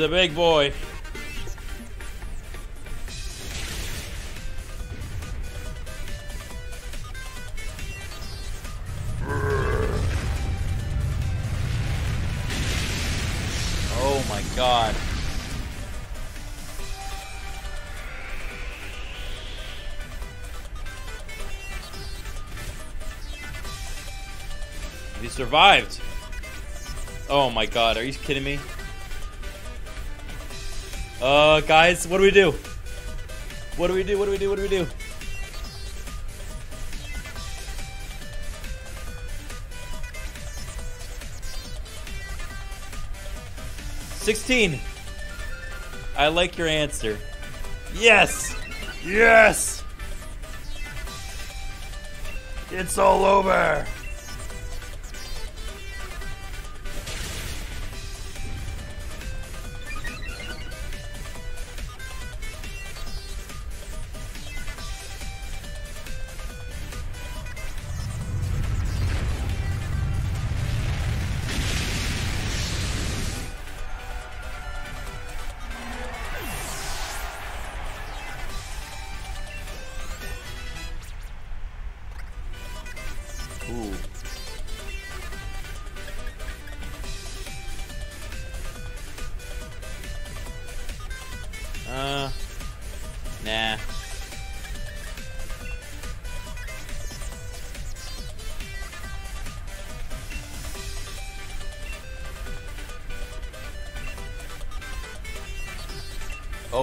S1: A big boy. Oh my god. He survived. Oh my god, are you kidding me? Uh, guys, what do we do? What do we do? What do we do? What do we do? Sixteen. I like your answer. Yes. Yes. It's all over.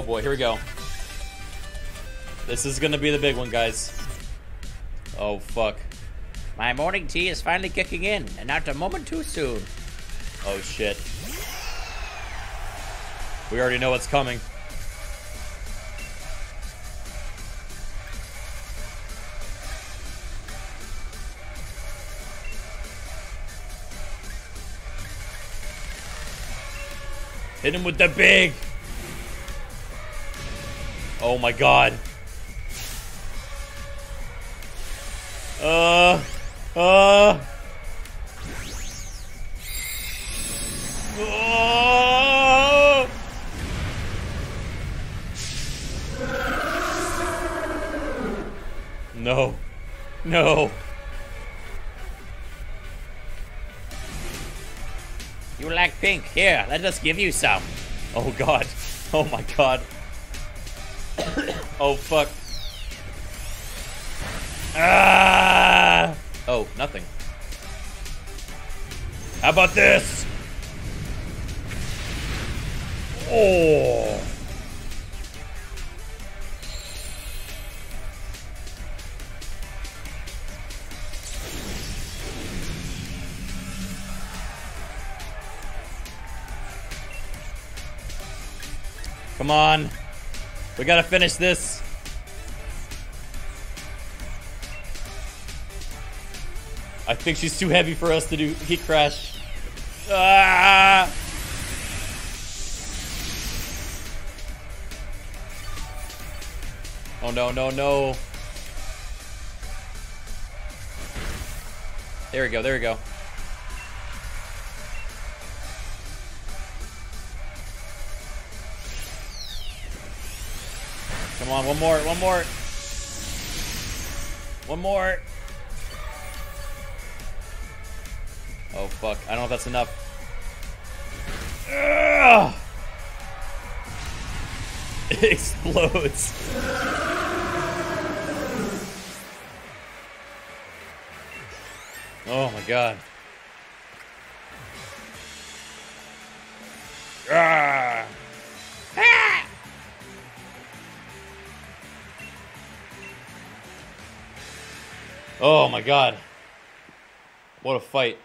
S1: boy, here we go. This is gonna be the big one, guys. Oh, fuck. My morning tea is finally kicking in, and not a moment too soon. Oh, shit. We already know what's coming.
S3: Hit him with the big!
S1: Oh my god. Uh. Uh.
S6: Oh!
S1: No. No. You lack pink. Here, let us give you some. Oh god. Oh my god. Oh, fuck. Ah! Oh, nothing. How about this? Oh. gotta finish this. I think she's too heavy for us to do heat crash. Ah! Oh no, no, no. There we go, there we go.
S3: Come on, one more, one more.
S1: One more. Oh, fuck. I don't know if that's enough.
S6: Ugh! (laughs)
S1: It explodes. Oh, my God. my god. What a fight.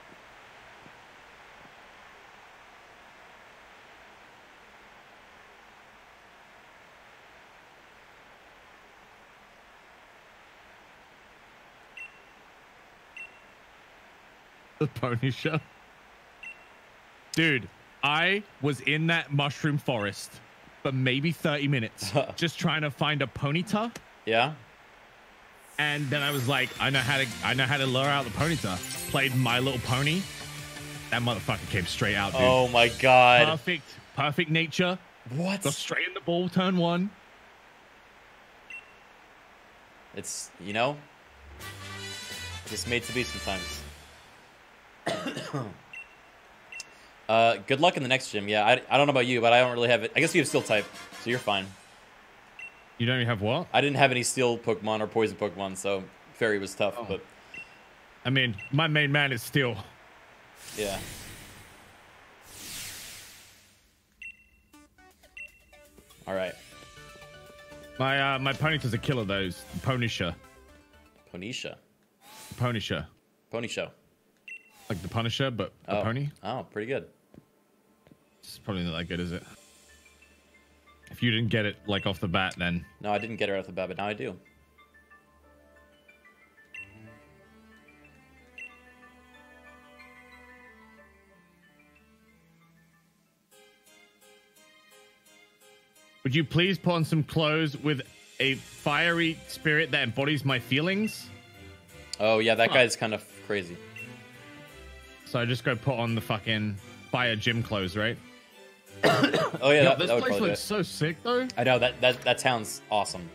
S3: The pony show. Dude, I was in that mushroom forest for maybe 30 minutes (laughs) just trying to find a ponyta. Yeah and then I was like, I know how to, I know how to lure out the Ponyta. Played My Little Pony. That motherfucker came straight out. Dude. Oh my god! Perfect, perfect nature. What?
S1: Got straight in the ball, turn one. It's you know, just made to be sometimes. (coughs) uh, good luck in the next gym. Yeah, I, I don't know about you, but I don't really have it. I guess you have still type, so you're fine. You don't even have what? I didn't have any steel Pokemon or poison Pokemon, so fairy was tough. Oh. But
S3: I mean, my main man is steel. Yeah. All right. My uh, my is a killer. Those Ponisher. Ponisher. Ponisher. Ponisher. Like the Punisher, but oh. a pony. Oh, pretty good. It's probably not that good, is it? If you didn't get it like off the bat, then no, I didn't get it off the bat, but now I do. Would you please put on some clothes with a fiery spirit that embodies my feelings?
S1: Oh yeah, that huh. guy's kind of crazy.
S3: So I just go put on the fucking fire gym clothes, right? oh yeah, that, this that place looks so sick though. I
S1: know that that that sounds awesome.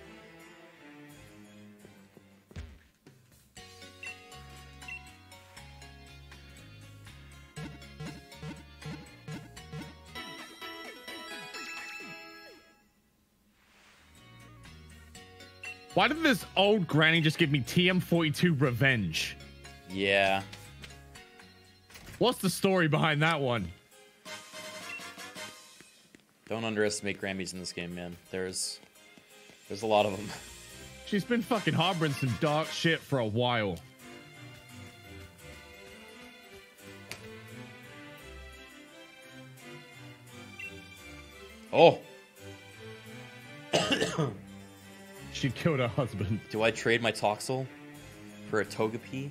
S3: Why did this old granny just give me TM42 Revenge?
S1: Yeah. What's the story behind that one? Don't underestimate Grammys in this game, man. There's there's a lot of them. (laughs) She's been fucking harboring some dark shit for a while. Oh. (coughs)
S3: she killed her husband. Do I
S1: trade my Toxel for a Togepi?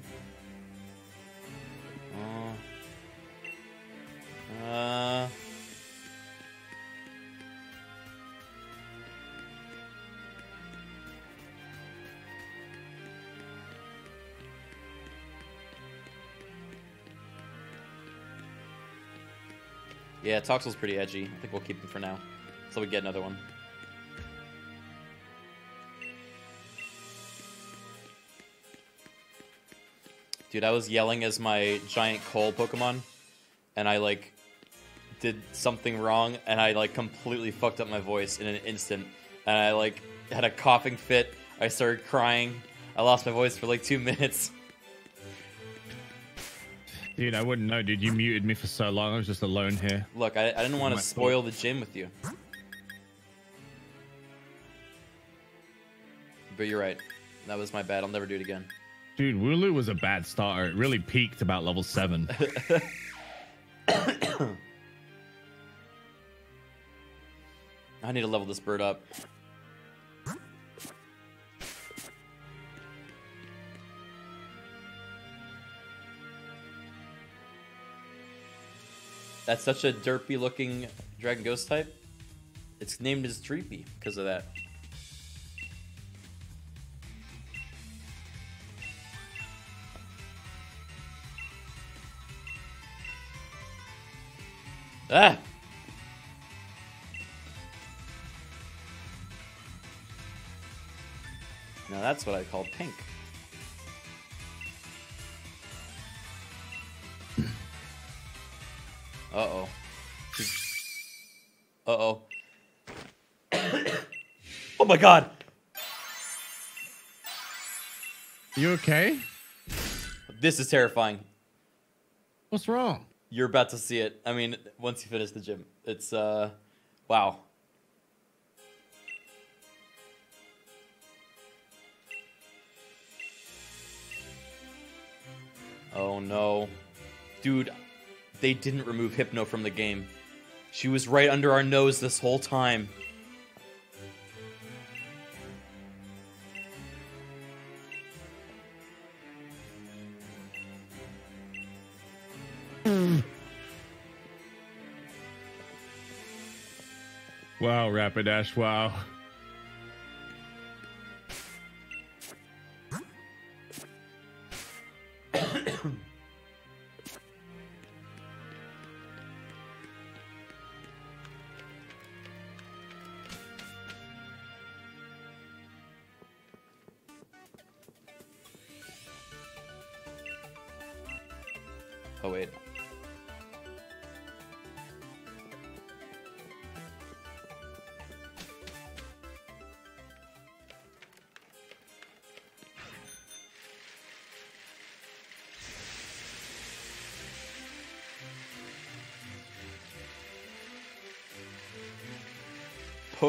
S1: Uh, uh Yeah, Toxel's pretty edgy. I think we'll keep him for now. So we get another one. Dude, I was yelling as my giant coal Pokemon, and I, like, did something wrong, and I, like, completely fucked up my voice in an instant. And I, like, had a coughing fit. I started crying. I lost my voice for, like, two (laughs) minutes. Dude, I wouldn't
S3: know, dude. You muted me for so long. I was just alone here. Look, I, I didn't want to spoil
S1: the gym with you.
S3: But you're right. That was my bad. I'll never do it again. Dude, Wooloo was a bad starter. It really peaked about level 7. (laughs) (coughs)
S1: I need to level this bird up. That's such a derpy looking Dragon Ghost type. It's named as Dreepy because of that. Ah! Now that's what I call pink. Uh-oh. Uh-oh. (coughs) oh my god. You okay? This is terrifying. What's wrong? You're about to see it. I mean, once you finish the gym. It's uh wow. Oh no. Dude, they didn't remove Hypno from the game. She was right under our nose this whole time.
S3: Wow, Rapidash, wow.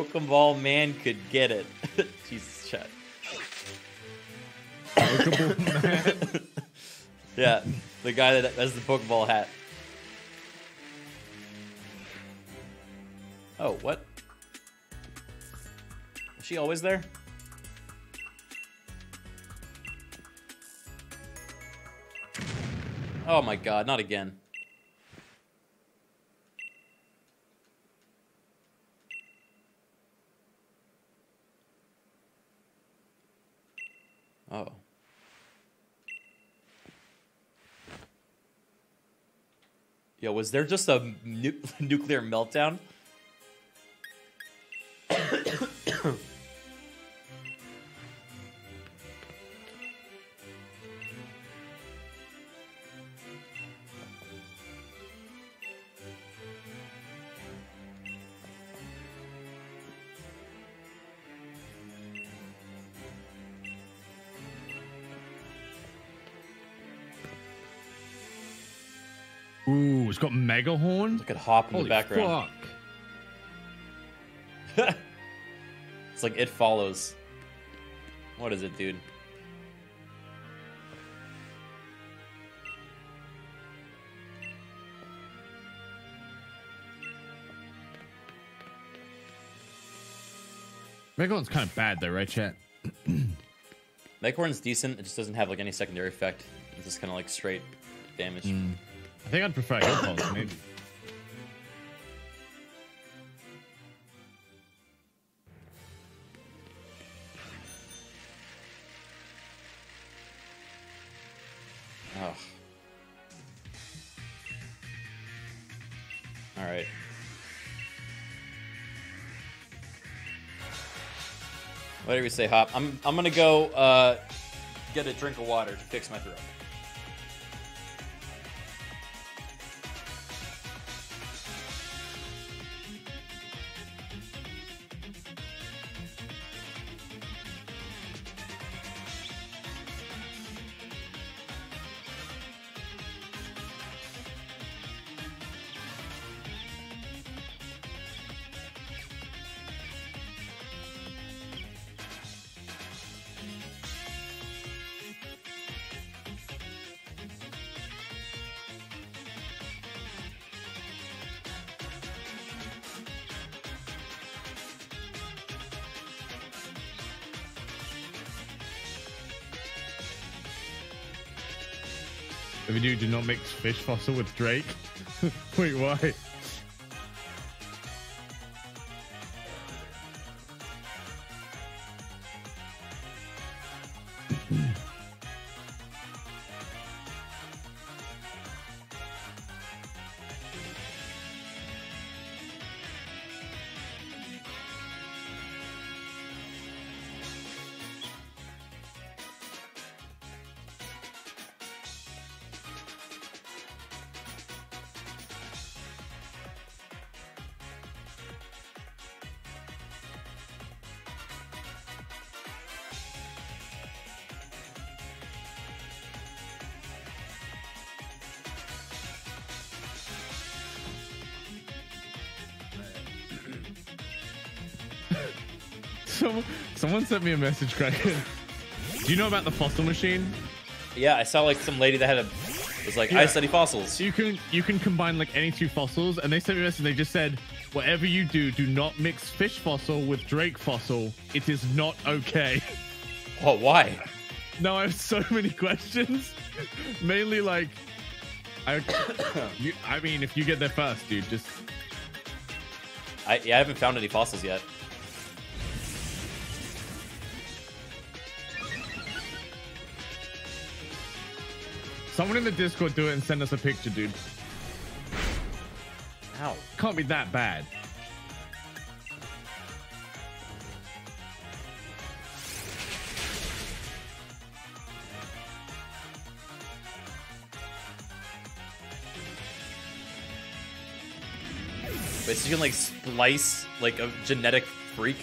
S1: Pokeball man could get it. (laughs) Jesus, shut.
S2: Pokeball (laughs) man.
S1: yeah, the guy that has the Pokeball hat. Oh, what? Is she always there? Oh my god, not again. was there just a nu- (laughs) nuclear meltdown?
S3: It's got Megahorn. Look at Hop in Holy the background.
S1: Fuck. (laughs) it's like it follows. What is it, dude? Megahorn's kind of bad though, right, chat? (clears throat) Megahorn's decent. It just doesn't have like any secondary effect. It's just kind of like straight damage. Mm. I think I'd prefer your pulse, maybe. Oh. All right. Whatever you say, Hop. I'm I'm gonna go uh, get a drink of water to fix my throat.
S3: do not mix fish fossil with Drake. (laughs) Wait, why? someone, someone sent me a message, Craig. Do you know
S1: about the fossil machine? Yeah, I saw like some lady that had a was like, yeah. I study fossils. You
S3: can you can combine like any two fossils, and they sent me a message. They just said, whatever you do, do not mix fish fossil with Drake fossil. It is not okay. Oh, (laughs) why? Now I have so many questions. Mainly like, I, (coughs) you, I mean, if you get there first, dude, just. I yeah, I haven't found any fossils yet. Someone in the Discord do it and send us a picture, dude. Ow. Can't be that bad.
S1: Wait, so you can like splice like a genetic freak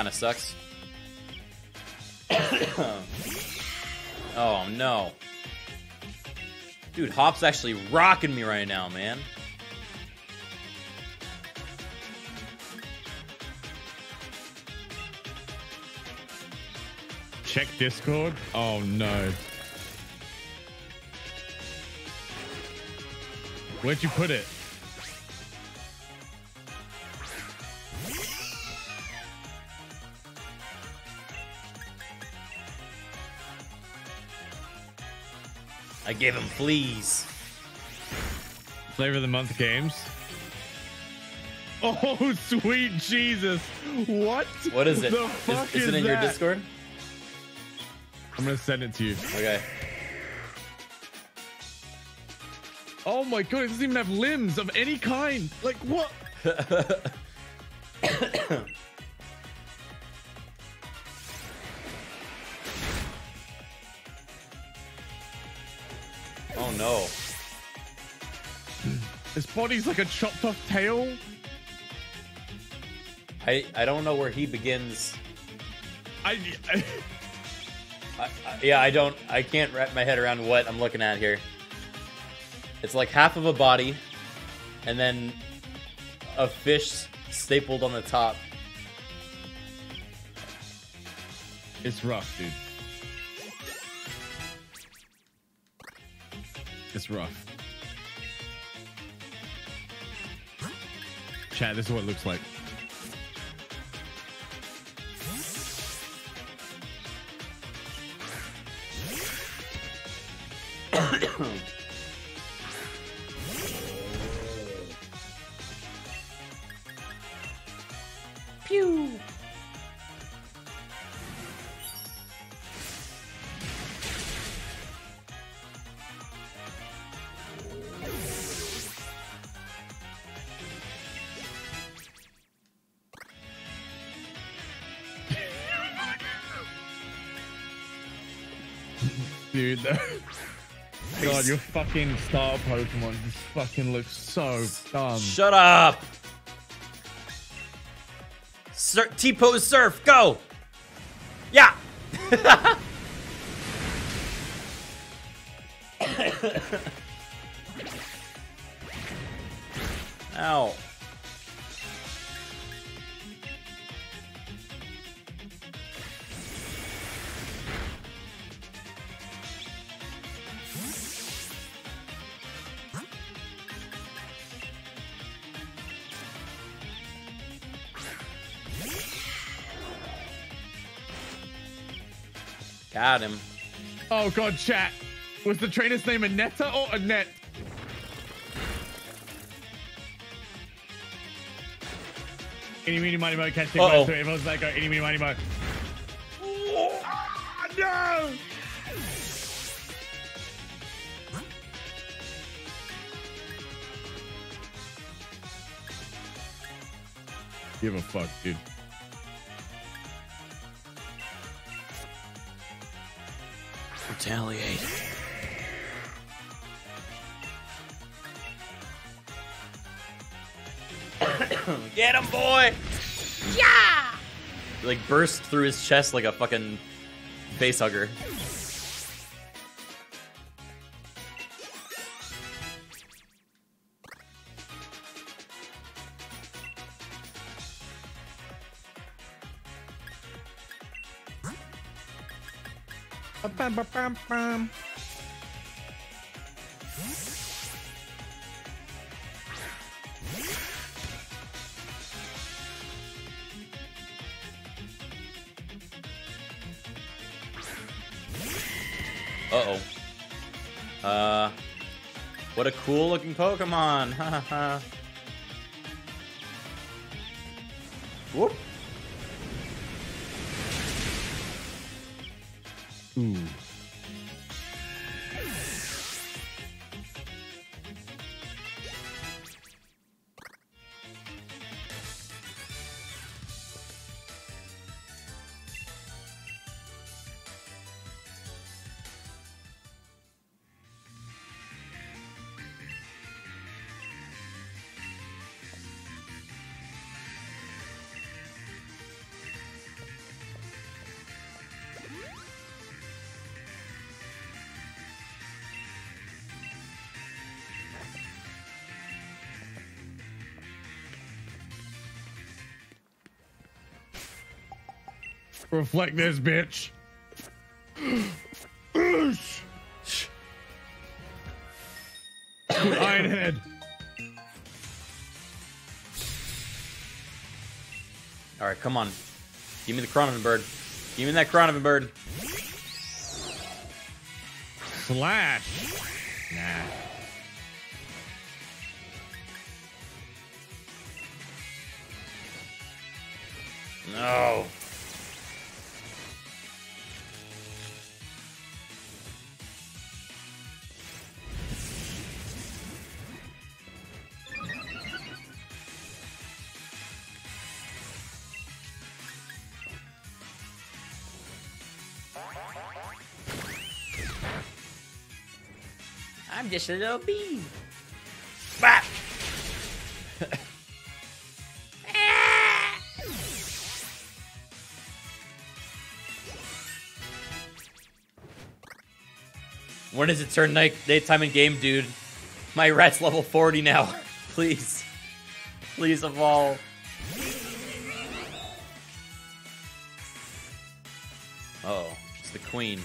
S1: kind of sucks. (coughs) oh, no. Dude, Hop's actually rocking me right now, man.
S3: Check Discord. Oh, no. Where'd you put it?
S1: give him fleas. Flavor of the month games.
S3: Oh sweet Jesus! What? What is it? The fuck is, is, is it in that? your Discord? I'm gonna send it to you. Okay. Oh my god! It doesn't even have limbs of any kind. Like what? body's like a chopped off tail.
S1: I I don't know where he begins.
S6: I, I... I, yeah, I
S1: don't. I can't wrap my head around what I'm looking at here. It's like half of a body, and then a fish stapled on the top.
S3: It's rough, dude. It's rough. chat. This is what it looks like. god, your fucking star Pokemon just fucking looks so dumb. Shut up!
S1: Sur T-pose surf, go! Yeah! (laughs) Ow. at him.
S3: Oh god, chat. Was the trainer's name Annetta or Annette? Any meeny money mo catch uh -oh. Everyone's like, go any meeny money mo.
S2: Oh, no!
S6: Give a fuck, dude. retaliate. (coughs) Get him, boy! Yeah!
S1: like burst through his chest like a fucking face hugger.
S8: bum, bum.
S1: Uh-oh. Uh, what a cool looking Pokemon. (laughs) Ha ha. Whoop.
S3: Reflect this, bitch. Ironhead.
S1: All right, come on. Give me the Crownovan bird. Give me that Crownovan bird. Slash. Nah.
S2: No.
S6: just a little bee. Bah! (laughs)
S1: When does it turn night daytime in game, dude? My rat's level 40 now. (laughs) Please. Please of all. Uh oh. It's the queen.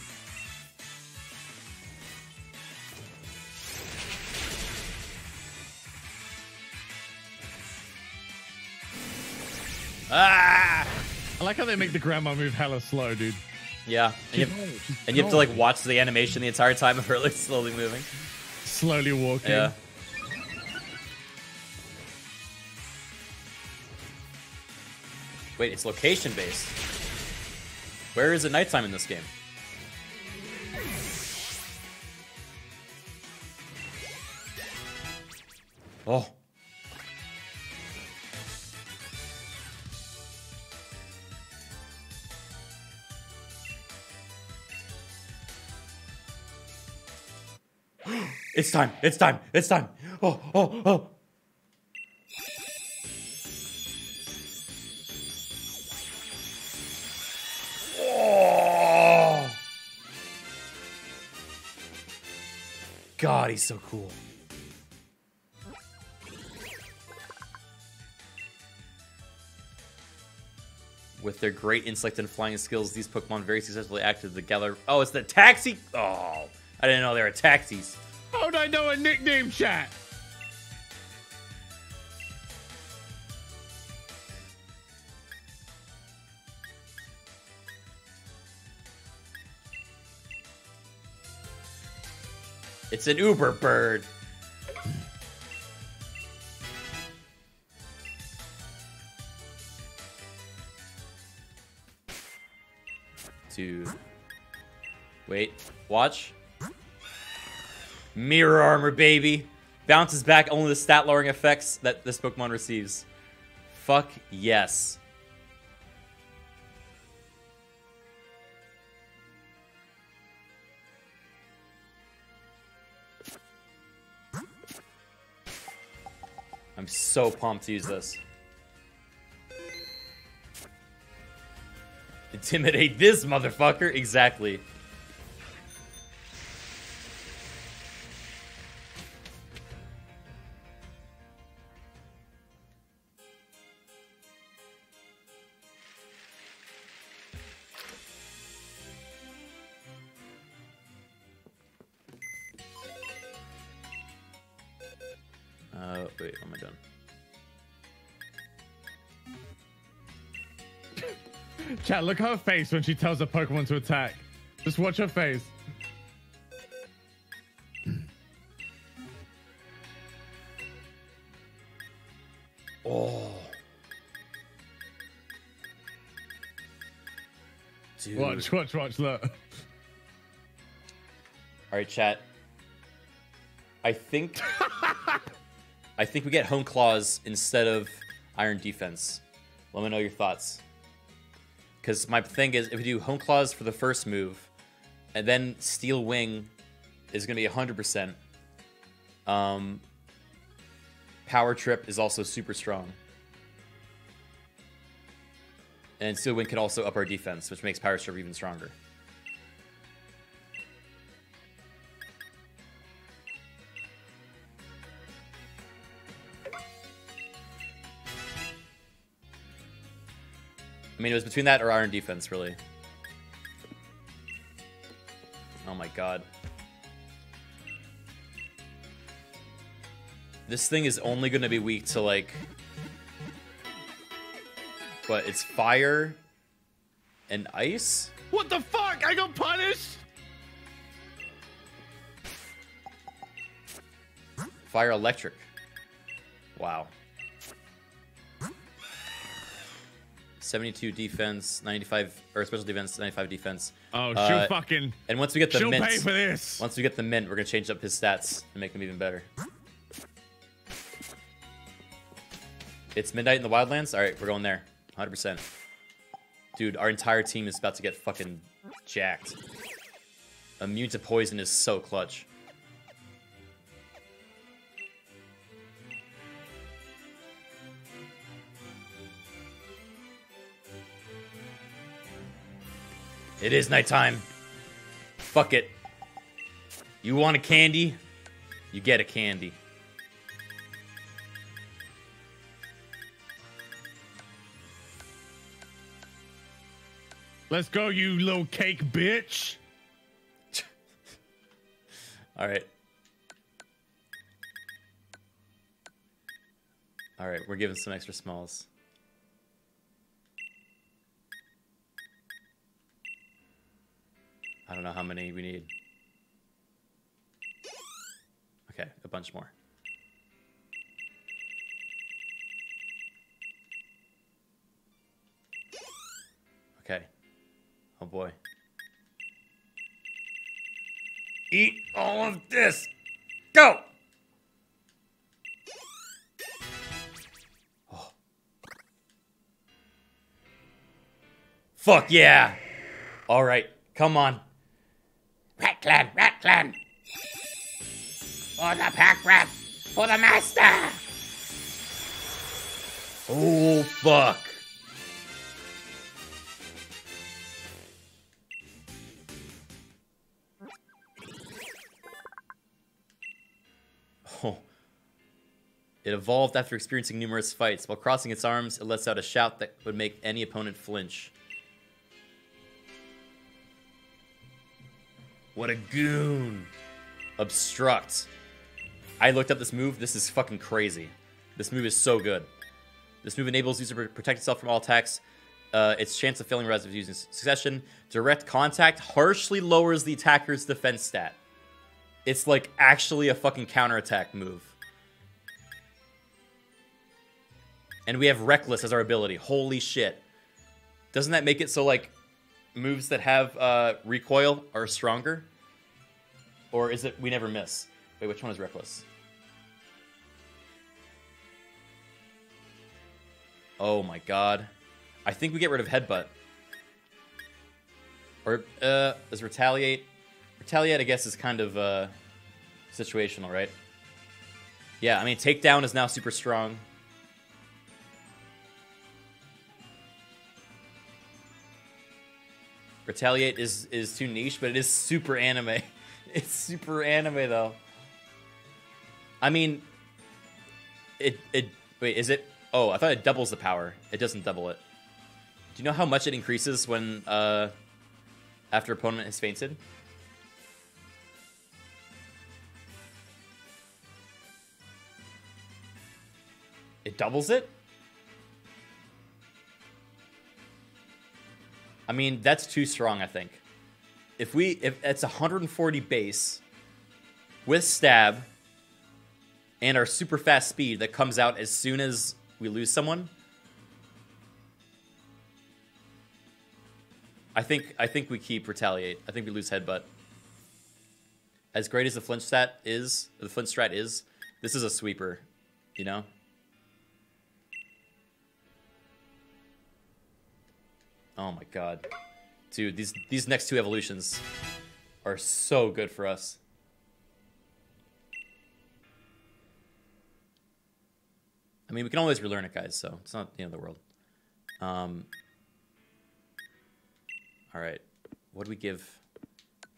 S3: they make the grandma move hella slow, dude.
S1: Yeah, and you, have, and you have to like watch the animation the entire time of her like slowly moving,
S3: slowly walking. Yeah.
S1: Wait, it's location based. Where is it nighttime in this game? It's time. It's time. It's time. Oh, oh, oh. oh. God, he's so cool. With their great intellect and flying skills, these Pokemon very successfully acted together. Oh, it's the taxi. Oh, I didn't know they were taxis.
S3: I know a nickname chat.
S1: It's an Uber bird. Two. Wait, watch. Mirror Armor, baby. Bounces back only the stat lowering effects that this Pokemon receives. Fuck yes. I'm so pumped to use this. Intimidate this motherfucker, exactly.
S3: Chat, look at her face when she tells the Pokemon to attack. Just watch her face. Oh. Dude. Watch, watch, watch, look. All
S1: right, chat. I think (laughs) I think we get Hone Claws instead of iron defense. Let me know your thoughts. Because my thing is, if we do Hone Claws for the first move, and then Steel Wing is going to be 100%. Um, Power Trip is also super strong. And Steel Wing can also up our defense, which makes Power Trip even stronger. I mean, it was between that or iron defense, really. Oh my god. This thing is only going to be weak to, like... But it's fire and ice?
S3: What the fuck? I got punished?
S1: Fire electric. Wow. 72 defense, 95 or special defense, 95 defense. Oh, uh, she'll uh, fucking. And once we get the she'll mint, pay for this. Once we get the mint, we're gonna change up his stats and make him even better. It's midnight in the wildlands. All right, we're going there, 100. percent Dude, our entire team is about to get fucking jacked. Immune to poison is so clutch. It is nighttime. Fuck it. You want a candy? You get a candy.
S3: Let's go, you little cake bitch. (laughs)
S1: All right. All right, we're giving some extra smalls. I don't know how many we need. Okay, a bunch more. Okay. Oh boy. Eat all of this! Go! Oh. Fuck yeah! Alright, come on clan, rat clan. For the pack rat, for the master. Oh,
S8: fuck.
S2: Oh.
S1: It evolved after experiencing numerous fights. While crossing its arms, it lets out a shout that would make any opponent flinch. What a goon. Obstruct. I looked up this move. This is fucking crazy. This move is so good. This move enables user to protect itself from all attacks. Uh, its chance of failing is using succession. Direct contact harshly lowers the attacker's defense stat. It's like actually a fucking counterattack move. And we have Reckless as our ability. Holy shit. Doesn't that make it so like moves that have uh, recoil are stronger? Or is it we never miss? Wait, which one is reckless? Oh my god. I think we get rid of headbutt. Or uh is retaliate. Retaliate I guess is kind of uh situational, right? Yeah, I mean takedown is now super strong. Retaliate is is too niche, but it is super anime. (laughs) It's super anime though. I mean, it it wait is it? Oh, I thought it doubles the power. It doesn't double it. Do you know how much it increases when uh after opponent has fainted? It doubles it? I mean, that's too strong, I think. If we, if it's 140 base with stab and our super fast speed that comes out as soon as we lose someone, I think I think we keep retaliate. I think we lose headbutt. As great as the flinch stat is, the flinch strat is, this is a sweeper, you know. Oh my god. Dude, these, these next two evolutions are so good for us. I mean, we can always relearn it, guys, so it's not the end of the world. Um, all right. What do we give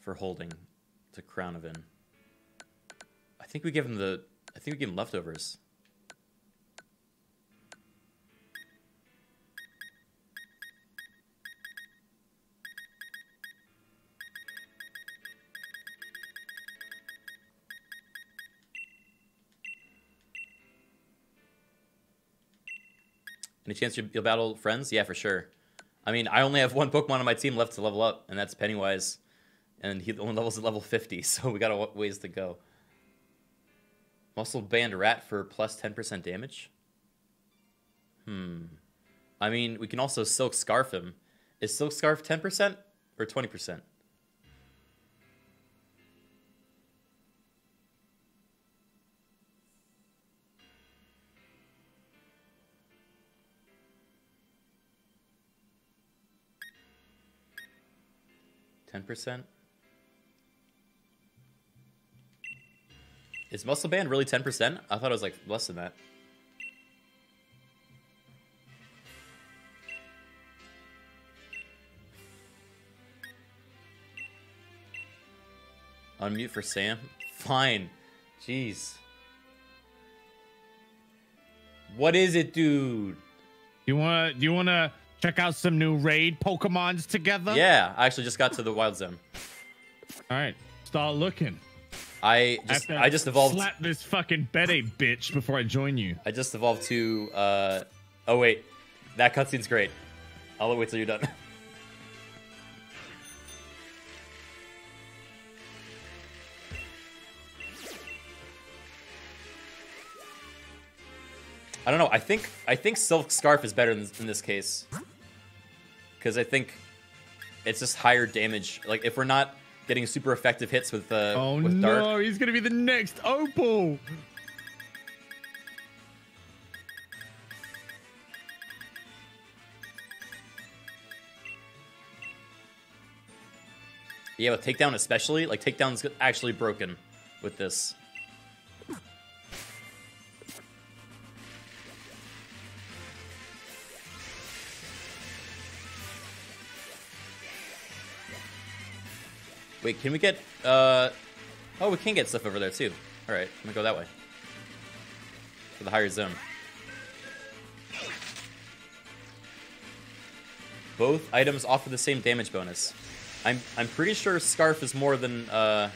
S1: for holding to Crownovan I think we give him the... I think we give him leftovers. Any chance you'll battle friends? Yeah, for sure. I mean, I only have one Pokemon on my team left to level up, and that's Pennywise. And he (laughs) only levels at level 50, so we got a ways to go. Muscle Band Rat for plus 10% damage? Hmm. I mean, we can also Silk Scarf him. Is Silk Scarf 10% or 20%? percent Is Muscle Band really 10%? I thought it was like less than that. Unmute for Sam? Fine. Jeez. What is it, dude?
S3: You wanna do you wanna Check out some new raid Pokemons together. Yeah,
S1: I actually just got to the Wild Zone.
S3: All right, start looking.
S1: I just I, I just evolved. Slap this fucking bed a bitch before I join you. I just evolved to. Uh... Oh wait, that cutscene's great. I'll wait till you're done. (laughs) I don't know. I think I think Silk Scarf is better in, in this case. Because I think it's just higher damage. Like, if we're not getting super effective hits with, uh, oh, with Dark.
S3: no. He's going to be the next Opal.
S1: Yeah, with takedown especially, like takedown's actually broken with this. Wait, can we get... Uh... Oh, we can get stuff over there, too. Alright, let me go that way. For the higher zone. Both items offer the same damage bonus. I'm I'm pretty sure Scarf is more than uh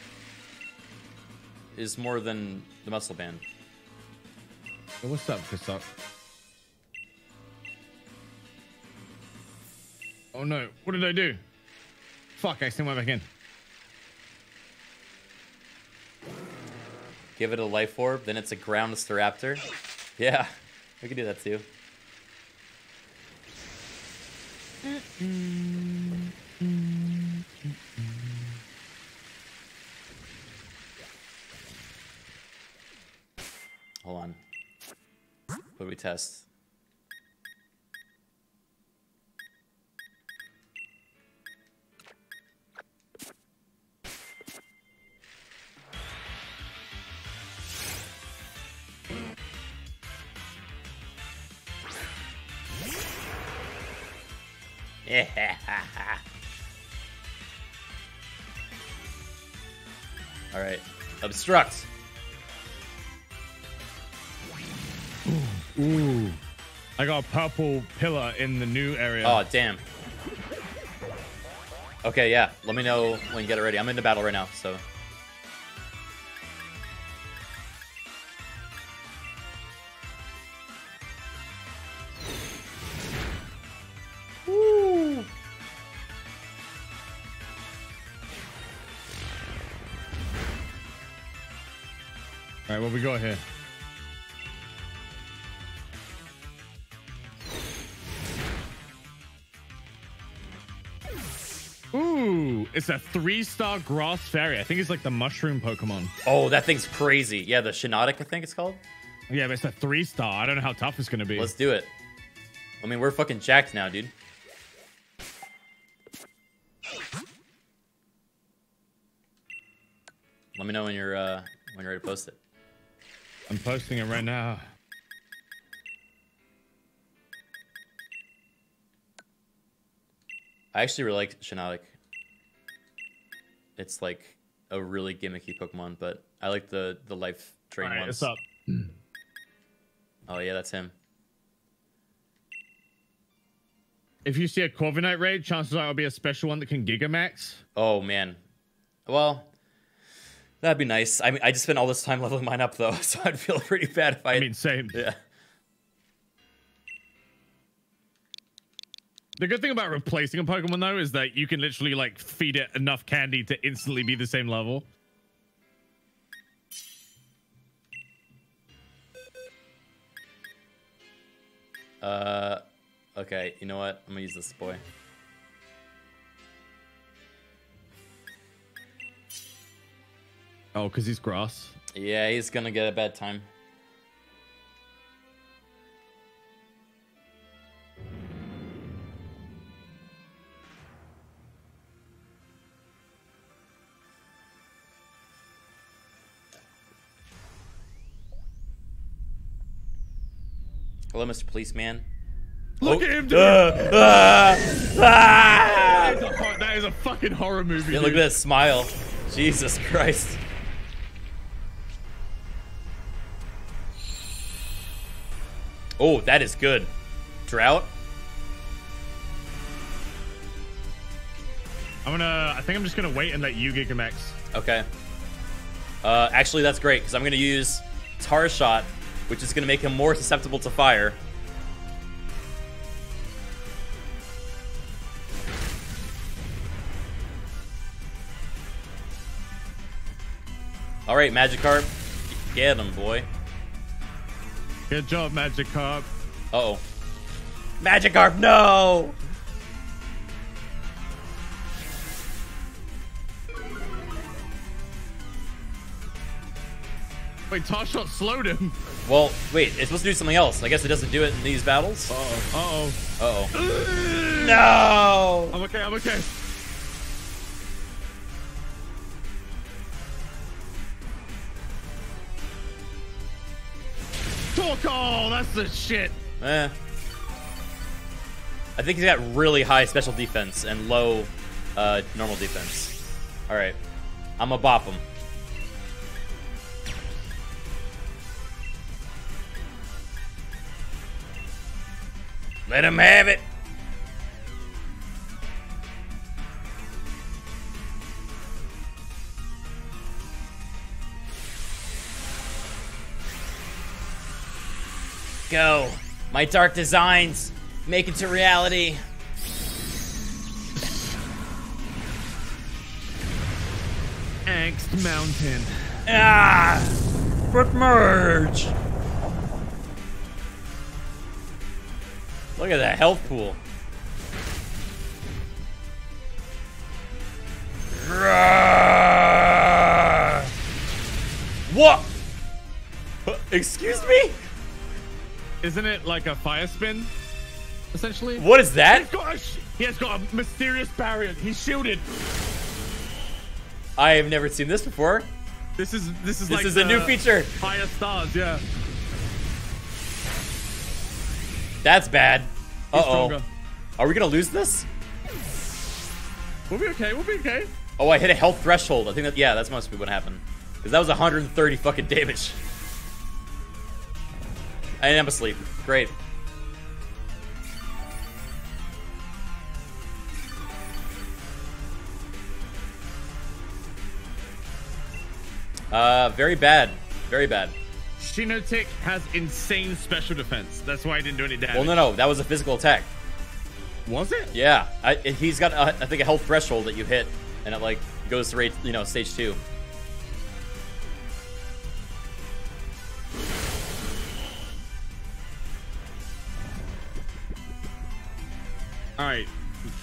S1: is more than the muscle band. what's up, Kasuk?
S3: Oh no, what did I do? Fuck, I send one back in.
S1: Give it a life orb, then it's a groundless raptor. Yeah, we can do that too. Hold on. What do we test? (laughs) Alright. Obstruct.
S3: Ooh. Ooh. I got a purple
S1: pillar in the new area. Oh, damn. Okay, yeah. Let me know when you get it ready. I'm in the battle right now, so
S3: Go here? Ooh, it's a three-star grass fairy. I think it's like the mushroom Pokemon.
S1: Oh, that thing's crazy. Yeah, the Shiinotic, I think it's called. Yeah, but it's a three-star. I don't know how tough it's going to be. Let's do it. I mean, we're fucking jacked now, dude. Let me know when you're uh, when you're ready to post it. I'm posting it right now. I actually really like Shiinotic. It's like a really gimmicky Pokemon, but I like the the life drain ones. What's up? Oh yeah, that's him.
S3: If you see a Corviknight raid, chances are it'll be a special one that can Gigamax.
S1: Oh man, well, That'd be nice. I mean, I just spent all this time leveling mine up though, (laughs) so I'd feel pretty bad if I. I mean, same. Yeah.
S3: The good thing about replacing a Pokemon though is that you can literally like feed it enough candy to instantly be the same level.
S1: Uh, okay. You know what? I'm gonna use this boy. Oh, because he's grass. Yeah, he's gonna get a bad time. Hello, Mr. Policeman. Look oh. at him, dude! Uh, uh, uh, that,
S3: is a, that, is a, fucking horror movie. Yeah, look at
S1: that smile. Jesus Christ. Oh, that is good. Drought. I'm gonna. I think I'm
S3: just gonna wait and let you Gigamax.
S1: Okay. Uh, actually, that's great because I'm gonna use Tar Shot, which is gonna make him more susceptible to fire. All right, Magikarp, get him, boy.
S3: Good job, Magikarp.
S1: Oh. Magikarp,
S3: no! Wait, Shot slowed him.
S1: Well, wait, it's supposed to do something else. I guess it doesn't do it in these battles. Uh oh. Uh oh. Uh
S3: oh. (gasps) no! I'm okay, I'm okay. Toll call! That's the shit!
S1: Eh. I think he's got really high special defense and low uh, normal defense. Alright. I'm gonna bop him. Let him have it! go. My dark designs make it to reality.
S4: Angst Mountain. Ah! But
S1: merge! Look at that health pool.
S4: What?
S3: Uh, excuse me? Isn't it like a fire spin?
S1: Essentially. What is that?
S3: He has got a mysterious barrier. He's shielded.
S1: I have never seen this before. This is this is this like is a new feature.
S3: Fire stars, yeah. That's bad. Uh oh.
S1: Are we gonna lose this?
S3: We'll be okay. We'll be okay.
S1: Oh, I hit a health threshold. I think that yeah, that's must be what happened. Cause that was 130 fucking damage. I am asleep. Great. Uh, very bad. Very bad.
S3: Shiinotic has insane special defense. That's why I didn't do any damage. Well, no, no.
S1: That was a physical attack. Was it? Yeah. I, he's got, a, I think, a health threshold that you hit, and it, like, goes to, rate, you know, stage two.
S3: All right.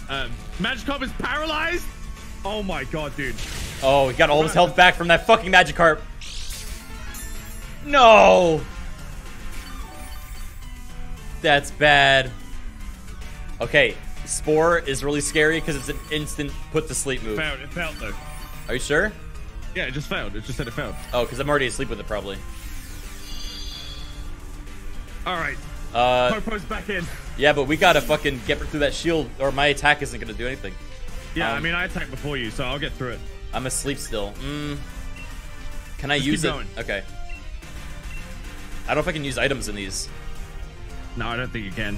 S3: Um, Magikarp is paralyzed. Oh my
S1: god, dude. Oh, he got all his health back from that fucking Magikarp. No! That's bad. Okay, Spore is really scary because it's an instant put to sleep move. It failed, it failed though. Are you sure? Yeah, it just failed. It just said it failed. Oh, because I'm already asleep with it probably. All right. Uh, Popo's back in. Yeah, but we gotta fucking get through that shield, or my attack isn't gonna do anything. Yeah, um, I
S3: mean, I attacked before you, so I'll get
S1: through it. I'm asleep still. Mm. Can I Just use it? Going. Okay. I don't know if I can use items in these. No, I don't think you can.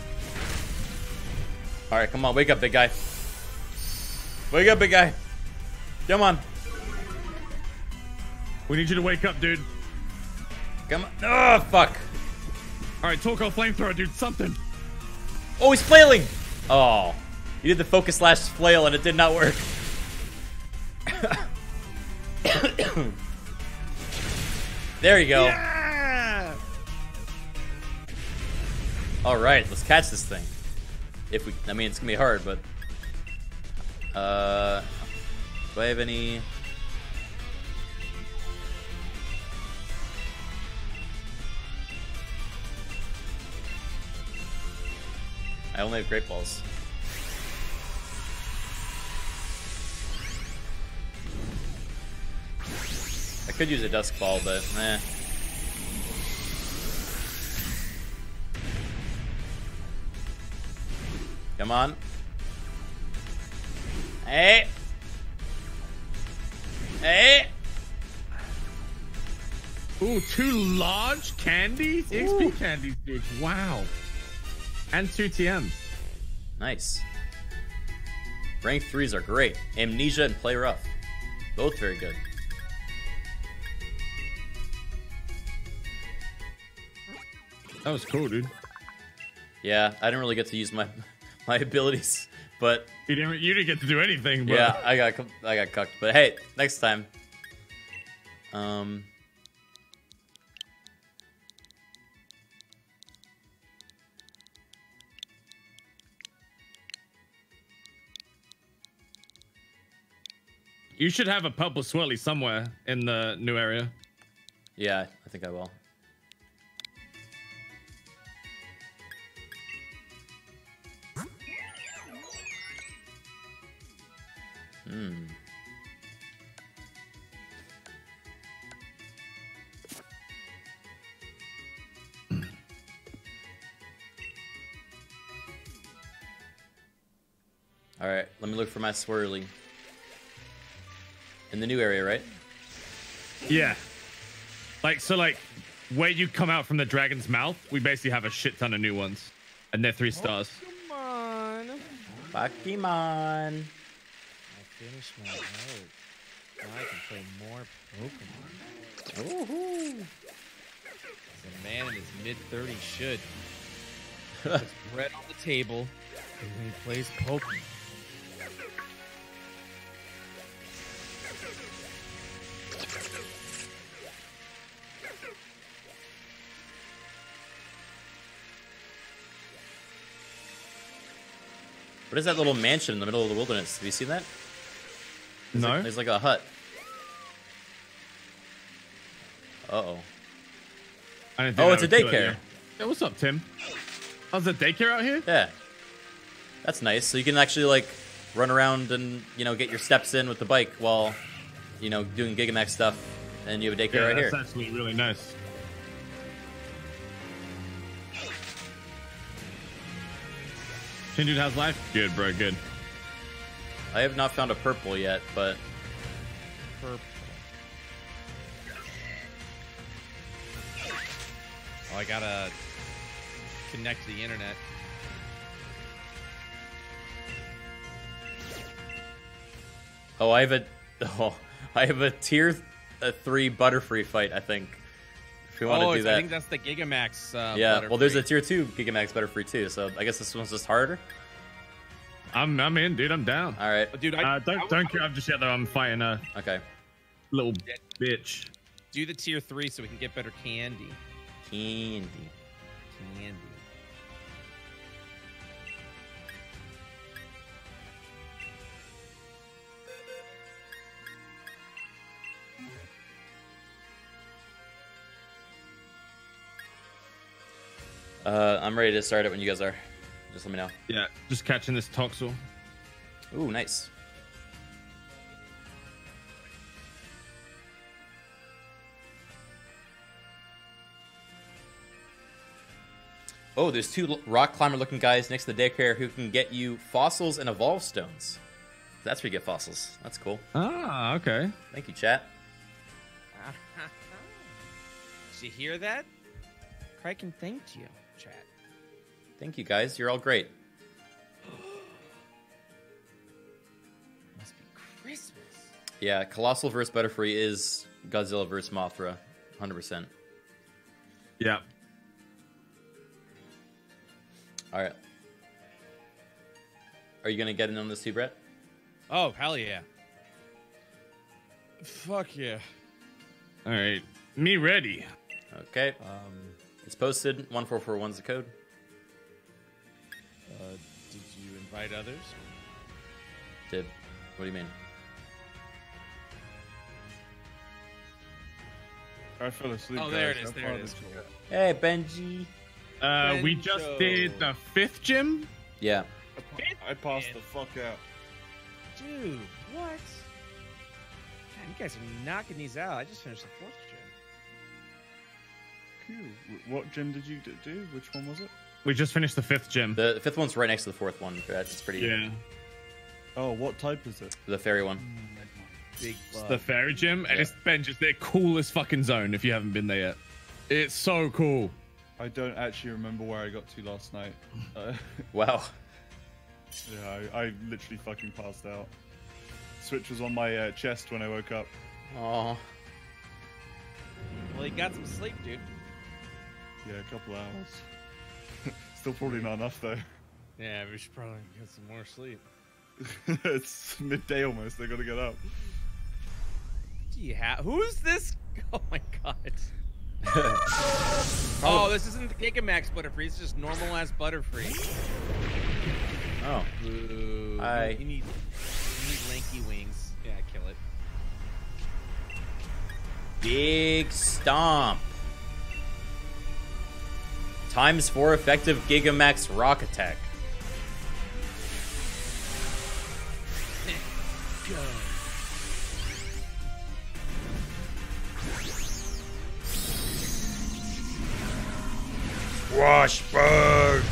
S1: Alright, come on, wake up, big guy. Wake up, big guy.
S3: Come on. We need you to wake up, dude.
S1: Come on. Oh, fuck. Alright, Torkoal flamethrower, dude, something. Oh, he's flailing! Oh. He did the focus slash flail and it did not work. (coughs) there you go. Yeah! Alright, let's catch this thing. If we, I mean, it's gonna be hard, but. Uh. Do I have any. I only have Great Balls. I could use a Dusk Ball, but eh. Come on. Hey! Hey!
S3: Ooh, two large candies? Ooh. XP candies, dude. Wow and two TMs.
S1: Nice. Rank 3s are great. Amnesia and Play Rough. Both very good.
S3: That was cool, dude.
S1: Yeah, I didn't really get to use my (laughs) my abilities, but you didn't you didn't get to do anything. Yeah, I got I got cucked. But hey, next time. Um,
S3: You should have a purple swirly somewhere in the new area.
S1: Yeah, I think I will. Hmm. (clears throat) All right, let me look for my swirly in the new area, right? Yeah. Like so, like
S3: where you come out from the dragon's mouth, we basically have a shit ton of new ones, and they're three stars.
S1: Pokemon. Pokemon. I finished my note.
S4: Now I can play more
S2: Pokemon.
S1: Woohoo!
S4: A man in his mid 30s should. (laughs) Puts bread on the table, and he plays
S3: Pokemon.
S1: What is that little mansion in the middle of the wilderness? Have you seen that? no. Like, there's like a hut. Uh oh. oh, it's a daycare. yeah, what's up, Tim? How's oh, the daycare out here? Yeah. That's nice. So you can actually like run around and you know get your steps in with the bike while you know doing Gigamax stuff, and you have a daycare yeah, right that's here. That's
S3: actually really nice.
S1: Ten dude, how's life? Good, bro. Good. I have not found a purple yet, but
S2: purple.
S4: Oh, I gotta connect to the internet.
S1: Oh, I have a (laughs) oh, I have a tier a three butterfree fight. I think we want oh, do that. I think
S4: that's the Gigamax. Uh, yeah, well, there's a
S1: tier two Gigamax Butterfree too, so I guess this one's just harder. I'm I'm in, dude. I'm down. All right, dude. I, uh, don't I, don't care. I'm just yeah, though. I'm fighting
S3: a okay little bitch.
S4: Do the tier three so we can get better candy. Candy, candy.
S1: Uh, I'm ready to start it when you guys are. Just let me know.
S3: Yeah, just catching this Toxel. Ooh, nice.
S1: Oh, there's two rock climber looking guys next to the daycare who can get you fossils and evolve stones. That's where you get fossils. That's cool. Ah, okay. Thank you, chat.
S4: (laughs) Did you hear that? Criken thanked you.
S1: Thank you guys. You're all great. (gasps) Must be Christmas. Yeah, Coalossal versus Butterfree is Godzilla versus Mothra, 100%. Yeah. All right. Are you going to get in on this too, Brett?
S4: Oh, hell yeah.
S3: Fuck yeah.
S1: All right. Me ready. Okay. Um, it's posted. 1441's the code. Uh,
S3: did you invite others?
S1: Did. What do you mean? I fell asleep. Oh, there it is. There it is. Cool. Hey, Benji. Uh, Benjo. we just did
S3: the fifth
S1: gym.
S5: Yeah. I, I passed the fuck out.
S1: Dude,
S4: what? God, you guys are knocking these out. I just finished the fourth
S5: what gym did you do? Which one was it?
S1: We just finished the fifth gym. The, fifth one's right next to the fourth one. It's pretty. Yeah.
S5: Oh, what type is it?
S1: The fairy one. Hmm,
S3: big it's the fairy gym, and it's been just their coolest fucking zone. If you haven't been there yet, it's so cool.
S5: I don't actually remember where I got to last night. (laughs) Uh, wow. (laughs) Yeah, I, I, literally fucking passed out. Switch was on my uh, chest when I woke up. Oh.
S4: Well, you got some sleep, dude. Yeah, a couple hours.
S5: (laughs) Still probably not enough though.
S4: Yeah, we should probably get some more sleep.
S5: (laughs) it's midday almost. They gotta get up.
S4: Yeah, who's this? (laughs) Oh my god. oh, this isn't Max Butterfree. It's just normal ass Butterfree.
S1: Oh. Ooh, I... You need,
S4: you need lanky wings. Yeah, kill it.
S1: Big stomp times 4 effective Gigamax Rock Attack.
S3: Wash bird.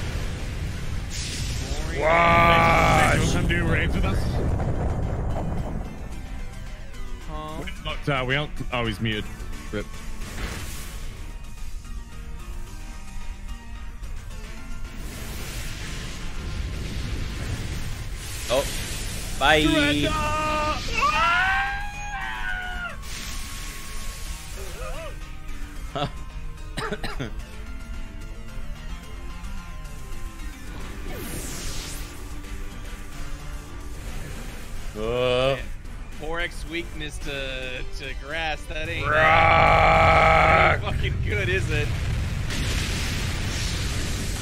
S3: Wash. Come do raids with us. We aren't. Oh, he's muted. Rip.
S4: Oh. Bye. uh.
S1: (coughs) Oh.
S4: Forex weakness to, to grass, that ain't, fucking
S1: good, is it?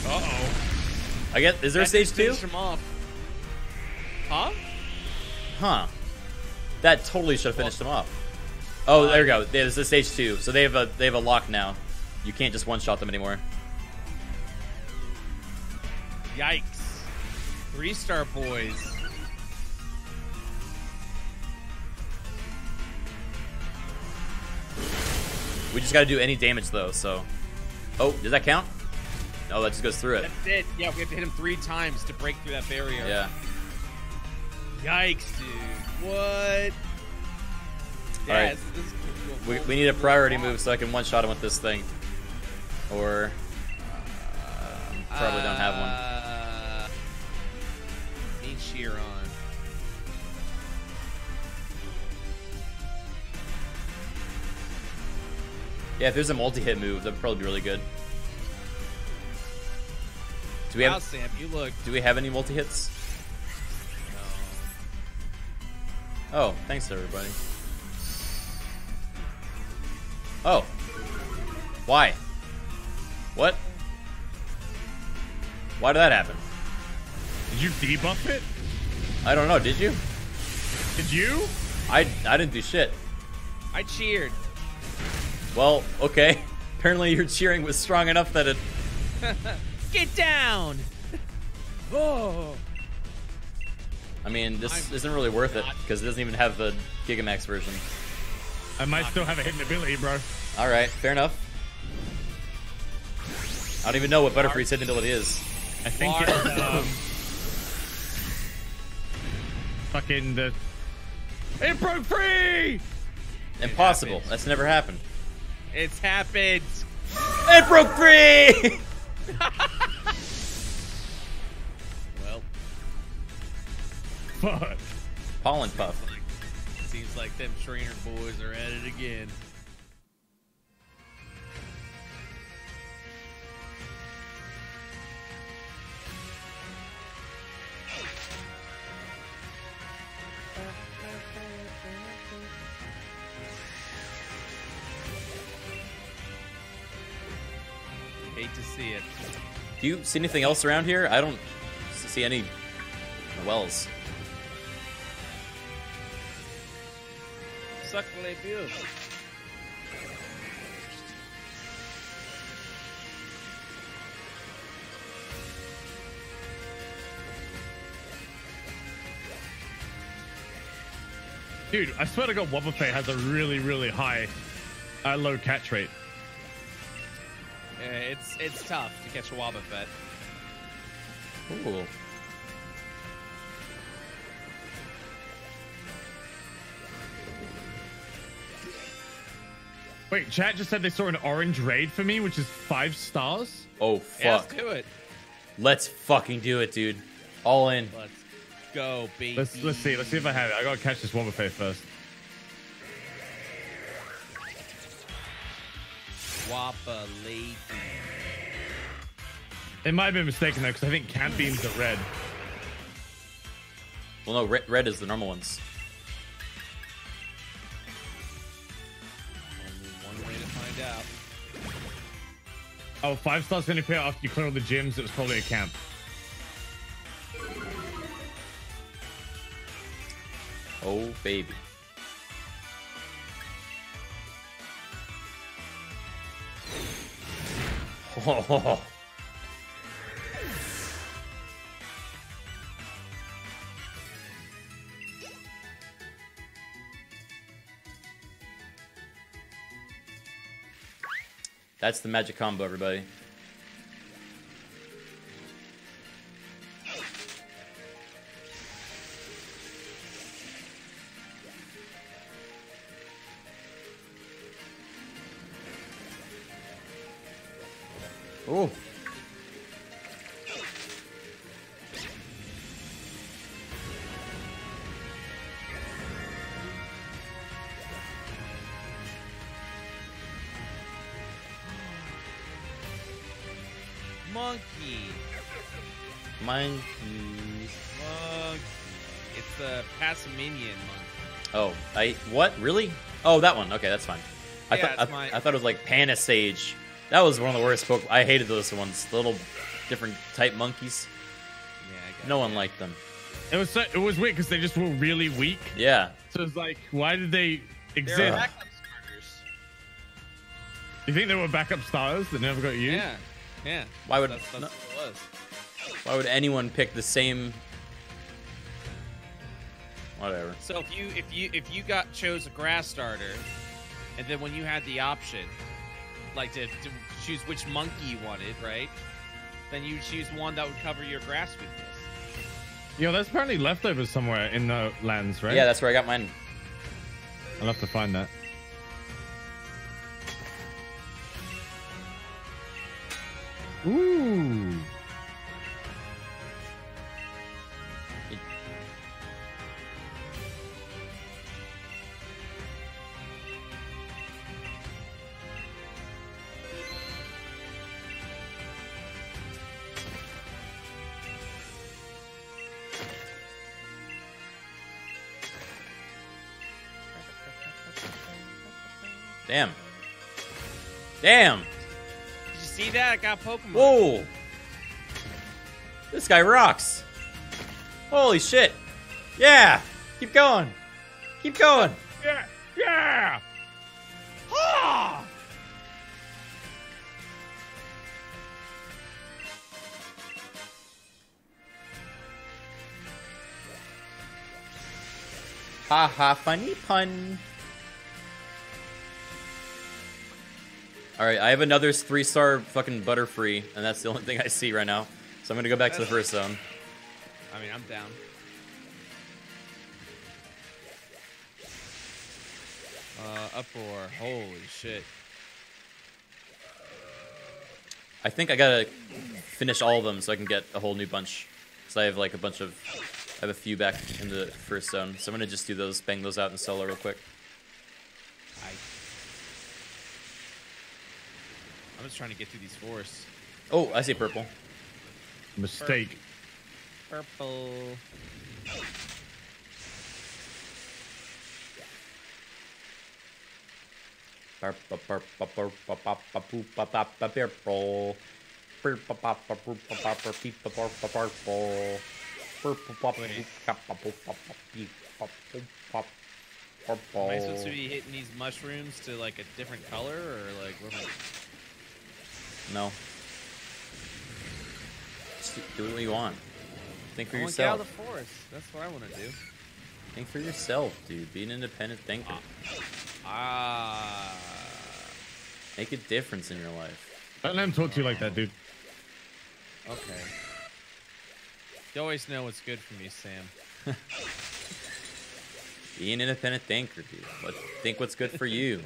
S1: Uh-oh. I guess, is there that stage two? Him off. Huh? Huh. That totally should have finished them off. Oh, there we uh, go. There's the stage two. So they have a they have a lock now. You can't just one shot them anymore.
S4: Yikes! Three star boys.
S1: We just got to do any damage though. So, oh, does that count? No, that just goes through it. That's
S4: it. Yeah, we have to hit him three times to break through that barrier. Yeah. Yikes, dude. What? Yeah, All right. This, this cool. we, we,
S1: need a priority move so I can one-shot him with this thing. Or... Uh, probably don't have one.
S4: Uh, need Chiron.
S1: Yeah, if there's a multi-hit move, that'd probably be really good. Do we have? Sam, you look. Do we have any multi hits? Oh, thanks everybody. Oh. Why? What? Why did that happen? Did you debuff it? I don't know, did you? Did you? I, I didn't do shit. I cheered. Well, okay. (laughs) Apparently your cheering was strong enough that it...
S4: (laughs) Get down! (laughs) oh!
S1: I mean, this I'm isn't really worth not. it because it doesn't even have the Gigamax version. I might still
S3: have a hidden ability, bro.
S1: All right, fair enough. I don't even know what Butterfree's hidden ability is. I think it's, um, um, fucking the...
S4: It broke free!
S1: Impossible. That's never happened.
S4: It's happened. It broke
S1: free!
S4: (laughs)
S6: fuck.
S1: Pollen seems Like, seems like
S4: them trainer boys are at it again. Hate to see it.
S1: Do you see anything else around here? I don't see any wells.
S8: when they
S3: Dude, I swear to God, Wobbuffet has a really, really high, uh, low catch rate.
S4: Yeah, it's it's tough to catch a Wobbuffet.
S3: Ooh. Wait, chat just said they saw an orange raid for me, which is five stars.
S1: Oh fuck! Yeah, let's do it. Let's fucking do it, dude.
S3: All in.
S4: Let's go, baby. Let's let's see. Let's see
S3: if I have it. I gotta catch this Wobbuffet first.
S4: Wappa lady.
S3: It might have been mistaken though, because I think camp beans are red.
S1: Well, no, red, red is the normal ones.
S4: find out.
S3: Oh, five stars gonna appear after you clear all the gyms. It was probably a camp.
S1: Oh, baby.
S8: (laughs) Oh.
S1: That's the magic combo, everybody. Oh. I what really? Oh, that one. Okay, that's fine. I, yeah, thought, I, I, thought it was like Pansage. That was one of the worst Pokemon. I hated those ones. Little different type monkeys. Yeah, no it. one liked them. It was so, it was weird because they just were
S3: really weak.
S1: Yeah. So it's like, why did they exist? They backup starters. You think they were backup stars that never got used? Yeah. Yeah. Why would that's, that's no, Why would anyone pick the same Whatever.
S4: So if you if you if you got chose a grass starter, and then when you had the option, like to, to choose which monkey you wanted, right? Then you choose one that would cover your grass weakness.
S3: Yo, that's apparently leftovers somewhere in the lands, right? Yeah, that's where I got mine. I'll have to find that. Ooh.
S1: Damn. Damn. Did you see that? I got Pokemon. Whoa. This guy rocks. Holy shit. Yeah. Keep going. Keep going. Yeah. Yeah. Ha ha funny pun. All right, I have another three star fucking Butterfree, and that's the only thing I see right now. So I'm gonna go back to the first zone.
S4: I mean, I'm down. Uh, up four. Holy shit.
S1: I think I gotta finish all of them so I can get a whole new bunch. So I have like a bunch of, I have a few back in the first zone. So I'm gonna just do those, bang those out in solo real quick.
S4: I'm just trying to get through these forests.
S1: Oh, I see purple. Mistake.
S4: Purple. Purple.
S1: Am I supposed to be
S4: hitting these mushrooms to like a different color or like what am I?
S1: No. do what you want. Think for I yourself. Get out of
S4: the forest. That's what I want to do.
S1: Think for yourself, dude. Be an independent thinker. Ah. Make a difference in your life.
S3: Don't let him talk to you like that, dude.
S1: Okay. You always know what's good for me, Sam. (laughs) Be an independent thinker, dude. think what's good for you,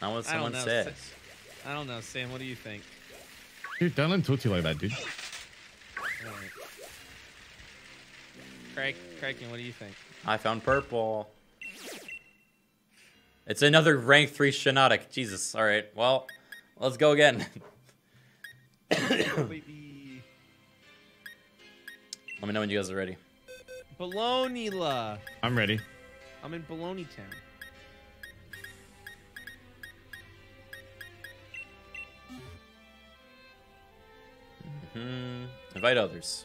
S1: not what (laughs) someone I says. I don't know, Sam. What do you think? Dude, don't let him talk to you like that, dude.
S4: Craig, Craig, what do you think?
S1: I found purple. It's another rank 3 Shiinotic. Jesus, alright. Well, let's go again. (coughs)
S4: Let me
S1: know when you guys are ready.
S4: Baloney, -la. I'm ready. I'm in Baloney town.
S1: Hmm. Invite others.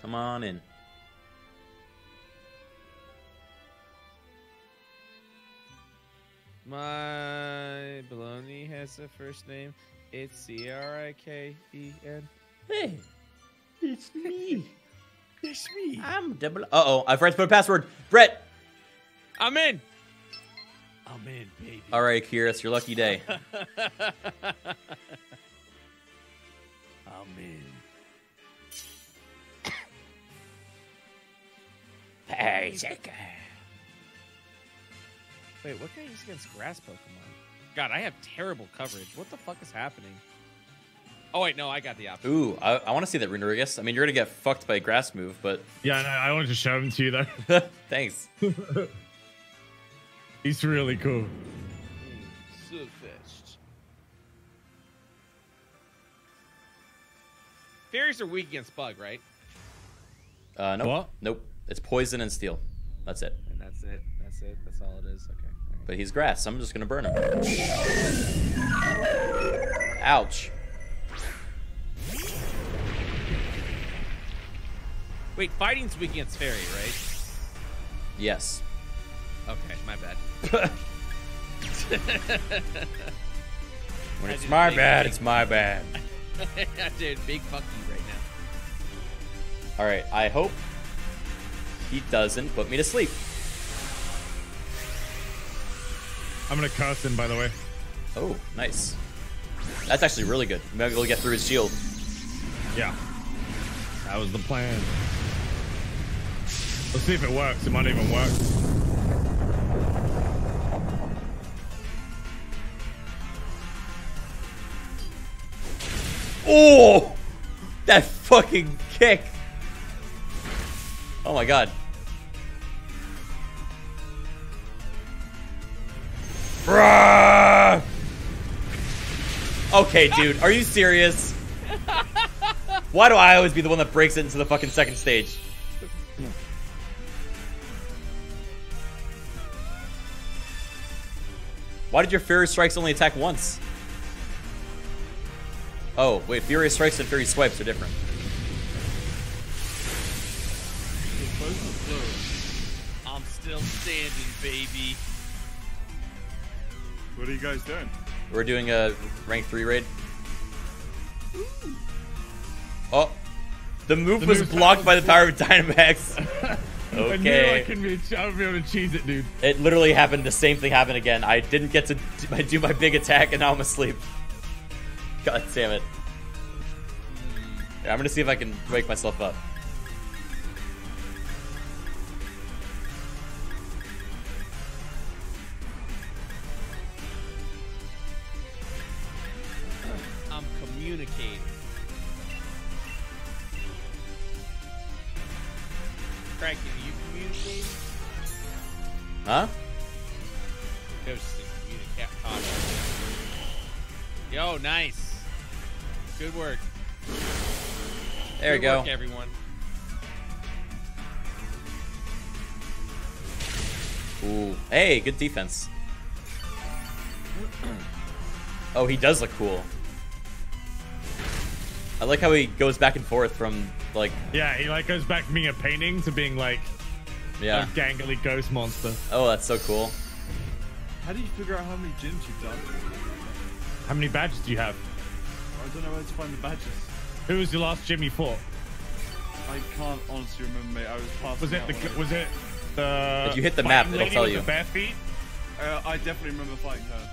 S1: Come on in.
S4: My baloney has a first name. It's C R I K E N. Hey, it's me. It's me. I'm double. Uh
S1: oh, I forgot to put a password. Brett. I'm in.
S6: I'm
S4: in,
S1: baby. All right, Kiris, your lucky day. (laughs)
S2: (coughs)
S4: Hey, Isaac. Wait, what can I use against grass Pokemon? God, I have terrible coverage. What the fuck is happening? Oh wait, no, I got the option.
S1: Ooh, I, I want to see that Runerigus. I mean, you're gonna get fucked by a grass move, but
S3: yeah, no, I wanted to show him to you though. (laughs) Thanks. (laughs) He's really cool.
S4: Fairies are weak against bug, right?
S1: Uh, nope. Nope. It's poison and steel. That's it. And
S4: that's it. That's it. That's
S1: all it is. Okay. Right. But he's grass. So I'm just gonna burn him. Ouch.
S4: Wait, fighting's weak against fairy, right? Yes. Okay, my bad. (laughs)
S1: when it's my bad, it's my bad.
S4: (laughs) Dude, big fuck you right now.
S1: Alright, I hope he doesn't put me to sleep. I'm gonna
S3: cuss him, by the way.
S1: Oh, nice. That's actually really good. You might be able to get through his shield. Yeah. That was the
S3: plan. Let's see if it works. It might even work.
S1: Oh! That fucking kick. Oh my god. Bruh! Okay, dude, are you serious? Why do I always be the one that breaks it into the fucking second stage? Why did your Fury Strikes only attack once? Oh, wait, Furious Strikes and Furious Swipes are different.
S4: I'm still standing, baby.
S5: What are you guys doing?
S1: We're doing a rank 3 raid. Ooh. Oh, the move the was blocked by the power of Dynamax. (laughs) okay. I knew I
S3: couldn't be, I would be able to cheese it, dude.
S1: It literally happened. The same thing happened again. I didn't get to (laughs) do my big attack, and now I'm asleep. God damn it. I'm gonna see if I can wake myself up. go. Work, everyone. Ooh. Hey, good defense. (clears throat) oh, he does look cool. I like how he goes back and forth from like.
S3: Yeah, he like goes back from being a painting to being like. Yeah. A gangly ghost monster. Oh, that's so cool.
S5: How do you figure out how many gyms you've done?
S3: How many badges do you have?
S5: I don't know where to find the badges.
S3: Who was your last gym you fought?
S5: I can't honestly remember, mate. I was passing Was it the? Was it the? If you hit the map,
S1: it'll tell you. bare
S5: feet. Uh, I definitely remember fighting her.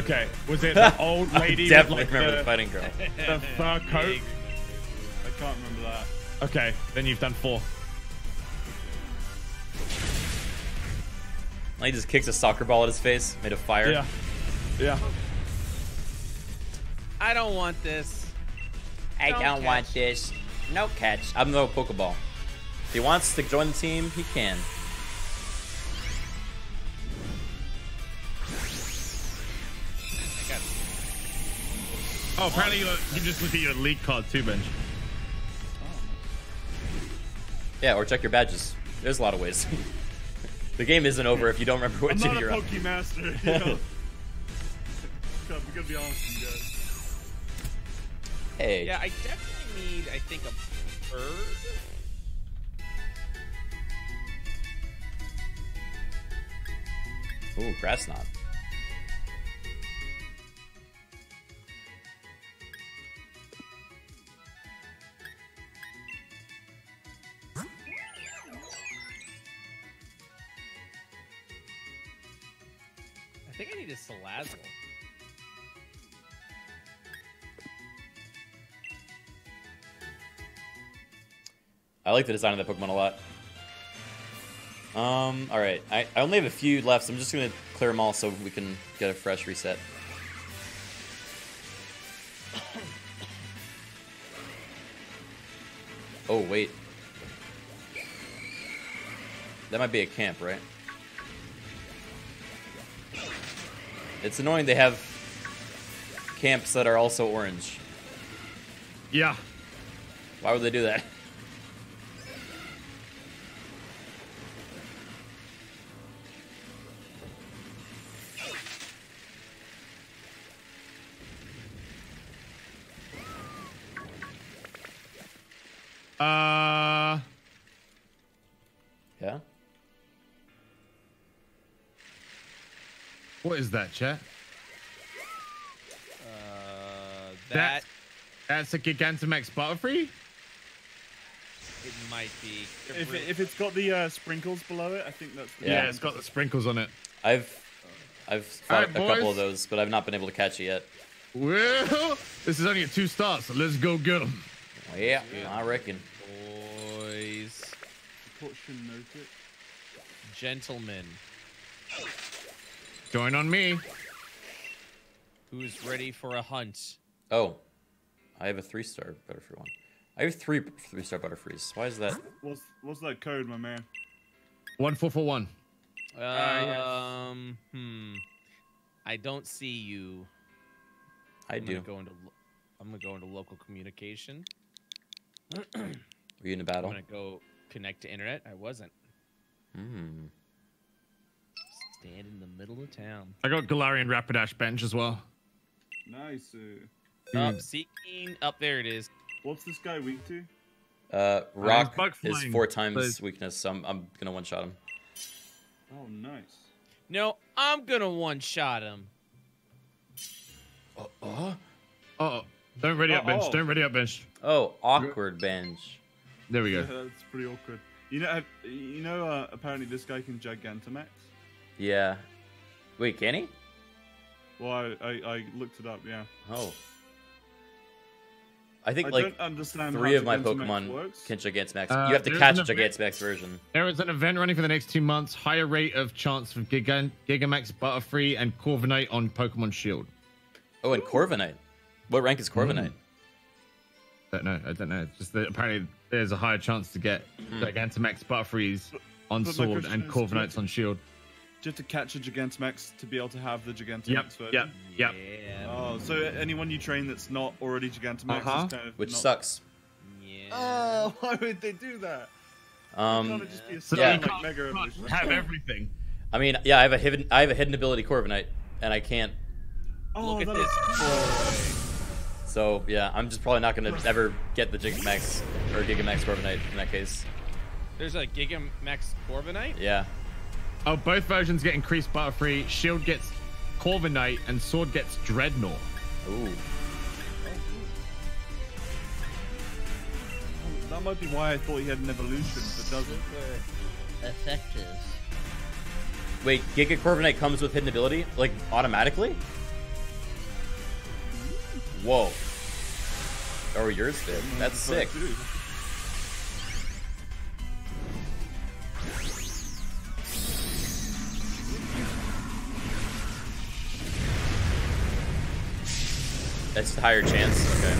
S5: Okay, was it (laughs) the old lady? I definitely with, like, remember the, the, fighting girl. the fur coat. (laughs) I can't remember that.
S3: Okay, then you've done four.
S1: He just kicks a soccer ball at his face, made of fire. Yeah.
S3: Yeah.
S4: I don't want this. I don't, don't want this.
S1: No catch. I'm no Pokeball. If he wants to join the team, he can.
S3: Oh, apparently you can just look at your league card too, Benj.
S1: Yeah, or check your badges. There's a lot of ways. (laughs) the game isn't over if you don't remember what team you're on. I'm not a Pokemaster,
S5: (laughs) you know.
S4: God, we gotta be honest with you guys. Hey. Yeah, I definitely need, I think, a bird. Ooh, grass knot. I think I need a salazzle.
S1: I like the design of that Pokemon a lot. Um, alright. I, I only have a few left, so I'm just going to clear them all so we can get a fresh reset. Oh, wait. That might be a camp, right? It's annoying they have camps that are also orange. Yeah. Why would they do that?
S3: Uh. Yeah. What is that, chat? Uh, that. that's a Gigantamax Butterfree? It
S4: might be. If, it,
S5: has got the uh, sprinkles below it, I think that's. Yeah. yeah, it's got
S1: the sprinkles on it. I've. I've fought right, a couple of those, but I've not been able to catch it yet.
S3: Well, this is only at two stars, so let's go get them.
S1: Yeah, yeah. I reckon noted. Gentlemen. Join on me.
S4: Who's ready for a hunt?
S1: Oh. I have a three star butterfree one. I have three three star butterfrees. Why is that?
S5: What's what's that code, my man?
S1: One four four one.
S4: Um, uh, yes. hmm. I don't see you. I I'm do. Gonna go into, I'm gonna go into local communication.
S1: Are you in a battle? I'm gonna
S4: go connect to internet. I wasn't. Hmm. Stand in the middle of town.
S3: I got Galarian Rapidash bench as well.
S4: Nice. Uh, mm. seeking. Up there it is. What's this guy weak to?
S1: Uh, rock uh, is four times please. weakness, so I'm, I'm gonna one shot him.
S4: Oh, nice. No, I'm gonna one shot him. Uh oh. Uh oh.
S1: Don't ready up Benj. Don't ready up Benj. Oh, awkward Benj. There we go. (laughs) That's
S5: pretty awkward. You know, you know. Uh, apparently, this guy can Gigantamax.
S1: Yeah. Wait, can he?
S5: Well, I, I, I looked it up. Yeah. Oh.
S1: I think I like three of my Pokemon can Gigantamax. Uh, you have to catch Gigantamax version.
S3: There is an event running for the next two months. Higher rate of chance for Giga, Gigamax Butterfree and Corviknight on Pokemon Shield.
S1: Oh, and Corviknight. What
S3: rank is Corviknight? Mm. Don't know. I don't know. It's just that apparently there's a higher chance to get hmm. Gigantamax Butterfree's on but sword and Corviknights on shield. Do you have to catch
S5: a Gigantamax to be able to have the Gigantamax yep, version? Yep,
S3: yep. Yeah. Oh,
S5: so anyone you train
S1: that's not already Gigantamax uh-huh. is kind of Which not... sucks.
S5: Yeah. Oh, (laughs) why would they do that?
S1: Um, just be a so yeah. like
S3: Mega Evolution? Have (laughs) everything.
S1: I mean, yeah, I have a hidden, I have a hidden ability Corviknight, and I can't.
S3: Oh, Look at this.
S1: So yeah, I'm just probably not gonna ever get the Gigamax or Gigamax Corviknight in that case.
S4: There's a Gigamax Corviknight?
S1: Yeah.
S3: Oh, both versions get increased butterfree. Shield gets Corviknight and Sword gets Drednaw. Ooh. That might be why I thought he had
S2: an
S1: evolution, but
S2: doesn't. Effective.
S1: Wait, Giga Corviknight comes with hidden ability? Like, automatically? Whoa. Oh, yours did. That's sick. That's the higher chance. Okay.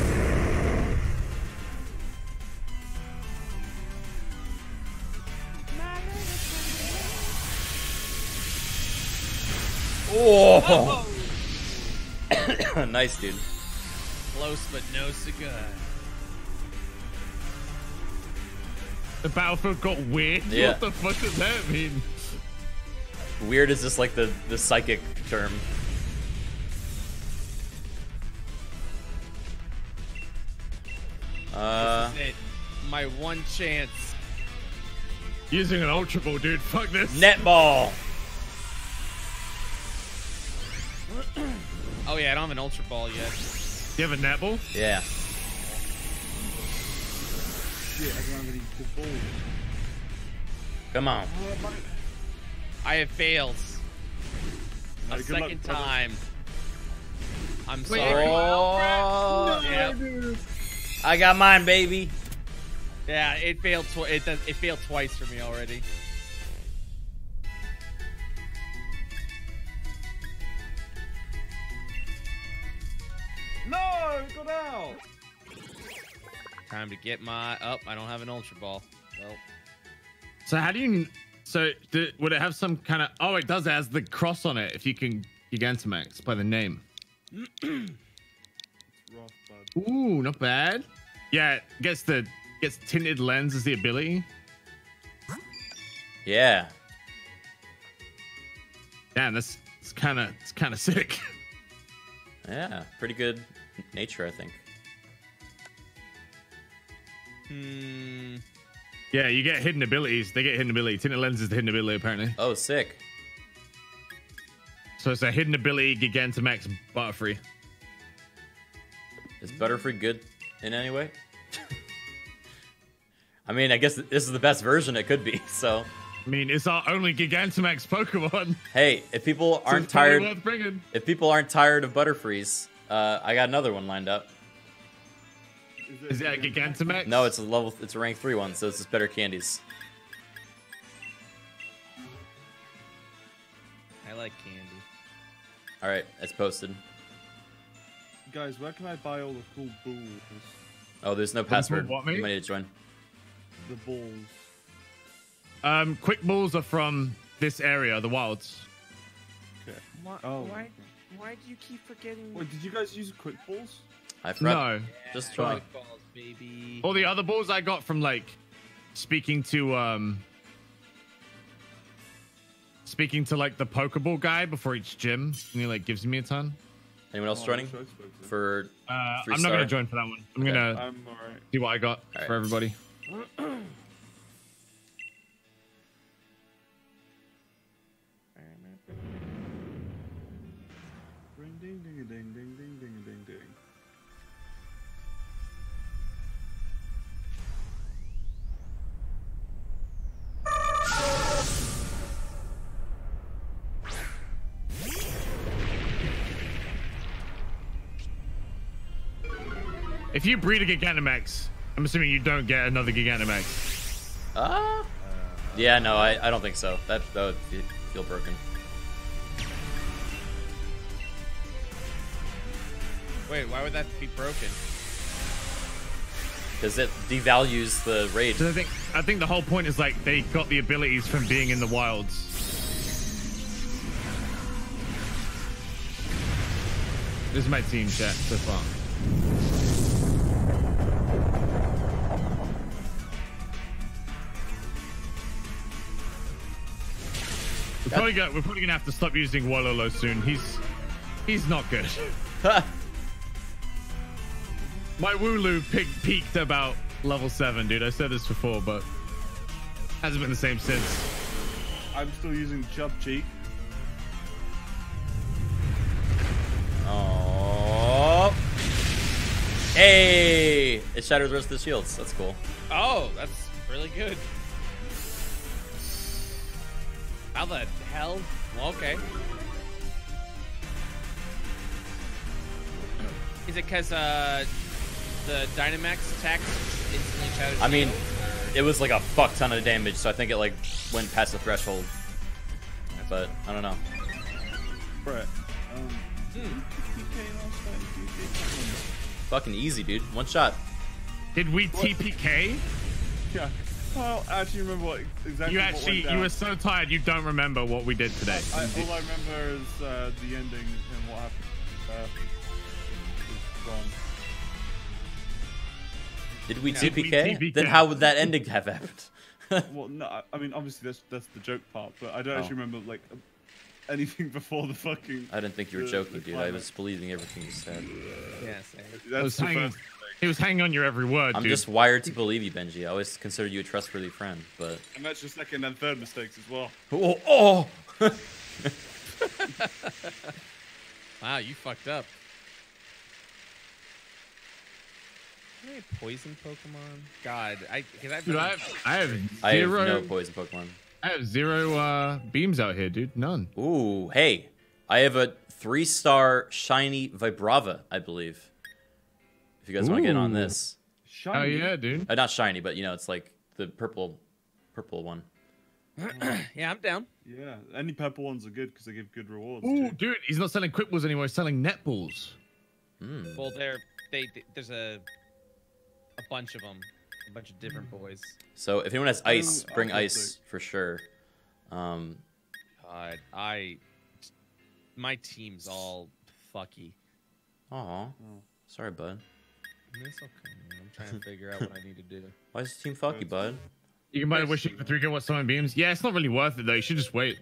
S1: Oh! (coughs) nice, dude.
S4: Close but no cigar.
S1: The battlefield got weird? Yeah. What the
S4: fuck does that mean?
S1: Weird is just like the, the psychic term. Uh,
S4: My one chance.
S3: Using an ultra ball, dude. Fuck this. Netball.
S4: oh yeah, I don't have an ultra ball yet.
S3: You have
S1: a net ball? Yeah. Come on.
S4: I have failed. A right, second luck, time. I'm Wait, sorry. Oh, no, yep.
S1: I got mine, baby.
S4: Yeah, it failed. it does. It failed twice for me already. No! Go down! Time to get my... Up. Oh, I don't have an Ultra Ball. Well. So how do you...
S3: So would it have some kind of... Oh, it does. It has the cross on it. If you can Gigantamax by the name.
S2: rough, (clears throat)
S3: Ooh, not bad. Yeah, gets the gets tinted lens as the ability.
S1: Yeah. Damn, that's it's kind of it's kind of sick. (laughs) Yeah, pretty good nature, I think.
S2: Hmm.
S3: Yeah, you get hidden abilities. They get hidden ability. Tinted lens is the hidden ability, apparently. Oh, sick.
S1: So it's a hidden ability Gigantamax Butterfree. Is Butterfree good in any way? (laughs) I mean, I guess this is the best version it could be, (laughs) so. I mean, it's our only Gigantamax Pokemon. Hey, if people aren't so tired, if people aren't tired of Butterfrees, uh, I got another one lined up.
S3: Is that Gigantamax? No,
S1: it's a level, it's a rank three one, so it's just better candies. I like candy. All right, it's posted.
S4: Guys, where can I
S5: buy all the cool balls?
S1: Oh, there's no password. Want me? You might need to join.
S5: The balls.
S3: Um, quick balls are from this area, the wilds. Okay. Why, oh. Why,
S2: why do you keep forgetting? Wait, did
S5: you guys use quick balls?
S3: I No. Yeah, just try. Quick balls, baby. All the other balls I got from like speaking to um speaking to like the Pokeball guy before each gym, and he like gives me a ton.
S1: Anyone else oh, joining? Sure for uh,
S3: I'm not gonna join for that one. I'm okay. gonna I'm see what I got right. for everybody. (clears throat) If you breed a Gigantamax, I'm assuming you don't get another Gigantamax.
S1: Uh, yeah, no, I, I don't think so. That, that would feel broken.
S4: Wait, why would that be broken?
S1: Because it devalues the raid. I think I
S3: think the whole point is like they got the abilities from being in the wilds. This is my team chat so far. probably go, we're probably gonna have to stop using Walolo soon. He's he's not good. (laughs) My Wooloo pig peaked about level seven, dude. I said this before, but hasn't been the same since. I'm still using Chub Cheek.
S1: Oh. Hey! It shatters the rest of the shields. That's cool.
S4: Oh, that's really good. How the hell? Well, okay. Is it because uh, the Dynamax attacks instantly shattered? I mean,
S1: it was like a fuck ton of damage, so I think it like went past the threshold. But I don't know.
S5: Brett, um, hmm.
S1: Fucking easy, dude. One shot. Did we TPK? Yeah.
S5: I actually remember what exactly. You actually, you were
S3: so tired, you don't remember what we did today. I, all
S5: I remember is uh, the ending and what happened. Uh, um,
S1: did we TPK? Did we TPK? Then how would that ending have
S5: happened? (laughs) well, no, I mean obviously that's that's the joke part, but I don't oh. actually remember like anything (laughs) before the fucking. I didn't think you were the, joking, the dude. I was believing everything you said. Yeah, same.
S1: That's the first he was hanging on your every word, I'm dude. just wired to believe you, Benji. I always consider you a trustworthy friend, but...
S5: And that's your second and third mistakes as well.
S1: (laughs) Oh! oh. (laughs)
S4: wow, you fucked up. Any poison Pokemon? God, I... can i I've dude, I have, I have
S1: zero... I have no poison Pokemon. I have zero uh, beams out here, dude. None. Ooh, hey. I have a three-star shiny Vibrava, I believe. If you guys want to get in on this. Shiny. Oh yeah, dude. Uh, not shiny, but you know, it's like the purple, purple one.
S5: (clears throat) yeah, I'm down. Yeah, any purple ones are good because they give
S4: good rewards. Ooh,
S3: too. dude, he's not selling quick balls anymore. He's selling net balls.
S4: Mm. Well, there, they, they, there's a, a bunch of them, a bunch of different boys. So if anyone has ice, bring ice
S1: for sure. Um, God, I,
S4: my team's all fucky.
S1: Aw, oh. sorry, bud.
S4: It's okay. I'm trying to figure out what I need to do. (laughs) Why is this team fucky,
S1: bud?
S3: You can buy a wishing for three kill what summon beams. Yeah, it's not really worth it though. You should just wait.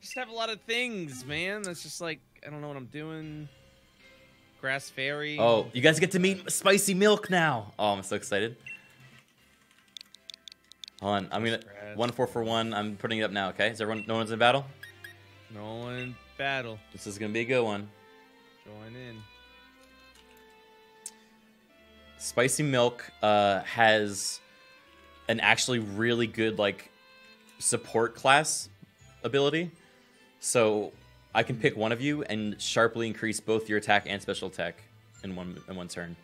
S4: just have a lot of things, man. That's just like I don't know what I'm doing. Grass fairy. Oh, you guys get
S1: to meet Spicy Milk now. Oh, I'm so excited. Hold on, I'm gonna four I'm putting it up now. Okay, is everyone? No one's in battle. No
S4: one battle.
S1: This is gonna be a good one. Join in. Spicy Milk uh, has an actually really good like support class ability. So I can pick one of you and sharply increase both your attack and special attack in one in one turn.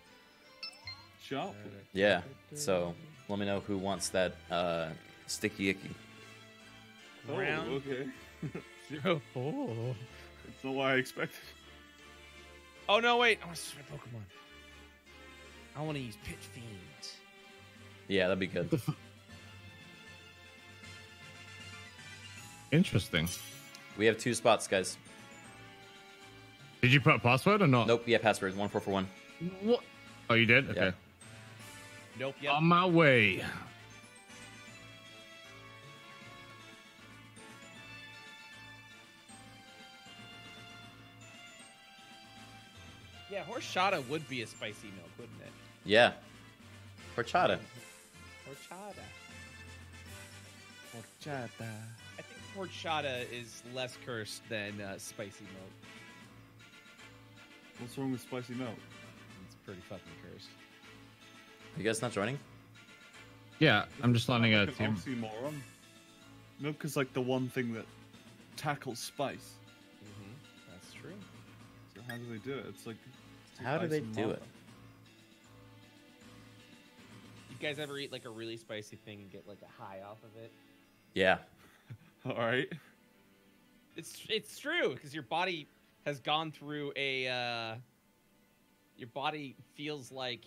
S5: Sharply. Yeah.
S1: So let me know who wants that uh, sticky icky.
S5: Oh, Round. okay. (laughs) oh, oh. That's not what I expected.
S4: Oh no! Wait, I want to switch my Pokemon. I want to use Pit Fiends.
S1: Yeah, that'd be good. (laughs) Interesting. We have two spots, guys. Did you put a password or not? Nope. Yeah, password one four four one. What? Oh, you did. Okay. Yeah. Nope. Yeah. On my way.
S4: Yeah, shada would be a spicy milk, wouldn't it?
S1: Yeah. Horchata.
S4: Horchata. Horchata. I think horchata is less cursed than uh, spicy milk.
S5: What's wrong with spicy milk? It's pretty fucking cursed.
S1: Are you guys not joining? Yeah, I'm just learning uh, a team.
S5: Oxymoron. Milk is like the one thing that tackles spice. Mm-hmm. That's true. So how do they do it? It's like. How do they do it?
S4: you guys ever eat like a really spicy thing and get like a high off of it?
S1: Yeah. (laughs) All right.
S4: It's it's true because your body has gone through a. Uh, your body feels like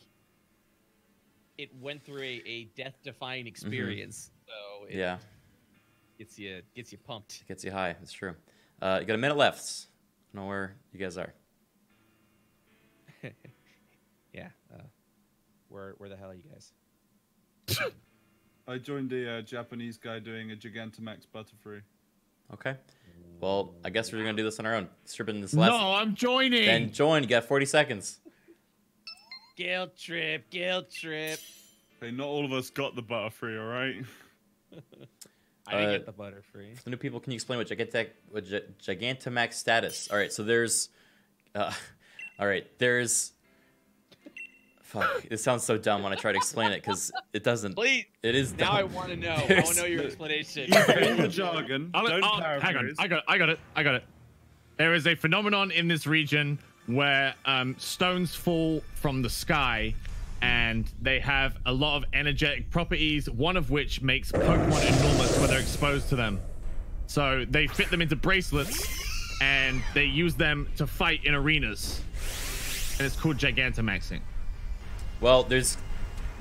S4: it went through a, a death-defying mm-hmm. experience.
S1: Mm-hmm. So it yeah,
S4: gets you gets you pumped.
S1: It gets you high. It's true. Uh, you got a minute left. I know where you guys are.
S4: (laughs) yeah. Uh, where where the hell are you guys?
S1: (laughs) I joined
S5: a uh, Japanese guy doing a Gigantamax Butterfree.
S1: Okay. Well, I guess we're gonna do this on our own. Stripping this last. No, I'm joining. Then join. You got 40 seconds.
S4: Guilt trip. Guilt trip.
S1: Hey, not all of us got the Butterfree. All right. (laughs) I didn't uh, get the Butterfree. For the new people, can you explain what, Gigantamax, what Gigantamax status? All right, so there's, uh, (laughs) all right, there's Fuck, it sounds so dumb when I try to explain it because it doesn't. Please. It is dumb. Now I want to know. There's... I want to know your
S4: explanation. in the jargon. I'll, don't I'll, hang on. I
S1: got, I got it. I got it.
S3: There is a phenomenon in this region where um, stones fall from the sky and they have a lot of energetic properties, one of which makes Pokemon enormous when they're exposed to them. So they fit them into bracelets and they use them to fight in arenas. And it's called Gigantamaxing.
S1: Well, there's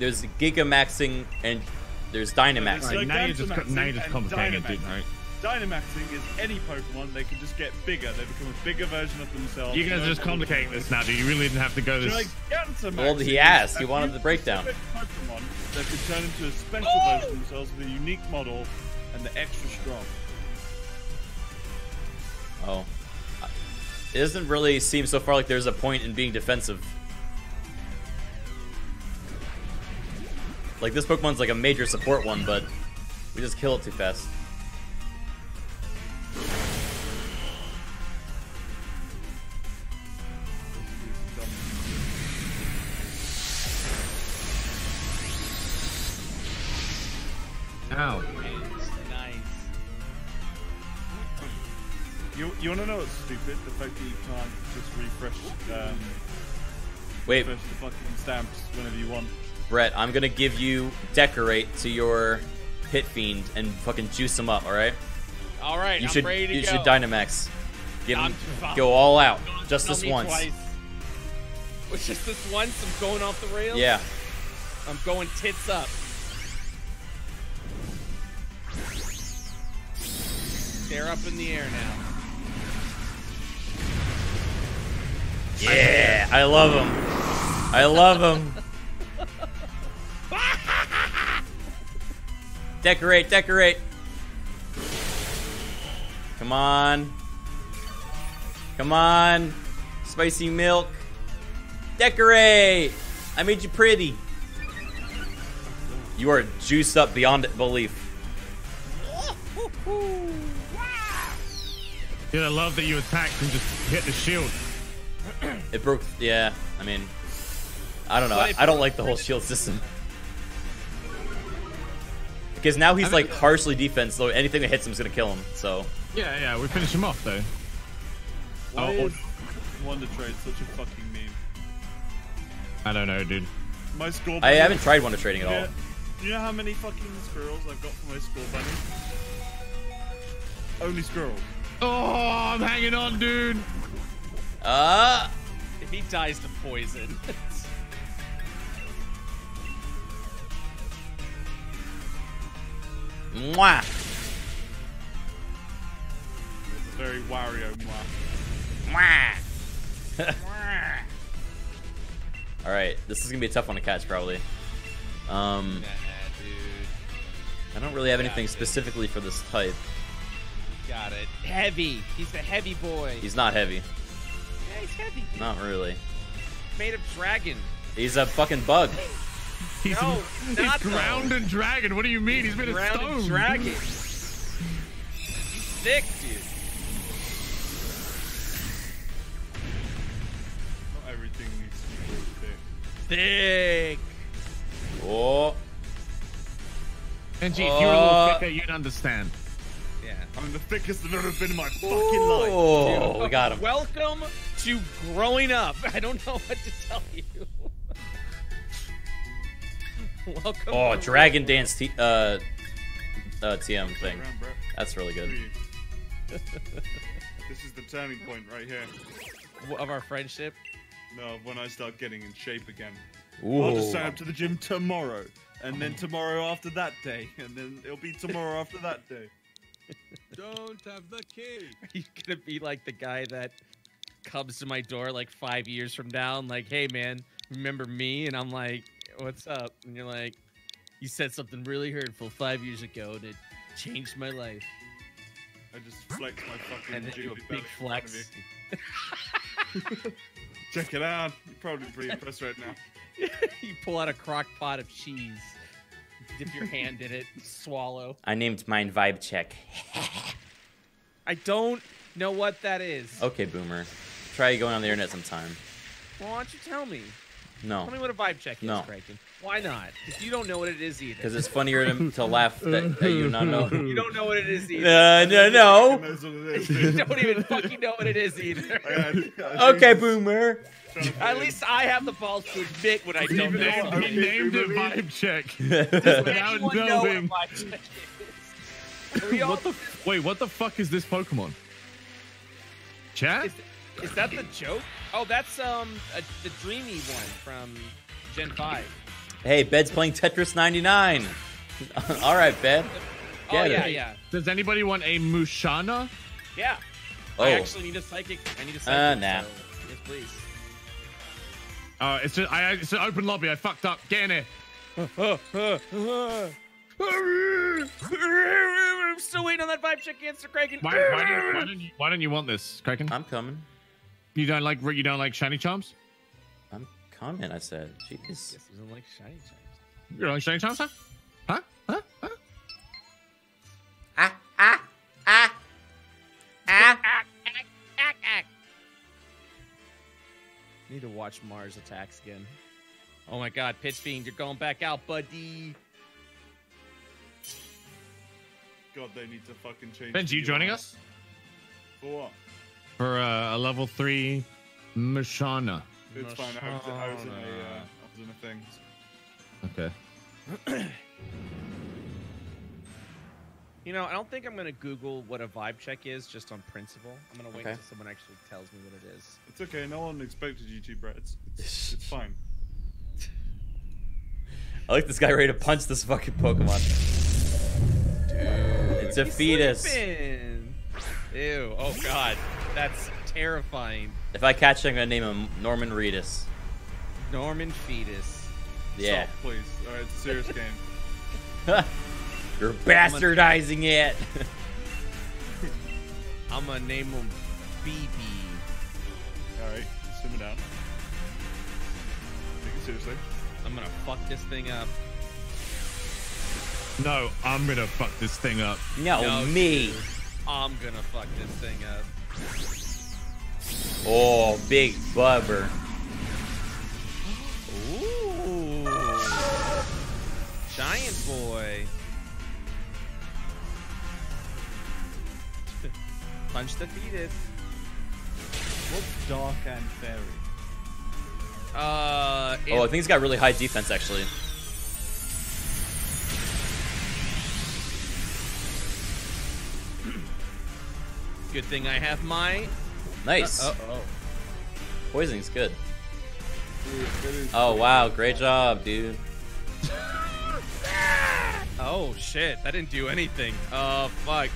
S1: there's gigamaxing and there's dynamaxing. Right, so now, you're just, now you're just complicating it, dude, right?
S5: Dynamaxing is any Pokemon, they can just get bigger. They become a bigger version of themselves. You guys are just complicating
S3: this now, dude. You really didn't have to go this.
S5: Gigantamaxing well, he asked. He wanted the breakdown. Pokemon that could turn into a special oh! version of themselves with a unique model and the extra strong.
S1: Oh. It doesn't really seem so far like there's a point in being defensive Like, this Pokemon's like a major support one, but we just kill it too fast.
S4: Ow! Nice. You, you
S5: want to know what's stupid? The fact that you can't just refresh, um, Wait. refresh the fucking stamps whenever you want.
S1: Brett, I'm gonna give you decorate to your pit fiend and fucking juice him up. All right. All right. You I'm should. you go. should Dynamax. Get him. Go all out. Just this once. Twice.
S4: It's just this once. I'm going off the rails. Yeah. I'm going tits up. They're up in the air now.
S1: Yeah, I love him. I love him. (laughs) (laughs) decorate, decorate. Come on. Come on. Spicy milk. Decorate. I made you pretty. You are juiced up beyond belief. Dude, I love
S3: that you attacked and just hit the shield.
S1: it broke. Yeah, I mean, I don't know. I, I don't like the whole shield system. Because now he's I mean, like harshly defense, so anything that hits him is gonna kill him. So.
S3: Yeah, yeah, we finish him off though.
S5: Why oh, is oh. Wonder Trade such a fucking meme?
S3: I don't know, dude. My score. Bunny, I haven't tried Wonder Trading at yeah. all.
S5: Do you know how many fucking squirrels
S4: I've got for my score bunny?
S5: Only squirrels. Oh, I'm
S4: hanging on, dude. Uh. If he dies to poison. (laughs)
S5: Mwah! It's a very Wario
S4: mwah. Mwah!
S1: (laughs) Alright, this is gonna be a tough one to catch, probably. Um, nah, I don't really have Got anything it. specifically for this type.
S4: Got it. Heavy. He's the heavy boy. He's not heavy. Yeah, he's heavy. Dude. Not really. made of dragon.
S1: He's a fucking bug. (laughs) He's, no,
S3: he's ground though. and dragon. What do you mean? He's, he's been a stone. And dragon. He's thick, dude.
S5: Not everything needs to be
S3: thick. Thick. Oh. And gee, if you were a little uh, thicker, you'd understand.
S4: Yeah. I'm the thickest I've ever been in my fucking Ooh. life. Oh, we got him. Welcome to growing up. (laughs) I don't know what to tell you. Welcome. Oh,
S1: Dragon Dance T uh, uh, TM thing. Around, That's really good.
S2: (laughs) this
S5: is the turning point right here. Of our friendship? No, when I start getting in shape again. Ooh. I'll just sign up to the gym tomorrow, and then tomorrow after that day, (laughs) and then it'll be tomorrow after that day.
S4: (laughs) Don't have the key. Are you gonna be like the guy that comes to my door like five years from now and like, hey man, remember me? And I'm like, what's up? And you're like, you said something really hurtful five years ago and it changed my life. I just flex my fucking and then do a big flex. Check it out. You're probably pretty impressed right now. (laughs) you pull out a crock pot of cheese, dip your hand in it, swallow.
S1: I named mine Vibe Check.
S4: (laughs) I don't know what that is.
S1: Okay, Boomer. Try going on the internet sometime.
S4: Well, why don't you tell me?
S1: No. Tell me what a vibe check is, no. Criken.
S4: Why not? Because you don't know what it is either. Because it's funnier to, to laugh that, that, you not know. (laughs) you don't know what it is either. Uh, no, no. you don't even fucking know what it is either. (laughs) okay,
S1: boomer.
S4: At least I have the balls to admit what I don't know. He named it vibe check. Does anyone know what
S2: vibe
S3: check is? (laughs) What the, wait, what the fuck is this Pokemon?
S1: Chat? Is,
S4: is that the joke? Oh, that's um a, the dreamy one from Gen Five.
S1: Hey, Bed's playing Tetris 99. (laughs) All right, Bed. oh yeah, it. yeah. Does anybody want a Musharna? Yeah. Oh. I actually need a psychic. I need a uh, psychic. Uh, nah. So, yes, please.
S3: Uh, it's just, I, it's an open lobby. I fucked up. Get in here. I'm
S4: still waiting on that vibe check answer, Criken. Why, why, don't, why, don't
S3: you, why don't you want this, Criken? I'm coming. You don't like you don't like shiny chomps. I'm comment. I
S4: said, jeez. Yes, you don't like shiny chomps. You don't like shiny chomps, huh? Huh? Huh? Huh? Ah ah ah ah ah ah ah. Need to watch Mars attacks again. Oh my God, Pitch Fiend, you're going back out, buddy.
S5: God, they need to fucking change. Benji, you joining us? For what?
S3: for uh, a level three Mashana.
S5: It's Mashana. fine. I was, I was in a, uh, I
S4: was in
S3: a thing. Okay.
S4: (clears throat) you know, I don't think I'm going to Google what a vibe check is just on principle. I'm going to wait okay. until someone actually tells me what it is.
S5: It's okay. No one expected you to, Brett. It's,
S4: it's, (laughs) it's fine.
S1: I like this guy ready to punch this fucking Pokemon. Dude, it's a fetus. Sleeping. Ew. Oh, God.
S4: That's terrifying.
S1: If I catch him, I'm gonna name him Norman Reedus.
S4: Norman Fetus. Yeah. please. All right, serious game.
S1: (laughs) You're bastardizing it.
S4: (laughs) I'm gonna name him BB. All right, zoom it down. Take it seriously. I'm gonna fuck this thing up. No,
S3: I'm gonna fuck this thing up. No, no me. Dude,
S4: I'm gonna fuck this thing up.
S1: Oh, big bubber.
S4: Ooh. Giant boy. (laughs) Punch the fetus. dark and fairy?
S1: Uh, oh, I think he's got really high defense, actually.
S4: Good thing I have my. Nice. Uh, oh.
S1: Poisoning's good. Dude, oh wow, great job, dude.
S4: (laughs) oh shit, that didn't do anything. Oh fuck.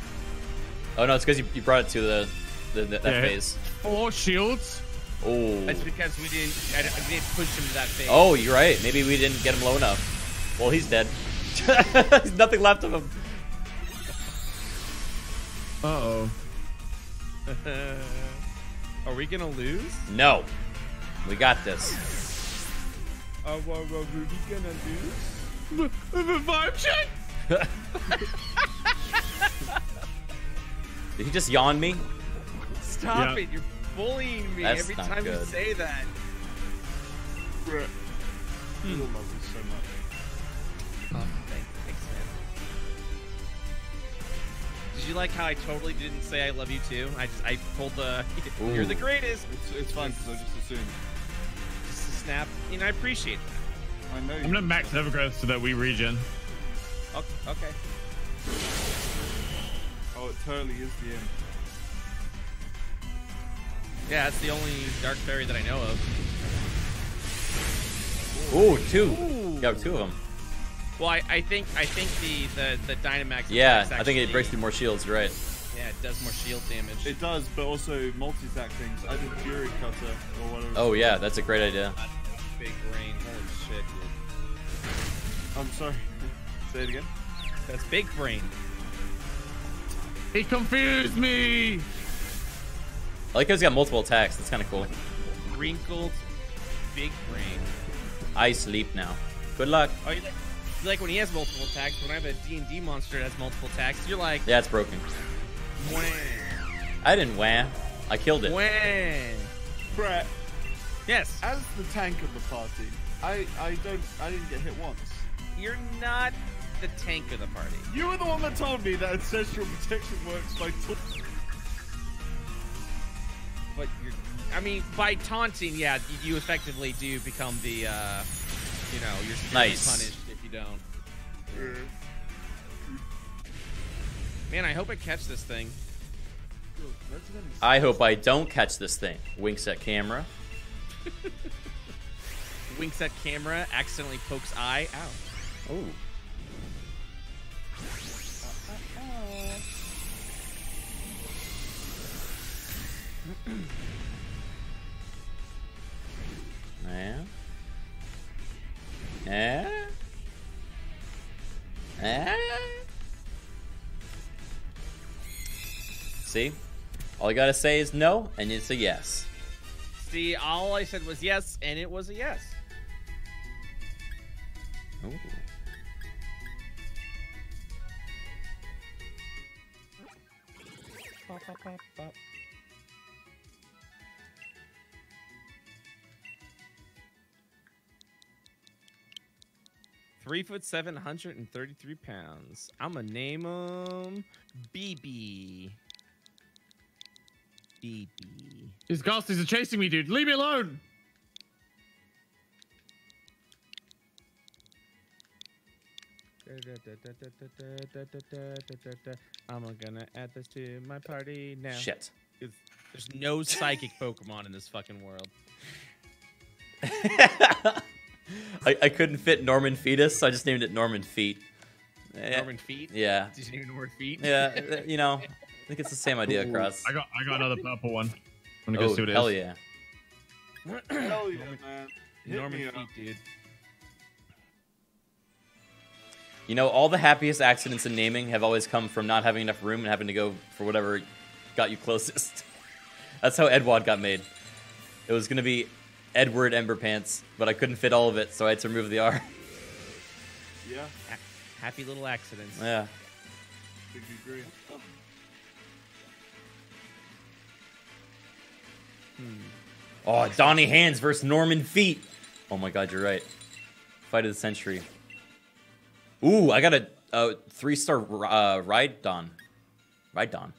S1: Oh no, it's because you, you brought it to the, the, the that phase. Four shields. Oh. That's
S4: because we didn't. I, I didn't push him to that phase. Oh, you're
S1: right. Maybe we didn't get him low enough. Well, he's dead. (laughs) There's nothing left of him. Uh oh.
S4: (laughs) Are we gonna lose?
S1: No. We got this.
S5: Uh, well, well, are we gonna lose? The (laughs) vibe check?
S1: Did he just yawn me? Stop yeah.
S4: it. You're bullying me That's every time good. you say that. Hmm. Did you like how I totally didn't say I love you too? I just I pulled the Ooh. (laughs) you're the greatest. It's, it's fun because I just assumed. Just a snap. and I appreciate that. I know. I'm gonna max
S3: Overgrowth so that we regen.
S4: Okay. okay. Oh, it totally is the end. Yeah, that's the only dark fairy that I know of.
S1: Ooh, two. Ooh. Got two of them.
S4: Well, I, I, think I think the the, the Dynamax. Yeah, I think it breaks
S1: through more shields. Right.
S4: Yeah, it does more shield damage. It does, but also
S5: multi-attack things. I did Fury Cutter or whatever. Oh yeah, that's a great idea. Big brain,
S3: holy shit, dude. I'm sorry. (laughs) Say it again. That's big
S4: brain. He confused me. I
S1: like how he's got multiple attacks. That's kind of cool.
S4: Wrinkled, big brain.
S1: I sleep now. Good luck.
S4: Oh, like when he has multiple attacks. When I have a D&D monster that has multiple attacks, you're like... Yeah, it's broken.
S1: I didn't wham. I killed it.
S4: Wham. Brett. Yes. As the tank of the party, I, I don't I didn't get hit once. You're not the tank of the party. You
S5: were the one that told me that ancestral protection works by
S4: But you're, I mean, by taunting, yeah, you effectively do become the, uh, you know, you're nice. punished you down. Man, I hope I catch this thing.
S1: I hope I don't catch this thing. Winks at camera. (laughs)
S4: Winks at camera, accidentally pokes eye.
S1: Ow. Oh. (clears throat) Yeah. Yeah. Eh? See? All you gotta say is no, and it's a yes.
S4: See, all I said was yes, and it was a yes. Ooh. Three foot seven, hundred and thirty-three pounds. I'm gonna name him BB. BB.
S3: These ghosties are chasing me, dude. Leave me alone.
S4: I'm gonna add this to my party now. Shit. There's no psychic Pokemon in this fucking world.
S1: (laughs) I, I couldn't fit Norman Fetus, so I just named it Norman Feet. Eh, Norman Feet? Yeah. Did you name
S4: Norman Feet? Yeah, you know, I
S1: think it's the same idea, across. Cross. I got I got another purple one. I'm gonna oh, go see what it hell is. Yeah.
S4: hell yeah. man. Hit Norman Feet, dude.
S1: You know, all the happiest accidents in naming have always come from not having enough room and having to go for whatever got you closest. (laughs) That's how Edwad got made. It was gonna be Edward Emberpants, but I couldn't fit all of it, so I had to remove the R. (laughs)
S4: Yeah. Ha- happy little accidents. Yeah. Could you agree?
S1: Hmm. Oh, Donnie Hands versus Norman Feet. Oh my God, you're right. Fight of the century. Ooh, I got a, a three-star uh, Rhydon. Ride Don.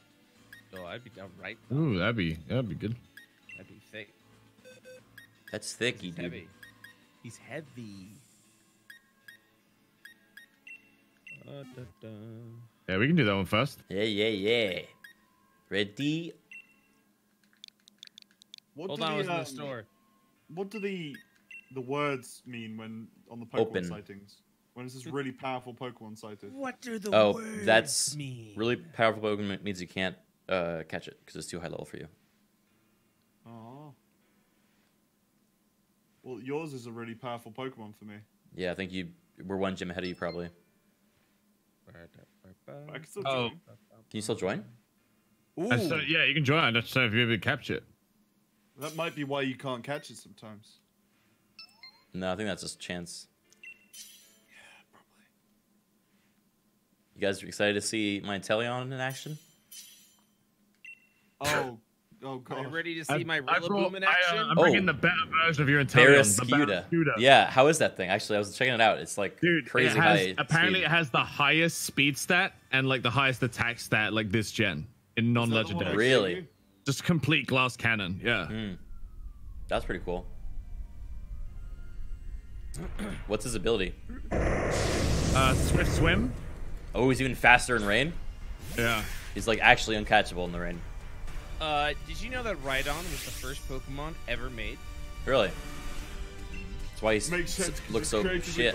S4: Oh, I'd be down right. Ooh, that'd be that'd be
S1: good. That's thick, dude. Heavy.
S4: He's heavy. Uh, da, da.
S3: Yeah, we can do that one first. Yeah, yeah, yeah. Ready?
S5: What Hold on, the, I was in the um, store. What do the the words mean when on the Pokemon Open. sightings? When is this really powerful Pokemon sighted? What do the oh, words that's mean?
S1: Really powerful Pokemon means you can't uh, catch it because it's too high level for you.
S5: Well, yours is a really powerful Pokemon for me.
S1: Yeah, I think you were one gym ahead of you probably.
S5: I can still oh. join.
S1: Can you still join? Ooh. yeah, you can join. I don't know if you ever catch it.
S5: That might be why you can't catch it sometimes.
S1: No, I think that's just chance. Yeah, probably. You guys excited to see my Inteleon in action?
S4: Oh Oh god! Are you ready to see I, my Rilla in action? I,
S3: am oh. bringing the better version of your entire. intelligence. Yeah,
S1: how is that thing? Actually, I was checking it out. It's like Dude, crazy has, high. Apparently, speed. it has the
S3: highest speed stat and like the highest attack stat like this gen in non-legendary. Really? Just complete
S1: glass cannon. Yeah. Mm. That's pretty cool.
S4: (clears throat)
S1: What's his ability? Uh, swift swim. Oh, he's even faster in rain. Yeah. He's like actually uncatchable in the rain.
S4: Uh, did you know that Rhydon was the first Pokemon ever made?
S1: Really? That's why he Makes sense, looks so shit.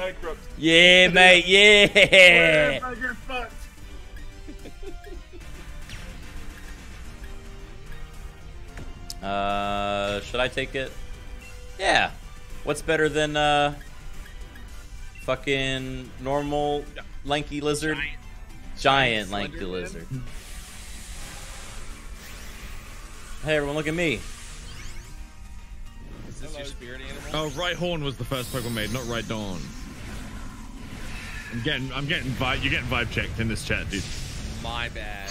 S1: Yeah, (laughs) mate. Yeah.
S2: (laughs)
S1: Uh, should I take it? Yeah. What's better than uh, fucking normal lanky lizard? Giant, Giant lanky lizard. Hey, everyone, look at me.
S4: Is this Hello. your spirit animal?
S1: Oh, Rhyhorn was the first Pokemon
S3: made, not Rhydon. I'm getting, I'm getting vibe. You're getting vibe checked in this chat, dude.
S4: My bad.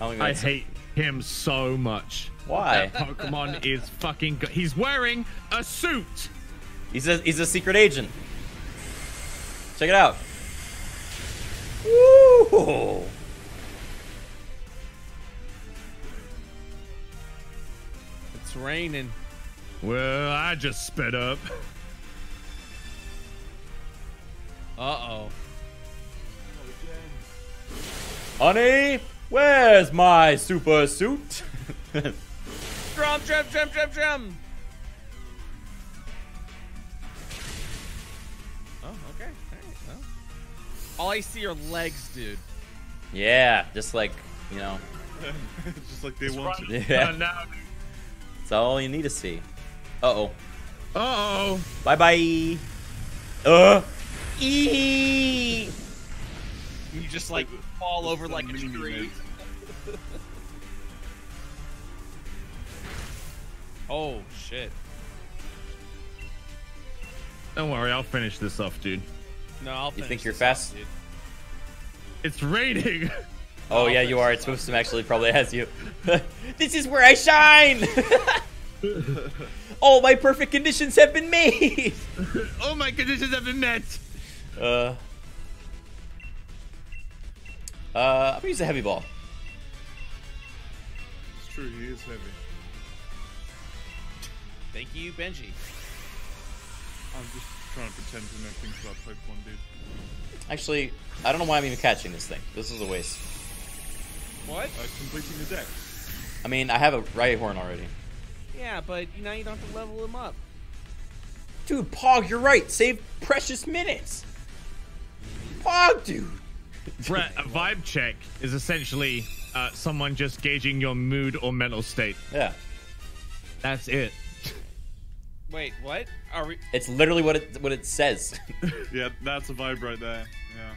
S3: I, I hate him so much.
S1: Why? That Pokemon (laughs) is fucking. He's wearing a suit. He's a he's a secret agent. Check it out. Woo!
S3: it's raining. Well, I just sped up.
S4: Uh-oh.
S1: Honey, where's my super suit? drum,
S4: drum, drum, drum, drum. Oh, okay. All, right, well. All I see are legs, dude.
S1: Yeah, just like, you know.
S5: (laughs) just like they just want to. Yeah. Uh,
S1: now, that's all you need to see. Uh-oh. Uh-oh. Bye-bye. Uh. Eee. You just
S4: like fall over like a tree. (laughs) oh shit.
S1: Don't worry, I'll finish this off, dude. No, I'll You think you're fast? Off, it's raining. (laughs) Oh yeah, you are. It's supposed to actually probably has you. (laughs) this is where I shine. (laughs) All my perfect conditions have been made.
S6: (laughs) All my conditions have been met. Uh.
S1: Uh, I'm gonna use a heavy ball.
S4: It's true. He is heavy. Thank you, Benji. I'm just trying to pretend to know things about Pokemon, dude.
S1: Actually, I don't know why I'm even catching this thing. This is a waste.
S4: What? Uh, completing the deck.
S1: I mean, I have a horn already.
S4: Yeah, but now you don't have to level him up.
S6: Dude, Pog,
S1: you're right. Save precious minutes. Pog, dude. Brett,
S3: a vibe check is essentially uh, someone just gauging your mood or mental state.
S1: Yeah. That's it.
S4: Wait, what? Are we?
S1: It's literally what it what it says. (laughs) yeah, that's a vibe right there. Yeah.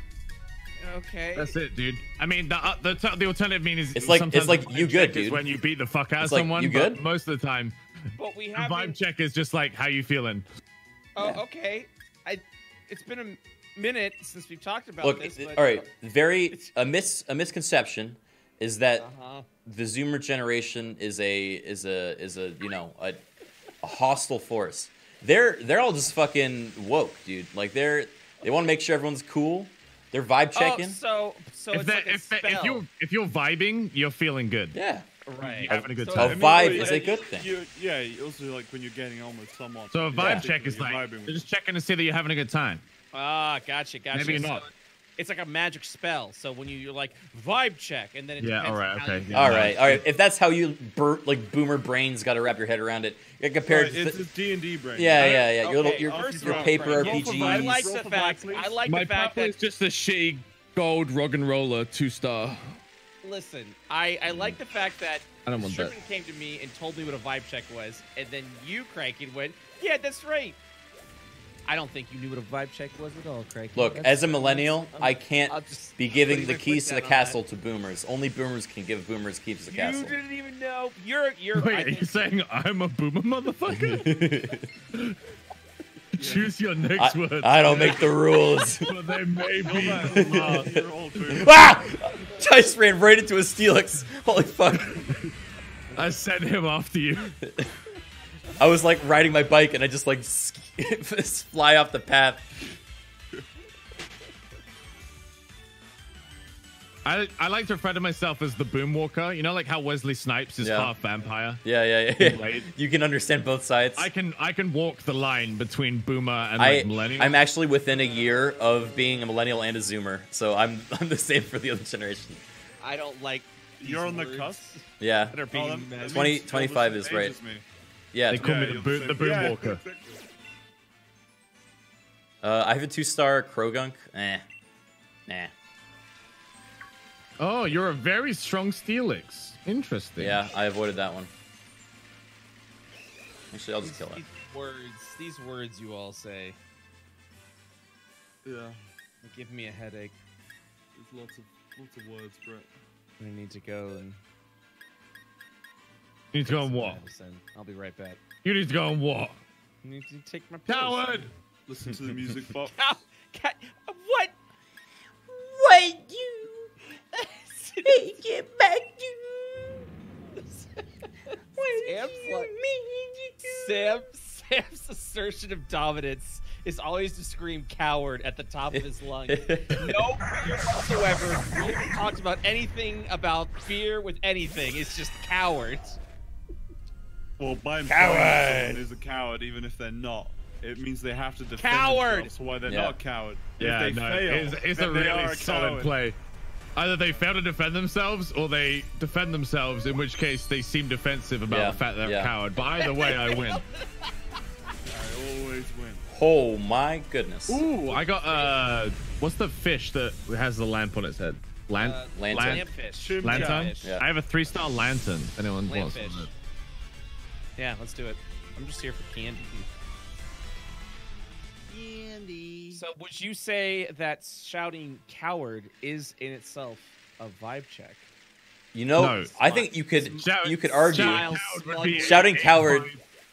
S4: Okay.
S2: That's
S3: it, dude. I mean, the uh, the, the alternative mean is it's like it's like you good, dude. when you beat the fuck out of like, someone. You good? Most of the time. But we have vibe check is just like how you feeling.
S4: Oh, yeah. okay. I. It's been a minute since we've talked about Look, this. It, uh, but... All right.
S1: Very a mis a misconception is that uh-huh. the Zoomer generation is a is a is a you know a, a hostile force. They're they're all just fucking woke, dude. Like they're they want to make sure everyone's cool they're vibe oh, checking. Oh,
S4: so so if, it's that, like if, if you
S1: if you're vibing, you're feeling good. Yeah. Right. You're having a good so time. A
S3: vibe is a good thing. You,
S4: yeah, also like when you're getting on with someone. So a vibe yeah. check is like they're just
S3: checking to see that you're having a good time.
S4: Ah, gotcha, gotcha. Maybe so not it's like a magic spell. So when you, you're like vibe check, and then it yeah, all right, okay, yeah. all right, all right.
S1: If that's how you bur- like boomer brains got to wrap your head around it, it compared right, to D and D brain. Yeah, yeah, yeah. yeah. Okay, your little, your, your, paper brain. I like the
S4: fact. I like My the fact that it's
S3: just a she gold rock and roller two star.
S4: Listen, I I like the fact that I don't want Sherman that. came to me and told me what a vibe check was, and then you, Cranky, went, yeah, that's right. I don't think you knew what a vibe check was at all, Craig. Look, That's as a millennial, I'm, I can't be giving the keys to the castle
S1: that. to boomers. Only boomers can give boomers keys to the you castle. You
S4: didn't even know. You're you're. Wait, are
S1: you saying I'm a boomer motherfucker? (laughs) (laughs) Choose
S6: your next I, I don't make the rules. (laughs) they may be. ah!
S1: I just ran right into a Steelix. Holy fuck. I sent him off to you. I was like riding my bike and I just like (laughs) fly off the path.
S3: I, I like to refer to myself as the boomwalker. You know, like how Wesley Snipes is yeah. half vampire.
S1: Yeah, yeah, yeah. (laughs) You can understand both sides. I
S3: can I can walk the line between boomer and I, millennial. I'm
S1: actually within a year of being a millennial and a zoomer, so I'm (laughs) I'm the same for the other generation.
S4: I don't like. You're on words. the cusp. Yeah. Being oh, 20, 25 is right. Me. Yeah, they
S1: call yeah, me the, bo- the boomwalker. Uh, I have a two-star Croagunk. Eh. Nah.
S3: Oh, you're a very strong Steelix. Interesting. Yeah,
S1: I avoided that one. Actually, I'll just kill it.
S4: Words, these words you all say. Yeah. They give me a headache. There's lots of lots of words, Brett. I need to go and. You need to go and walk. Medicine. I'll be right back. You need to go and walk. You need to take my. Coward. Listen to the music (laughs) box. Cal, Cal, what? What you? (laughs) Take it back, you. (laughs) what Sam's you like, mean you? Sam, Sam's assertion of dominance is always to scream coward at the top of his lungs. no whatsoever. We haven't talked about anything about fear with anything. It's just coward.
S5: Well, by coward. someone is a coward, even if they're not it means they have to defend coward. themselves why they're yeah. not coward. Yeah, if they no, fail, it's, it's a really solid coward. play.
S3: Either they fail to defend themselves or they defend themselves, in which case they seem defensive about yeah. the fact they're yeah. coward. But either way, I win. (laughs) I
S5: always win.
S3: Oh my goodness. Ooh, I got, uh, what's the fish that has the lamp on its head? Lan uh, Lanturn. Lan Lampfish. Lanturn? Yeah. I have a three star Lanturn. Anyone Lampfish. wants
S4: one? Yeah, let's do it. I'm just here for candy. Andy. So would you say that shouting coward is in itself a vibe check? You know, no, I think you could
S1: shout, you could argue shouting coward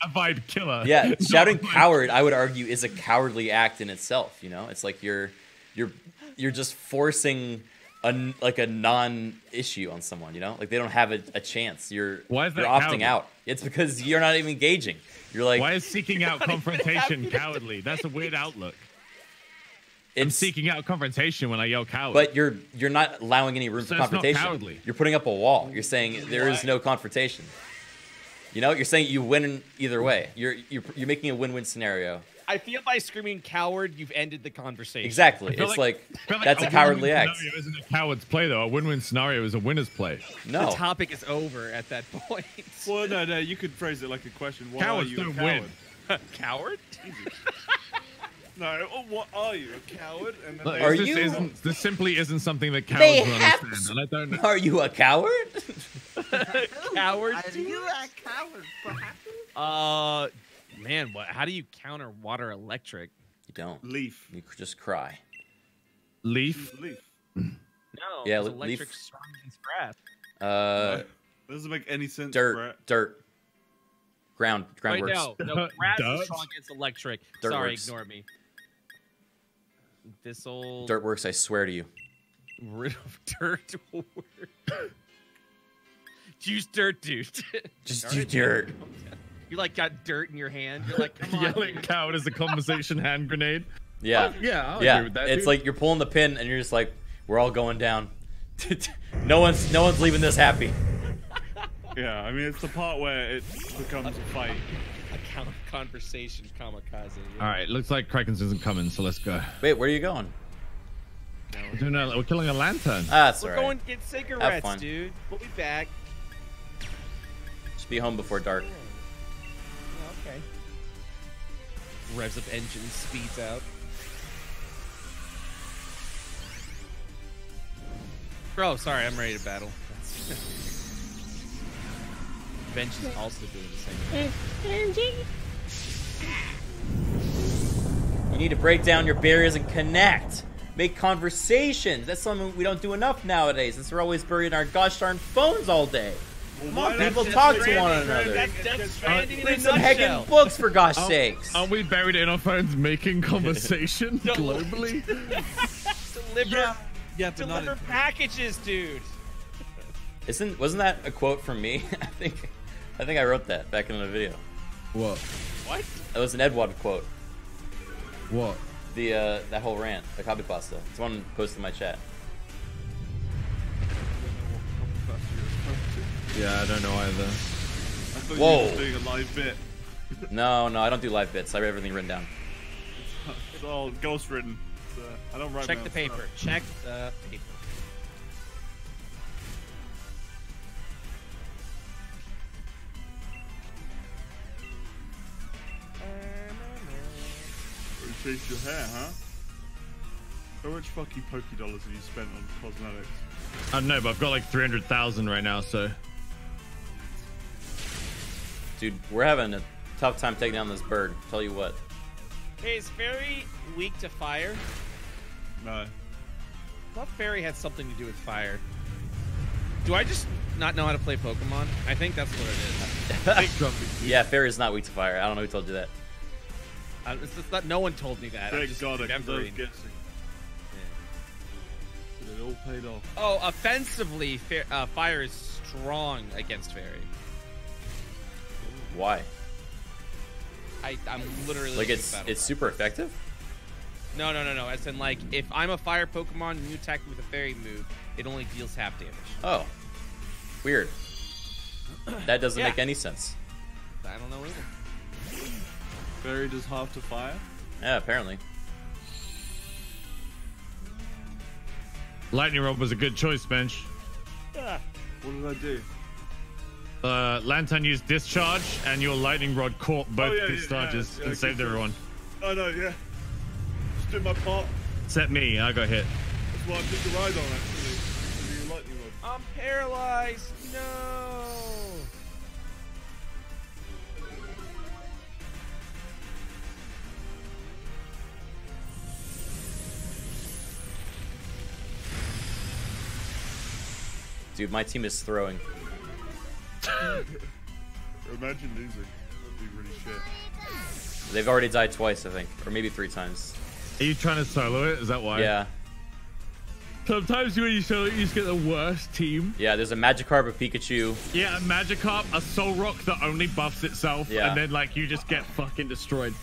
S4: a vibe, a vibe
S3: killer.
S1: Yeah, (laughs) shouting coward I would argue is a cowardly act in itself, you know? It's like you're you're you're just forcing a, like a non-issue on someone, you know? Like they don't have a, a chance. You're Why is that you're opting cowardly? out. It's because you're not even engaging. You're like Why is seeking (laughs) out confrontation
S3: cowardly? That's a weird outlook. I'm seeking out confrontation when I yell coward. But
S1: you're you're not allowing any room so for confrontation. Not cowardly. You're putting up a wall. You're saying there is no confrontation. You know, you're saying you win either way. You're you're, you're making a win-win scenario.
S4: I feel by screaming coward, you've ended the conversation. Exactly. It's like, like that's like a, cowardly act. Isn't a coward's
S3: play though? A win-win scenario is a winner's play. No. The
S4: topic is over at that point. Well,
S5: no, no. You could phrase it like a question. Why Cowards are you a coward? Win. coward? (laughs) No, oh, what are you, a coward? And are this, you... Isn't,
S3: this simply isn't something that cowards they have...
S4: understand, I don't know. Are you a coward? (laughs)
S5: coward? Are you a
S2: coward, Brian?
S4: Uh, man, what? how do you counter water electric?
S1: You don't. Leaf. You just cry. Leaf?
S5: Leaf.
S4: No,
S1: yeah, electric leaf. breath. Uh, no, doesn't make any sense, Dirt, Brett. dirt. Ground, groundworks. Wait, no, no, (laughs) grass Does? is strong against electric. Dirt Sorry, works. ignore
S4: me this old dirt
S1: works. I swear to you. Rid of
S4: (laughs) dirt. Use dirt, dude. Just do dirt. (laughs) You like got dirt in your hand. You're like, come (laughs) on. Yelling
S3: cow as a conversation hand
S1: grenade. Yeah. Oh, yeah. I'll yeah. That, it's dude. like you're pulling the pin and you're just like, we're all going down. no one's no one's leaving this happy.
S5: Yeah, I mean it's the part where
S4: it becomes a fight conversation kamikaze. Yeah.
S3: All right, looks like Criken's isn't coming, so let's go. Wait, where are you going? we're, doing a, we're killing a Lanturn.
S1: Ah, that's we're going to get cigarettes,
S4: dude. We'll be back.
S1: Just be home before dark.
S4: Yeah. okay.
S1: Revs up engine,
S4: speeds out. Bro, oh, sorry, I'm ready to battle. (laughs) bench is
S1: also doing the same thing. You need to break down your barriers and connect. Make conversations. That's something we don't do enough nowadays since we're always buried in our gosh darn phones all day. Come on, people talk to one another.
S4: read some heckin' books for gosh sakes. Aren't
S3: we buried in our phones making
S1: conversation (laughs) globally? deliver, yeah, yeah deliver
S4: packages, dude.
S1: Isn't wasn't that a quote from me? (laughs) I think. I think I wrote that back in the video. What? What? That was an Edward quote. What? The uh, that whole rant, the copy pasta. It's one posted in my chat.
S5: Yeah, I don't know either.
S1: Whoa. doing a live bit. (laughs) no, no, I don't do live bits. I have everything written down.
S5: It's, all ghost written. I don't write. Check the paper. Stuff. Check the paper. your hair, huh? How much fucking Poké dollars have you spent on cosmetics?
S1: I don't know, but I've got like 300,000 right now, so. Dude, we're having a tough time taking down this bird. Tell you what.
S4: Hey, is Fairy weak to fire? No. I thought Fairy had something to do with fire. Do I just not know how to play Pokemon? I think that's what
S1: it is. (laughs) yeah, Fairy is not weak to fire. I don't know who told you that
S4: it's just that no one told me that. Thank I'm just God remembering. I guessing. Yeah. It all paid off. Oh, offensively, uh, fire is strong against fairy. Why? I, am literally like it's
S1: it's super effective.
S4: No, no, no, no. As in, like, if I'm a fire Pokemon and you attack me with a fairy move, it only deals half damage.
S1: Oh, weird. That doesn't yeah. make any sense. I don't know either. Very his half to fire? Yeah, apparently.
S3: Lightning rod was a good choice, Bench.
S5: what did I do?
S3: Uh, Lanturn used discharge, and your lightning rod caught both oh, yeah, discharges yeah, yeah, and saved everyone.
S5: I know, yeah. Just did my part.
S3: Except me, I got hit.
S5: That's why I took the ride on, actually. I'm paralyzed. No.
S1: Dude, my team is throwing.
S2: (laughs) Imagine
S5: losing. That'd be really shit.
S1: They've already died twice, I think. Or maybe three times. Are you trying to solo it? Is that why? Yeah.
S3: Sometimes when you solo it, you just get the worst team.
S1: Yeah, there's a Magikarp, a Pikachu.
S3: Yeah, a Magikarp, a Solrock that only buffs itself, yeah. and then, like, you just get fucking destroyed.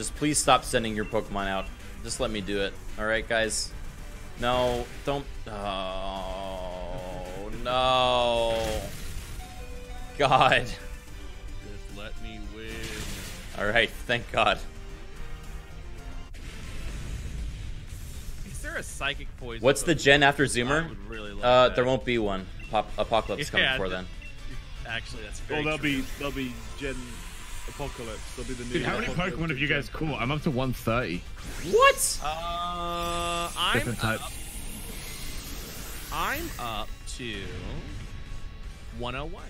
S1: Just please stop sending your Pokemon out. Just let me do it. Alright, guys? No, don't... Oh, no. God. Just
S6: let me win.
S1: Alright, thank God.
S4: Is there a psychic poison? What's the gen after Zoomer? Really uh, that. there won't
S1: be one. Pop Apocalypse yeah, coming before then.
S6: Actually, that's very. Well, they'll be
S3: they'll be Gen Apocalypse.
S4: They'll be the new. Dude, how many Pokemon
S3: have you guys caught? I'm up to 130.
S4: What? Uh, I'm Different type. Up. I'm up to 101.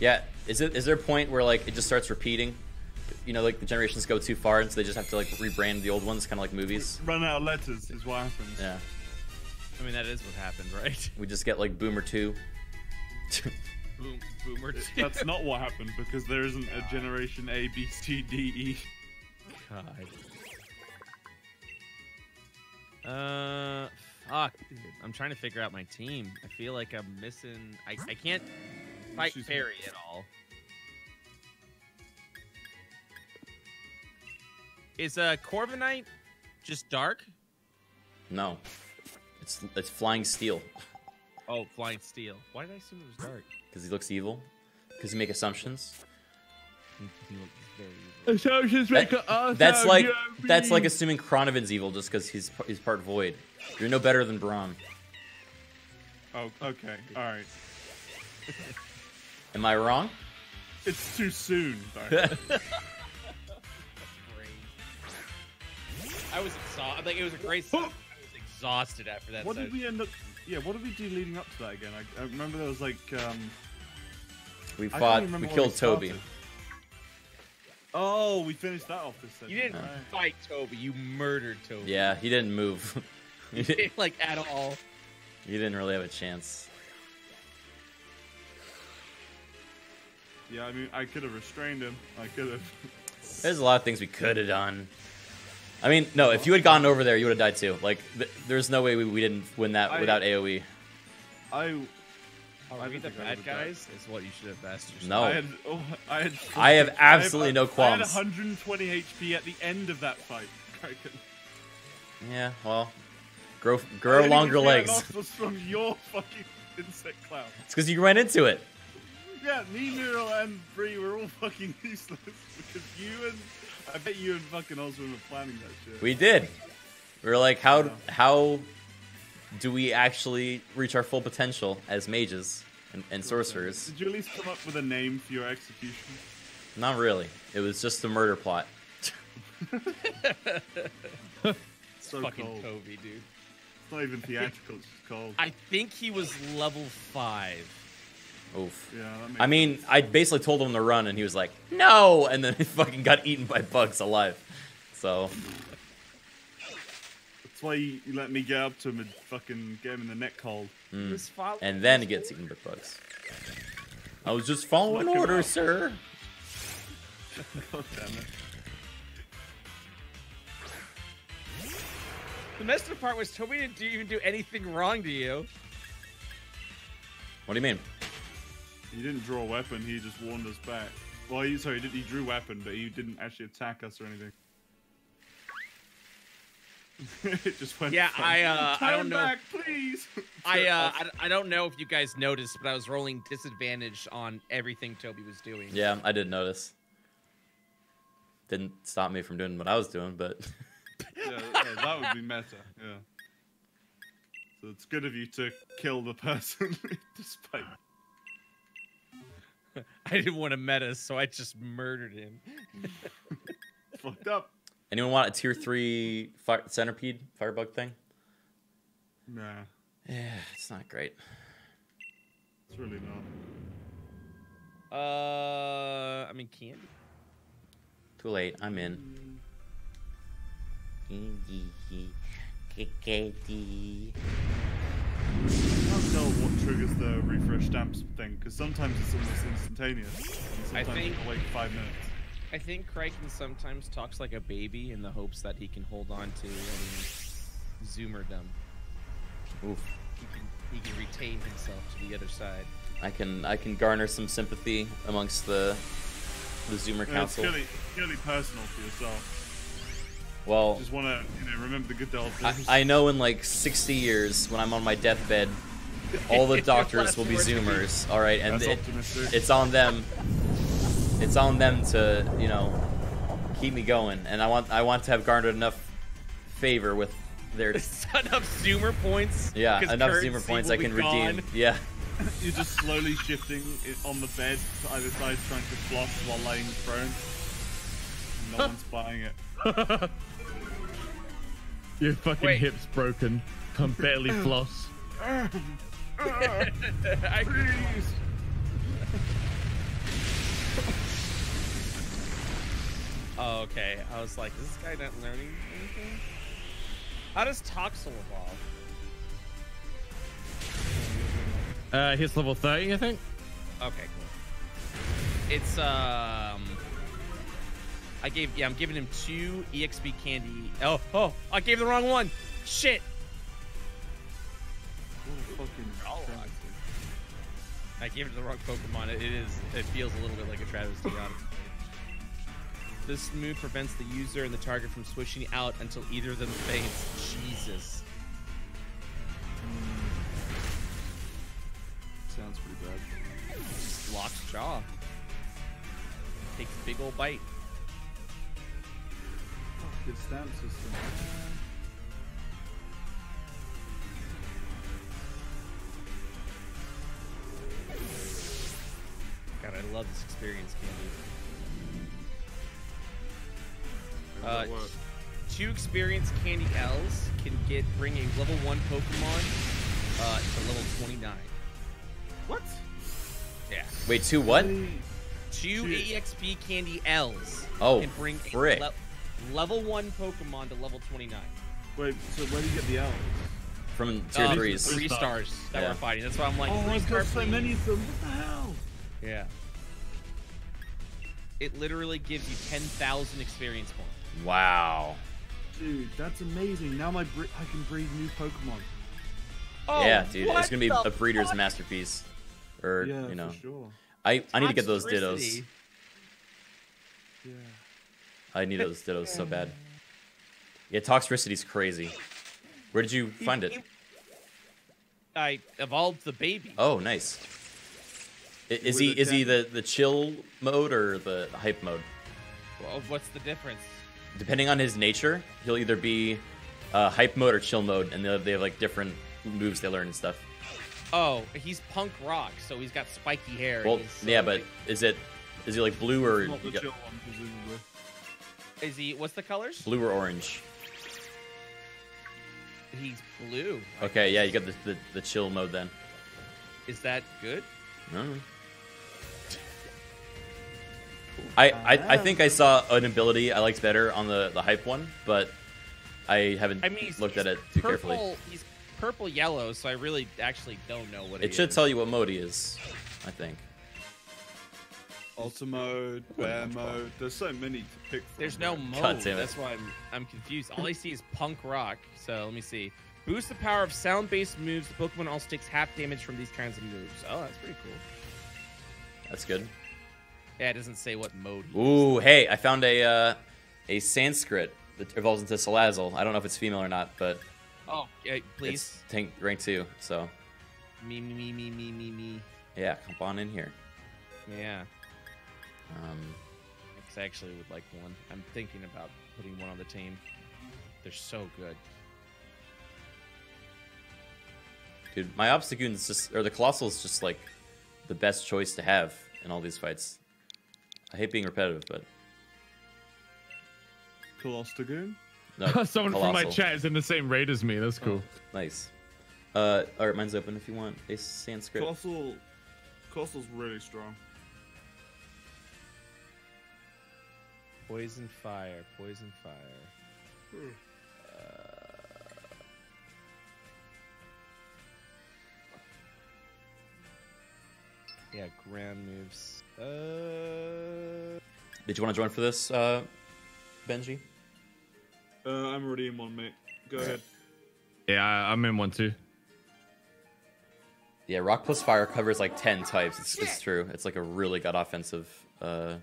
S1: Yeah, is it is there a point where like it just starts repeating? You know, like the generations go too far, and so they just have to like rebrand the old ones, kind of like movies.
S3: Run out of letters is what happens.
S1: Yeah. I mean, that is what happened, right? We just get like Boomer Two.
S4: Boom, boomer.
S5: That's not what happened because there isn't God. a generation A, B, C, D, E.
S4: God. Uh, fuck, dude. I'm trying to figure out my team. I feel like I'm missing. I, I can't fight Fairy Perry at all. Is uh Corviknight just dark?
S1: No, it's it's flying steel.
S4: Oh, Flying Steel. Why did I assume it was Dark?
S1: Because he looks evil. Because you make assumptions.
S3: Assumptions make that, awesome That's like that's like assuming
S1: Crownovan's evil just because he's he's part void. You're no better than Braum.
S5: Oh, okay. All right.
S1: Am I wrong? It's too soon. (laughs) I
S4: was exhausted. Like it was a great. Oh! I was exhausted after that. What session. did
S5: we end up? yeah, what did we do leading up to that again? I, I remember there was like um,
S1: we fought. We killed Toby.
S4: Oh, we finished that off this session. You didn't right. fight Toby. You murdered Toby. Yeah,
S1: he didn't move. (laughs) he didn't,
S4: like at all.
S1: You didn't really have a chance.
S5: Yeah, I mean, I could have restrained him. I could have.
S1: There's a lot of things we could have done. I mean, no. If you had gone over there, you would have died too. Like, th- there's no way we, we didn't win that I- without AOE.
S4: I I mean, the bad guys is what you should have asked yourself. No. I had, oh, I had. I have
S1: absolutely I no qualms. I had
S5: 120 HP at the end of that fight, Criken.
S1: Yeah, well, grow grow longer legs.
S5: was from your fucking insect cloud.
S1: It's because you ran into it.
S5: Yeah, me, Mural, and Bree were all fucking (laughs) useless because you and I bet you and fucking Osman were planning that shit. We did.
S1: We were like, how how do we actually reach our full potential as mages and, and sorcerers? Did you at
S5: least come up with a name for your execution?
S1: Not really. It was just the murder plot. (laughs)
S4: so fucking cold. Kobe, dude. It's not even theatrical. It's cold. I think he was level five Oof. Yeah, I
S1: mean, sense. I basically told him to run, and he was like, "No!" And then (laughs) he fucking got eaten by bugs alive. So
S5: that's why you let me get up to him and fucking get him in the neck cold. Mm.
S1: And then he gets eaten by bugs. I was just following orders, sir.
S4: God (laughs) damn it. The messed up part was Toby didn't even do anything wrong to you.
S1: What do you mean? He
S4: didn't
S5: draw a weapon, he just warned us back. Well, he, sorry, he, did, he drew weapon, but he didn't actually attack us or anything.
S3: (laughs) it just
S4: went. Yeah, I uh, I don't back, know. please. (laughs) I uh, I, I don't know if you guys noticed, but I was rolling disadvantage on everything Toby was doing. Yeah,
S1: I did not notice. Didn't stop me from doing what I was doing, but.
S4: (laughs) yeah, yeah, that would be meta. Yeah.
S5: So it's good of you to kill the person despite
S4: (laughs) I didn't want to meta, so I just murdered him. (laughs)
S5: Fucked up.
S1: Anyone want a tier three fire, centipede firebug thing? Nah. Yeah, it's not great.
S4: It's really not. Uh, I mean candy.
S1: Too late. I'm in. Mm.
S5: I can't tell what triggers the refresh stamps thing, because sometimes it's
S4: almost instantaneous, and sometimes I think, you wait five minutes. I think Criken sometimes talks like a baby in the hopes that he can hold on to any zoomerdom.
S1: Oof. He
S4: can, he can retain himself to the other side.
S1: I can I can garner some sympathy amongst the the Zoomer yeah, Council.
S4: It's purely personal for
S5: yourself. Well, just want to you know, remember the good old days. I,
S1: I, know in like 60 years, when I'm on my deathbed, all the (laughs) doctors will be Zoomers. All right, and it, it's on them. It's on them to you know keep me going, and I want I want to have garnered enough favor with their (laughs)
S4: enough Zoomer points. Yeah, enough Kurt Zoomer points I can redeem. (laughs) Yeah. You're just slowly shifting on
S5: the bed to either side, trying to floss while laying prone. No one's buying
S3: it. Your fucking Wait. hip's broken. Come barely floss. I (laughs) Please.
S4: Oh, okay. I was like, is this guy not learning anything? How does Toxel evolve?
S3: Uh, he's level 30, I think.
S4: Okay, cool. It's, um... I gave, yeah, I'm giving him two EXP candy. Oh, oh, I gave the wrong one. Shit. Oh, I gave it to the wrong Pokemon. It is, it feels a little bit like a travesty, honestly. (laughs) This move prevents the user and the target from switching out until either of them faints. Jesus. Mm. Sounds pretty bad. locks jaw. Takes a big old bite good stamp system. God, I love this experience, Candy. Uh, two experience Candy L's can get bring a level one Pokemon uh, to level 29. What? Yeah. Wait, two what? Two, EXP Candy L's. Oh, can bring frick. A level 1 Pokemon to level 29.
S1: Wait, so where do you get the L? From uh, tier um, Three stars that yeah. we're fighting. That's why I'm like, oh,
S4: three I've so many of them. What the hell? Yeah. It literally gives you 10,000 experience points.
S1: Wow.
S5: Dude, that's amazing. Now my I can breed new Pokemon.
S1: Oh, yeah, dude. It's going to be a breeder's fuck? masterpiece. Or, yeah, you know. Sure. I, I need to get those dittos. Yeah. I need those dittos so bad. Yeah, Toxtricity's crazy. Where did you find it?
S4: I evolved the baby.
S1: Oh, nice. Is he is he the the chill mode or the hype mode?
S4: Well, what's the difference?
S1: Depending on his nature, he'll either be uh, hype mode or chill mode, and they have, they have like different moves they learn and stuff.
S4: Oh, he's punk rock, so he's got spiky hair. Well,
S1: yeah, but like, is it is he like blue or?
S4: Is he? What's the colors?
S1: Blue or orange?
S4: He's blue.
S1: Okay, yeah, you got the, the, the chill mode then.
S4: Is that good?
S1: No. I, I, I think I saw an ability I liked better on the, the hype one, but I haven't I mean, looked at it too purple, carefully.
S4: He's purple yellow, so I really actually don't know what it, it should is. tell
S1: you what mode he is, I think
S5: mode, bear mode. There's so many to pick from. There's no mode. That's why I'm,
S4: I'm confused. All I see is punk rock. So let me see. Boost the power of sound-based moves. The Pokemon all takes half damage from these kinds of moves. Oh, that's pretty cool. That's good. Yeah, it doesn't say what mode. Ooh, hey,
S1: I found a uh, a Salandit that evolves into Salazzle. I don't know if it's female or not, but
S4: oh, yeah, please.
S1: It's tank rank two, so.
S4: Me me me me me me me.
S1: Yeah, come on in here. Yeah. Um,
S4: I actually would like one. I'm thinking about putting one on the team. They're so good.
S1: Dude, my Obstagoon's just, or the Coalossal's just like the best choice to have in all these fights. I hate being repetitive, but.
S5: Colostagoon?
S1: No, (laughs) Someone Coalossal. from my chat is in the same raid as me. That's cool. Oh, nice. Uh, all right, mine's open if you want. a Salandit.
S4: Coalossal, Coalossal's really strong. Poison Fire, Poison Fire. Hmm. Uh, yeah, ground moves. Uh.
S1: Did you want to join for this, uh, Benji?
S5: Uh, I'm already in one, mate. Go ahead.
S1: Yeah, I'm in one too. Yeah, rock plus fire covers like ten types. It's, it's true. It's like a really good offensive uh,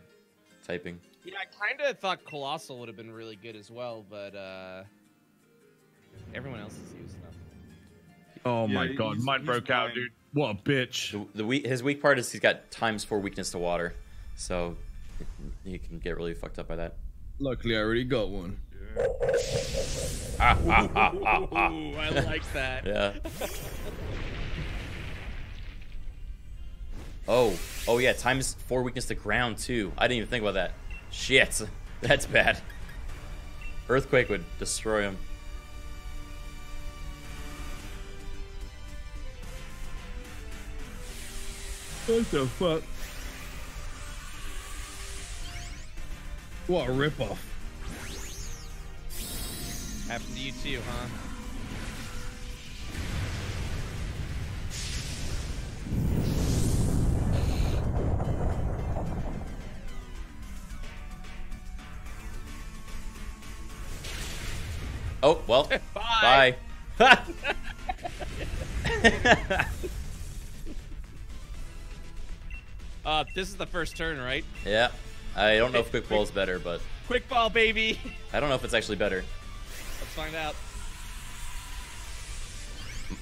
S1: typing.
S4: Yeah, I kind of thought Coalossal would have been really good as well, but uh, everyone else is used up.
S1: Oh yeah, my god, mine broke out, dude. What a bitch. The, the weak, his weak part is he's got times four weakness to water, so he can get really fucked up by that.
S3: Luckily, I already got
S4: one. Ah, ah, ah, Ooh, I like that. (laughs) yeah.
S1: oh, oh yeah, times four weakness to ground too. I didn't even think about that. Shit. That's bad. Earthquake would destroy him.
S6: What the fuck? What a ripoff.
S4: Happened to you too, huh?
S1: Oh, well. (laughs) Bye. Bye. (laughs)
S4: uh, this is the first turn, right?
S1: Yeah. I don't know if quick ball is better, but...
S4: Quick ball, baby!
S1: I don't know if it's actually better. Let's find out.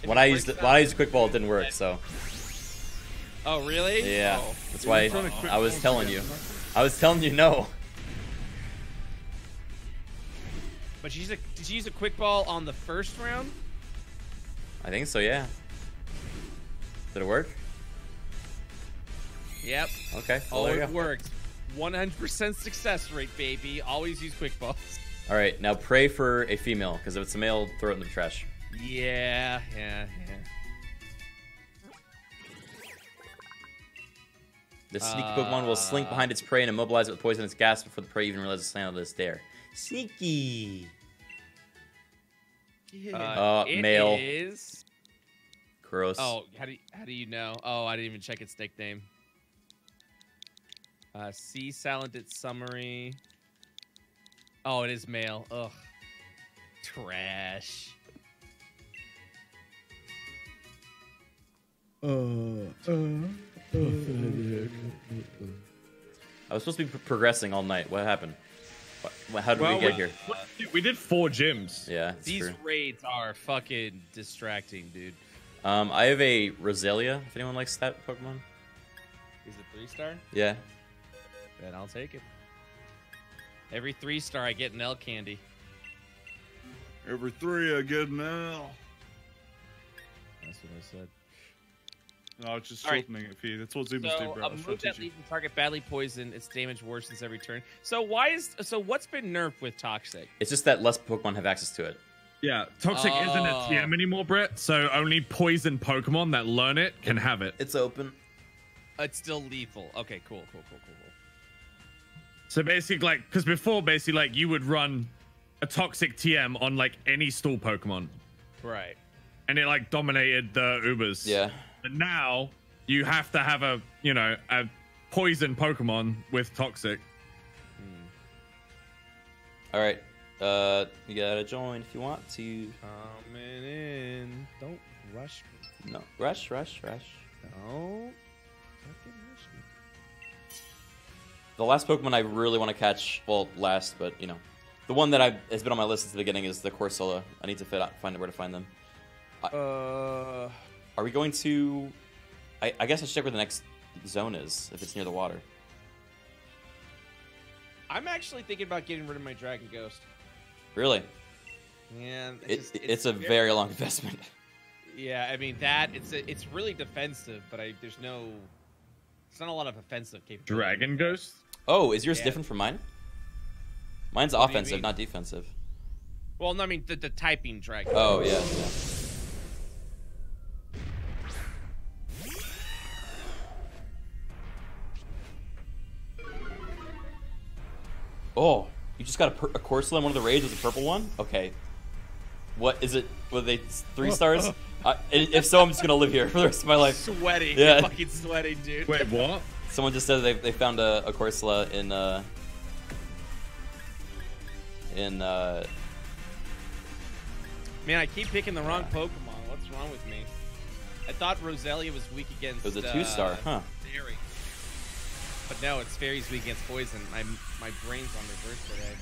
S1: If when I used it, when I used quick ball, it didn't work. So.
S4: Oh really? Yeah. Oh. That's why I, I was telling you.
S1: I was telling you no.
S4: But she's a did she use a quick ball on the first round?
S1: I think so, yeah. Did it work? Yep. Okay. Well, oh, it
S4: worked. 100% success rate, baby. Always use quick balls.
S1: (laughs) All right, now pray for a female, because if it's a male, throw it in the trash.
S4: Yeah, yeah, yeah.
S1: The sneaky uh, Pokemon will slink behind its prey and immobilize it with poisonous gas before the prey even realizes the sound this there.
S4: Sneaky. Uh, uh male. Is...
S1: Gross. Oh,
S4: how do you, how do you know? Oh, I didn't even check its nickname. name. silent. Its Summary. Oh, it is male. Ugh. Trash.
S7: Uh, uh, uh. I
S1: was supposed to be progressing all night. What happened? how did well, we get we, here? We did four gyms. Yeah. These true.
S4: raids are fucking distracting,
S1: dude. Um, I have a Roselia, if anyone likes that Pokemon.
S4: Is it three star? Yeah. Then I'll take it. Every three star, I get an L candy.
S5: Every three, I get an L.
S4: That's what I said. No, I was just All shortening right. it for you. That's what Zoomers so, do, bro. Uh, a move that leaves the target badly poisoned. Its damage worsens every turn. So why is so? What's been nerfed with Toxic?
S1: It's just that less Pokemon have access to it.
S4: Yeah, Toxic oh. isn't a oh. TM
S1: anymore, Brett. So
S3: only poison Pokemon that learn it can have it. It's open.
S4: It's still lethal. Okay, cool, cool, cool, cool, cool.
S3: So basically, like, because before, basically, like, you would run a Toxic TM on like any stall Pokemon, right? And it like dominated the Ubers. Yeah. But now you have to have a you know a poison Pokemon
S1: with toxic. Hmm. All right, uh, you gotta join if you want to. Coming in. Don't rush me. No, rush, rush, rush. No. The last Pokemon I really want to catch, well, last, but you know, the one that I has been on my list since the beginning is the Corsola. I need to fit out, find where to find them. I... Uh, are we going to... I, I guess I should check where the next zone is, if it's near the water.
S4: I'm actually thinking about getting rid of my Dragon Ghost. Really? Yeah. It's, it, just, it's, it's, a very, very
S1: long investment.
S4: Yeah, I mean that it's a, it's really defensive, but I there's no it's not a lot of offensive capability.
S1: Dragon Ghost? Oh, is yours yeah. different from mine? Mine's what offensive, not defensive.
S4: Well, no, I mean the, the typing dragon. Oh yeah. yeah.
S1: Oh, you just got a, a Corsola in one of the raids. Was a purple one? Okay. What is it? Were they three stars? uh, (laughs) if so, I'm just gonna live here for the rest of my life. Sweating. Yeah. Fucking sweating, dude. Wait, what? Someone just said they, they found a, a Corsola in uh in uh.
S4: Man, I keep picking the wrong Pokemon. What's wrong with me? I thought Roselia was weak against. It was a uh, two star, uh, huh? But no, it's fairies weak against poison. My my brain's on reverse today.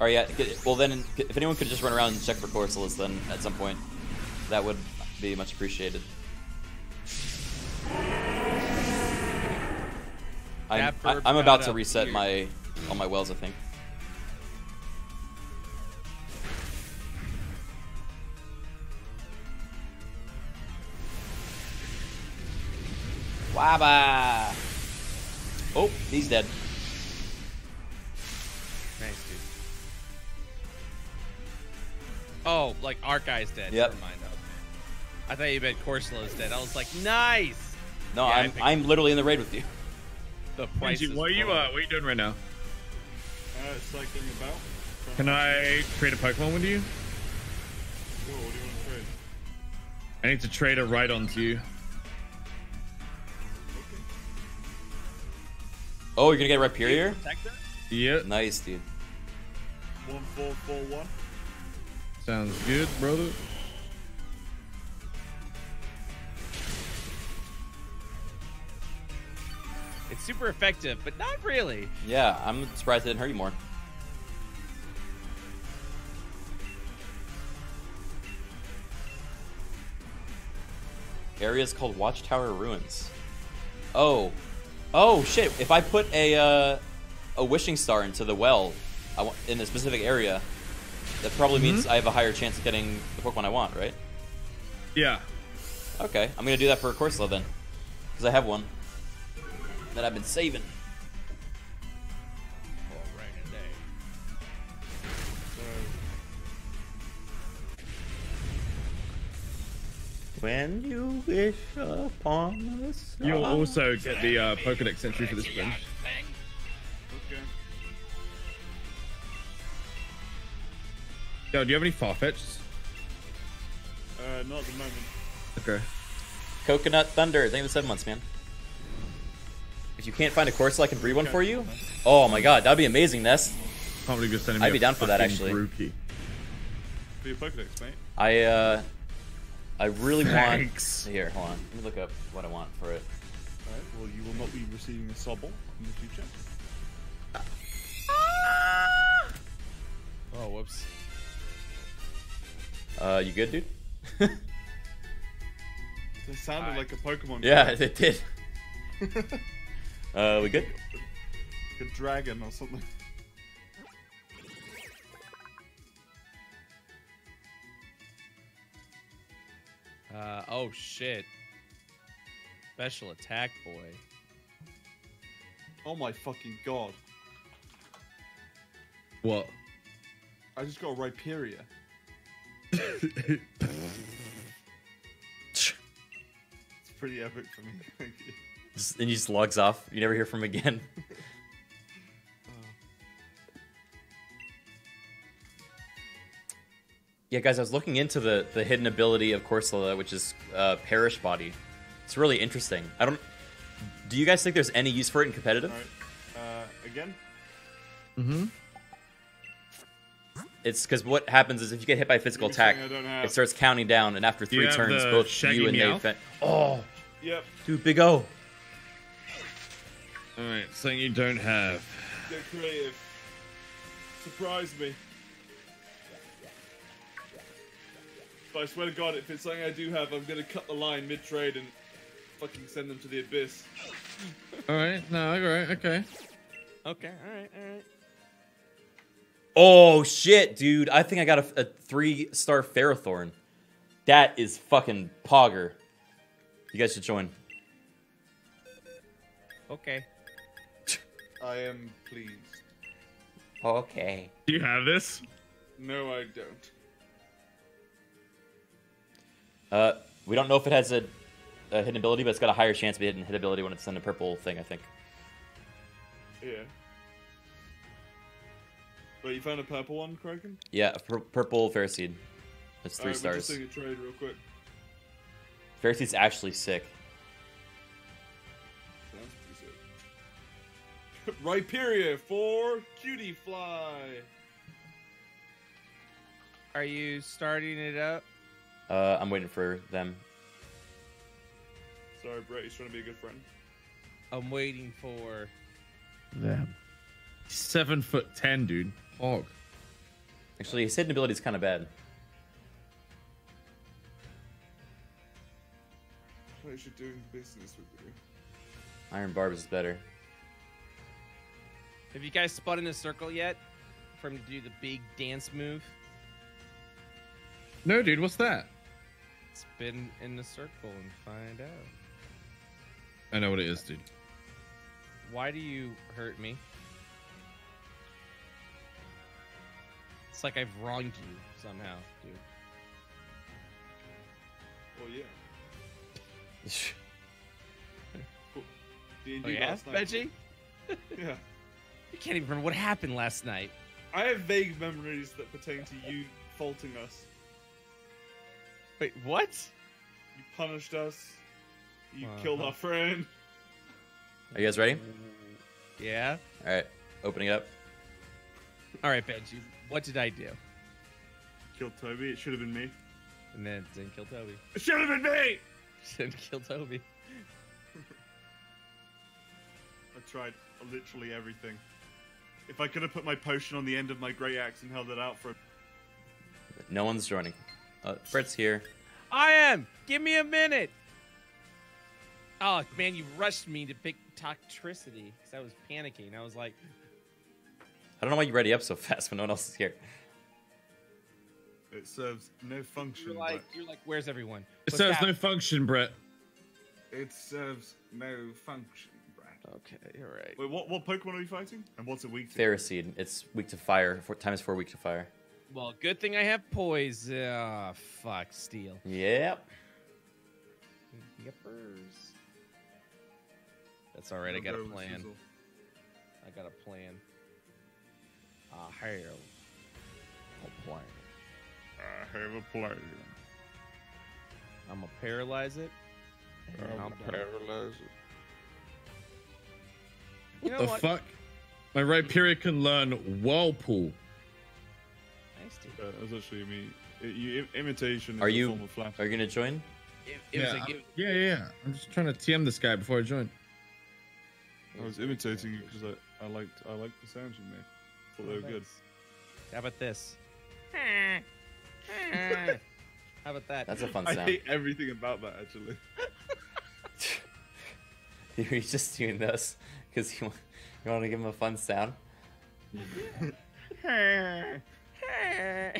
S1: All right, yeah. Well, then, if anyone could just run around and check for Corsolis, then at some point, that would be much appreciated. I'm, I, am about to reset my all my wells, I think. Waba! Oh, he's dead. Nice, dude.
S4: Oh, like our guy's dead. Yep. Never mind.
S1: Okay. I thought you meant Corso's dead. I was like,
S4: nice!
S1: No, yeah, I'm, I'm literally in the raid with you. The price Benji, what, are you, uh, what are you doing right now?
S3: Uh, cycling
S5: about. Can
S3: I trade a Pokemon with you?
S5: Sure, what do you want to trade?
S3: I need to trade a Rhydon to you.
S1: Oh, you're gonna get Rhyperior? Yep. Nice, dude.
S5: One, four, four, one.
S1: Sounds good, brother.
S4: It's super effective, but not really.
S1: Yeah, I'm surprised it didn't hurt you more. Area is called Watchtower Ruins. Oh, Oh shit! If I put a uh, a wishing star into the well, in a specific area, that probably mm -hmm. means mm-hmm. I have a higher chance of getting the Pokemon I want, right? Yeah. Okay, I'm gonna do that for a Corsola then, because I have one that I've been saving. when you wish upon a You'll also get the uh, Pokedex entry for this friend. Yo, do you have any farfetch
S5: Uh, not at the moment.
S1: Okay. Coconut Thunder, thank you for seven months, man. If you can't find a course, I can breed one for you. Oh my god, that'd be amazing, Ness. Probably just sending I'd be down for that actually. Rookie. For your Pokedex, mate. I uh, I really Thanks. want. Here, hold on. Let me look up what I want for it. All right. Well, you will not be receiving a sobble in the future. Ah! Oh, whoops. Uh, you good, dude? (laughs) that
S5: sounded right. like a Pokemon. Yeah, it did.
S1: (laughs) uh, we good?
S5: a dragon or something.
S4: Uh, oh shit. Special attack boy. Oh my fucking god.
S8: What?
S5: I just got a Rhyperior. (laughs) it's pretty epic for me. Thank you.
S1: Just, and he just logs off. You never hear from him again. (laughs) Yeah, guys, I was looking into the, the hidden ability of Corsola, which is uh, Perish Body. It's really interesting. I don't. Do you guys think there's any use for it in competitive?
S5: Uh, again. Mm-hmm.
S1: It's because what happens is if you get hit by a physical attack, it starts counting down, and after three turns, both Shaggy you and Meowth? Nate.
S3: Oh. Yep. Dude, Big O. All right, something you don't have.
S5: Get creative. Surprise me. But I swear to God, if it's something I do have, I'm gonna cut the line mid trade and fucking send them to the abyss.
S1: all right. No. All right.
S4: Okay. Okay. All right. All right.
S1: Oh shit, dude! I think I got a, a three-star Ferrothorn. That is fucking pogger. You guys should join.
S5: Okay. I am pleased.
S1: Okay. Do you have this?
S5: No, I don't.
S1: Uh, we don't know if it has a, a, hidden ability, but it's got a higher chance of hidden hit ability when it's in the purple thing, I think.
S2: Yeah.
S5: Wait, you found a purple one, Criken?
S1: Yeah, pur purple Ferroseed. That's three right, stars. We'll
S5: just take a trade real quick.
S1: Ferroseed's actually sick.
S4: sick. (laughs) Rhyperior for Cutie Fly. Are you starting it up?
S1: Uh, I'm waiting for them.
S4: Sorry, Brett. He's trying to be a good friend. I'm waiting for
S3: them. Seven foot ten, dude.
S1: Hog. Actually, his hidden ability is kind of bad.
S5: What is you doing business with me?
S1: Iron Barb is better.
S4: Have you guys spun in a circle yet? For him to do the big dance move?
S1: No, dude, what's that?
S4: Spin in the circle and find out.
S3: I know what it is, dude.
S4: Why do you hurt me? It's like I've wronged you somehow, dude.
S5: Well, yeah. D&D oh, yeah, (laughs) oh, veggie.
S4: yeah. You can't even remember what happened last night.
S5: I have vague memories that pertain to you faulting us. Wait, what? You punished us. You uh-huh. killed our friend.
S1: Are you guys ready? Yeah. All right, opening up.
S4: All right, Benji, what did I do? Killed Toby. It should have been me. And then didn't kill Toby.
S8: It should have been me.
S4: (laughs) did not kill Toby.
S5: (laughs) I tried literally everything. If I could have put my potion on the end
S4: of my great axe and held it out for.
S1: No one's joining. Uh, Fritz here.
S4: I am. Give me a minute. Oh man, you rushed me to pick Toxtricity because I was panicking. I was like,
S1: I don't know why you ready up so (laughs) fast when no one else is here.
S4: It serves no function. You're like, Brett. you're like
S5: where's everyone?
S1: What's it serves happening? no function, Brett.
S5: It serves no function,
S4: Brett. Okay, all right. Wait, what, what Pokemon are you fighting? And what's it weak to?
S1: Ferroseed. It's weak to fire. Four, times four weak to fire.
S4: Well, good thing I have poise. oh, fuck, steel.
S1: Yep.
S4: Yippers. That's all right. I got a plan. I got a plan. I have a plan. I have a plan. I'm gonna paralyze it. I'm paralyze it.
S3: What you know the what? fuck? My Rhyperior can learn whirlpool
S1: that's actually me. you, imitation. Are you? Are you gonna join? It, it yeah, like, it,
S3: yeah, yeah. I'm just trying to TM this guy before I join.
S5: I was imitating you because I, I
S3: liked I liked the sounds you made. Thought they were good.
S4: How about this? (laughs) How about that? That's a
S5: fun (laughs) sound. I hate everything about that actually.
S1: (laughs) He's just doing this because you want, you want to give him a fun sound.
S2: (laughs)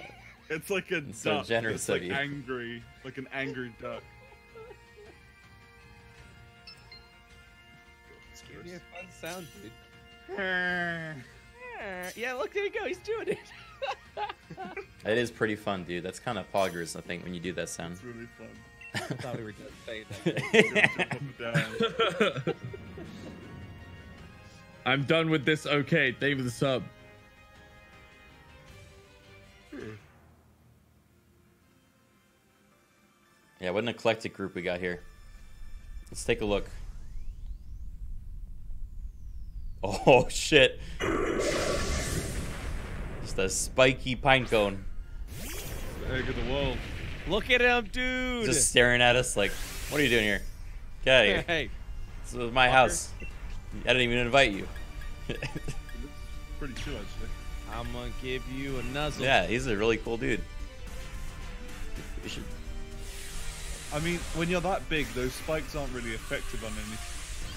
S5: It's like a it's duck. So generous like angry, like
S4: an angry duck. a fun sound, dude. (laughs) yeah, look, there you go. He's doing it. (laughs)
S1: it is pretty fun, dude. That's kind of poggers, I think, when you do that sound. It's really fun. I thought we were done saying that.
S3: I'm done with this. Okay, thank you the sub. Hmm.
S1: Yeah, what an eclectic group we got here. Let's take a look. (laughs) Oh, shit. Just a spiky pine cone.
S4: Egg of the world. Look at him, dude. Just
S1: staring at us like, what are you doing here? Okay. Hey. This is my Walker. house. I didn't even invite you. (laughs) pretty
S4: chill, actually. I'm gonna give you a nuzzle. Yeah,
S1: he's a really cool dude. Should...
S5: I mean, when you're that big, those spikes aren't really effective on anything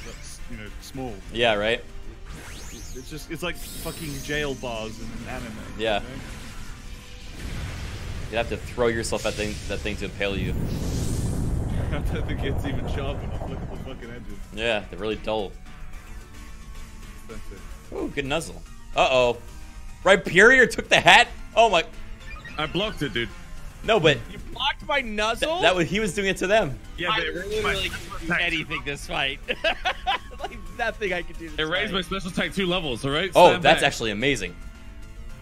S5: that's you know small. Yeah, right. It's just it's like fucking jail bars in an anime.
S1: Yeah. You know? You'd have to throw yourself at thing, that thing to impale you. (laughs)
S5: I don't think it's even sharp enough. Look at the fucking edges.
S1: Yeah, they're really dull. Ooh, good nuzzle. Uh-oh. Right, Rhyperior took the hat? Oh my. I blocked it, dude. No, but. You
S4: blocked my nuzzle? Th- that was,
S1: he was doing it to them.
S4: Yeah, I literally can do anything this (laughs) fight. like, nothing I could do this It raised my special attack two levels, all right? Oh, Stand
S1: that's back. actually amazing.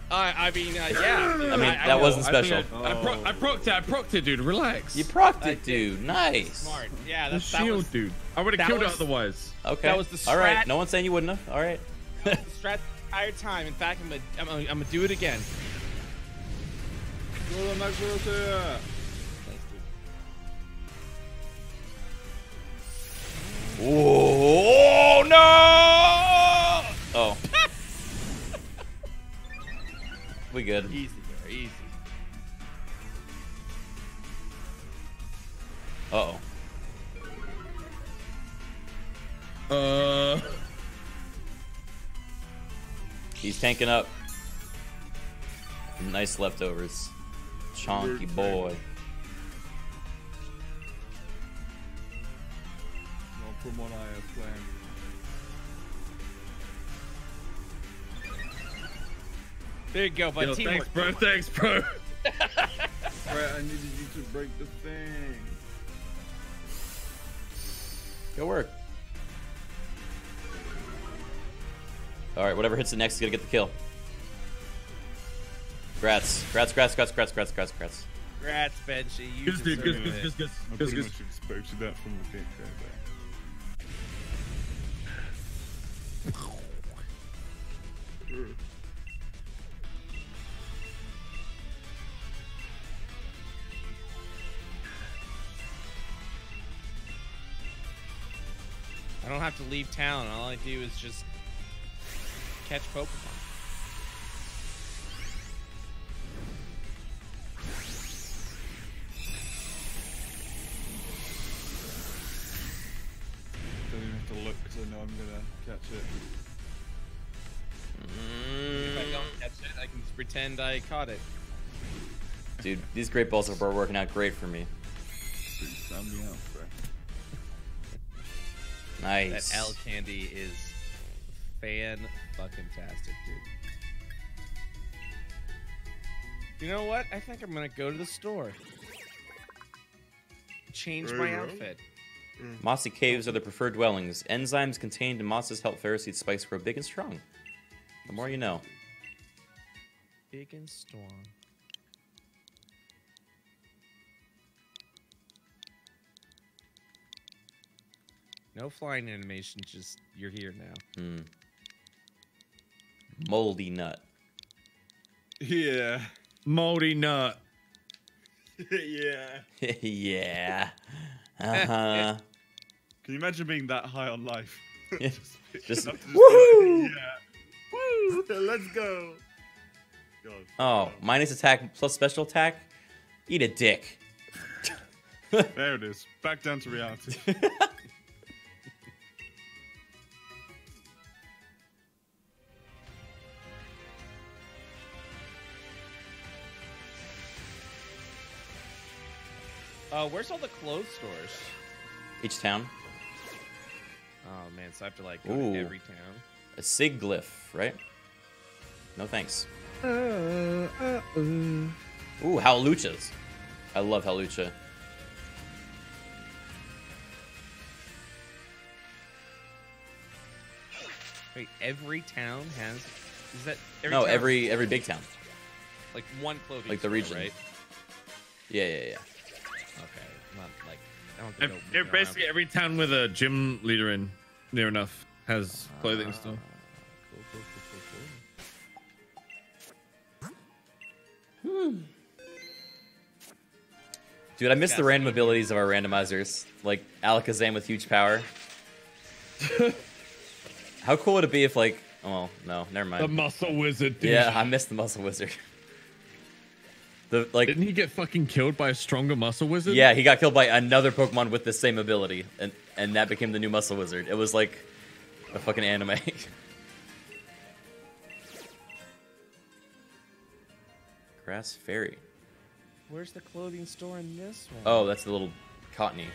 S4: Uh, I mean, uh, yeah. I
S1: mean, that I, wasn't special. I, oh.
S3: I, pro- oh. it. I proc it, dude. Relax. You
S1: proc it, dude. Nice. Smart. Yeah, that's the that shield, was, dude. I would have killed was, it otherwise. Okay. That was the strat. All right. No one's saying you wouldn't have. All right. strat
S4: entire time. In fact, I'm gonna, I'm gonna, I'm gonna do it again. Thanks, dude. Oh
S1: no! Oh. we good. Easy there, easy. Uh oh. Uh. He's tanking up. Nice leftovers. Chunky boy.
S5: from what I have
S4: planned. There you go, buddy. Yo, thanks, bro. Thanks, bro. (laughs) Brett, I needed you to break the
S5: thing.
S1: Good work. Alright, whatever hits the next is gonna get the kill. Grats. Grats, grats, grats, grats, grats, grats, grats.
S4: Grats, Benji. You just did, because,
S3: because, because, because, because. I
S5: expected that from the get go there.
S4: I don't have to leave town. All I do is just catch Pokemon.
S5: Don't even have to look because I know I'm
S4: gonna catch it. Mm. If I don't catch it, I can just pretend I caught it.
S1: Dude, these great balls are working out great for me. Dude, me out, bro. nice. That L
S4: candy is fan fucking tastic, dude. You know what? I think I'm gonna go to the store. Change my outfit.
S1: Mm. Mossy caves are the preferred dwellings. Enzymes contained in mosses help Ferroseed's spice grow big and strong. The more you know.
S4: Big and strong. No flying animation, just you're here now.
S1: Hmm. Moldy nut.
S3: Yeah. Moldy nut.
S4: (laughs) yeah.
S3: (laughs)
S5: yeah. Uh huh. (laughs) Can you imagine being that high on life? Yeah.
S1: just, just
S2: woohoo! yeah. Woo! Let's go.
S1: God. Oh, minus attack plus special attack. Eat a dick.
S5: there it is. Back down to reality.
S4: Uh, where's all the clothes stores? Each town. Oh man, so I have to like
S1: go Ooh. to every town. A sig glyph, right? No thanks.
S4: Uh,
S8: uh, uh. Ooh,
S1: haluchas! I love halucha.
S4: Wait, every town has is that every No, town? every every big town. Like one clothing. Like the store, region. Right? Yeah, yeah, yeah. I don't think basically
S3: every town with a gym leader in near enough
S1: has clothing uh, store.
S4: Cool,
S8: cool, cool, hmm.
S1: Dude, I miss the random abilities of our randomizers, like Alakazam with huge power. (laughs) How cool would it be if, like, oh no, never mind. The
S3: muscle wizard. Dude. Yeah,
S1: I missed the muscle wizard. (laughs) The like didn't he get fucking killed by a stronger muscle wizard? Yeah, he got killed by another Pokemon with the same ability, and and that became the new muscle wizard. It was like a fucking anime. (laughs) Grass Fairy.
S4: Where's the clothing store in this one? Oh,
S1: that's the little cottony.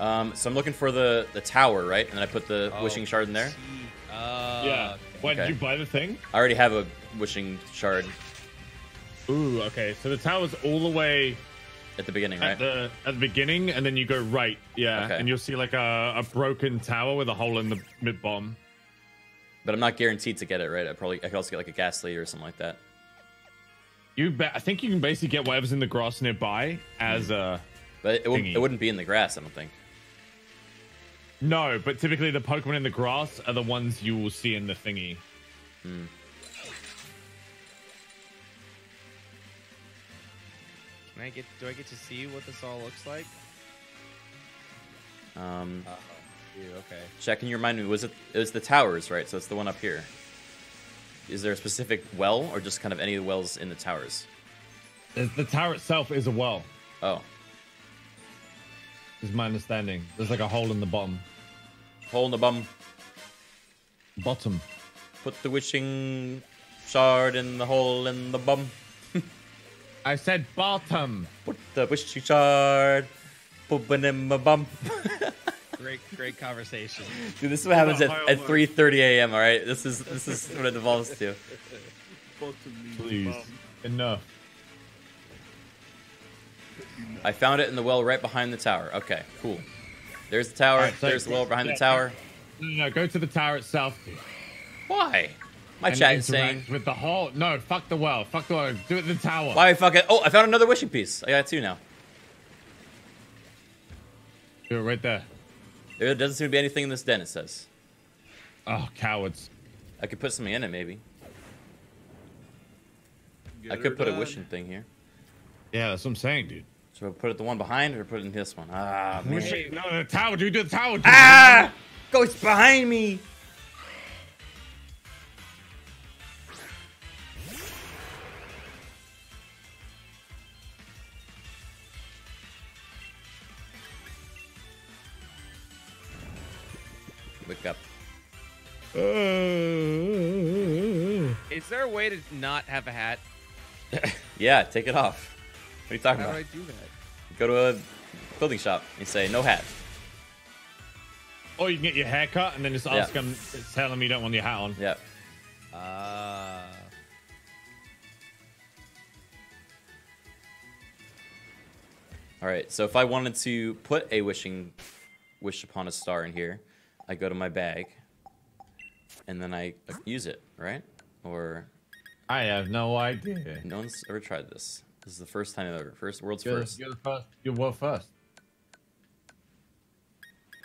S1: Um, so I'm looking for the the tower, right? And then I put the oh, wishing shard in there. Uh, yeah. Why did you buy the thing? I already have a wishing shard. Ooh, okay. So the tower's all the way at the beginning, right? At
S3: the, at the beginning, and then you go right, yeah, okay. and you'll see like a, a broken tower with a hole in the mid bomb. But I'm not guaranteed to get it right. I
S1: probably I could also get like a Gastly or something like that. You, I think you can basically get whatever's in the grass nearby as hmm. a. But it, it wouldn't be in the grass, I don't think.
S3: No, but typically the Pokemon in the grass are the ones you will see in the thingy. Hmm.
S4: I get? Do I get to see what this all looks like?
S1: Um, uh -oh. okay. Checking your mind. Was it? It was the towers, right? So it's the one up here. Is there a specific well, or just kind of any of the wells in the towers?
S3: The tower itself is a well. Oh. Is my understanding. There's like a hole in the
S1: bottom. Hole in the bum. Bottom. Put the wishing shard in the hole in the bum. I said bottom. Put the bushy chard. Bump.
S4: great, great conversation. Dude, this is what happens at, at
S1: 3:30 a.m. All right, this is this is what it devolves to. Please, enough. I found it in the well right behind the tower. Okay, cool. There's the tower. Right, so There's the well behind yeah, the tower.
S3: No, no, go to the tower itself.
S1: Why? My chat is saying
S3: with the whole no, fuck the well, fuck the well, do it the tower. Why
S1: fuck it? Oh, I found another wishing piece. I got two now. Do it right there. There doesn't seem to be anything in this den. It says. Oh, cowards! I could put something in it maybe.
S3: Get I could put done. a wishing
S1: thing here. Yeah, that's what I'm saying, dude. So put it the one behind or put it in this one? Ah, man. Wishing,
S3: no, the tower, dude, the tower. Dude. Ah, go behind me.
S1: Uh,
S4: Is there a way to not have a hat?
S1: (laughs) yeah, take it off. What are you talking How about? How do I do
S4: that?
S1: Go to a building shop and say no hat.
S3: Or you can get your hair cut, and then just yeah. them,
S1: tell them you don't want your hat on. Yeah. Uh... All right. So if I wanted to put a wishing wish upon a star in here, I go to my bag and then I use it, right? Or I have no idea. No one's ever tried this. This is the first time ever. First world's you're first. you're the first. You're first?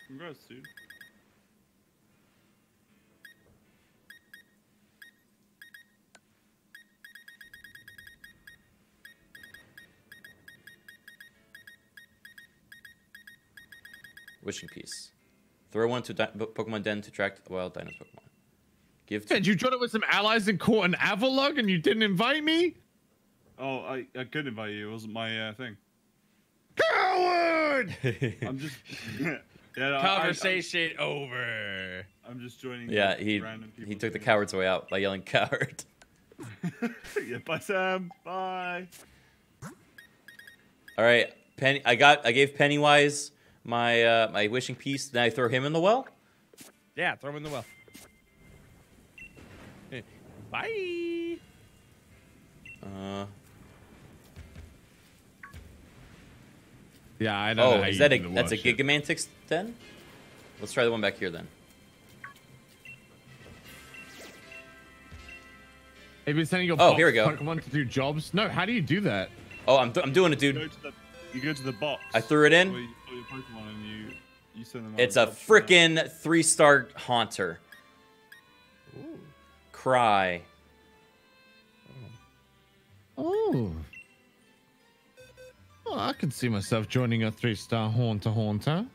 S1: Congrats, dude. Wishing Piece. Throw one to Pokemon Den to track wild dinosaur Pokemon. Give to- and you joined up with some
S3: allies and caught an Avalugg and you didn't invite me? Oh, I, I couldn't invite you. It wasn't
S5: my uh, thing.
S3: Coward! (laughs)
S1: I'm just.
S5: (laughs) yeah, no, Conversation I, I'm, over. I'm just joining. Yeah, he
S1: he took the coward's way out by yelling coward.
S5: (laughs) yeah, bye, Sam. Bye.
S1: All right, Penny. I got. I gave Pennywise my uh, my wishing piece. Then I throw him in the well.
S4: Yeah, throw him in the well. Bye.
S1: Uh. Yeah, I don't oh, know. is that a that's a Gigantamax then? Let's try the one back here then.
S3: Maybe it's sending your oh, here we go. Pokemon to do jobs. No, how do you do that? Oh, I'm, I'm doing it,
S1: dude. You
S5: go, the, go to the box. I threw it in. it's a freaking
S1: three-star Haunter. Ooh cry. Oh.
S3: Well, I could see myself joining a three-star haunter haunter.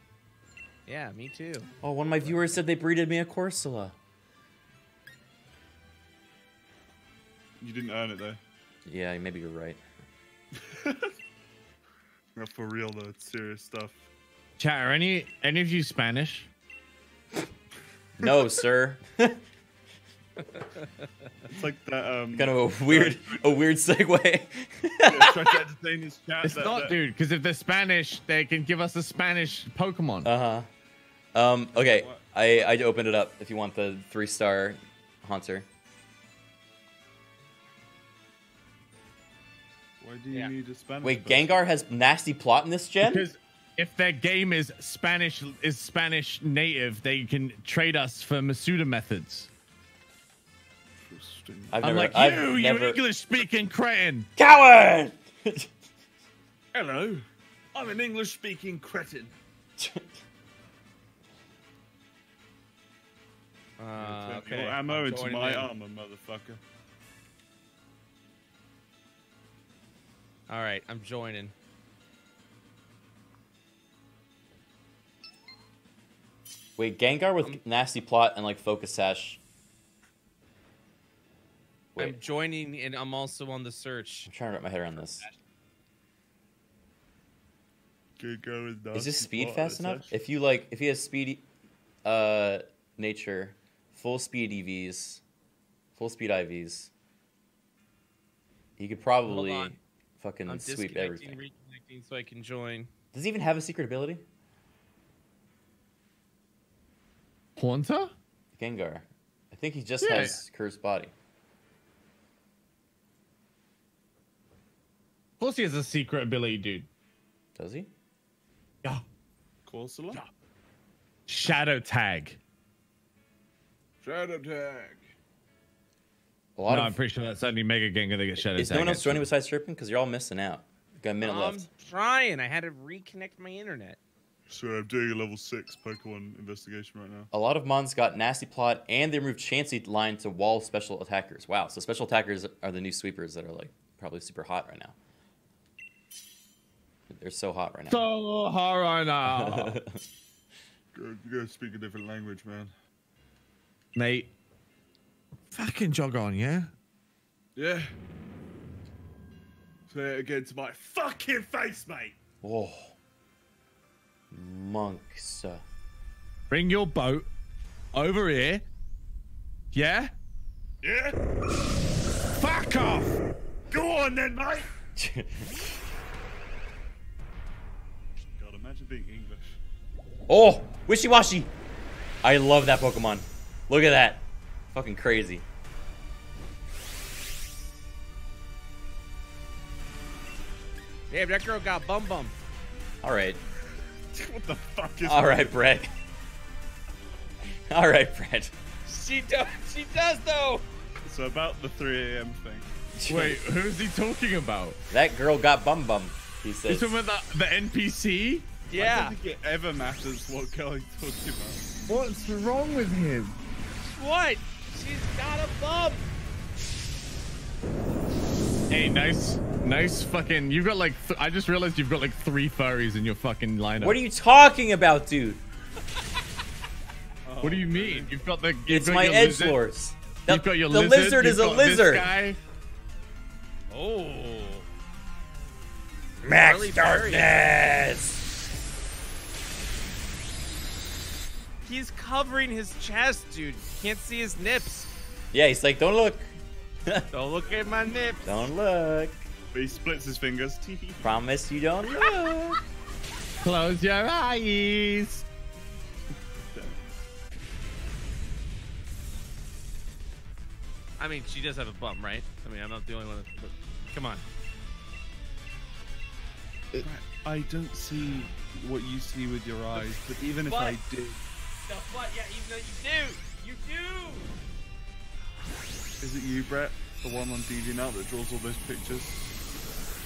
S1: Yeah, me too. Oh, one of my viewers said they breeded me a Corsola.
S5: You didn't earn it though.
S1: Yeah, maybe you're right. (laughs)
S5: Not for real though, it's serious stuff.
S3: Chat, are any any of you Spanish?
S1: no, (laughs) sir. (laughs)
S2: It's
S3: like that. Um, kind of a weird, a weird segue. yeah,
S5: it's that, not, that. dude,
S3: because if they're Spanish, they can give us a Spanish Pokemon. Uh
S1: huh. Um, okay, I, I opened it up. If you want the three star Haunter. Why do you yeah. need a Spanish? Wait, person? Gengar has nasty plot in this gen. Because
S3: if their game is Spanish is Spanish native, they can trade us for Masuda methods
S2: interesting. I've never, I've you, never... you English
S3: speaking cretin. Coward! (laughs)
S5: Hello. I'm an English speaking cretin. (laughs)
S4: Uh, okay. Your ammo into my in. armor,
S5: motherfucker.
S4: All right, I'm joining.
S1: Wait, Gengar with um, nasty plot and like focus sash
S4: Wait. I'm joining and I'm also on the search.
S1: I'm trying to wrap my head around this.
S5: Is
S1: this speed fast enough? If you like, if he has speed, uh, nature, full speed EVs, full speed IVs, he could probably fucking I'm sweep everything.
S4: Reconnecting so I can join.
S1: Does he even have a secret ability? Quanta? Gengar. I think he just yeah. has cursed body. course he has a secret
S3: ability, dude. Does he? Yeah.
S5: Corsola? Yeah.
S1: Shadow
S3: tag.
S5: Shadow tag.
S1: A lot no, of... I'm pretty sure that's only Mega Gengar get shadow. Is tag no one else joining besides Serpent? Because you're all missing out. got a minute I'm left.
S4: I'm trying. I had to reconnect my internet.
S1: Sorry, I'm doing a level six Pokemon
S5: investigation right
S1: now. A lot of Mons got nasty plot, and they removed Chansey line to wall special attackers. Wow, so special attackers are the new sweepers that are like probably super hot right now. They're so hot right now.
S3: So hot right now. (laughs) Good,
S5: you gotta speak a different language, man.
S3: Mate, fucking jog on,
S1: yeah.
S5: Yeah. Say it again to my fucking face, mate.
S1: Oh, monks.
S3: Bring your boat over here. Yeah.
S5: Yeah. Fuck off. Go on then, mate. (laughs) Imagine being
S1: English. Oh, wishy-washy. I love that Pokemon. Look at that. Fucking crazy.
S4: Damn, that girl got bum bum. All right. (laughs) what the fuck is? All right, Brett.
S1: All right, Brett.
S4: She does. She does though.
S1: So about the 3 a.m. thing. (laughs) Wait, who's he talking about? That girl got bum bum.
S3: He says. He's talking about the, the NPC. Yeah. I don't think
S5: it ever matters what girl he's talking
S3: about. What's wrong with him?
S4: What? She's got a bump.
S3: Hey, nice, nice fucking. You've got like. I just realized you've got like three furries in your fucking lineup. What are you talking about, dude? what do you mean? You've got the. You've it's got my edge floors. The, you've got your the lizard, lizard is a lizard.
S2: Oh.
S4: Max Early Darkness. He's covering his chest, dude. Can't see his nips.
S1: Yeah, he's like, don't look.
S4: (laughs) don't look at my nips.
S5: Don't look. He splits his fingers. (laughs) Promise
S1: you don't look. Close your eyes.
S4: I mean, she does have a bum, right? I mean, I'm not the only one. That, come on.
S5: I don't see what you see with your eyes, but even if I did,
S4: the fuck? Yeah, even though you do! You do!
S5: Is it you, Brett? The one on DV now that draws all those pictures?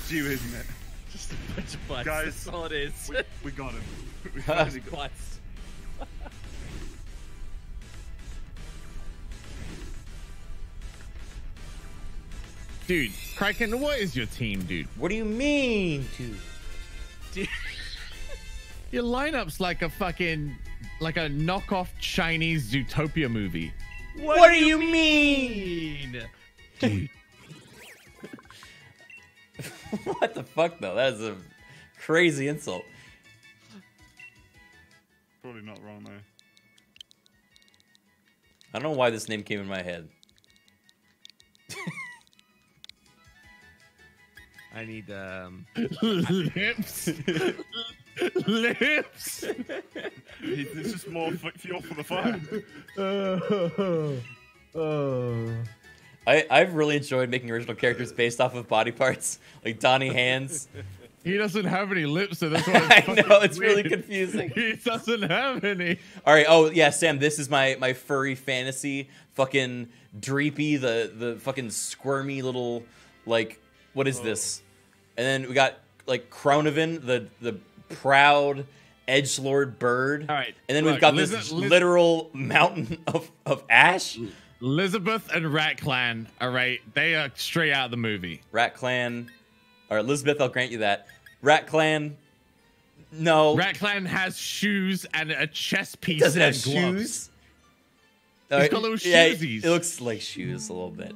S5: It's you, isn't it? Just a bunch
S6: of butts. Guys, That's all it is. We, we got him. (laughs) We got him. butts. (laughs)
S3: Dude, Criken, what is your team, dude? What do you mean, dude? Dude. (laughs) your lineup's like a fucking like a knockoff Chinese Zootopia movie.
S4: What, what do, do you mean? mean?
S1: what the fuck though? That is a crazy insult. Probably not wrong though. I don't know why this name came in my head. I need um (laughs)
S3: lips. (laughs) lips.
S4: This just more
S5: fuel for the fire. Uh, (laughs) uh.
S1: I, I've really enjoyed making original characters based off of body parts, like Donnie Hands.
S3: He doesn't have any lips, so that's (laughs) why
S1: I know it's weird. really confusing. he doesn't have any. All right. Oh yeah, Sam. This is my my furry fantasy. Fucking Dreepy, the the fucking squirmy little like what is oh. this? And then we got like Crownovan, the the proud edge lord bird. All right, and then look, we've got Liz this Liz literal mountain (laughs) of of ash. Elizabeth and Rat Clan. All right, they are straight out of the movie. Rat Clan, or Elizabeth, I'll grant you that. Rat Clan. No. Rat Clan has shoes and a chest piece. It doesn't have gloves. shoes. It's
S3: right. got little yeah,
S1: shoesies. It looks like shoes a little bit.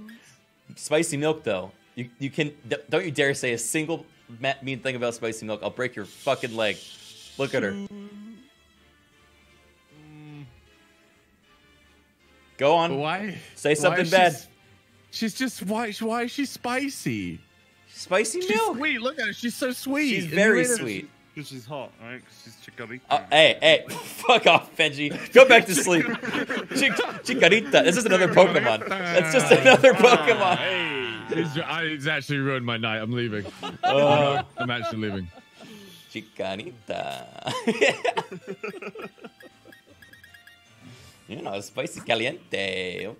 S1: Spicy milk, though. You you can don't you dare say a single mean thing about spicy milk. I'll break your fucking leg. Look at her. Go on. Why? Say something why bad. She's,
S3: she's just why? Why is she spicy? Spicy she's milk. Sweet. Look at her. She's so sweet. She's
S1: very sweet.
S5: she's hot, right?
S1: she's chicarita. Uh, hey, hey, (laughs) fuck off, Benji. Go back to sleep. (laughs) Chic- This is another Pokemon. That's just (laughs) another ah, Pokemon.
S3: It's, I, it's actually ruined my night. I'm leaving. Uh, I'm actually
S1: leaving. Chicanita. (laughs) you know, spicy caliente. (laughs)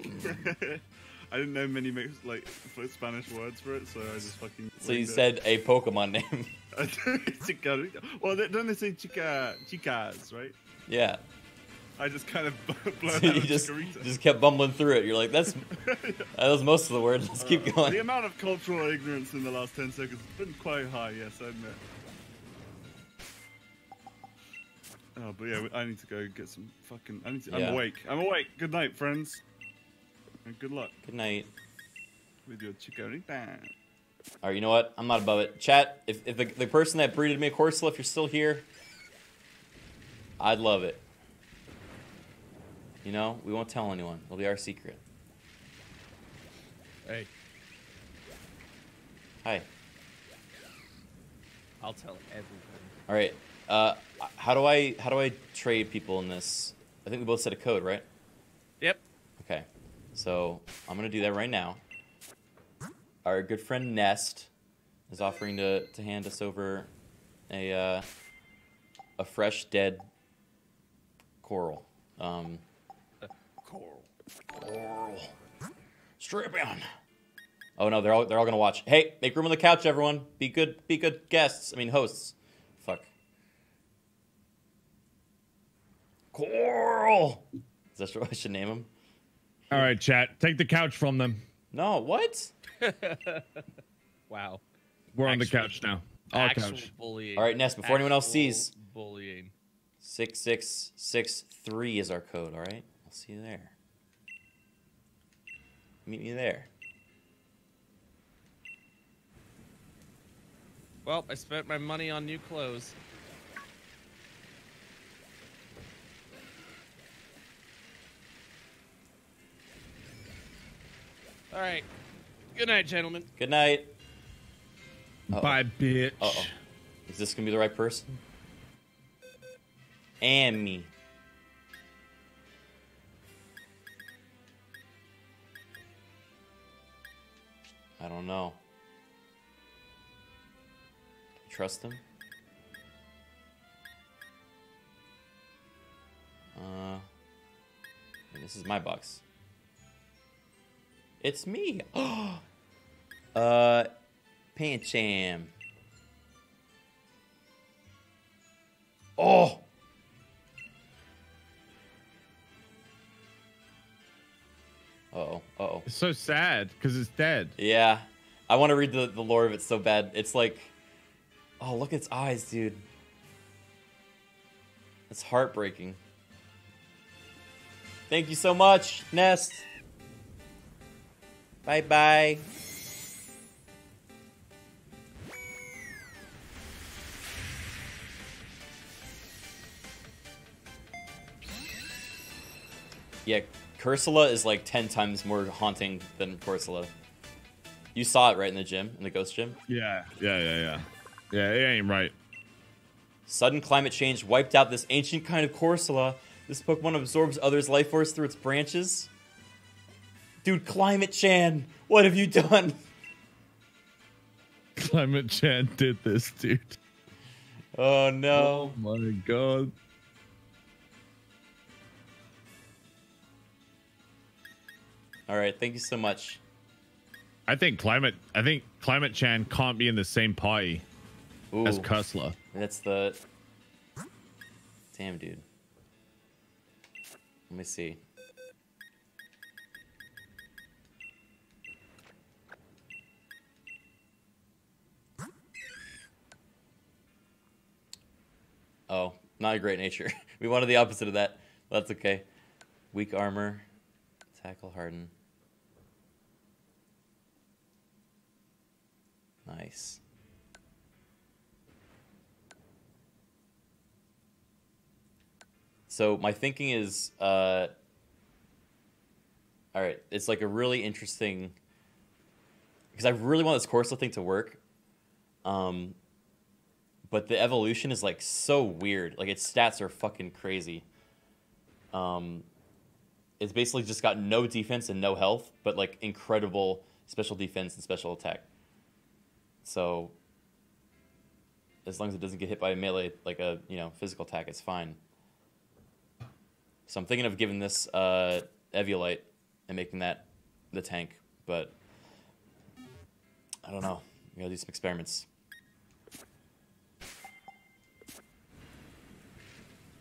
S1: I didn't know many
S5: like Spanish words for it, so I just fucking. So you it. said
S1: a Pokemon name.
S5: (laughs) Well, don't they say chica chicas, right? Yeah. I just kind of (laughs) blown out (laughs) you just, just
S1: kept bumbling through it. You're like, that's yeah. (laughs) that was most of the words. Let's uh, keep going. The
S5: amount of cultural ignorance in the last 10 seconds has been quite high, yes, I admit. Oh, but yeah, I need to go get some
S1: fucking. I need to, yeah. I'm awake.
S5: I'm awake. Good night, friends. And good luck. Good night. With your chikorita.
S1: All right, you know what? I'm not above it. Chat, if, if the, the person that breeded me a Corsola, if you're still here, I'd love it. You know, we won't tell anyone. It'll be our secret. Hey. Hi.
S4: I'll tell everyone.
S1: All right. Uh, how do I how do I trade people in this? I think we both set a code, right? Yep. Okay. So I'm gonna do that right now. Our good friend Nest is offering to, to hand us over a uh, a fresh dead coral. Um,
S6: Oral. Strip
S1: Oh no, they're all they're all gonna watch. Hey, make room on the couch, everyone. Be good, be good guests. I mean hosts. Fuck. Coral.
S3: Is that what I should name him? All right, chat. Take the couch from them.
S1: No,
S4: what? (laughs) wow.
S3: We're actual, on the couch
S1: now. All couch. Bullying. All right, Ness. Before actual anyone else sees. Bullying. Six six six three is our code. All right. I'll see you there. Meet me there.
S4: Well, I spent my money on new clothes.
S1: All right. Good night, gentlemen. Good night. Uh-oh. Bye, bitch. Uh-oh. Is this going to be the right person? And me. I don't know. Trust them? Uh, this is my box. It's me. (gasps) uh, Pancham. Oh. oh. oh. It's so sad because it's dead. Yeah. I want to read the, the lore of it so bad. It's like, oh, look at its eyes, dude. It's heartbreaking. Thank you so much, Nest. Bye bye. Yeah, Cursola is like 10 times more haunting than Corsola. You saw it right in the gym, in the ghost gym? Yeah, yeah, yeah, yeah. Yeah, it ain't right. Sudden climate change wiped out this ancient kind of Corsola. This Pokemon absorbs others' life force through its branches. Dude, Climate Chan, what have you done?
S3: (laughs) Climate Chan did this, dude.
S1: Oh no. Oh my god. All right. Thank you so much.
S3: I think climate. I think climate Chan can't be in the same party Ooh, as
S1: Cursola. That's the. Damn, dude. Let me see. Oh, not a great nature. (laughs) we wanted the opposite of that. That's okay. Weak armor, tackle harden. Nice. So my thinking is, uh, all right, it's like a really interesting, because I really want this Corsa thing to work, um, but the evolution is like so weird. Like its stats are fucking crazy. Um, it's basically just got no defense and no health, but like incredible special defense and special attack. So as long as it doesn't get hit by a melee like a you know physical attack, it's fine. So I'm thinking of giving this uh, Eviolite and making that the tank, but I don't know. We gotta do some experiments.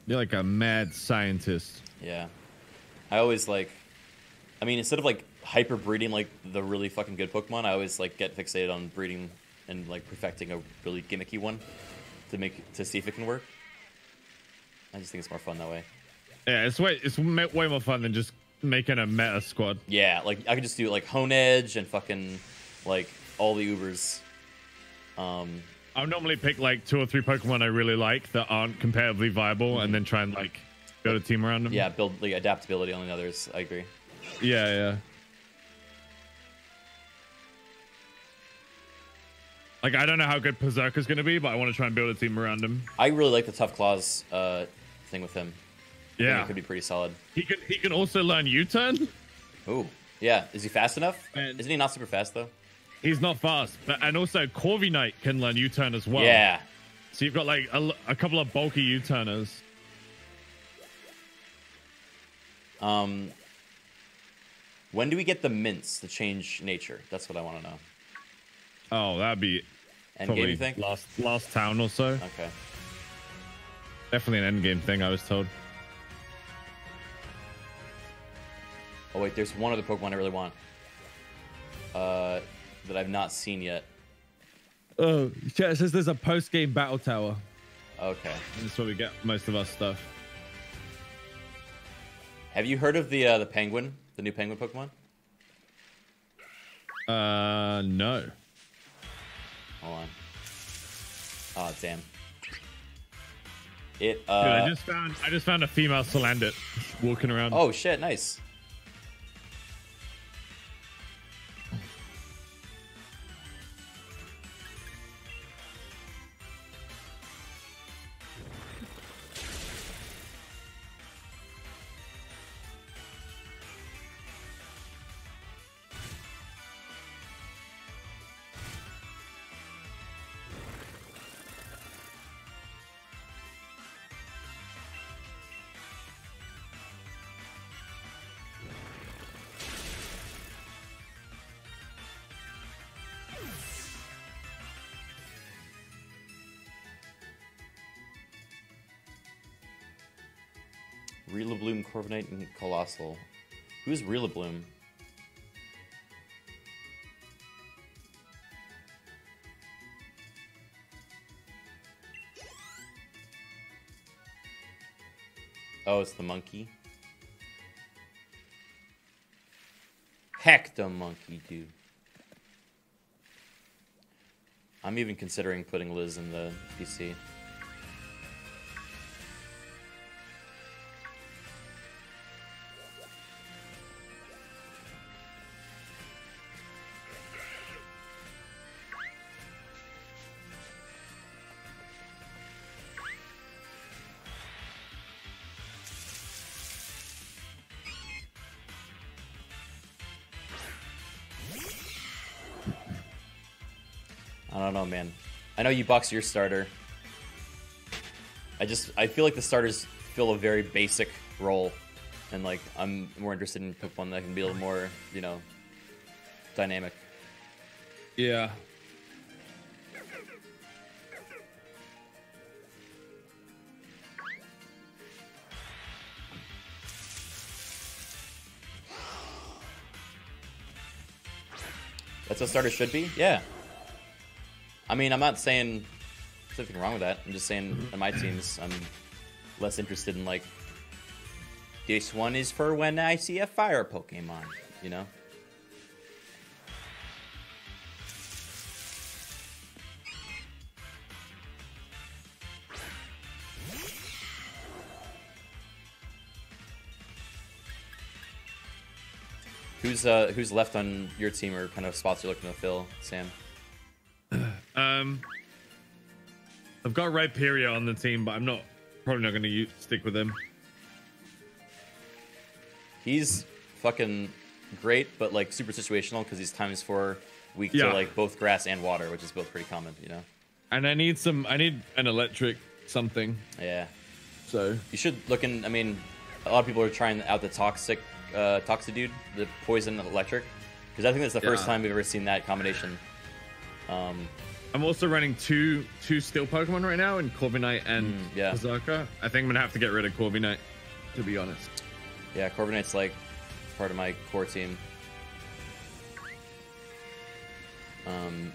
S1: You're like a mad scientist. Yeah. I always like I mean, instead of like hyper breeding like the really fucking good Pokemon, I always like get fixated on breeding and like perfecting a really gimmicky one to make to see if it can work. I just think it's more fun that way.
S3: Yeah, it's way it's way more fun than just making a meta squad.
S1: Yeah, like I could just do like Honedge and fucking like all the Ubers. Um, I'll normally pick like
S3: two or three Pokemon I really like that aren't comparatively viable, mm-hmm. and then try and like build a team around them. Yeah,
S1: build like adaptability on the others. I agree.
S3: Yeah, yeah. Like, I don't know how good is going to be, but I want to try and
S1: build a team around him. I really like the tough claws uh, thing with him. Yeah, it could be pretty solid. He can he can also learn U-turn. Oh, yeah. Is he fast enough? And Isn't he not
S3: super fast though? He's not fast, but and also Corviknight can learn U-turn as well. Yeah. So you've got like a, a couple of bulky U-turners.
S1: Um, when do we get the mints to change nature? That's what I want to know. Oh, that'd be. End game, you think? Last, last town or
S3: so. Okay. Definitely an end game thing, I was told.
S1: Oh, wait, there's one other Pokemon I really want. Uh, that I've not seen yet.
S3: Oh, yeah, it says there's a post game battle
S1: tower. Okay. that's where we get most of our stuff. Have you heard of the uh, the penguin, the new penguin Pokemon? Uh, no. Hold on. Oh
S3: damn. It. Uh... Dude, I uh, just found I just found a female salandit
S1: walking around. Oh shit! Nice. Corviknight, and Coalossal. Who's Rillaboom? Oh, it's the monkey. Heck the monkey, dude. I'm even considering putting Liz in the PC. I know you box your starter. I just I feel like the starters fill a very basic role, and like I'm more interested in pick one that can be a little more you know dynamic. Yeah. That's what starters should be. Yeah. I mean, I'm not saying there's anything wrong with that. I'm just saying mm-hmm. in my teams, I'm less interested in like this one is for when I see a fire Pokemon. You know. Who's uh, who's left on your team or kind of spots you're looking to fill, Sam? Um,
S3: I've got Rhyperior on the team, but I'm not probably not going to stick with him.
S1: He's fucking great, but like super situational because he's times four weak yeah. to like both grass and water, which is both pretty common, you know. And I need some. I need an electric something. Yeah. So you should look in. I mean, a lot of people are trying out the toxic, uh, toxic dude, the poison electric, because I think that's the yeah. first time we've ever seen that combination. Um,
S3: I'm also running two two steel Pokemon right now in Corviknight and mm, yeah. Perrserker. I think I'm gonna have to get rid of Corviknight, to be honest.
S1: Yeah, Corviknight's like part of my core team. Um,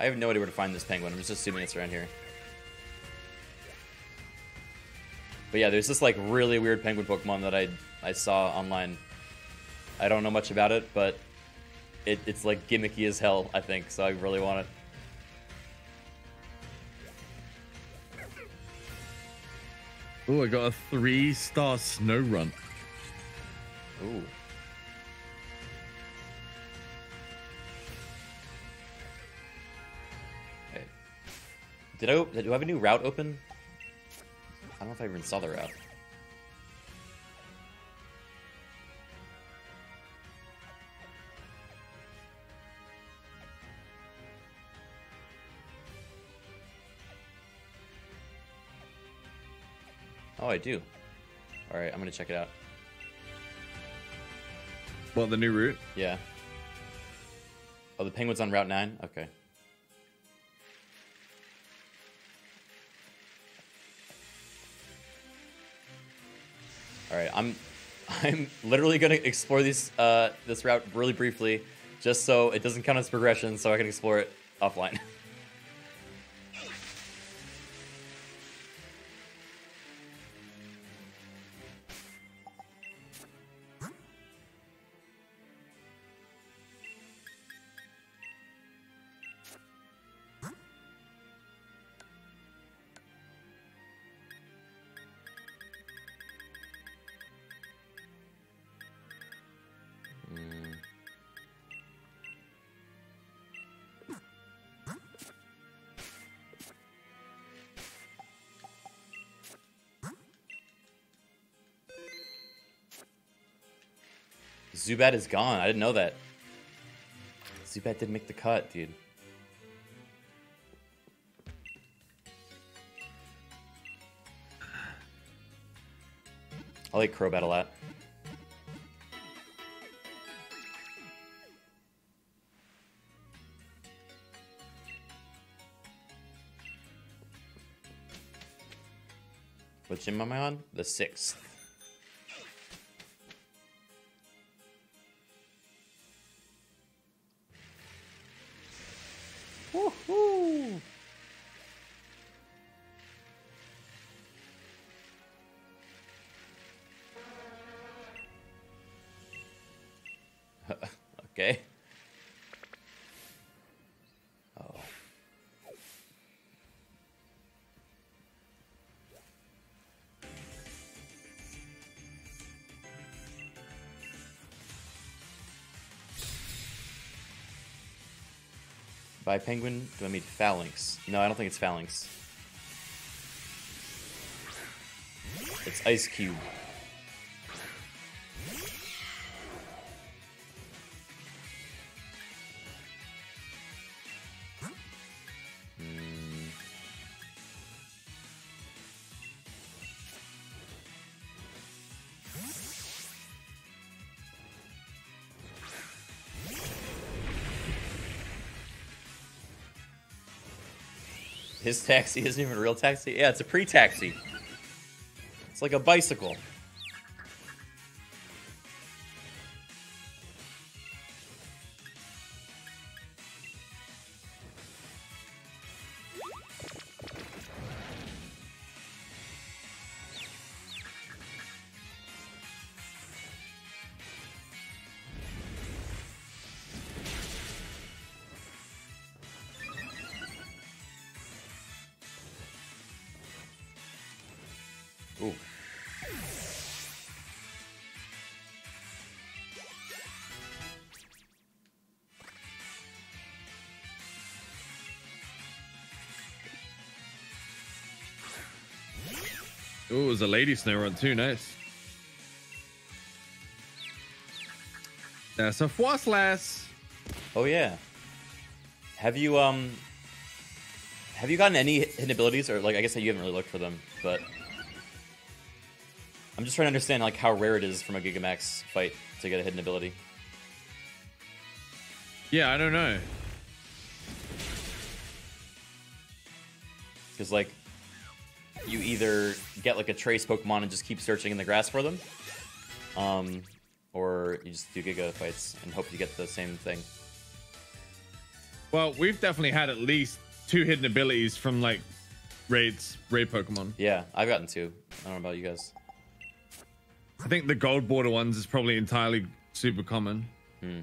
S1: I have no idea where to find this penguin. I'm just assuming it's around here. But yeah, there's this like really weird penguin Pokemon that I I saw online I don't know much about it, but it, it's like gimmicky as hell, I think, so I really want it. Oh, I got a three star Snorunt. Ooh. Hey. Did I, do I have a new route open? I don't know if I even saw the route. Oh, I do. All right, I'm gonna check it out. Well, the new route. Yeah. Oh, the penguin's on Route Nine. Okay. All right, I'm, (laughs) I'm literally gonna explore this, uh, this route really briefly, just so it doesn't count as progression, so I can explore it offline. (laughs) Zubat is gone. I didn't know that. Zubat did not make the cut, dude. I like Crobat a lot. Which gym am I on? The sixth. penguin? Do I mean Falinks? No, I don't think it's Falinks. It's Eiscue. His taxi isn't even a real taxi. Yeah, it's a pre-taxi. It's like a bicycle.
S3: Oh, it was a lady Snorunt too. Nice.
S1: That's a lass. Oh yeah. Have you um have you gotten any hidden abilities or like I guess you haven't really looked for them, but I'm just trying to understand like how rare it is from a Gigamax fight to get a hidden ability. Yeah, I don't know. Cuz like get like a trace Pokemon and just keep searching in the grass for them. Um, or you just do Giga fights and hope you get the same thing.
S3: Well, we've definitely had at least two hidden abilities from like raids, raid Pokemon. Yeah, I've gotten two. I don't know about you guys. I think the gold border ones is probably entirely super common. Hmm.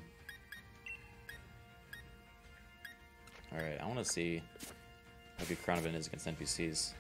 S1: All right, I want to see how good Crownovan is against NPCs.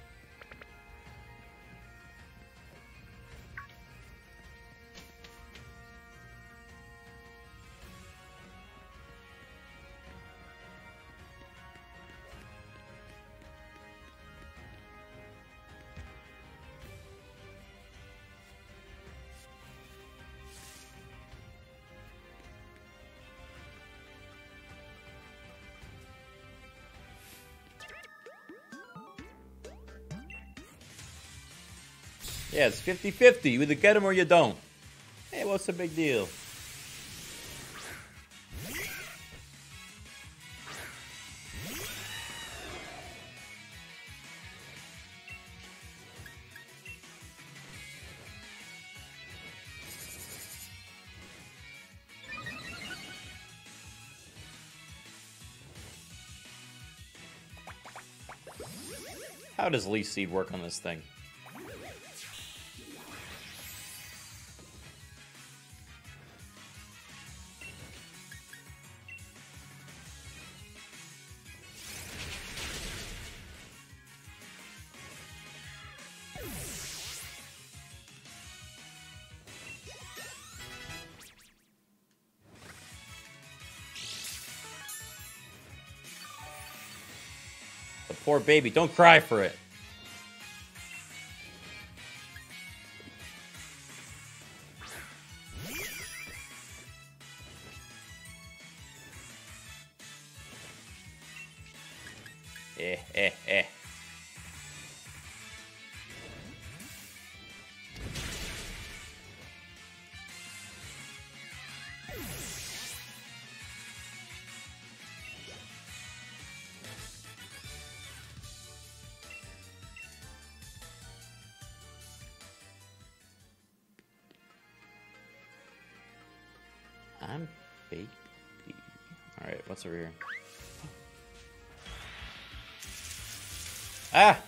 S1: Yeah, it's 50-50. You either get them or you don't. Hey, what's the big deal? How does Leech Seed work on this thing? Poor baby. Don't cry for it. over here. Ah!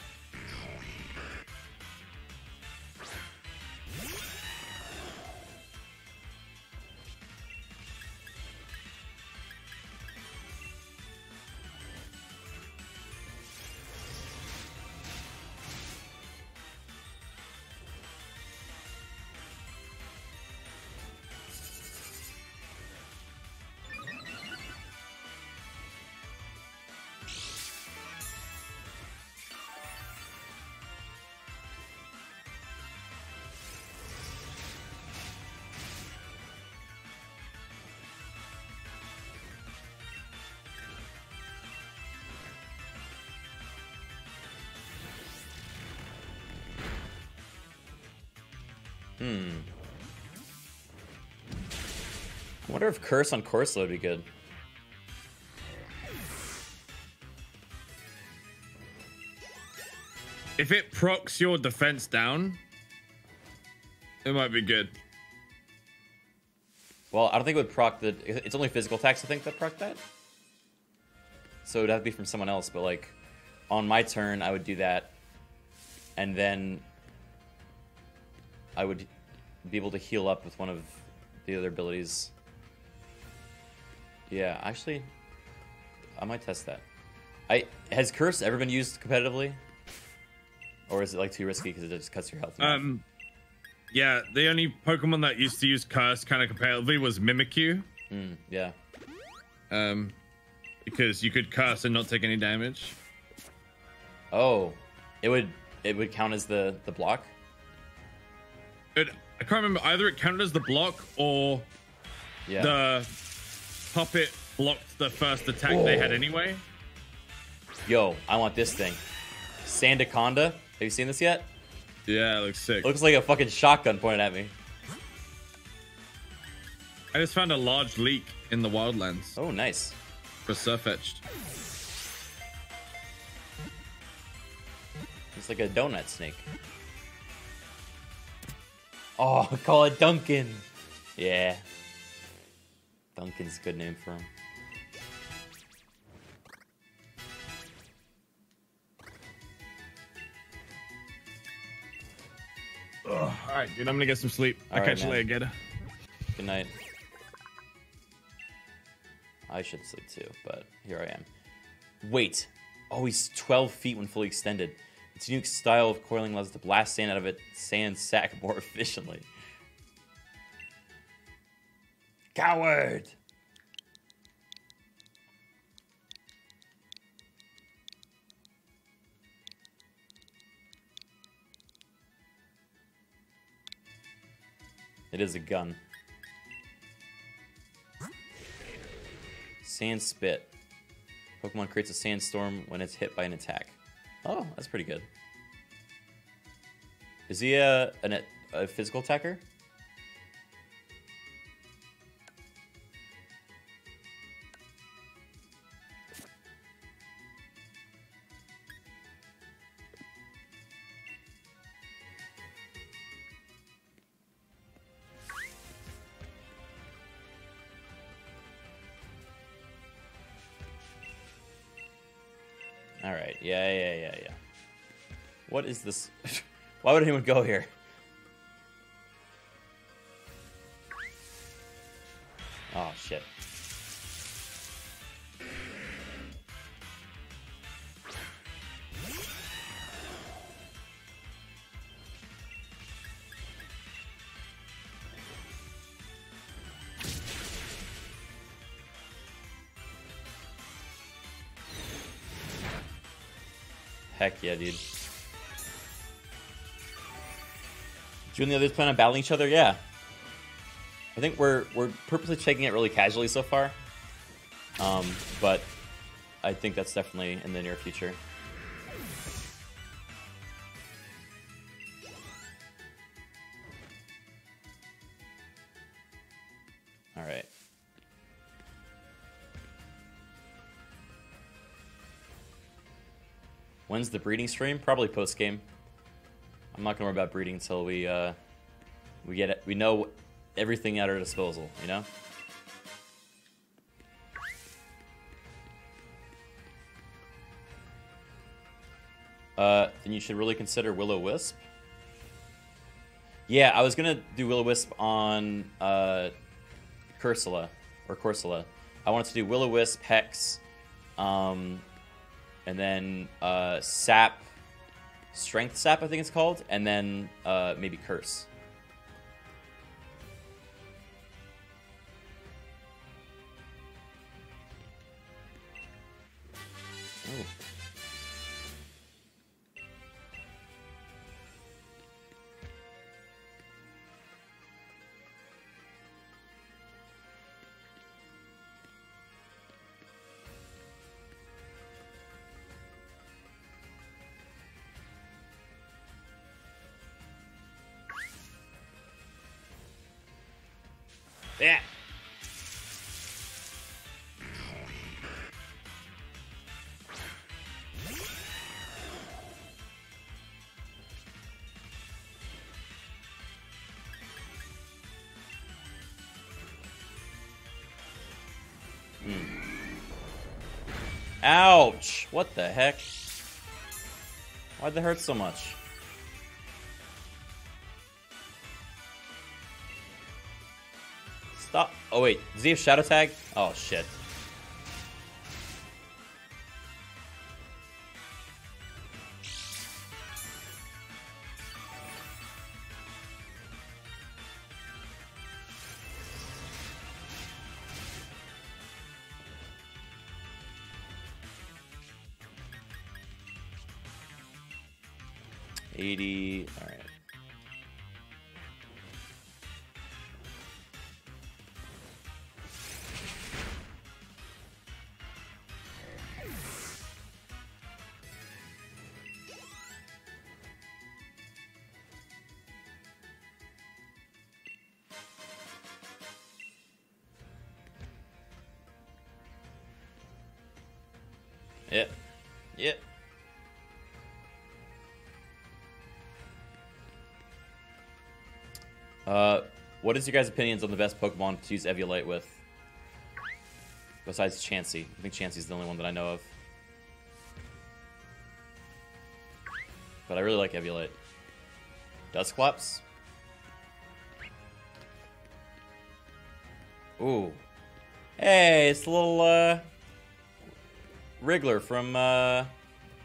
S1: Hmm. I wonder if Curse on Corsola would be good.
S3: If it procs your defense down, it might be good.
S1: Well, I don't think it would proc the... It's only physical attacks, I think, that proc that. So it would have to be from someone else, but, like, on my turn, I would do that. And then I would be able to heal up with one of the other abilities. Yeah, actually, I might test that. I has Curse ever been used competitively, or is it like too risky because it just cuts your health? Enough? Um,
S3: yeah, the only Pokemon that used to use Curse kind of competitively was Mimikyu. Mm, yeah. Um, because you could curse and not take any damage. Oh, it would
S1: it would count as the the block.
S3: It, I can't remember either. It counted as the block or yeah. the puppet blocked the first
S1: attack Whoa. they had anyway. Yo, I want this thing. Sandaconda. Have you seen this yet? Yeah, it looks sick. looks like a fucking shotgun pointed at me. I just found a large leek in the wildlands. Oh, nice. For Sirfetch'd. It's like a donut snake. Oh, (laughs) call it Duncan. Yeah. Duncan's a good name for him.
S5: All right, dude, I'm gonna get some sleep. All
S1: I'll right, catch man. you later, Good night. I should sleep too, but here I am. Wait. Oh, he's 12 feet when fully extended. Its unique style of coiling allows the blast sand out of its sand sack (laughs) more efficiently. Coward! It is a gun. Sand Spit. Pokemon creates a sandstorm when it's hit by an attack. Oh, that's pretty good. Is he a, an, a physical attacker? What is this? (laughs) Why would anyone go here? Do You and the others plan on battling each other? Yeah. I think we're we're purposely taking it really casually so far. Um, but I think that's definitely in the near future. All right. When's the breeding stream? Probably post game. I'm not gonna worry about breeding until we uh, we get it. We know everything at our disposal. You know. Uh, then you should really consider Will-O-Wisp. Yeah, I was gonna do Will-O-Wisp on uh, Cursola or Corsola. I wanted to do Will-O-Wisp, Hex, um, and then uh, Sap, Strength Sap, I think it's called, and then uh, maybe Curse. Ouch! What the heck? Why'd they hurt so much? Stop. Oh wait, does he have Shadow Tag? Oh shit. What is your guys' opinions on the best Pokemon to use Eviolite with? Besides Chansey. I think Chansey's the only one that I know of. But I really like Eviolite. Dusclops? Ooh. Hey, it's a little, uh... Wiggler from, uh...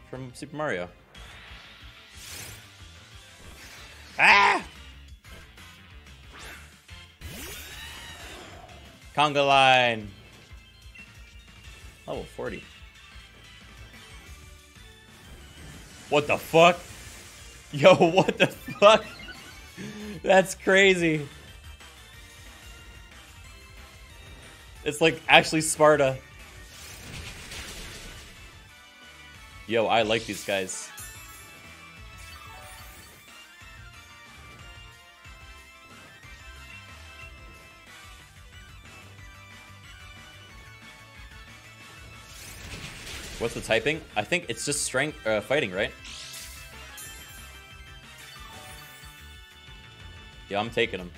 S1: From Super Mario. Conga line. Level 40. What the fuck? (laughs) Yo, what the fuck? (laughs) That's crazy. It's like actually Sparta. Yo, I like these guys. What's the typing? I think it's just strength uh, fighting, right? Yeah, I'm taking him.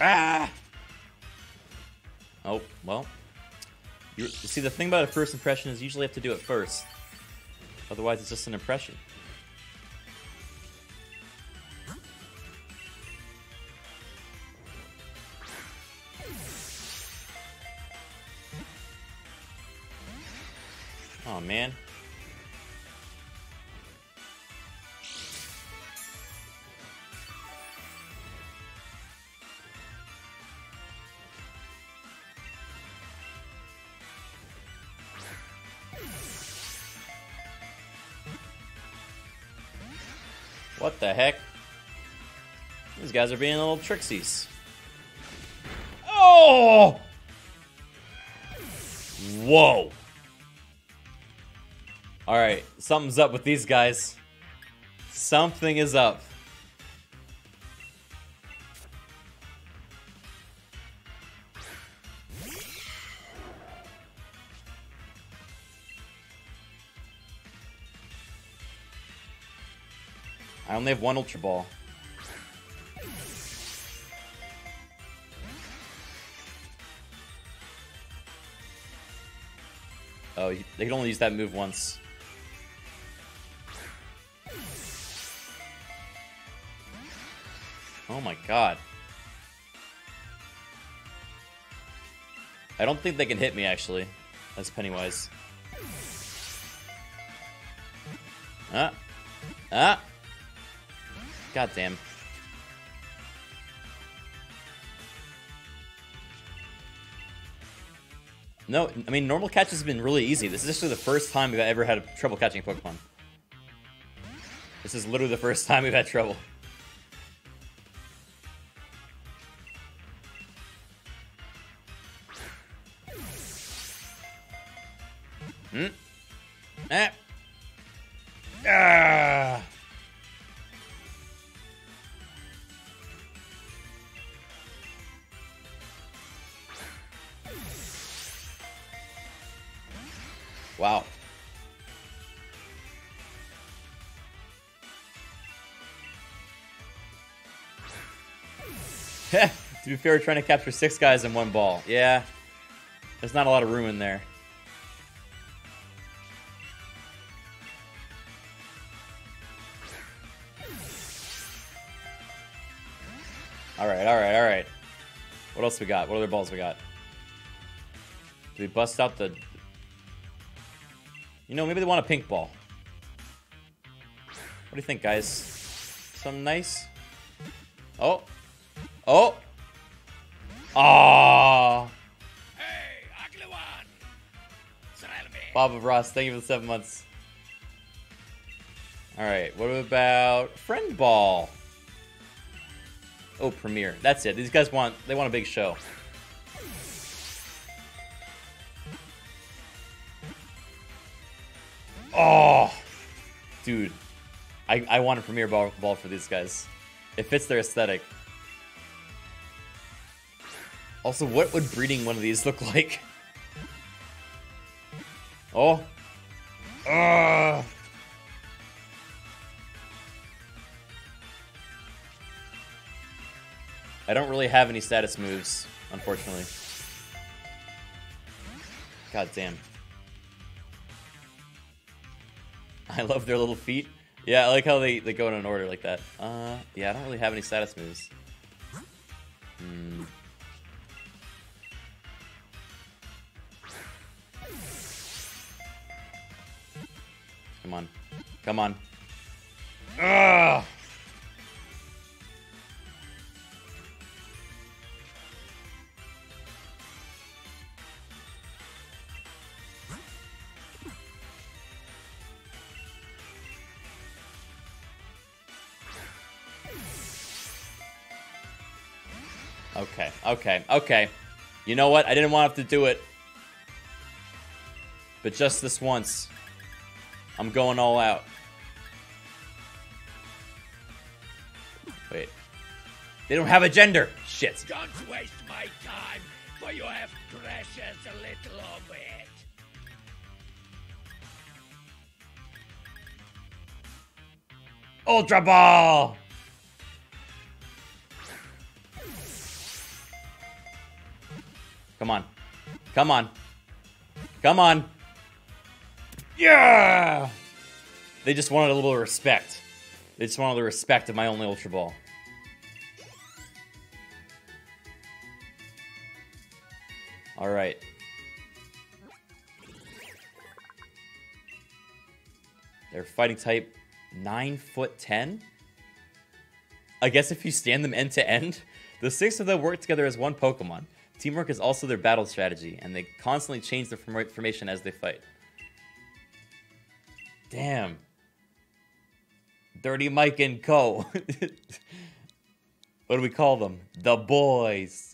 S1: Ah! Oh, well. You see, the thing about a first impression is usually have to do it first. Otherwise, it's just an impression. the heck? These guys are being little tricksies.
S7: Oh!
S1: Whoa. Alright, something's up with these guys. Something is up. only have one Ultra Ball. Oh, they can only use that move once. Oh my god. I don't think they can hit me, actually. That's Pennywise. Ah. Ah. God damn. No, I mean, normal catches have been really easy. This is actually the first time we've ever had trouble catching Pokemon. This is literally the first time we've had trouble. be fair, trying to capture six guys in one ball. Yeah. There's not a lot of room in there. All right, all right, all right. What else we got? What other balls we got? Do we bust out the... You know, maybe they want a pink ball. What do you think, guys? Some nice... Oh. Oh. Oh. Hey, ugly one. Ross, thank you for the seven months. All right, what about Friend Ball? Oh, premiere. That's it. These guys want they want a big show. Oh, dude, I I want a premiere ball, ball for these guys. It fits their aesthetic. Also, what would breeding one of these look like? Oh. Ugh. I don't really have any status moves, unfortunately. God damn. (laughs) I love their little feet. Yeah, I like how they, they go in an order like that. Uh, yeah, I don't really have any status moves. Okay, okay. You know what? I didn't want to have to do it. But just this once, I'm going all out. Wait. They don't have a gender. Shit.
S4: Don't waste my time, for you have precious little of it.
S1: Ultra Ball! Come on. Come on. Yeah! They just wanted a little respect. They just wanted the respect of my only Ultra Ball. All right. They're fighting type 9 foot 10. I guess if you stand them end to end, the six of them work together as one Pokemon. Teamwork is also their battle strategy, and they constantly change their formation as they fight. Damn. Dirty Mike and Co. (laughs) what do we call them? The boys.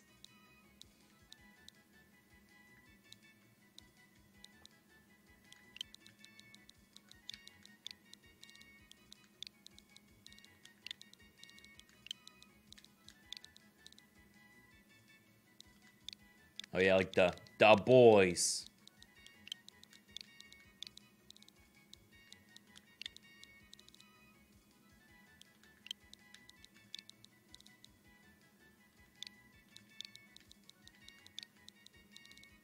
S1: Oh yeah, like the the boys.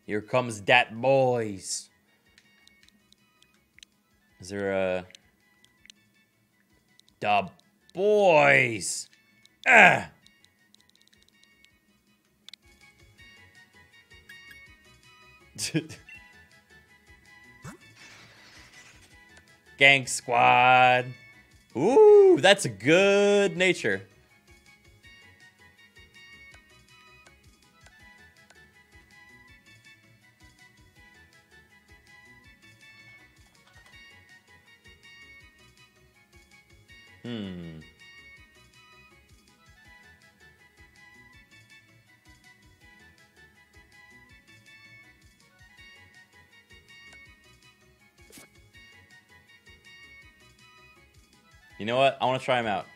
S1: Here comes that boys. Is there a... The boys. Ah! (laughs) Gang squad. Ooh, that's a good nature. You know what? I want to try him out.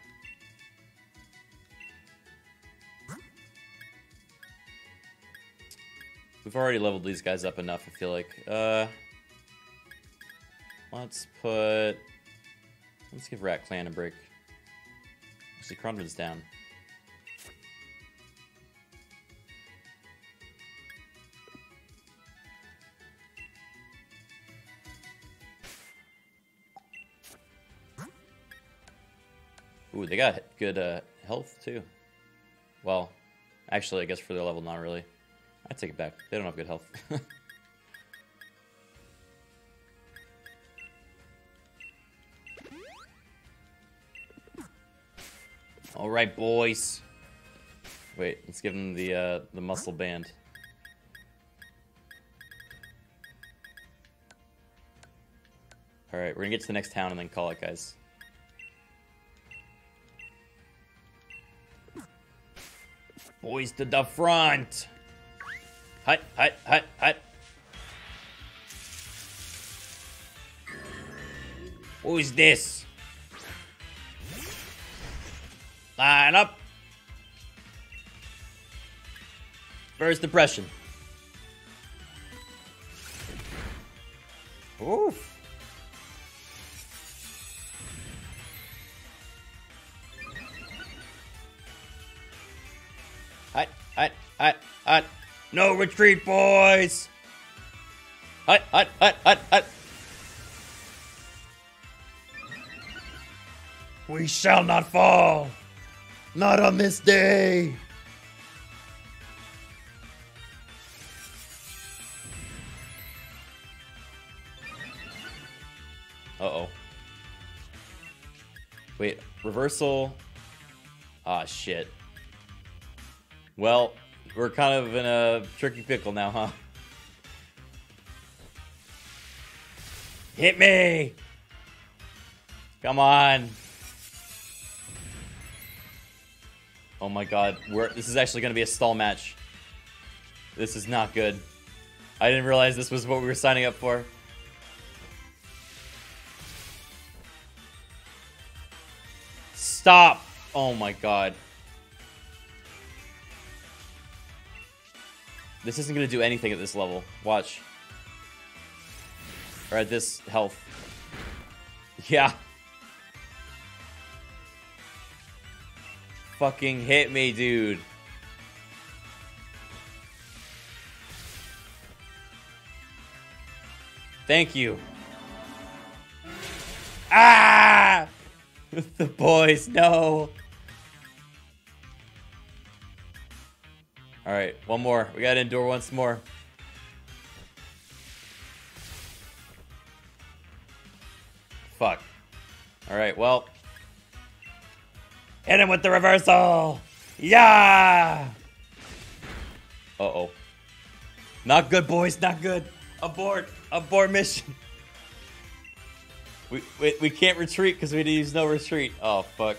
S1: We've already leveled these guys up enough, I feel like. Uh, let's put... Let's give Rat Clan a break. See Crownovan's down. got good uh, health too. Well, actually, I guess for their level, not really. I take it back. They don't have good health. (laughs) All right, boys. Wait, let's give them the uh, the muscle band. All right, we're gonna get to the next town and then call it, guys. Boys to the front. Hut, hut, hut, hut. Who's this? Line up. First impression. Oof. No retreat, boys! Hut, hut, hut, hut, hut!
S8: We shall not fall! Not on this
S6: day!
S1: Uh oh. Wait, reversal. Ah, shit. Well, we're kind of in a tricky pickle now, huh? Hit me! Come on! Oh my god, We're, this is actually going to be a stall match. This is not good. I didn't realize this was what we were signing up for. Stop! Oh my god. This isn't going to do anything at this level. Watch. Or at this health. Yeah. Fucking hit me, dude. Thank you. Ah! (laughs) the boys, no. All right, one more. We got to endure once more. Fuck. All right, well. Hit him with the reversal! Yeah! Uh-oh. Not good, boys. Not good. Abort. Abort mission. (laughs) We, we, we can't retreat because we use no retreat. Oh, fuck.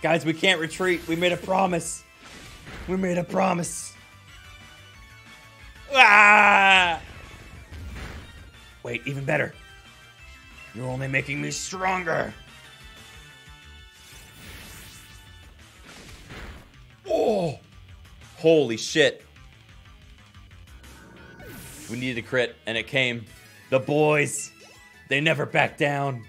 S1: Guys, we can't retreat. We made a promise. We made a promise. Ah! Wait, even better. You're only making me stronger. Oh! Holy shit. We needed a crit, and it came. The boys, they never back down.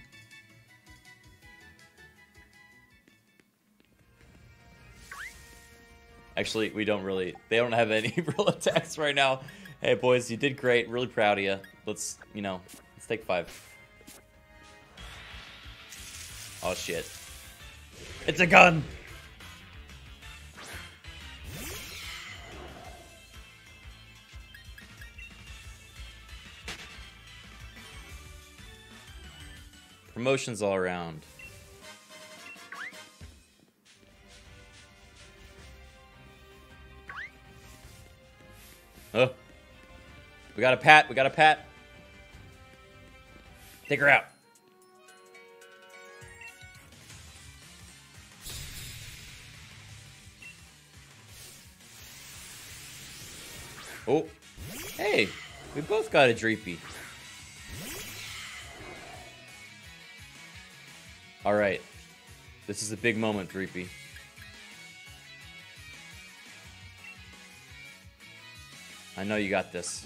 S1: Actually, we don't really, they don't have any (laughs) real attacks right now. Hey, boys, you did great. Really proud of you. Let's, you know, let's take five. Oh, shit. It's a gun! Promotions all around. Oh. We got a pat. We got a pat. Take her out. Oh. Hey. We both got a Dreepy. Alright. This is a big moment, Dreepy. I know you got this.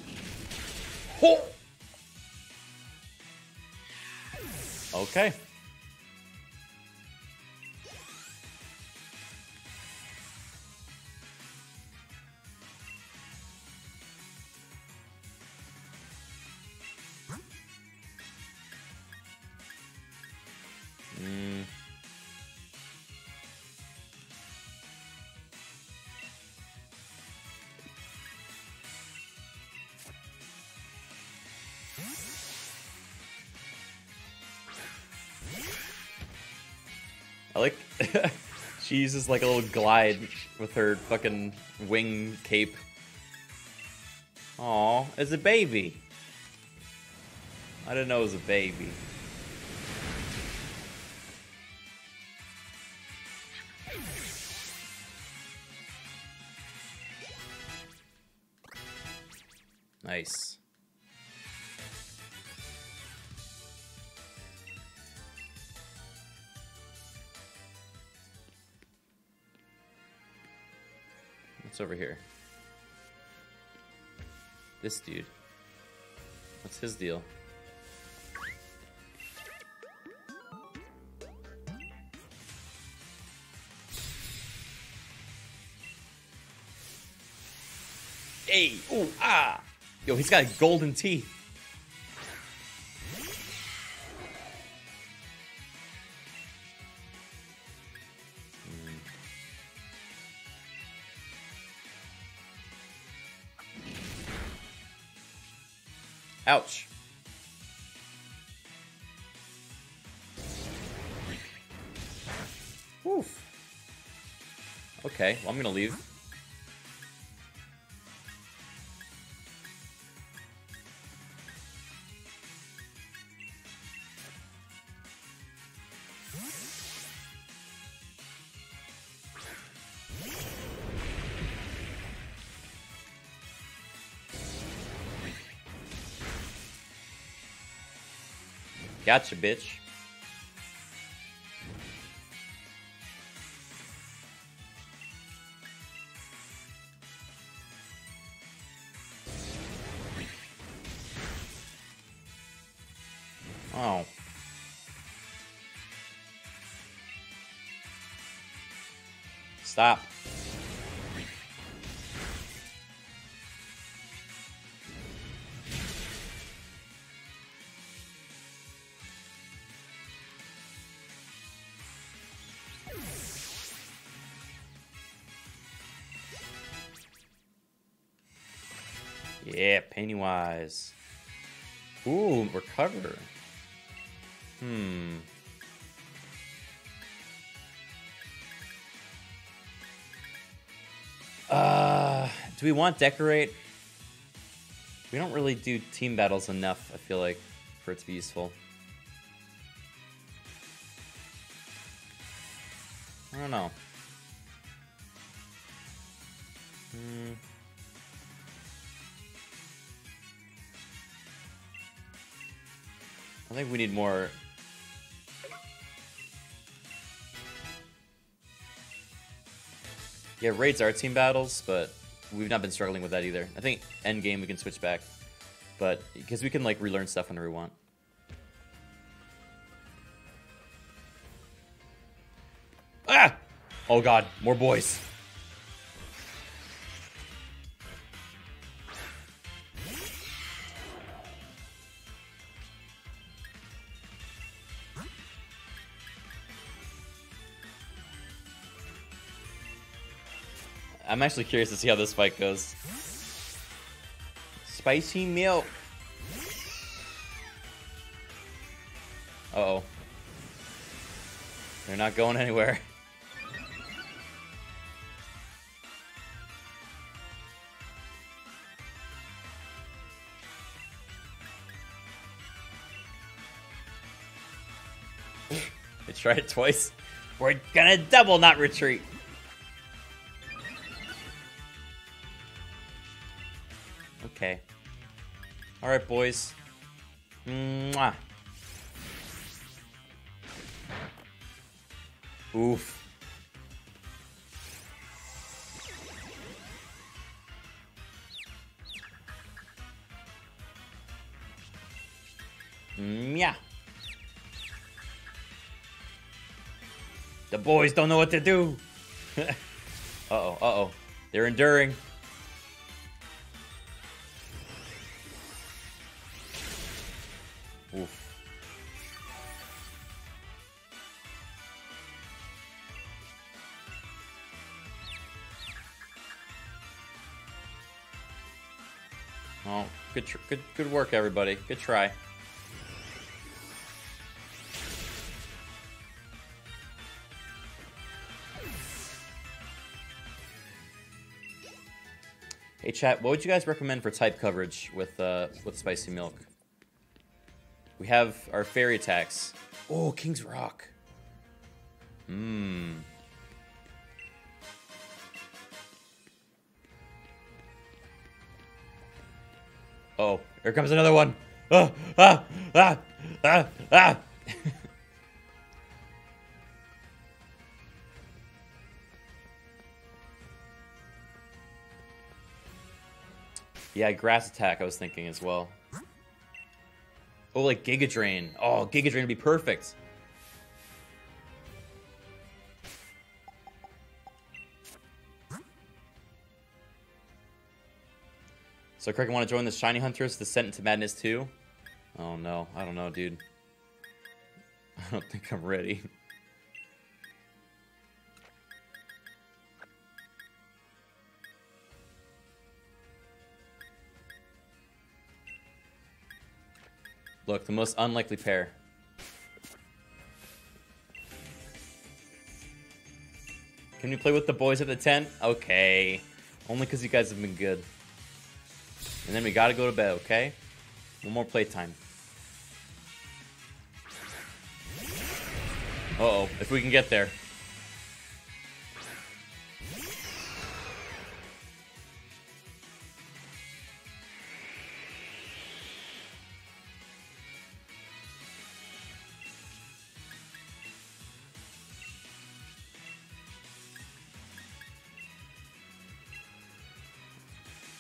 S1: Oh! Okay. She uses like a little glide with her fucking wing cape. Aw, it's a baby. I didn't know it was a baby. over here? This dude. What's his deal? Hey, ooh, ah! Yo, he's got golden teeth. Gotcha, bitch. Oh. Stop. Pennywise. Ooh, recover. Hmm. Uh, do we want decorate? We don't really do team battles enough, I feel like, for it to be useful. I don't know. need more. Yeah, raids are team battles, but we've not been struggling with that either. I think end game we can switch back, but because we can like relearn stuff whenever we want. Ah! Oh god, more boys. I'm actually curious to see how this fight goes. Spicy milk. Uh oh They're not going anywhere. (laughs) they tried it twice. We're gonna double not retreat. Alright, boys. Mwah. Oof. Yeah. The boys don't know what to do. (laughs) uh-oh, uh-oh. They're enduring. Good, good work, everybody. Good try. Hey chat, what would you guys recommend for type coverage with uh, with spicy milk? We have our fairy attacks. Oh, King's Rock. Mmm. Here comes another one. Ah, ah, ah, ah, ah. (laughs) yeah, grass attack I was thinking as well. Oh, like Giga Drain. Oh, Giga Drain would be perfect. So Criken want to join the Shiny Hunters, Descent into Madness too? Oh no, I don't know, dude. (laughs) I don't think I'm ready. Look, the most unlikely pair. Can you play with the boys at the tent? Okay. Only because you guys have been good. And then we gotta go to bed, okay? One more playtime. Uh-oh, if we can get there.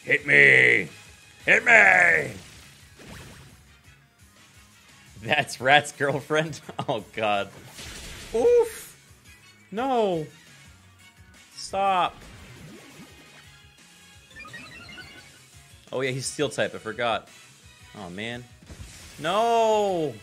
S1: Hit me! Rat's girlfriend? (laughs) Oh god. Oof! No! Stop! Oh yeah, he's steel type, I forgot. Oh man. No!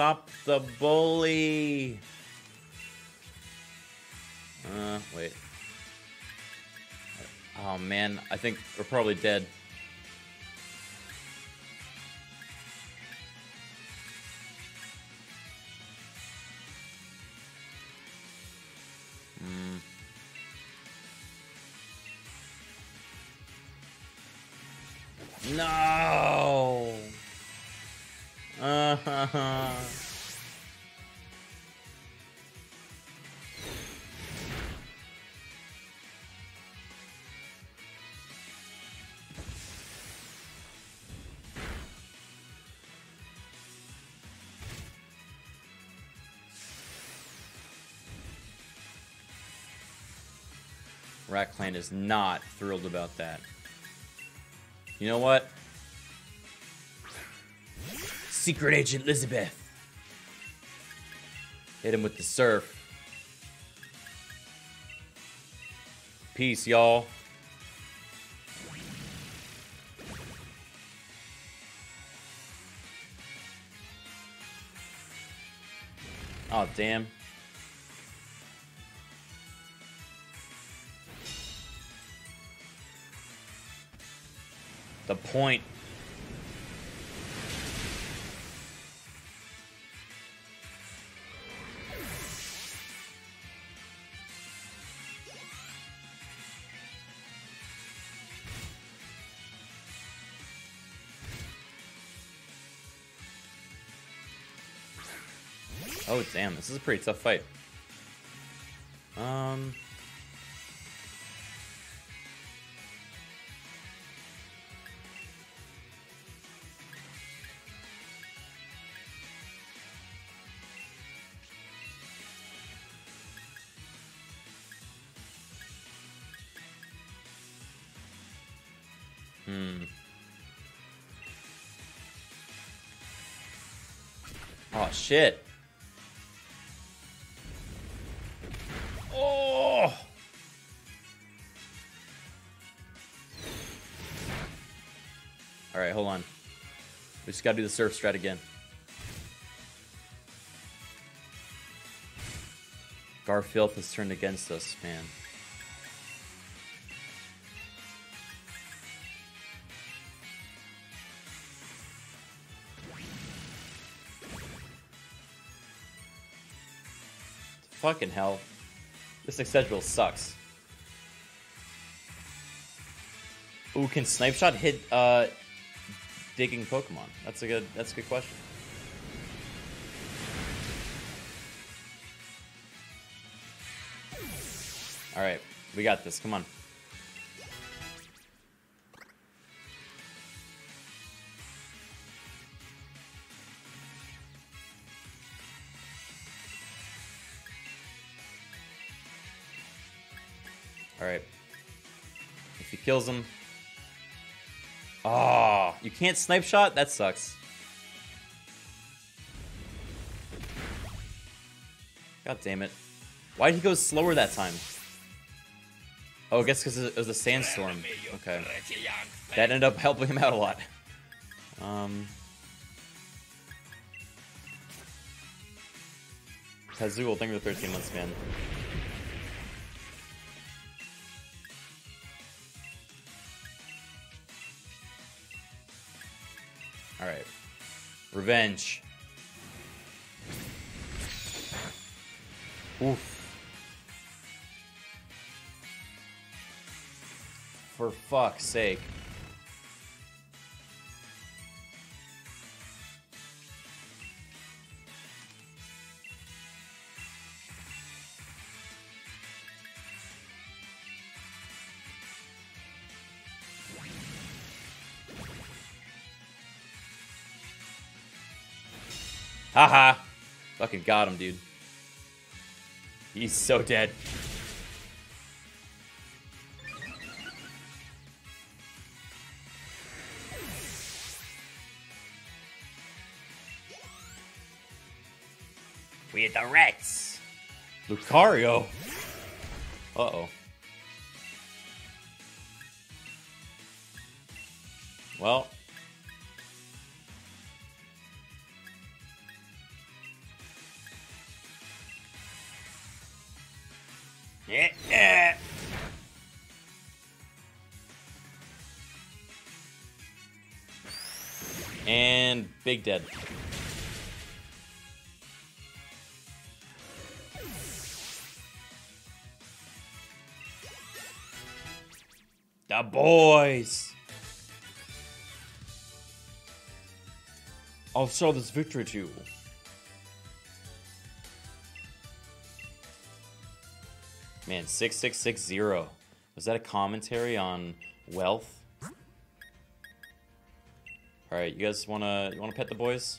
S1: Stop the bully. Uh, wait. Oh man, I think we're probably dead. Rat Clan is not thrilled about that. You know what? Secret Agent Elizabeth. Hit him with the surf. Peace, y'all. Oh, damn. point. Oh damn, this is a pretty tough fight. shit.
S2: Oh!
S1: Alright, hold on. We just gotta do the surf strat again. Garfield has turned against us, man. Fucking hell. This Excadrill sucks. Ooh, can Snipe Shot hit uh, digging Pokemon? That's a good. That's a good question. All right, we got this. Come on. kills him. Ah, oh, you can't snipe shot? That sucks. God damn it. Why did he go slower that time? Oh, I guess because it was a sandstorm. Okay. That ended up (laughs) helping him out a lot. Um... Kazu will thank you for 13 months, man. Revenge. Oof. For fuck's sake. Haha. Fucking got him, dude. He's so dead.
S6: We are the Reds.
S1: Lucario. Uh-oh. dead. The boys! I'll show this victory to you. Man, 6660. Was that a commentary on wealth? Alright, you guys wanna you wanna pet the boys?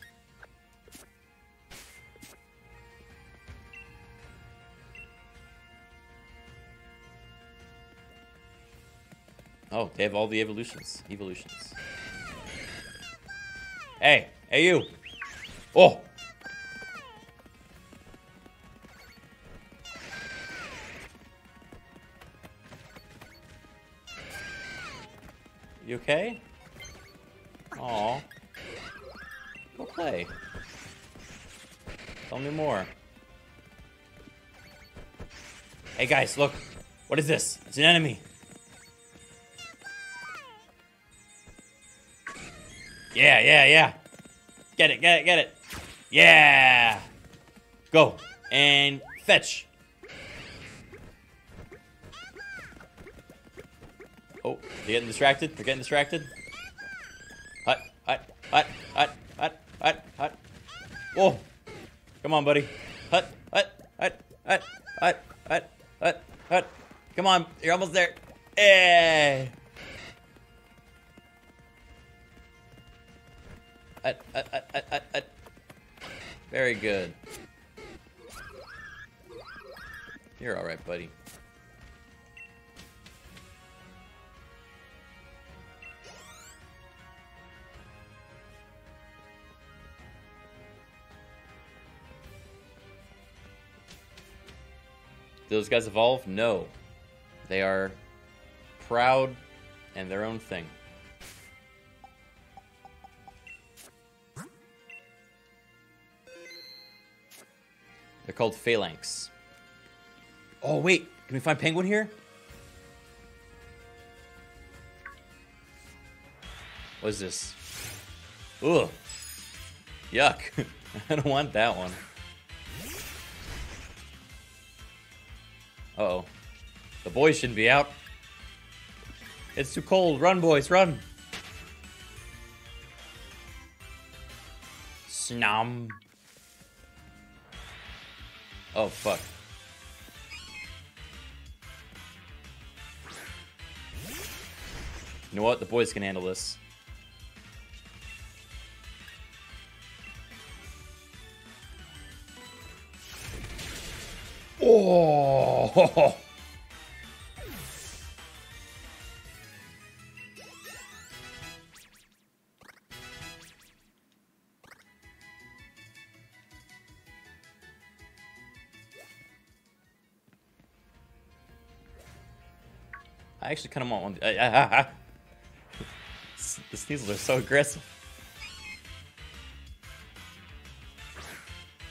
S1: Oh, they have all the evolutions. Evolutions. Hey! Hey you! Oh! Guys, look. What is this? It's an enemy. Yeah, yeah, yeah. Get it, get it, get it. Yeah. Go. And fetch. Oh, they're getting distracted. They're getting distracted. Hut, hut, hut, hut, hut, hut, hut. Whoa. Come on, buddy. Come on, you're almost there. Eh. Very good. You're alright, buddy. those guys evolve? No. They are proud and their own thing. They're called Falinks. Oh, wait. Can we find penguin here? What is this? Ugh. Yuck. (laughs) I don't want that one. The boys shouldn't be out. It's too cold. Run, boys, run. Snom. Oh, fuck. You know what? The boys can handle this. Oh! (laughs) I actually kind of want one. the Sneasels are so aggressive.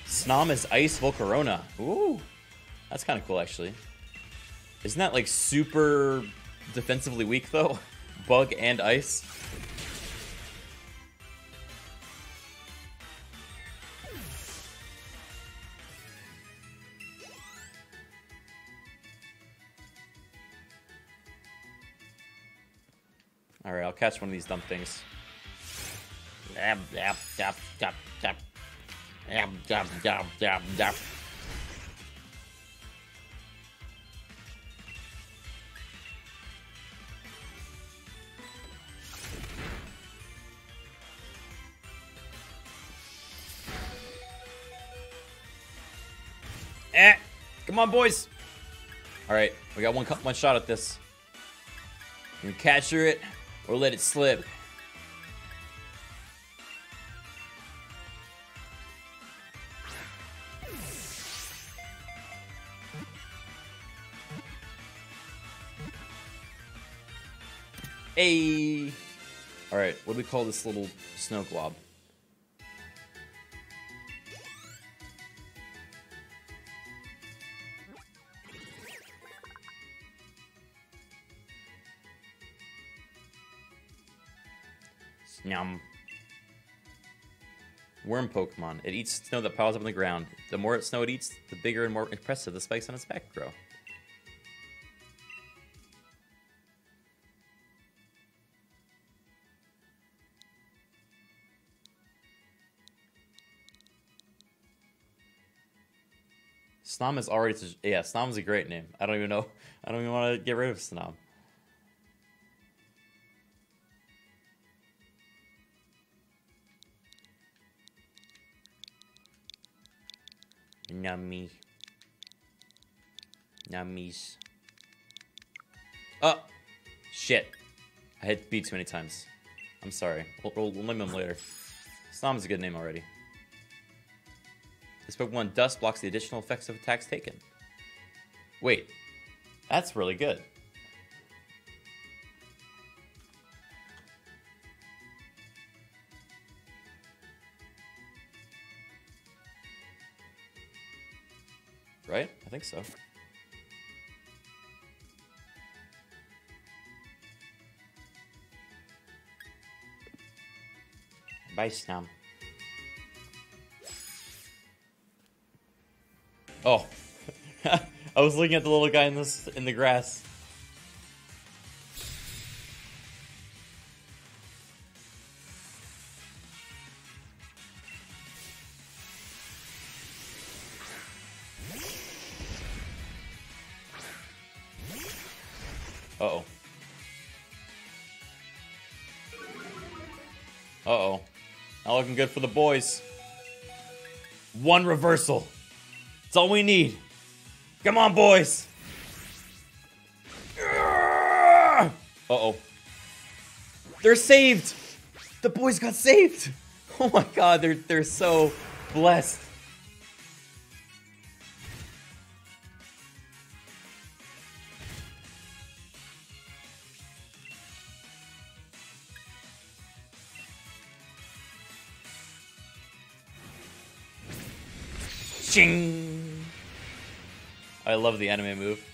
S1: Snom is Ice Volcarona. Ooh. That's kind of cool, actually. Isn't that, like, super defensively weak, though? (laughs) Bug and Ice. one of these dumb things. Eh, come on, boys. All right, we got one, one shot at this. You can capture it or let it slip.
S6: Hey!
S1: Alright, what do we call this little snow glob? Worm Pokemon. It eats snow that piles up on the ground. The more snow it eats, the bigger and more impressive the spikes on its back grow. Snom is already yeah, is a great name. I don't even know. I don't even want to get rid of Snom. Nummy. Nummies. Oh! Shit. I hit B too many times. I'm sorry. We'll, we'll, we'll name him later. Slam's a good name already. This Pokemon Dust blocks the additional effects of attacks taken. Wait. That's really good. I think so. Bye, Snom. Oh. (laughs) I was looking at the little guy in this in the grass. looking good for the boys. One reversal. It's all we need. Come on, boys. Uh-oh. They're saved. The boys got saved. (laughs) Oh my god, they're they're so blessed. love the anime move.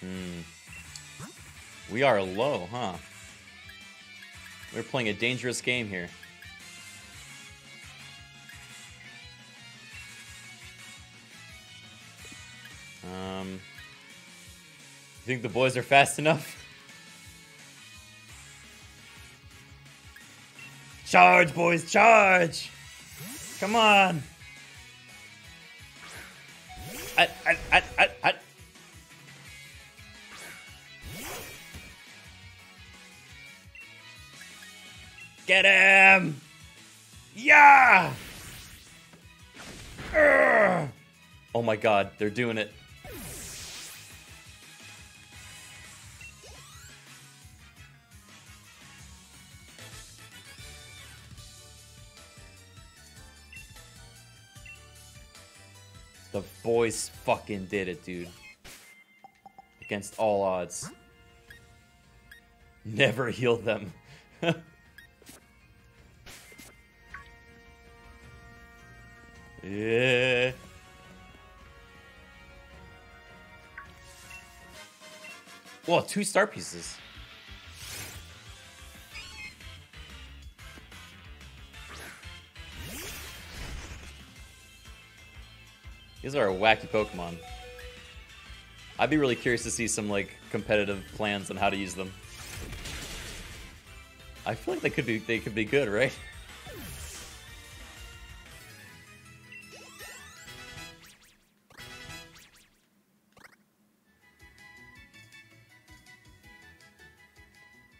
S1: Hmm. We are low, huh? We're playing a dangerous game here. Um, you think the boys are fast enough? Charge, boys, charge! Come on!
S6: I, I, I, I,
S8: Get him! Yeah! Urgh.
S1: Oh my god, they're doing it. This fucking did it, dude. Against all odds. Never (laughs) heal them. (laughs) yeah. Well, two star pieces. These are wacky Pokemon. I'd be really curious to see some like competitive plans on how to use them. I feel like they could be they could be good, right?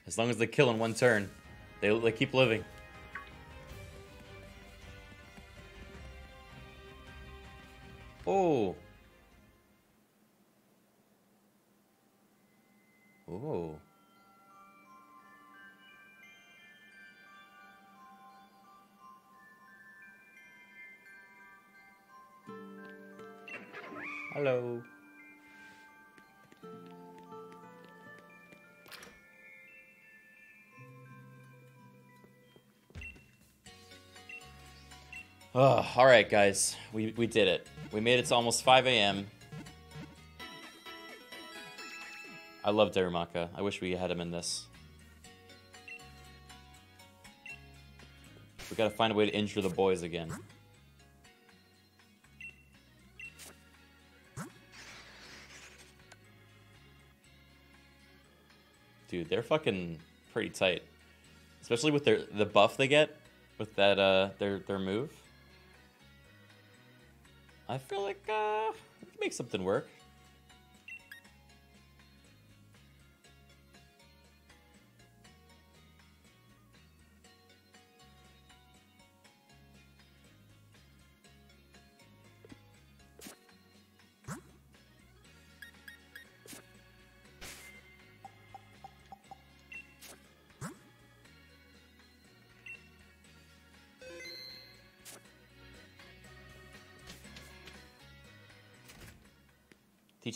S1: As long as they kill in one turn, they, they keep living. all right, guys. We, we did it. We made it to almost 5 a.m. I love Darumaka. I wish we had him in this. We gotta find a way to injure the boys again. Dude, they're fucking pretty tight. Especially with their the buff they get with that uh their their move. I feel like uh, we can make something work.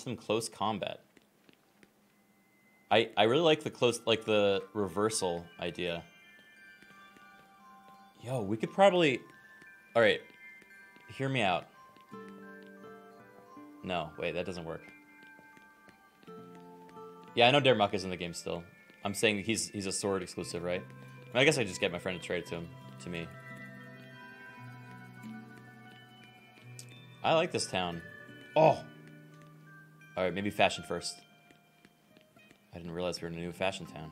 S1: Some close combat. I I really like the close like the reversal idea. Yo, we could probably All right. Hear me out. No, wait, that doesn't work. Yeah, I know Darumaka is in the game still. I'm saying he's he's a sword exclusive, right? I, mean, I guess I just get my friend to trade to him to me. I like this town. Oh, all right, maybe fashion first. I didn't realize we were in a new fashion town.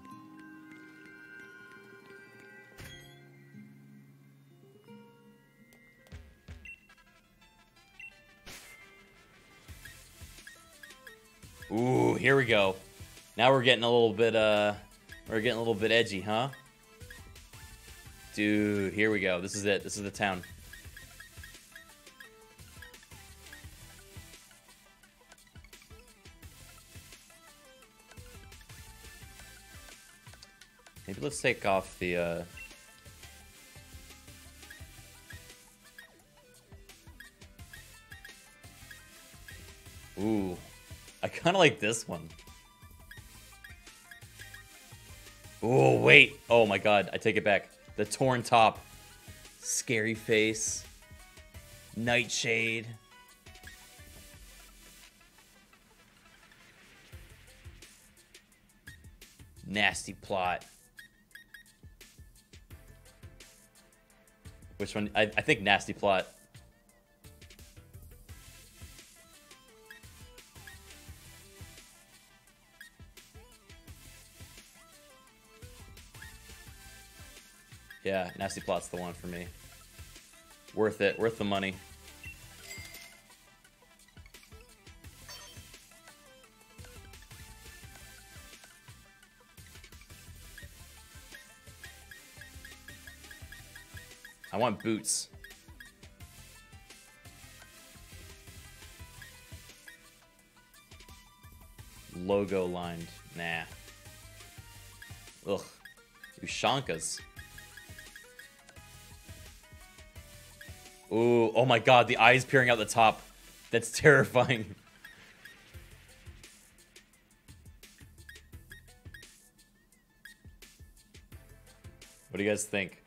S1: Ooh, here we go. Now we're getting a little bit, uh, we're getting a little bit edgy, huh? Dude, here we go. This is it. This is the town. let's take off the uh Ooh. I kinda like this one. Oh wait. Oh my god, I take it back. The torn top. Scary face. Nightshade. Nasty plot. Which one? I, I think Nasty Plot. Yeah, Nasty Plot's the one for me. Worth it. Worth the money. I want boots. Logo lined. Nah. Ugh. Ushankas. Ooh, oh my god, the eyes peering out the top. That's (laughs) terrifying. What do you guys think?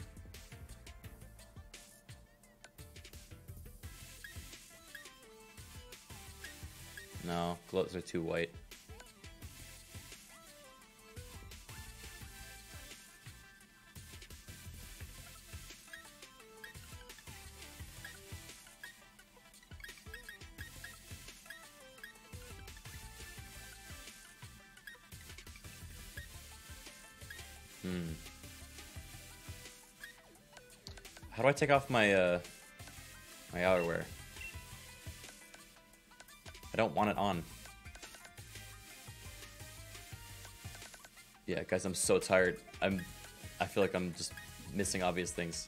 S1: are too white. Hmm. How do I take off my, uh, my outerwear? I don't want it on. Yeah, guys, I'm so tired. I'm, I feel like I'm just missing obvious things.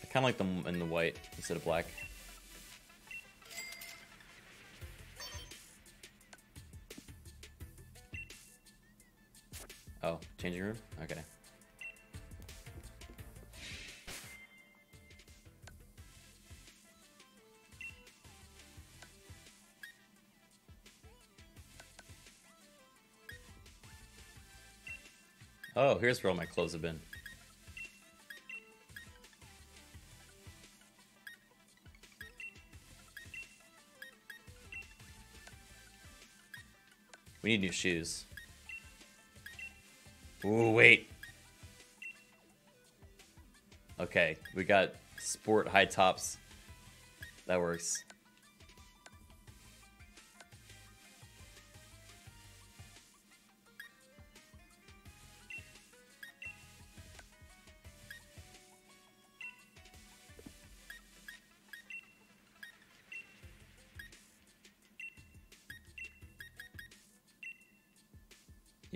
S1: I kind of like them in the white instead of black. here's where all my clothes have been. We need new shoes. Ooh, wait. Okay, we got sport high tops. That works.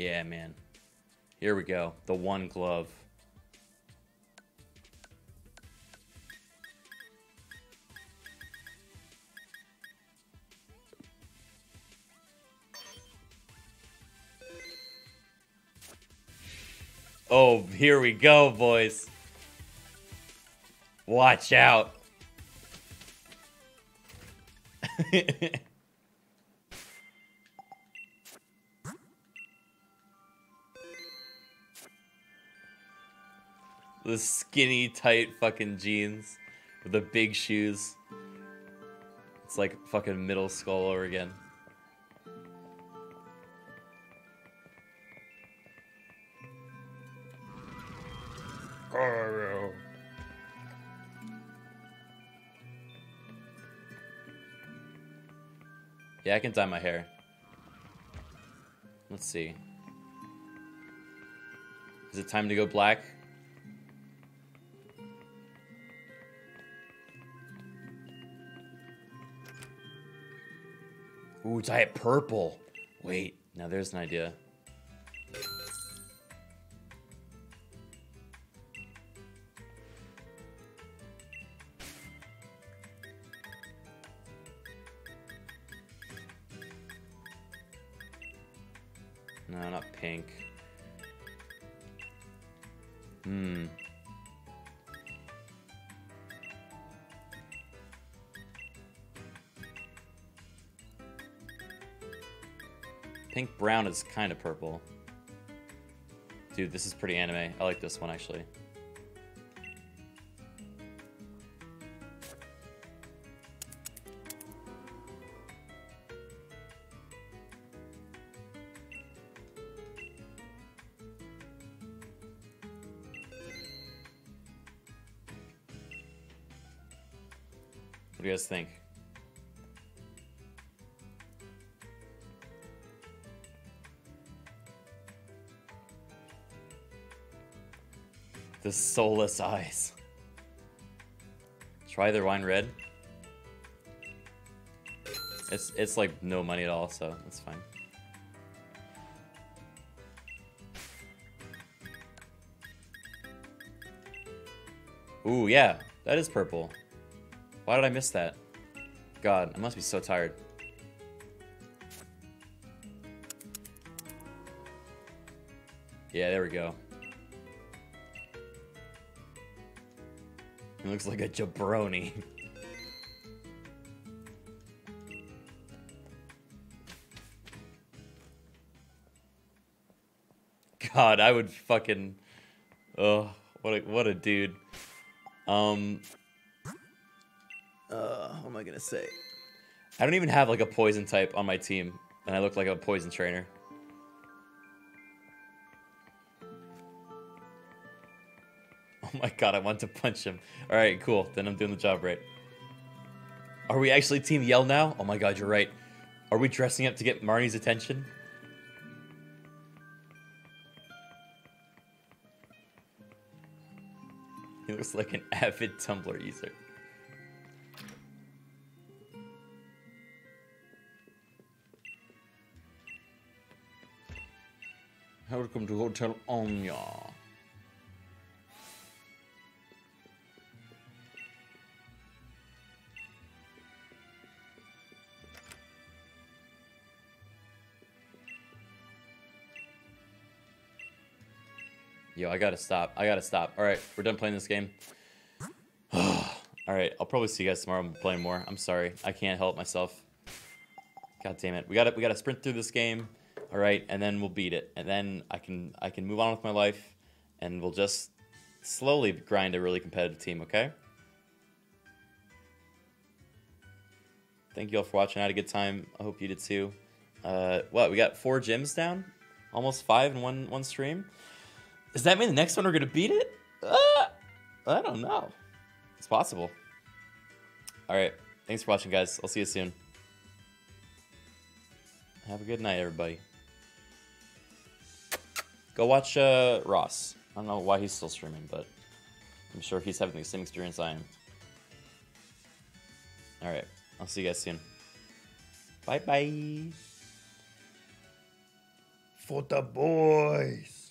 S1: Yeah, man. Here we go. The one glove. Oh, here we go, boys. Watch out. (laughs) the skinny, tight fucking jeans with the big shoes. It's like fucking middle school over again. Yeah, I can dye my hair. Let's see. Is it time to go black? Ooh, diet purple. Wait, now there's an idea. is kind of purple. Dude, this is pretty anime. I like this one, actually. soulless eyes. Try the wine red. It's it's like no money at all, so that's fine. Ooh, yeah. That is purple. Why did I miss that? God, I must be so tired. Yeah, there we go. He looks like a jabroni. (laughs) God, I would fucking... Oh, what a, what a dude. Um... Uh, what am I gonna say? I don't even have like a poison type on my team, and I look like a poison trainer. god, I want to punch him. All right, cool. Then I'm doing the job right. Are we actually Team Yell now? Oh my god, you're right. Are we dressing up to get Marnie's attention? He looks like an (laughs) avid Tumblr user. Welcome to Hotel Onya. Yo, I gotta stop. I gotta stop. All right, we're done playing this game. (sighs) All right, I'll probably see you guys tomorrow. I'm playing more. I'm sorry. I can't help myself. God damn it. We gotta we gotta sprint through this game. All right, and then we'll beat it, and then I can I can move on with my life, and we'll just slowly grind a really competitive team. Okay. Thank you all for watching. I had a good time. I hope you did too. Uh, what we got four gyms down, almost five in one one stream. Does that mean the next one we're gonna beat it? Uh, I don't know. It's possible. All right. Thanks for watching, guys. I'll see you soon. Have a good night, everybody. Go watch uh, Ross. I don't know why he's still streaming, but I'm sure he's having the same experience I am. All right. I'll see you guys soon. Bye-bye. For the boys.